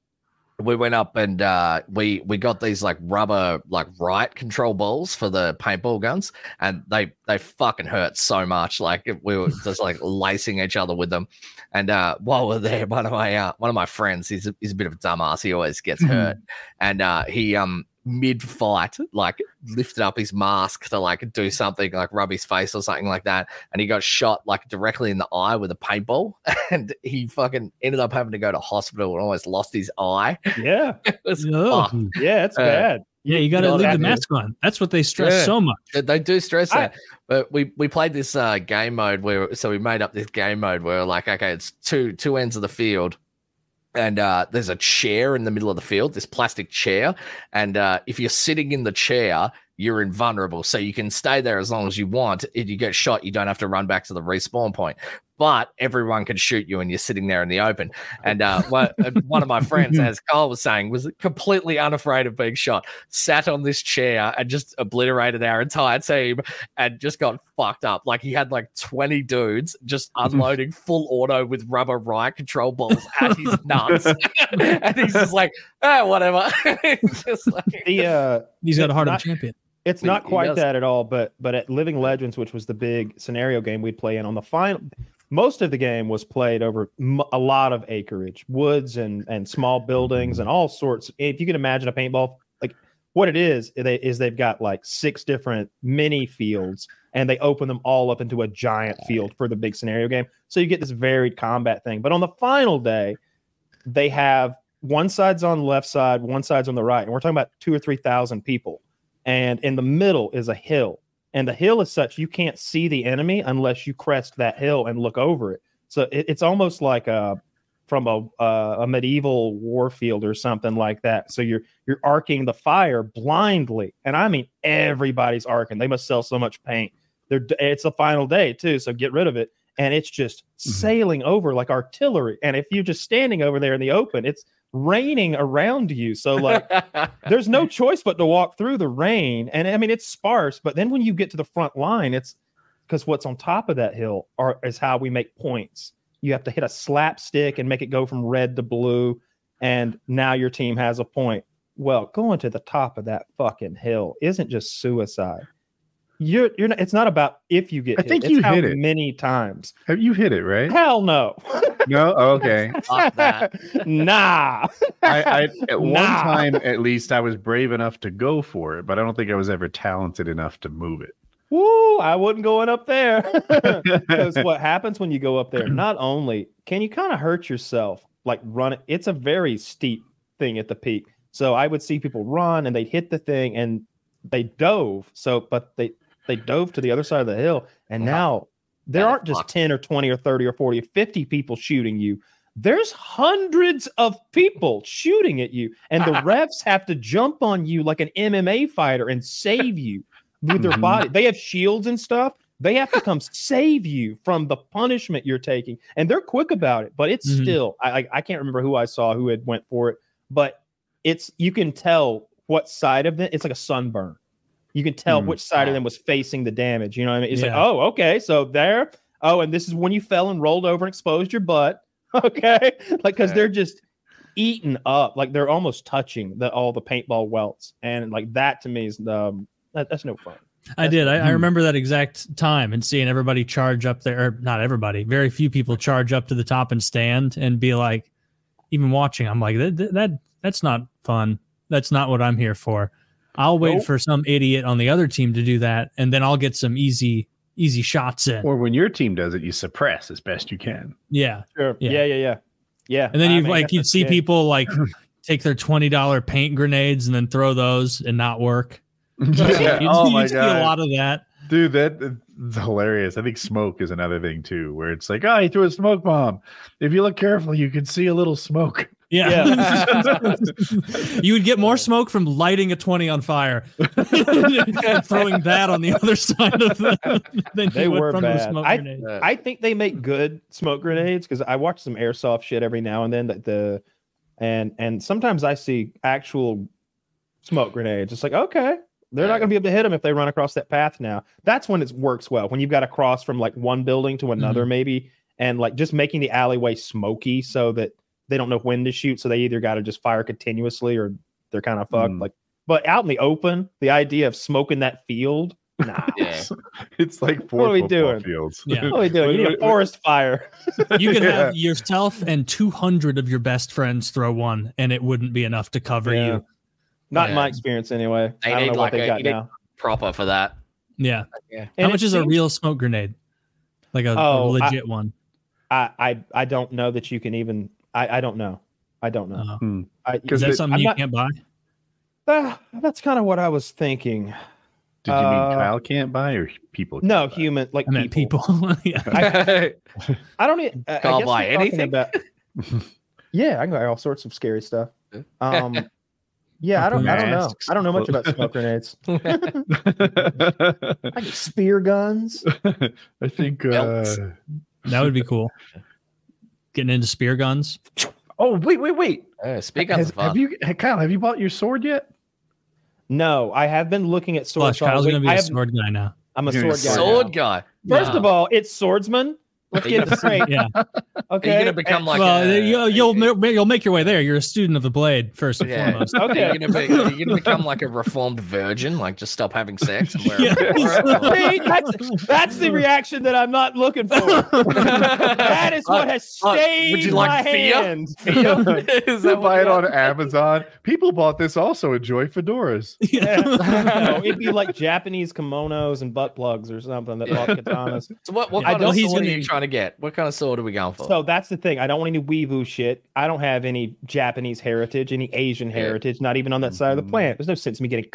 we went up and uh we we got these like rubber like riot control balls for the paintball guns, and they they fucking hurt so much. Like we were just like lacing each other with them, and uh while we're there, one of my uh, one of my friends, he's a, he's a bit of a dumbass. He always gets hurt, and uh he um mid fight like lifted up his mask to like do something like rub his face or something like that and he got shot like directly in the eye with a paintball and he fucking ended up having to go to hospital and almost lost his eye Yeah, it was Oh. yeah, it's Uh, bad. Yeah, you got to leave the that mask on. That's what they stress Yeah. so much. They- they do stress I- that but we we played this uh game mode where so we made up this game mode where like okay it's two two ends of the field and uh, there's a chair in the middle of the field, this plastic chair. And uh, if you're sitting in the chair, you're invulnerable. So you can stay there as long as you want. If you get shot, you don't have to run back to the respawn point. But everyone can shoot you and you're sitting there in the open. And uh, one, uh, of my friends, as Carl was saying, was completely unafraid of being shot, sat on this chair and just obliterated our entire team and just got fucked up. Like he had like 20 dudes just unloading full auto with rubber riot control balls at his nuts. and he's just like, ah, whatever. It's just like, The uh, He's got a heart of a champion. It's not he quite does. that at all, but but at Living Legends, which was the big scenario game we'd play in on the final, most of the game was played over m- a lot of acreage, woods and and small buildings and all sorts. If you can imagine a paintball, like what it is, they, is they've got like six different mini fields, and they open them all up into a giant field for the big scenario game. So you get this varied combat thing. But on the final day, they have one side's on the left side, one side's on the right, and we're talking about two or three thousand people and in the middle is a hill and the hill is such you can't see the enemy unless you crest that hill and look over it. So it, it's almost like a from a uh, a medieval war field or something like that. So you're you're arcing the fire blindly. And i mean everybody's arcing. They must sell so much paint. They're it's the final day too so get rid of it. And it's just sailing over like artillery. And if you're just standing over there in the open it's raining around you so like there's no choice but to walk through the rain. And I mean, it's sparse, but then when you get to the front line, it's because what's on top of that hill are is how we make points. You have to hit a slapstick and make it go from red to blue, and now your team has a point. Well, going to the top of that fucking hill isn't just suicide. You're you're not, it's not about if you get I hit, think it's you how hit it. many times. Have you hit it right? Hell no. No. Oh, okay. Fuck that. nah. I, I at one time at least I was brave enough to go for it, but I don't think I was ever talented enough to move it. Woo, I wasn't going up there. Because what happens when you go up there, not only can you kind of hurt yourself, like run it, it's a very steep thing at the peak. So I would see people run and they'd hit the thing and they dove. So, but they they dove to the other side of the hill. And Wow. now there That aren't just fucked. 10 or 20 or 30 or 40 or 50 people shooting you. There's hundreds of people shooting at you, and the refs have to jump on you like an MMA fighter and save you with their Mhm. body. They have shields and stuff. They have to come save you from the punishment you're taking, and they're quick about it. But it's Mhm. still, I, I I can't remember who I saw who had went for it, but it's you can tell what side of it. It's like a sunburn. You can tell Mm. which side of them was facing the damage. You know what I mean? It's like, oh, okay, so there. Oh, and this is when you fell and rolled over and exposed your butt. Okay, like because Yeah. they're just eaten up, like they're almost touching the all the paintball welts, and like that to me is um that, that's no fun. I did. I, I Hmm. remember that exact time and seeing everybody charge up there, or not everybody, very few people charge up to the top and stand and be like, even watching, I'm like, that, that that's not fun. That's not what I'm here for. I'll wait Nope. for some idiot on the other team to do that, and then I'll get some easy, easy shots in. Or when your team does it, you suppress as best you can. Yeah, Sure. Yeah. Yeah, yeah, yeah, yeah. and then you like you'd see people like take their twenty dollar paint grenades and then throw those and not work. You'd see- you'd oh my you'd see a lot of that. Dude, that uh, that's hilarious. I think smoke is another thing too, where it's like, oh, he threw a smoke bomb. If you look carefully, you can see a little smoke. Yeah. you would get more smoke from lighting a 20 on fire throwing that on the other side of the than They you would were from the bad. smoke I- grenade. I think they make good smoke grenades because I watch some airsoft shit every now and then. That the and and sometimes I see actual smoke grenades. It's like okay, they're not going to be able to hit them if they run across that path. Now that's when it works well when you've got to cross from like one building to another, maybe, and like just making the alleyway smoky so that they don't know when to shoot, so they either got to just fire continuously or they're kind of fucked. Mm. Like, but out in the open, the idea of smoking that field, nah. Yeah. It's like four What are we football doing? fields. Yeah. What are we doing? You need a forest fire. You can Yeah. have yourself and 200 of your best friends throw one, and it wouldn't be enough to cover Yeah. you. Not in my experience, anyway. They I don't need know what like they a- got now. Proper for that. Yeah. Yeah. How And much it is a real smoke grenade? Like a, a Oh, I- legit one. I, I I don't know that you can even. I I don't know. I don't know. Uh, Hmm. I, is Because that it- something I'm you not- can't buy? Ah, that's kind of what I was thinking. Did you Uh, mean Kyle can't buy or people? Can't No, buy? human like I people. people. yeah. I don't. I, I Can't guess buy anything? About, yeah, I can buy all sorts of scary stuff. Um, yeah, I don't. I don't know. I don't know much about smoke grenades. I get spear guns. I think. Uh, That would be cool. Getting into spear guns. oh wait, wait, wait! Yeah, speak Has, up. have you, Kyle? Have you bought your sword yet? No, I have been looking at swords. Plus, Kyle's going to be I a have- sword guy now. I'm a You're sword a guy. sword now. guy? First Yeah. of all, it's swordsman. Let's get this straight. Yeah. Okay. You're you gonna become like well, a, you'll, you'll ma- you'll make your way there. You're a student of the blade first and Yeah. foremost. Okay. you gonna be? Are gonna become like a reformed virgin? Like just stop having sex and wear Yeah. a See, that's, that's the reaction that I'm not looking for. that is what has Uh, uh, stayed would you my like Fia? hand. Is that You buy it on? Amazon. People bought this also. Enjoy fedoras. Yeah. no, it'd be like Japanese kimonos and butt plugs or something that bought katanas. So what, what I kind know he's gonna- you trying to get? What kind of sword are we going for? So that's the thing. I don't want any weevu shit. I don't have any Japanese heritage, any Asian Yeah. heritage, not even on that side of the Mhm. planet. There's no sense in me getting.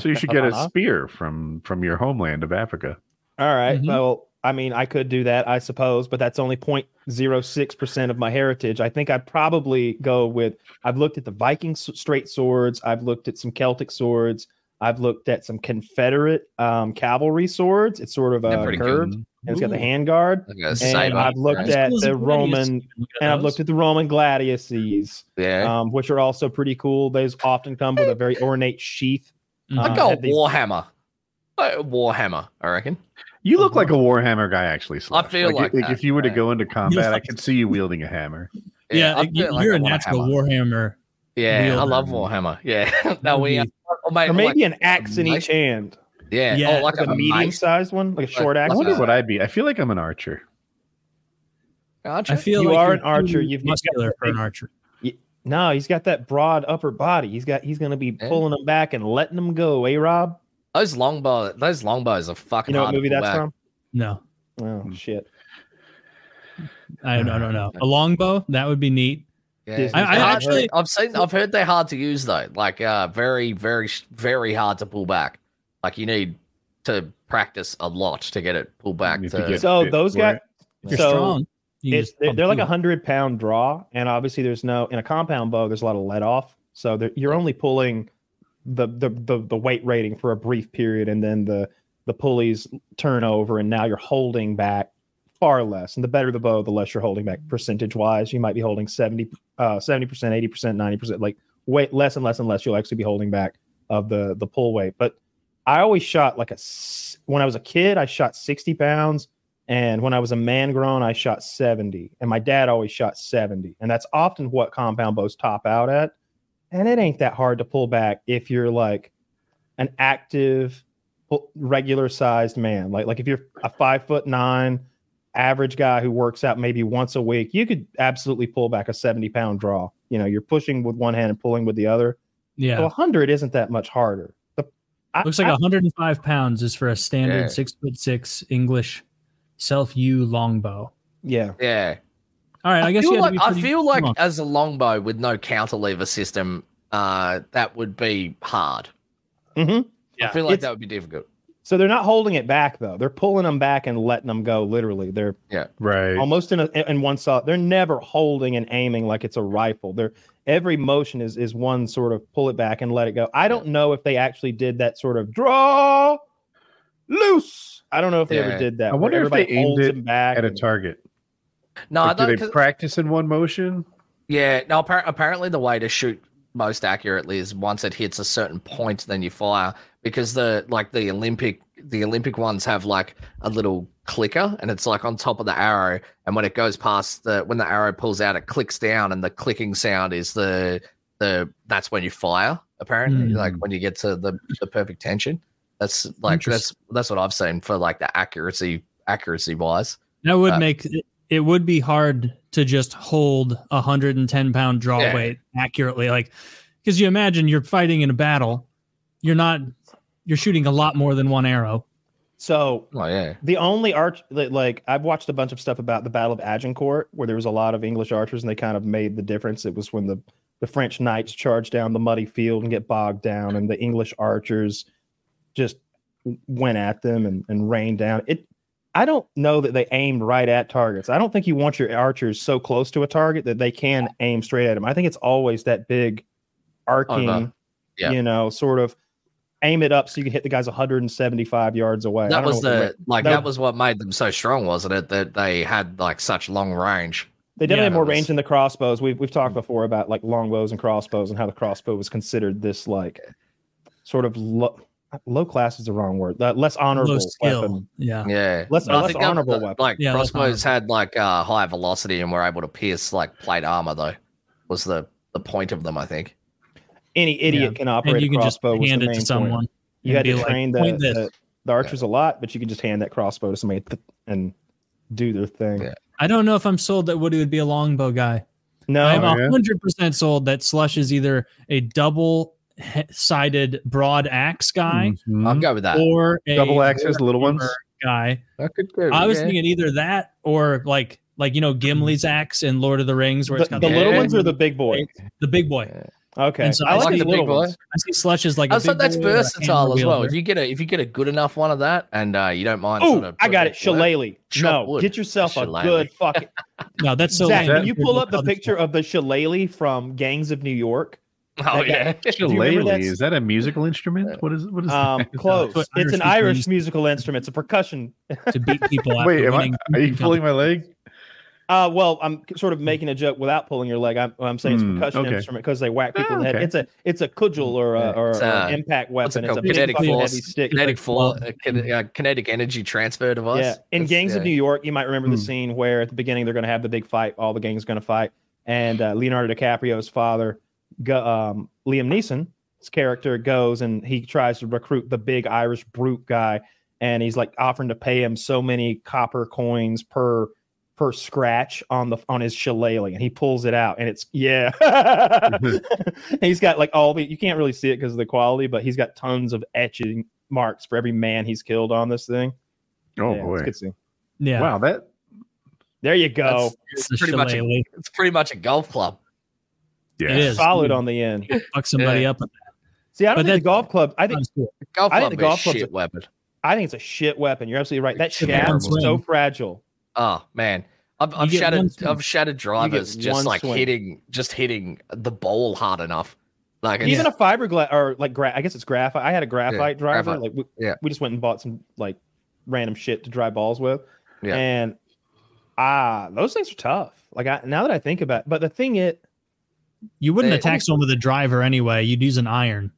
So you should get a spear from from your homeland of Africa. All right. Mhm. Well, I mean, I could do that, I suppose, but that's only 0.06% of my heritage. I think I'd probably go with I've looked at the Viking s- straight swords, I've looked at some Celtic swords, I've looked at some Confederate um, cavalry swords. It's sort of They're uh, pretty curved and it's got the handguard. Like And I've looked right? at the. Roman and I've looked at the Roman gladiuses, yeah. um, which are also pretty cool. Those often come with a very ornate sheath. I'd uh, go at these- Warhammer. A Warhammer, I reckon. You look like a Warhammer guy, actually. Slash. feel like that, if you were to go into combat, I could see you wielding a hammer. Yeah, I you- feel like you're I a want natural hammer. Warhammer. Yeah, I love Warhammer. Yeah. no, we. Would Or, mate, Or like- maybe an axe in each hand. yeah. Yeah, Oh, like Like a a medium-sized one, like a short like axe. I wonder uh, what I'd be. I feel like I'm an archer. Archer? I feel You like are an archer, you've muscular for an archer. No, he's got that broad upper body. He's got he's gonna be Yeah. pulling them back and letting them go. Eh, Rob? Those longbow, those longbows are fucking. You know what movie that's back. from? No, Oh shit. I don't, I don't know. A longbow that would be neat. Yeah. I- I They're hard- actually- I've seen, I've heard they're hard to use though. Like, uh, very, very, very hard to pull back. Like, you need to practice a lot to get it pulled back. To, to get So fit those guys, you're So, strong. it's, they're, they're like a hundred pound draw, and obviously there's no in a compound bow. There's a lot of let off, so you're only pulling the, the the the weight rating for a brief period, and then the the pulleys turn over, and now you're holding back far less. And the better the bow, the less you're holding back percentage wise. You might be holding 70 uh 70 percent, eighty percent, ninety percent, like weight less and less and less. You'll actually be holding back of the the pull weight. But I always shot like a, when I was a kid, I shot 60 pounds. And when I was a man grown, I shot 70. And my dad always shot 70. And that's often what compound bows top out at. And it ain't that hard to pull back if you're like an active, regular sized man. Like, like if you're a five foot nine average guy who works out maybe once a week, you could absolutely pull back a 70 pound draw. You know, you're pushing with one hand and pulling with the other. So Yeah. 100 isn't that much harder. The, I- Looks like I- 105 pounds is for a standard Yeah. six foot six English self U longbow. yeah. yeah. All right, I, I, guess feel you like, to be I feel like strong. as a longbow with no counterlever system, uh, that would be hard. hmm I feel like It's- that would be difficult. So they're not holding it back though. They're pulling them back and letting them go. Literally, they're yeah Right. almost in a, in one shot. They're never holding and aiming like it's a rifle. They're every motion is is one sort of pull it back and let it go. I don't know if they actually did that sort of draw loose. I don't know if they Yeah. ever did that. I wonder if they everybody aimed it back At a target. No, Like, I do don't. they 'cause- practice in one motion? Yeah, no. Appar- apparently, the way to shoot most accurately is once it hits a certain point, then you fire. Because the like the Olympic, the Olympic ones have like a little clicker, and it's like on top of the arrow. And when it goes past the, when the arrow pulls out, it clicks down, and the clicking sound is the the that's when you fire. Apparently, Hmm. like when you get to the the perfect tension. That's like that's that's what I've seen for like the accuracy accuracy wise. That would Uh, make it, it would be hard to just hold a 110 pound draw Yeah. weight accurately. Like, because you imagine you're fighting in a battle, you're not, you're shooting a lot more than one arrow. So Oh yeah. the only arch like- like I've watched a bunch of stuff about the Battle of Agincourt where there was a lot of English archers and they kind of made the difference. It was when the the French knights charged down the muddy field and get bogged down, and the English archers just went at them and, and rained down. It I don't know that they aimed right at targets. I don't think you want your archers so close to a target that they can aim straight at them. I think it's always that big oh, arcing, Yeah. you know, sort of aim it up so you can hit the guys 175 yards away. That was what the the like that- that was what made them so strong, wasn't it? That they had like such long range. They definitely Yeah, have more was- range than the crossbows. We've we've talked before about like longbows and crossbows and how the crossbow was considered this like sort of low low class is the wrong word. Uh, less honorable Low skill. weapon. Yeah. Yeah, Less- But I less think that- honorable the- weapon. Like Yeah, less crossbows had like uh, high velocity and were able to pierce like plate armor. Though was the the point of them, I think. Any idiot Yeah. can And operate you a can just hand the it main to point. someone. You and had to be like, train the, the, the archers a lot, but you can just hand that crossbow to somebody th- and do their thing. Yeah. I don't know if I'm sold that Woody would be a longbow guy. No, I'm Oh, hundred percent sold that Slush is either a double sided broad axe guy Mhm. I'll go with that. or a double axes, little ones. Guy. I could go. I was yeah. thinking either that or like like you know Gimli's axe in Lord of the Rings where the, it's got the the, little ones or the big boy. the big boy. Okay, And so I I like, like these the big little boy. ones. I see Slush as like a Oh, so big that's boy or a versatile as well. If you get a if you get a good enough one of that, and uh, you don't mind. Oh, sort of I got it. to Shillelagh. No, wood. get yourself a Shillelagh. good fucking. No, that's so Zach, lame. can you pull up the picture of the shillelagh from Gangs of New York? Oh That yeah. guy- Do you remember Shillelagh, that- is that a musical instrument? What is what is Um, that? close. It's an Irish people Irish use- musical instrument. It's a percussion. to beat people. Wait, am I, are you pulling my leg? Uh, well, I'm sort of making a joke without pulling your leg. I'm, I'm saying it's a Hmm, percussion okay. instrument because they whack people Oh, in the head. okay. It's a it's a cudgel or a, or, It's, or uh, an impact what's it weapon. It's a called? big Kinetic force. heavy stick. Kinetic for uh, uh, kinetic energy transfer device. Yeah, in That's- Gangs of. New York, you might remember the Hmm. scene where at the beginning they're going to have the big fight. All the gang's going to fight, and uh, Leonardo DiCaprio's father, go, um, Liam Neeson's character, goes and he tries to recruit the big Irish brute guy, and he's like offering to pay him so many copper coins per per scratch on the on his shillelagh, and he pulls it out, and it's yeah. Mm-hmm. he's got like all the you can't really see it because of the quality, but he's got tons of etching marks for every man he's killed on this thing. Oh Yeah, it's boy! good to see. Yeah, Wow, that There you go. That's- it's It's pretty much a, it's pretty much a golf club. yeah. It is. Solid on the end. fuck somebody Yeah. up. with See, I don't But think the golf club. I think that. Cool. Golf I think the golf is club's a- weapon. I think it's a shit weapon. You're absolutely right. That Shit shaft weapon. is so fragile. Oh man, I've, I've shattered. I've shattered drivers just like swing. hitting just hitting the ball hard enough. Like Even it's- a fiberglass or like gra- I guess it's graphite. I had a graphite driver. graphite. Like we, Yeah. we just went and bought some like random shit to drive balls with. Yeah. And ah, those things are tough. Like I, now that I think about, it. but the thing is, You wouldn't They- attack someone with a driver anyway. You'd use an iron.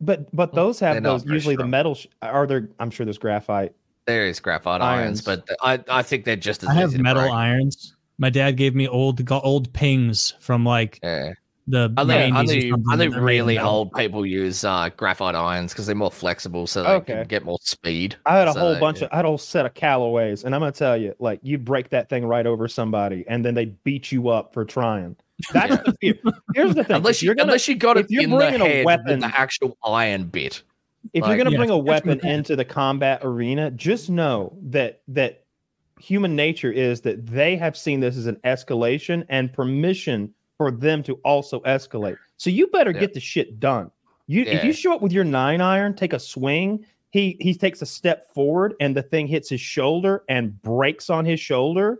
but but those have those very usually the metal. Sh- are there? I'm sure there's graphite. There is graphite irons, Irons. but I I think they're just as I have metal break. irons. My dad gave me old go- old pings from like Yeah. the Only, 90s or only, something only that really old people use uh, graphite irons because they're more flexible, so they Okay. can get more speed. I had a So, whole bunch yeah. of I had a whole set of Callaways, and I'm gonna tell you, like you break that thing right over somebody, and then they beat you up for trying. That's the fear. Here's the thing: Unless you, you're gonna unless you got if it you're in the bringing a weapon- with the actual iron bit. If you're gonna Yeah, bring a weapon with that. into the combat arena, just know that that human nature is that they have seen this as an escalation and permission for them to also escalate. So you better Yeah. get the shit done. You if you show up with your nine iron, take a swing. He he takes a step forward and the thing hits his shoulder and breaks on his shoulder.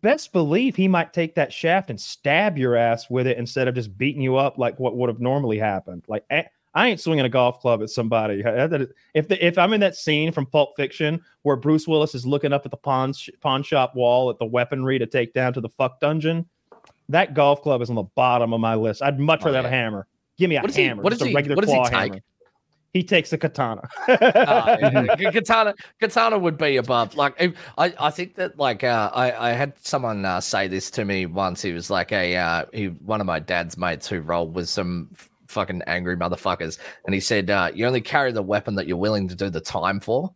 Best believe he might take that shaft and stab your ass with it instead of just beating you up like what would have normally happened. Like eh, I ain't swinging a golf club at somebody. Is- If the, if I'm in that scene from Pulp Fiction where Bruce Willis is looking up at the pawn sh- pawn shop wall at the weaponry to take down to the fuck dungeon, that golf club is on the bottom of my list. I'd much Oh, rather have a hammer. Give me a What does he- hammer. what just does a he- regular what does he claw take? hammer. He takes a katana. Uh, katana katana would be above like i i think that like uh i i had someone uh, say this to me once he was like a uh he one of my dad's mates who rolled with some fucking angry motherfuckers and he said uh you only carry the weapon that you're willing to do the time for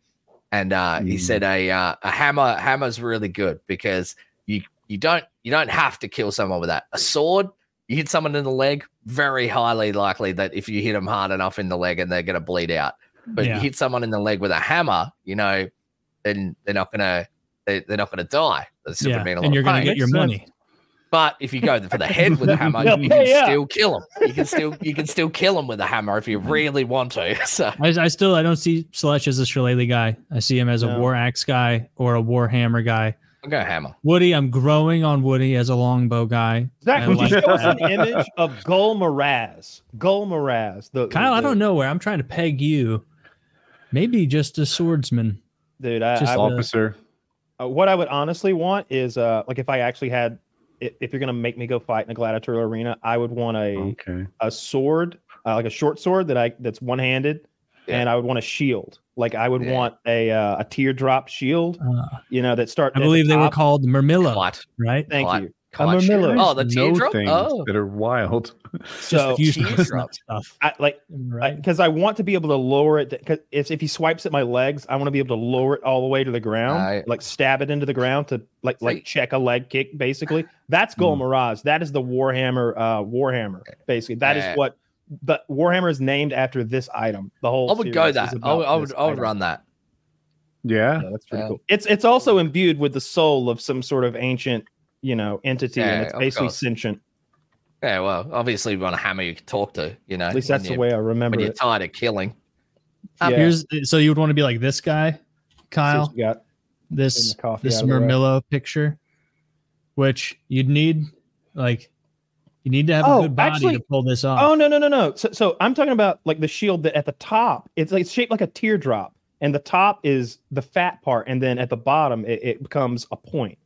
and uh he Mm. said a uh, a hammer hammer's really good because you you don't you don't have to kill someone with that a sword you hit someone in the leg very highly likely that if you hit them hard enough in the leg and they're going to bleed out but Yeah. you hit someone in the leg with a hammer, you know, then they're not gonna they, they're not gonna die. That's yeah, gonna be in a lot and you're of gonna pain. get your Makes money. But if you go for the head with a hammer, Yeah, you can yeah. still kill him. You can still you can still kill him with a hammer if you really want to. So I, I still I don't see Slush as a shillelagh guy. I see him as a war axe guy or a war hammer guy. I'm going hammer. Woody, I'm growing on Woody as a longbow guy. Zach, I would you show us an image of Ghal Maraz? Ghal Maraz. The, Kyle, I don't know where I'm trying to peg you. Maybe just a swordsman. dude. I, Just I, all- Officer. uh, what I would honestly want is uh like if I actually had if, if you're gonna make me go fight in a gladiatorial arena, I would want a Okay. a sword, uh, like a short sword that I that's one handed, Yeah. and I would want a shield. Like I would Yeah. want a uh, a teardrop shield, Uh, you know, that start. I at the believe they were called Murmillo, Kite. right? Thank Kite. you. Kite a shield. Oh, the No teardrop. things Oh, that are wild. So Just useless teardrop. stuff. I, like Right. because I, want to be able to lower it because if, if he swipes at my legs, I want to be able to lower it all the way to the ground, Right. like stab it into the ground to like See- like check a leg kick. Basically, that's Gol Hmm. Mirage. That is the Warhammer. Uh, Warhammer. Basically, that is Yeah. what the Warhammer is named after. This item. The whole. I would go that. I would, I would, I would run that. Yeah. Yeah, that's pretty Yeah. cool. It's it's also imbued with the soul of some sort of ancient, you know, entity, and it's basically course. sentient. Yeah, well, obviously, you want a hammer you can talk to. You know, At least that's the way I when remember you're it. tired of killing. Um, yeah. Here's so you would want to be like this guy, Kyle. Since got This the coffee this out of the way. Murmillo picture, which you'd need like you need to have Oh, a good body actually- to pull this off. Oh no no no no! So so I'm talking about like the shield that at the top it's like it's shaped like a teardrop, and the top is the fat part, and then at the bottom it, it becomes a point.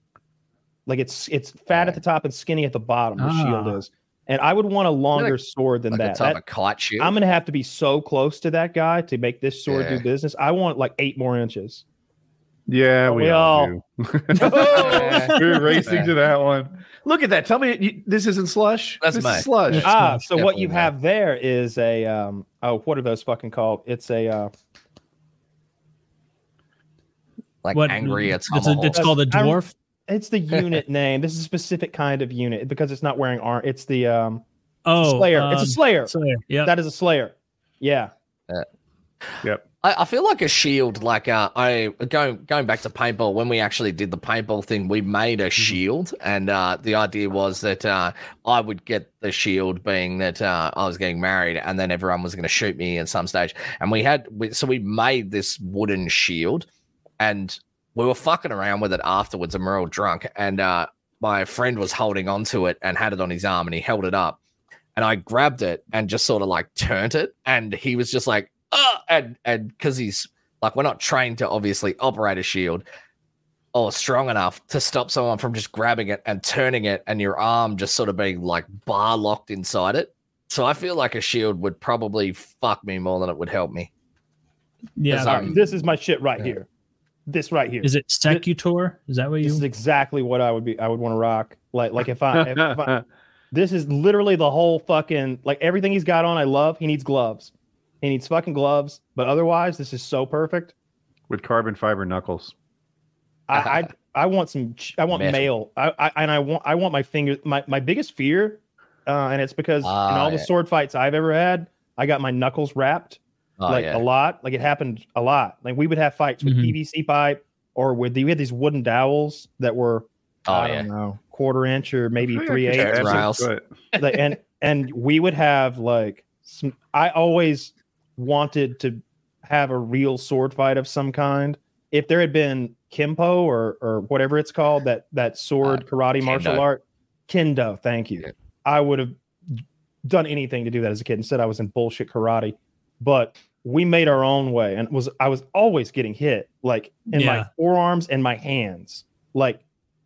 Like it's it's fat at the top and skinny at the bottom. The shield Ah. is, and I would want a longer sword than Like a that. type That- of kite shield. I'm gonna have to be so close to that guy to make this sword Yeah. do business. I want like eight more inches. Yeah, we, We all, all- do. We're racing to that one. Look at that. Tell me you, this isn't slush. That's this mine. slush. That's ah, nice. so what Definitely you not. have there is a um oh what are those fucking called? It's a uh like What- angry at it's, a, it's called a I'm- dwarf. It's the unit name. This is a specific kind of unit because it's not wearing armor. It's the um Oh, Slayer. it's a um, Slayer. Slayer. Yeah. That is a Slayer. Yeah. I, I feel like a shield. Like uh, I going going back to paintball. When we actually did the paintball thing, we made Mm-hmm. a shield, and uh, the idea was that uh, I would get the shield, being that uh, I was getting married, and then everyone was going to shoot me at some stage. And we had we, so we made this wooden shield, and we were fucking around with it afterwards, and we we're all drunk, and uh, my friend was holding onto it and had it on his arm, and he held it up, and I grabbed it and just sort of like turned it, and he was just like, "Ah!" and and because he's like, we're not trained to obviously operate a shield or strong enough to stop someone from just grabbing it and turning it, and your arm just sort of being like bar locked inside it. So I feel like a shield would probably fuck me more than it would help me. yeah. Is All that- right, this is my shit right Yeah. here. This right here. Is it Secutor? Is that what you? this is exactly what I would be. I would want to rock. Like like if I, if I this is literally the whole fucking like everything he's got on. I love. He needs gloves. He needs fucking gloves. But otherwise, this is so perfect. With carbon fiber knuckles. I I, I want some. I want Metal. mail. I, I and I want I want my fingers. My my biggest fear, uh, and it's because in Ah, all the sword fights I've ever had, I got my knuckles wrapped. Oh, like yeah. a lot. Like it happened a lot. Like we would have fights with Mhm. PVC pipe or with the, we had these wooden dowels that were Oh, I yeah. don't know quarter inch or maybe three stab eighths. eighths. some Rails. foot. like, and and we would have like some. I always wanted to have a real sword fight of some kind. If there had been kimpo or or whatever it's called, that that sword karate martial art, kendo. Thank you. Yeah. I would have done anything to do that as a kid. Instead, I was in bullshit karate. But we made our own way, and was I was always getting hit like in my forearms and my hands, like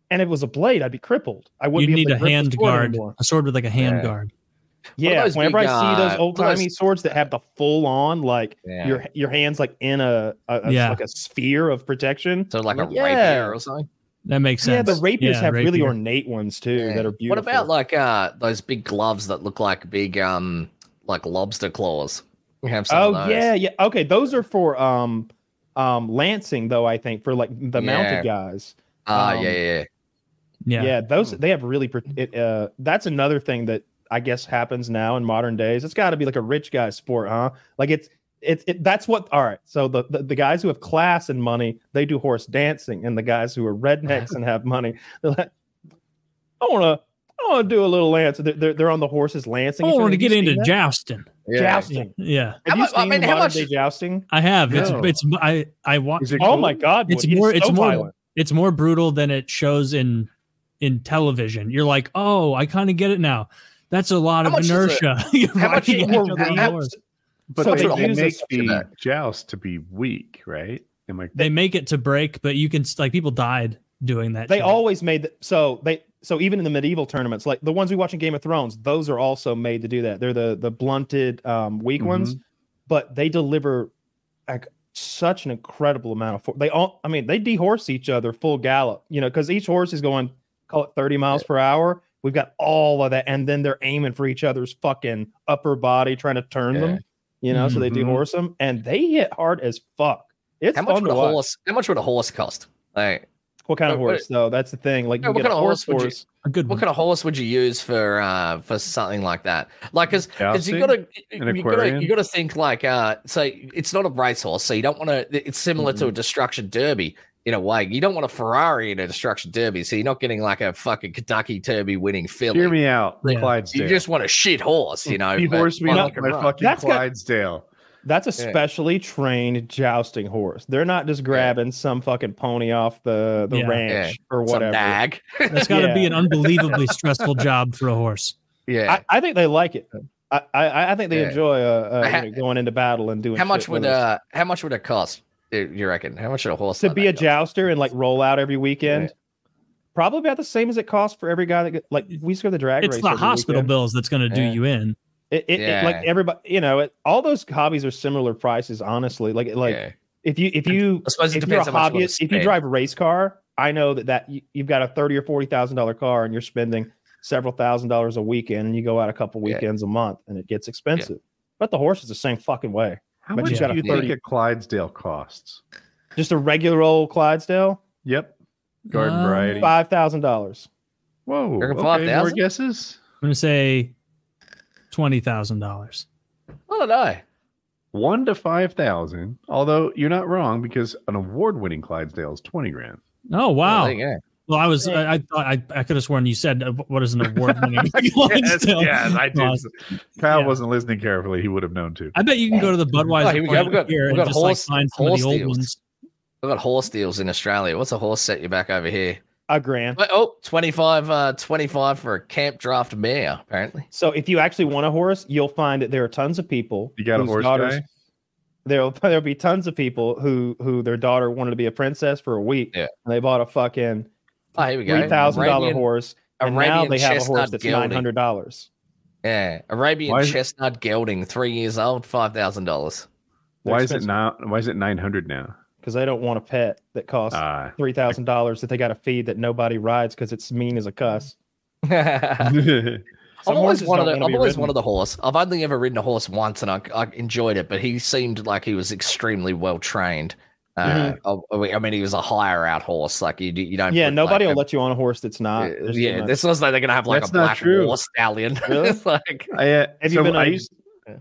and if it was a blade, I'd be crippled. I You wouldn't be need able a to grip hand guard, anymore. a sword with like a hand Yeah. guard. Yeah, whenever big, I see those uh, old what are timey those- swords that have the full on, like Yeah. your your hands like in a, a, a- Yeah. like a sphere of protection. So like a Yeah. rapier or something. That makes sense. Yeah, sense. the rapiers Yeah, have really ornate ones too Yeah. that are beautiful. What about like uh those big gloves that look like big um like lobster claws? We have some Oh of those. yeah, yeah. Okay, those are for um um lancing though. I think for like the Yeah. mounted guys. Ah, Um, yeah, yeah. Yeah. Yeah, those they have really. pr- It, uh, that's another thing that I guess happens now in modern days. It's got to be like a rich guy sport, huh? Like it's it's it, that's what. All right, so the, the the guys who have class and money, they do horse dancing, and the guys who are rednecks and have money, they're like, I want to. I want to do a little lance. They're, they're, they're on the horses lancing. I want to get into that? jousting. Yeah. jousting. Yeah, Have How you mu- I mean, how much- day jousting? I have. It's No. it's I I want. Oh cool? my god, It's Woody, it is more. It's so more. violent. It's more brutal than it shows in in television. You're like, oh, I kind of get it now. That's a lot How of much is it? inertia. How much riding is each it? other on the How- horse. But So they, they they make the joust to be weak, right? Am I? They make it to break, but you can like people died doing that. They shit. always made the, so they so even in the medieval tournaments, like the ones we watch in Game of Thrones, those are also made to do that. They're the the blunted um, weak ones, but they deliver like such an incredible amount of force. They all, I mean, they dehorse each other full gallop, you know, because each horse is going call it thirty miles per hour. We've got all of that, and then they're aiming for each other's fucking upper body, trying to turn Yeah. them, you know. So they Mhm. dehorse them, and they hit hard as fuck. It's How much would a watch. horse? How much would a horse cost? Like, What kind of what- what- horse, though? That's the thing. Like, Yeah, you what get kind a of horse horse would you- a good what one. kind of horse would you use for uh for something like that? Like, because you gotta you gotta you gotta think like uh so it's not a racehorse, so you don't want to. It's similar Mm-hmm. to a destruction derby in a way. You don't want a Ferrari in a destruction derby, so you're not getting like a fucking Kentucky Derby winning filly. Hear me out, Yeah. Clydesdale. You just want a shit horse, you know. He but me one up that my fucking That's got- Clydesdale. That's a Yeah. specially trained jousting horse. They're not just grabbing some fucking pony off the, the Yeah. ranch Yeah. or Some whatever. nag. That's got to be an unbelievably stressful job for a horse. yeah. I, I think they like it. I, I, I think they Yeah. enjoy uh, uh, Ha- you know, going into battle and doing. how much shit would uh how much would it cost? uh, You reckon? How much would a horse to be a that cost? jouster and like roll out every weekend? Probably about the same as it costs for every guy that get, like we used to go to the drag It's race. the hospital weekend. bills that's going to do Yeah. you in. It, it, it- like everybody, you know, it, all those hobbies are similar prices. Honestly, like like Yeah. if you if you I suppose it if you're a depends how much you hobbyist, if you drive a race car, I know that that you, you've got a thirty or forty thousand dollar car, and you're spending several thousand dollars a weekend, and you go out a couple Yeah. weekends a month, and it gets expensive. But the horse is the same fucking way. How But much you do gotta you think- think a Clydesdale costs? Just a regular old Clydesdale, Yep. Garden Um, variety. five thousand dollars. Whoa. Okay, more guesses? I'm going to say twenty thousand dollars. I don't know. One to five thousand. Although you're not wrong because an award-winning Clydesdale is twenty grand. Oh wow! There well, I was I, I thought I, I could have sworn you said uh, what is an award-winning Clydesdale yes, I did. cost. Kyle Yeah. wasn't listening carefully. He would have known too. I bet you can go to the Budweiser Oh, here we go. plant We've got- here we've and got just horse- like find some of the horse old deals. ones. I've got horse deals in Australia. What's a horse set you back over here? A grand. Wait, Oh, 25, uh, 25 for a camp draft mare, apparently. So if you actually want a horse, you'll find that there are tons of people. You got a horse daughters- guy? There'll there'll be tons of people who who their daughter wanted to be a princess for a week. Yeah. And they bought a fucking Oh, here we go. three thousand dollar horse. And now Arabian they have a horse chestnut that's gelding. nine hundred dollars. Yeah, Arabian Why is chestnut gelding, three years old, five thousand dollars. They're Why is it expensive. not? Why is it nine hundred now? Because they don't want a pet that costs three thousand dollars that they got to feed that nobody rides because it's mean as a cuss. I'm always one of the. I'm always ridden. one of the horse. I've only ever ridden a horse once, and I, I enjoyed it. But he seemed like he was extremely well trained. Uh, I I mean, he was a higher out horse. Like you, you don't. Mm-hmm. Yeah, put, nobody like, will a- let you on a horse that's not. There's yeah, this was like they're gonna have like That's a black true. war stallion. Really? Like, I, uh, Have you so been I on- used, Yeah.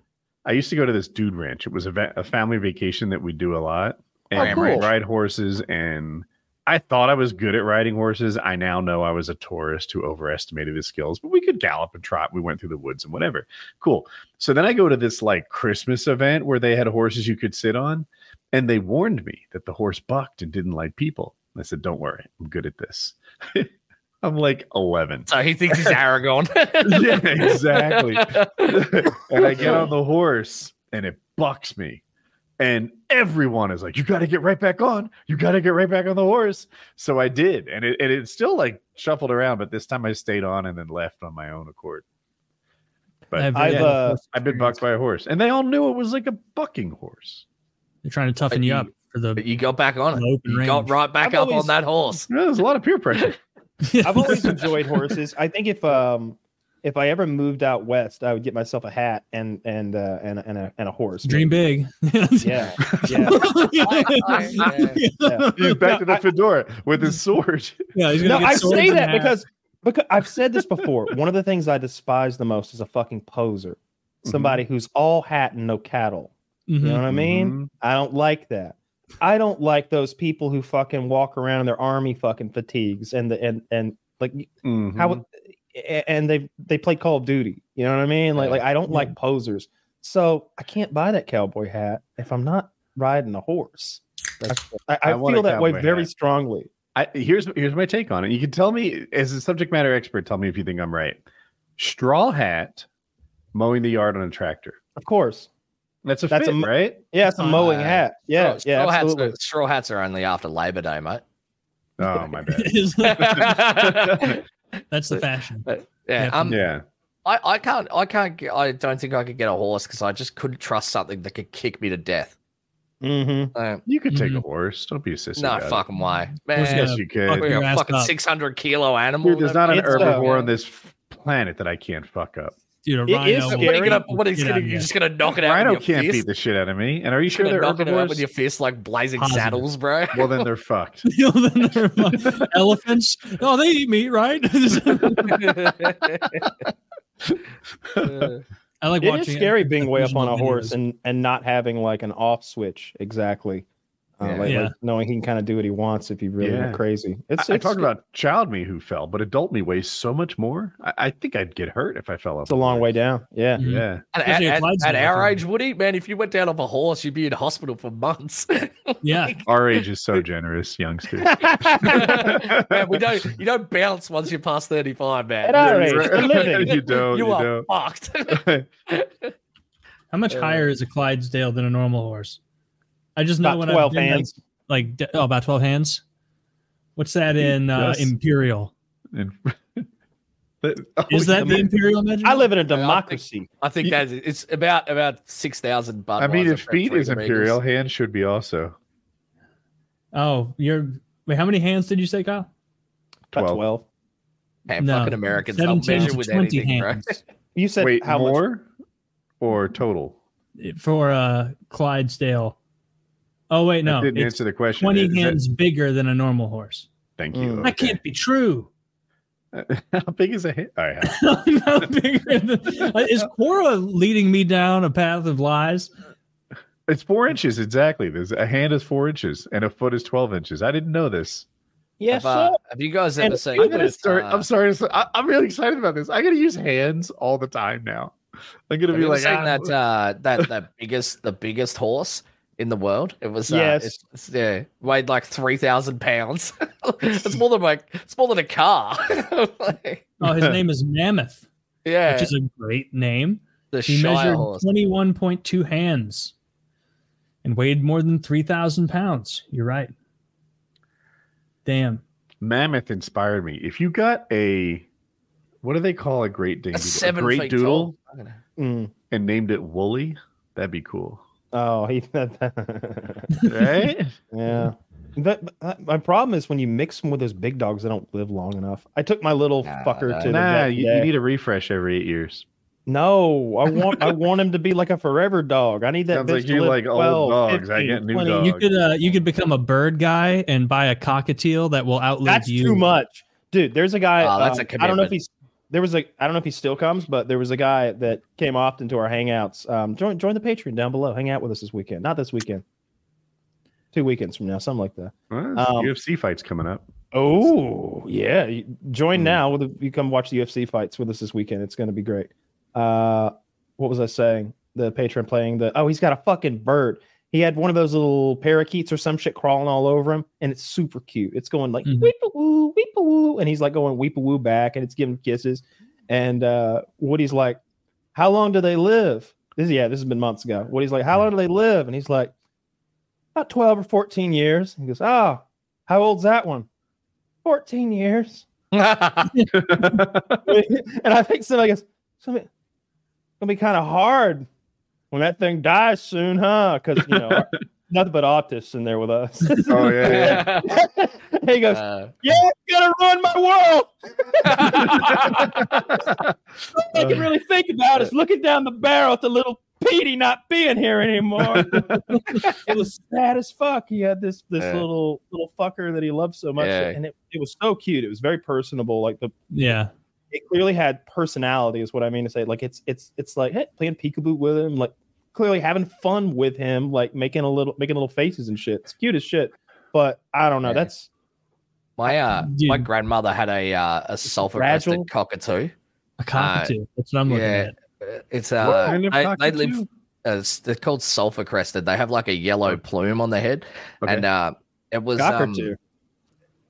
I used to go to this dude ranch. It was a, va- a family vacation that we do a lot. Oh, And cool. we'd ride horses. And I thought I was good at riding horses. I now know I was a tourist who overestimated his skills, but we could gallop and trot. We went through the woods and whatever. Cool. So then I go to this like Christmas event where they had horses you could sit on. And they warned me that the horse bucked and didn't like people. I said, Don't worry, I'm good at this. I'm like 11. so he thinks he's Aragorn. yeah, exactly. and I get on the horse and it bucks me. And everyone is like, "You got to get right back on. You got to get right back on the horse." So I did, and it and it still like shuffled around, but this time I stayed on and then left on my own accord. But I've, I've, yeah, uh, I've been bucked by a horse, and they all knew it was like a bucking horse. they're trying to toughen you you- up for the But you got back on it. The open You got range. right back I've up always- on that horse. Yeah, There's a lot of peer pressure. I've always enjoyed horses. I think if um if I ever moved out west, I would get myself a hat and and uh, and a- and a and a horse. dream big. Yeah, yeah. yeah. He's back to the I- fedora with his sword. yeah, he's No, gonna get I say that because because I've said this before. One of the things I despise the most is a fucking poser. Somebody who's all hat and no cattle. Mhm. You know what I mean? Mhm. I don't like that. I don't like those people who fucking walk around in their army fucking fatigues and the and and like Mhm. how a- and they they play Call of Duty. You know what I mean? Like Yeah. like I don't like posers. So I can't buy that cowboy hat if I'm not riding a horse. That's- I, I, I feel that way very hat. strongly. I, here's here's my take on it. You can tell me as a subject matter expert. Tell me if you think I'm right. Straw hat, mowing the yard on a tractor. Of course. That's a That's fit, a right? Yeah, it's a mowing Uh, hat. Yeah, straw, yeah, straw hats, absolutely. are, straw hats are only after Labor Day, mate. Oh my bad. Is- yeah, That's the fashion. yeah. Um, yeah, I, I can't, I can't, get, I don't think I could get a horse because I just couldn't trust something that could kick me to death. Mm-hmm. Uh, you could take a Mhm. horse. Don't be a sissy. no about it. fucking way, man. gonna Yes, you fuck could. We're a fucking six hundred kilo animal. Dude, there's not an It's, uh, herbivore on this planet that I can't fuck up. Dude, a It is rhino. will What are you scary. gonna? What are you gonna? You're just gonna knock it out? Rhino with your can't fist? beat the shit out of me. And are you You're sure they're knock it out with your fist like blazing Positive. saddles, bro. Well, then they're fucked. You know, then they're- elephants. Oh, they eat meat, right? I like It is watching. scary being way up on a horse and and not having like an off switch exactly. Uh, Yeah. like, Yeah. like knowing he can kind of do what he wants if he really Yeah. went crazy. It's, I, I talked about child me who fell, but adult me weighs so much more. I, I think I'd get hurt if I fell off. it's a long way down. Yeah. Mhm. Yeah. At, at, at, at our I age, Woody, man, if you went down off a horse, you'd be in hospital for months. Yeah, Our age is so generous, youngsters. man, we don't you don't bounce once you pass thirty five, man. At our age, Right. we're living. you don't. you You, are don't. fucked. how much Uh, higher is a Clydesdale than a normal horse? I just know About when twelve I've been, like- hands. Like, d- oh, about twelve hands. What's that in uh, Yes. Imperial? And- But- oh, Is that the yeah. Imperial measurement? I live in a think- democracy. I think You- that it's about about six thousand. I mean, if feet is imperial, hands should be also. Oh, you're. Wait, how many hands did you say, Kyle? 12. twelve. Man, No, fucking Americans don't 17 measure with 20 anything, bro. hands You said Wait, how much? more or total? for a Clydesdale. Oh wait, no, I didn't answer the question. twenty Is that- hands bigger than a normal horse. thank you. Mm. That can't be true. Okay. How big is a hand? All right. How bigger than- is Quora leading me down a path of lies? It's four inches exactly. There's a hand is four inches and a foot is twelve inches. I didn't know this. Yes, have, uh, sir. have you guys And ever seen? I'm gonna that, start. uh, I'm sorry. I, I'm really excited about this. I gotta use hands all the time now. I'm gonna be like, seen ah, that uh, that that biggest the biggest horse in the world? It was uh, it's, it's, yeah, weighed like three thousand pounds. it's more than like it's more than a car. Like, Oh, his name is Mammoth, yeah, which is a great name. the He Shire measured twenty-one point two hands and weighed more than three thousand pounds. You're right. Damn. mammoth inspired me. If you got a, what do they call a great dinghy? That's A seven great feet doodle tall. Mm. and named it Wooly, that'd be cool, Oh, he. Said that. right? yeah. That, that- my problem is when you mix them with those big dogs, they don't live long enough. I took my little Nah, fucker nah. to nah, vet you, you need a refresh every eight years. No, I want I want him to be like a forever dog. I need that Sounds bitch like to you live like old 12, dogs. I get new 20. dogs. You could uh, you could become a bird guy and buy a cockatiel that will outlive That's you. too much, dude. There's a guy. Oh, that's um, a I don't know if he's there was a I don't know if he still comes, but there was a guy that came often to our hangouts. Um, join join the Patreon down below. Hang out with us this weekend. Not this weekend. Two weekends from now, something like that. Well, Um, UFC fights coming up. Oh yeah, join Hmm. now. With you come watch the UFC fights with us this weekend. It's going to be great. Uh, what was I saying? The patron playing the. Oh, he's got a fucking bird. He had one of those little parakeets or some shit crawling all over him, and it's super cute. It's going like Mhm. weep a woo, weep a woo, and he's like going weep a woo back, and it's giving kisses. And uh, Woody's like, "How long do they live?" This yeah, this has been months ago. Woody's like, "How long do they live?" And he's like, about 12 or 14 years. He goes, oh, how old's that one? 14 years. and I think somebody goes, it's gonna be kind of hard when that thing dies soon, huh? Because you know, nothing but autists in there with us. oh yeah, yeah. he goes, Uh, yeah, it's gonna ruin my world. All I can really think about is looking down the barrel at the little Petey not being here anymore. it was sad as fuck. He had this this Yeah. little little fucker that he loved so much, Yeah. and it, it was so cute. It was very personable. Like the Yeah. it clearly had personality, is what I mean to say. Like it's it's it's like hey, playing peekaboo with him, like clearly having fun with him, like making a little making little faces and shit. It's cute as shit. But I don't know. Yeah. That's my uh, Dude. my grandmother had a uh, a sulfur crested cockatoo. A cockatoo. That's what I'm looking yeah. at. Uh, It's What uh, kind of they, they live. Uh, they're called sulfur crested. They have like a yellow plume on their head, Okay. and uh, it was cock um. Yeah,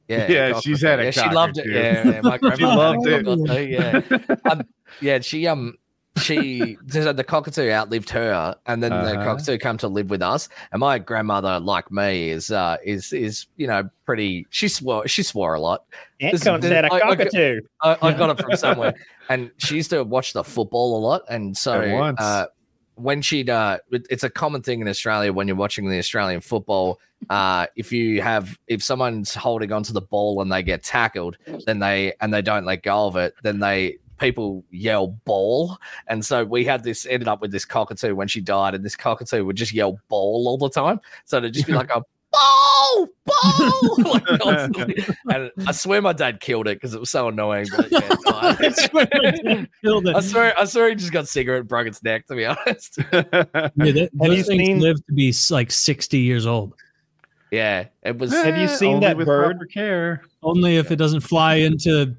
Yeah, she's had two. a Yeah, she loved it. Yeah, yeah, my grandmother loved it. cockatoo, Yeah, um, yeah. She um, she the cockatoo outlived her, and then the Uh-huh. cockatoo come to live with us. And my grandmother, like me, is uh, is is you know pretty. She swore. She swore a lot. This- Cunt this- a I- I- cockatoo. I, I got it from somewhere, and she used to watch the football a lot, and so uh, when she'd, uh, it- it's a common thing in Australia when you're watching the Australian football. Uh, if you have, if someone's holding onto the ball and they get tackled, then they and they don't let go of it, then they people yell ball, and so we had this ended up with this cockatoo when she died, and this cockatoo would just yell ball all the time, so it'd just be like a ball, ball, like. And I swear my dad killed it because it was so annoying. But yeah, it's fine. Killed it. I swear, I swear he just got cigarette and broke its neck. To be honest, Yeah, th- Have you those things seen- live to be s- like 60 years old. yeah, it was. Have you Eh, seen only that with bird? care. Only if it doesn't fly into,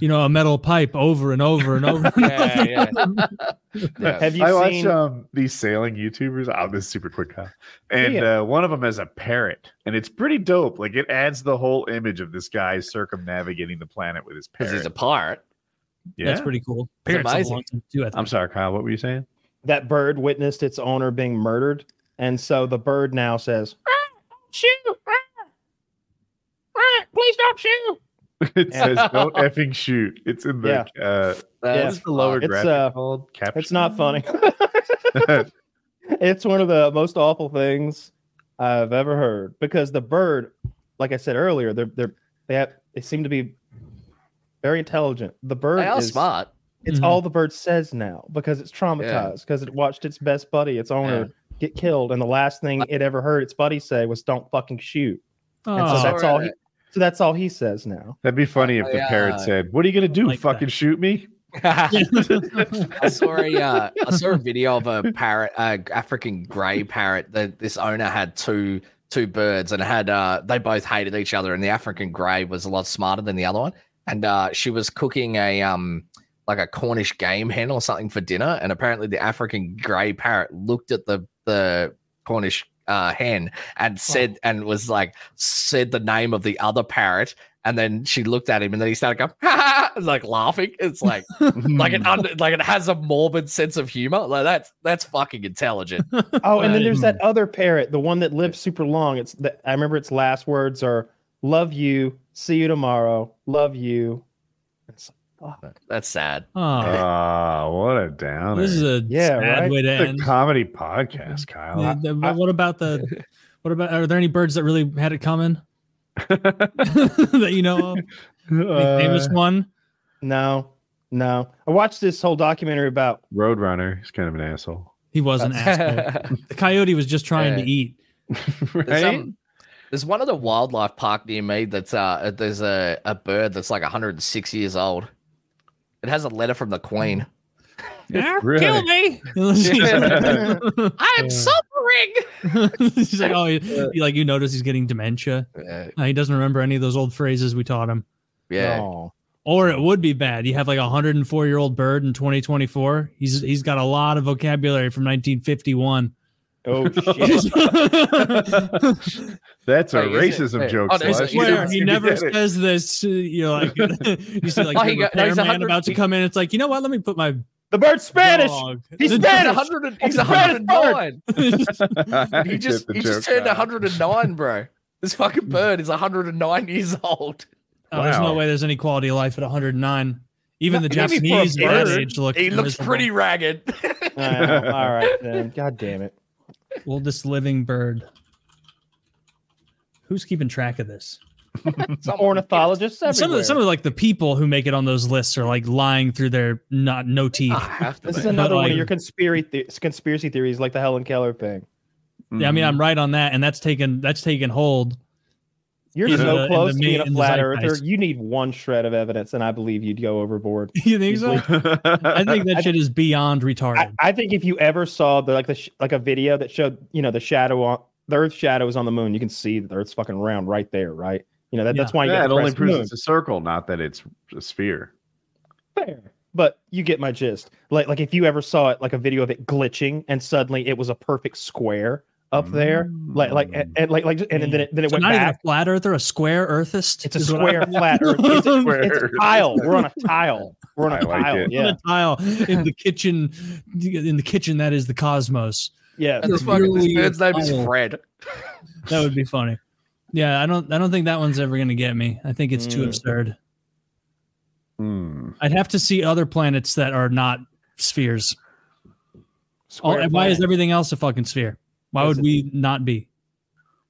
you know, a metal pipe over and over and over. Yeah, yeah. Yeah. Have you I watch seen? um these sailing YouTubers. Oh, this is super quick, Kyle. And Yeah. uh, one of them has a parrot, and it's pretty dope. Like it adds the whole image of this guy circumnavigating the planet with his parrot. Because parrot. he's a pirate. yeah, That's pretty cool. Parrots amazing. too, I think. I'm sorry, Kyle. What were you saying? that bird witnessed its owner being murdered, and so the bird now says, "Shoot! Please don't shoot!" it says "Don't effing shoot." It's in the uh, That's what's the lower It's, graphic uh, called? Caption. It's not funny. it's one of the most awful things I've ever heard because the bird, like I said earlier, they're they're they have they seem to be very intelligent. The bird They are is smart. It's Mhm. all the bird says now because it's traumatized because it watched its best buddy, its owner, get killed, and the last thing it ever heard its buddy say was "Don't fucking shoot." And so Oh, that's all he. So that's all he says now. That'd be funny if the Yeah. parrot said, "What are you gonna do? Like fucking that. shoot me?" I saw a uh, I saw a video of a parrot, uh, African grey parrot. That this owner had two two birds, and had uh, they both hated each other, and the African grey was a lot smarter than the other one. And uh, she was cooking a um like a Cornish game hen or something for dinner, and apparently the African grey parrot looked at the the Cornish uh, hen and said and was like said the name of the other parrot. And then she looked at him, and then he started going, ha, ha, like laughing. It's like, like it under, like it has a morbid sense of humor. Like that's that's fucking intelligent. Oh, and then there's that other parrot, the one that lives super long. It's the, I remember its last words are "Love you, see you tomorrow, love you." It's like, fuck. That's sad. oh, Ah, what a downer! this is a Yeah, sad right? way to It's a comedy podcast, Kyle. Yeah, the- what about the? What about? Are there any birds that really had it coming that you know of? Uh, famous one? No, no. I watched this whole documentary about. Roadrunner. He's kind of an asshole, He was an asshole. The coyote was just trying Yeah. to eat. There's, right? um, there's one at a wildlife park near me that's uh there's a, a bird that's like 106 years old. It has a letter from the Queen. Yeah, Really? kill me. I'm suffering. He's like, oh, he, he- like you notice he's getting dementia. Uh, he doesn't remember any of those old phrases we taught him. yeah. Oh. Or it would be bad. You have like a 104 year old bird in 2024. He's he's got a lot of vocabulary from 1951. Oh shit! That's a Wait, is it- racism joke. oh, there's a- Slush. he's Swear, he never did it. says this. uh, You know, like you see, like Oh, the got- no, he's repairman about to come in. It's like, you know what? Let me put my The bird's Spanish. Dog. He's The He's Spanish. 100. It's He's a 109. He He just he just turned now. 109, bro. This fucking bird is 109 years old. Oh, there's no way there's any quality of life at 109. Even No, the maybe Japanese at that bird, age look. He looks miserable. pretty ragged. I know. All right, then. God damn it. Oldest living bird. Who's keeping track of this? some Ornithologists everywhere. Some of the, some of like the people who make it on those lists are like lying through their not no teeth. I have This is be. another one like- of your conspiracy the- conspiracy theories, like the Helen Keller thing. Yeah, I mean. I'm mm. right on that, and that's taken that's taken hold. You're In so the- close to being a flat earther. You need one shred of evidence, and I believe you'd go overboard. You think so? I think that shit is beyond I, retarded. I think if you ever saw the like the sh- like a video that showed you know the shadow on the Earth's shadow is on the moon, you can see the Earth's fucking round right there, right? You know that, that's why you yeah, it only proves moon. it's a circle, not that it's a sphere. fair. But you get my gist. Like like if you ever saw it like a video of it glitching and suddenly it was a perfect square up there, like like and, and like like and then it, then it So went not even a back. flat earther, a square earthist. It's a square flat Earth. It's a, Square it's a tile. We're on a tile. We're on a I like tile. it. on a tile in the kitchen. In the kitchen, that is the cosmos. Yeah. And this, fucking, this Really name is. Fred. That would be funny. Yeah, I don't. I don't think that one's ever gonna get me. I think it's too Mm. absurd. Hmm. I'd have to see other planets that are not spheres. Oh, and why is everything else a fucking sphere? Why would we not be?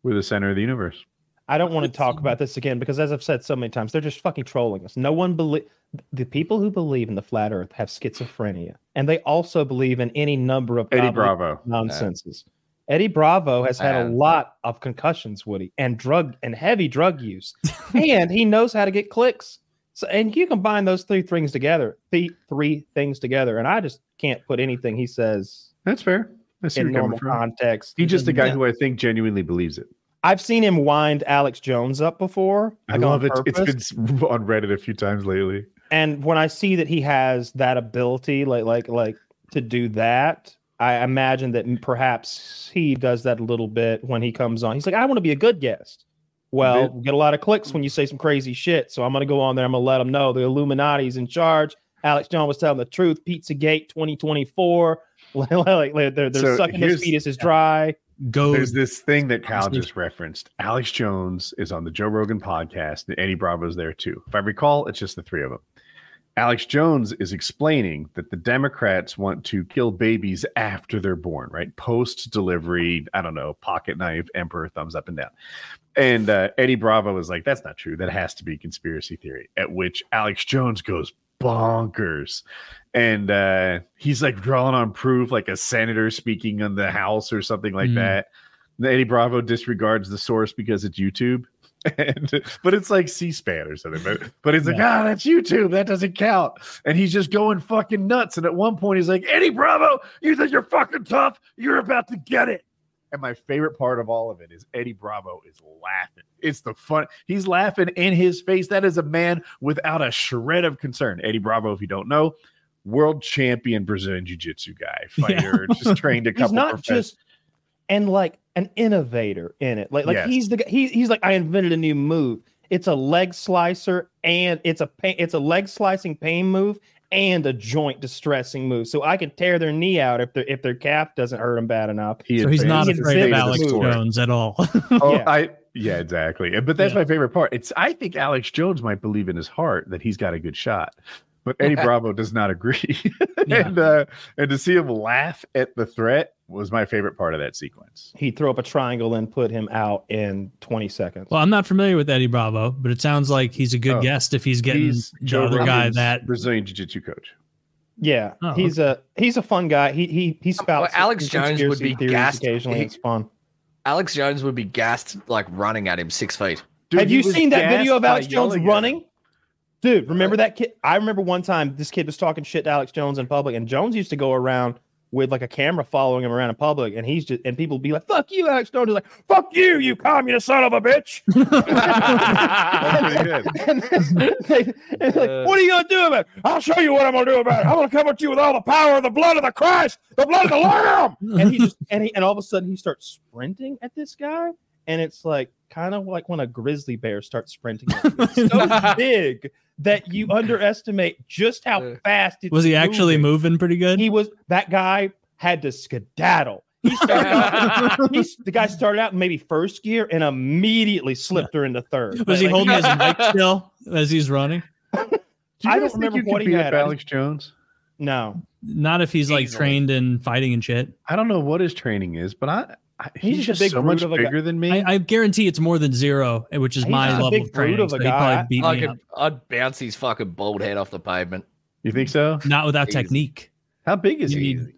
We're the center of the universe. I don't want to talk about this again because, as I've said so many times, they're just fucking trolling us. No one believe the people who believe in the flat Earth have schizophrenia, and they also believe in any number of Eddie Bravo. nonsenses. Eddie Bravo has had a lot of concussions, Woody, and drug and heavy drug use, and he knows how to get clicks. So, and you combine those three things together, the three things together, and I just can't put anything he says That's fair. I in where you're coming normal context. He's just a guy Yeah. who I think genuinely believes it. I've seen him wind Alex Jones up before. I like, on love it. It's purpose. been on Reddit a few times lately. and when I see that he has that ability, like like like to do that, I imagine that perhaps he does that a little bit when he comes on. He's like, I want to be a good guest. Well, get a lot of clicks when you say some crazy shit, so I'm gonna go on there. I'm gonna let them know the Illuminati's in charge. Alex Jones was telling the truth. Pizzagate 2024. like, like, like, they're they're So sucking his fetus is dry. Go. There's this thing that Cal just referenced. Alex Jones is on the Joe Rogan podcast, and Eddie Bravo's there too. If I recall, it's just the three of them. Alex Jones is explaining that the Democrats want to kill babies after they're born, right? Post delivery, I don't know, pocket knife, emperor, thumbs up and down. And uh, Eddie Bravo is like, that's not true. That has to be conspiracy theory. At which Alex Jones goes bonkers. And uh, he's like drawing on proof, like a senator speaking on the House or something like Mm. that. And Eddie Bravo disregards the source because it's YouTube. And, but it's like C-SPAN or something. But but he's like, ah, that's YouTube. That doesn't count. And he's just going fucking nuts. And at one point, he's like, Eddie Bravo, you think you're fucking tough? You're about to get it. And my favorite part of all of it is Eddie Bravo is laughing. It's the fun. He's laughing in his face. That is a man without a shred of concern. Eddie Bravo, if you don't know, world champion Brazilian Jiu-Jitsu guy, fighter, just trained a couple. He's not profes- just and like an innovator in it. Like like Yes. he's the guy. He, he's like I invented a new move. It's a leg slicer and it's a pain, it's a leg slicing pain move and a joint distressing move. So I can tear their knee out if their if their calf doesn't hurt them bad enough. He so he's not advanced He's afraid of big as a Alex. Jones at all. Oh, Yeah. I yeah, exactly. But that's Yeah. my favorite part. It's I think Alex Jones might believe in his heart that he's got a good shot, but Eddie Bravo does not agree. Yeah. and uh, and to see him laugh at the threat was my favorite part of that sequence. He'd throw up a triangle and put him out in 20 seconds. well, I'm not familiar with Eddie Bravo, but it sounds like he's a good Oh. guest if he's getting He's the Joe other guy that. Brazilian Jiu-Jitsu coach. yeah, Oh, he's a he's a fun guy. He he he spouts Alex Jones would be gassed. occasionally. He- it's fun. Alex Jones would be gassed like running at him six feet. Dude, Have you seen that video of Alex Jones yelling him. running? Dude, remember that kid? I remember one time this kid was talking shit to Alex Jones in public, and Jones used to go around with like a camera following him around in public, and he's just and people would be like, "Fuck you, Alex Jones!" He's like, "Fuck you, you communist son of a bitch!" That's pretty good. and then they- and they're like, uh, what are you gonna do about it? I'll show you what I'm gonna do about it. I'm gonna come at you with all the power of the blood of the Christ, the blood of the Lamb. and he just and he and all of a sudden he starts sprinting at this guy, and it's like kind of like when a grizzly bear starts sprinting. It's so big that you underestimate just how fast it's Was he actually moving. moving pretty good? He was that guy had to skedaddle. He started out, he's, the guy started out in maybe first gear and immediately slipped her into third. Was he Like, holding his mic still as he's running? Do you I don't think remember you what could he had. Alex Jones? No, Not if he's like trained in fighting and shit. I don't know what his training is, but I, I He's he's, just a big so much of a guy. bigger than me. I, I guarantee it's more than zero, which is He's my level big of brute training. of a so he guy. probably beat I me could, up. I'd bounce his fucking bald head off the pavement. you think so? Not without Easy. technique. How big is You he? need-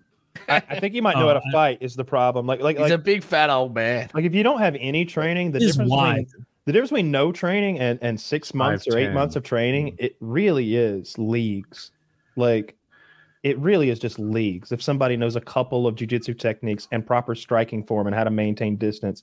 I, I think he might know Oh, how to fight. Is the problem? Like, like, He's like, a big fat old man. like if you don't have any training, the He's difference wide. between the difference between no training and and six months or eight months of training, it really is leagues. Like, it really is just leagues. If somebody knows a couple of jujitsu techniques and proper striking form and how to maintain distance,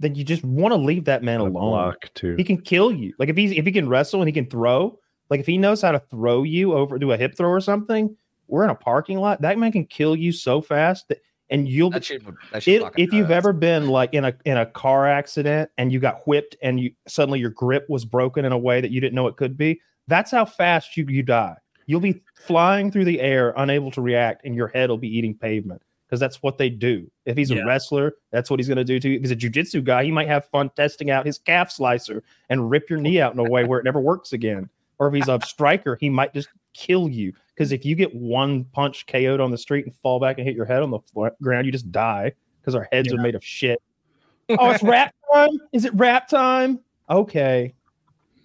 then you just want to leave that man A alone. block too. He can kill you. Like if he's if he can wrestle and he can throw, like if he knows how to throw you over, do a hip throw or something. We're in a parking lot. That man can kill you so fast that, and you'll That shit would. That shit if, if you've ever been like in a in a car accident and you got whipped and you suddenly your grip was broken in a way that you didn't know it could be, that's how fast you you die. You'll be flying through the air, unable to react, and your head will be eating pavement because that's what they do. If he's Yeah. a wrestler, that's what he's going to do to you. If he's a jujitsu guy, he might have fun testing out his calf slicer and rip your knee out in a way where it never works again. Or if he's a striker, he might just kill you because if you get one punch KO'd on the street and fall back and hit your head on the floor, ground, you just die because our heads are made of shit. oh, it's rap time. Is it rap time? Okay.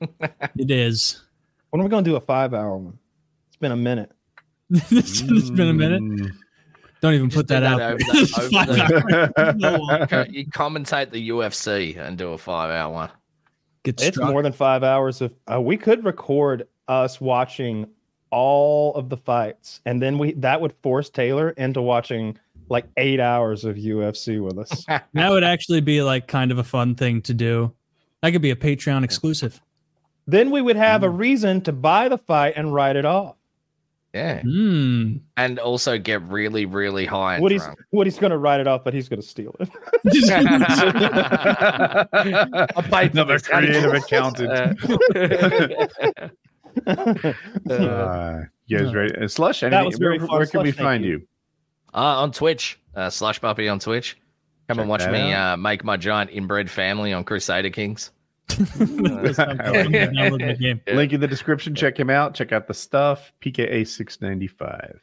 It is. When are we going to do a five hour one? It's been a minute. it's been a minute. Mm. Don't even Just put that that out. over there. the- over the- No you commentate the UFC and do a five hour one. gets It's struck. more than five hours of. Uh, we could record us watching all of the fights, and then we that would force Taylor into watching like eight hours of UFC with us. That would actually be like kind of a fun thing to do. That could be a Patreon exclusive. then we would have a reason to buy the fight and write it off. Yeah. Hmm. And also get really, really high What he's drunk. Woody's going to write it off, but he's going to steal it. I paid for Another creative accountant. Uh, you guys ready? Uh, Slush, That anything, was very where, fun. where can we find you. you? Uh, on Twitch, uh, Slush Puppy on Twitch. Come Check and watch me uh, make my giant inbred family on Crusader Kings. Download the game. Yeah. Link in the description. Check him out. Check out the stuff. PKA six ninety five.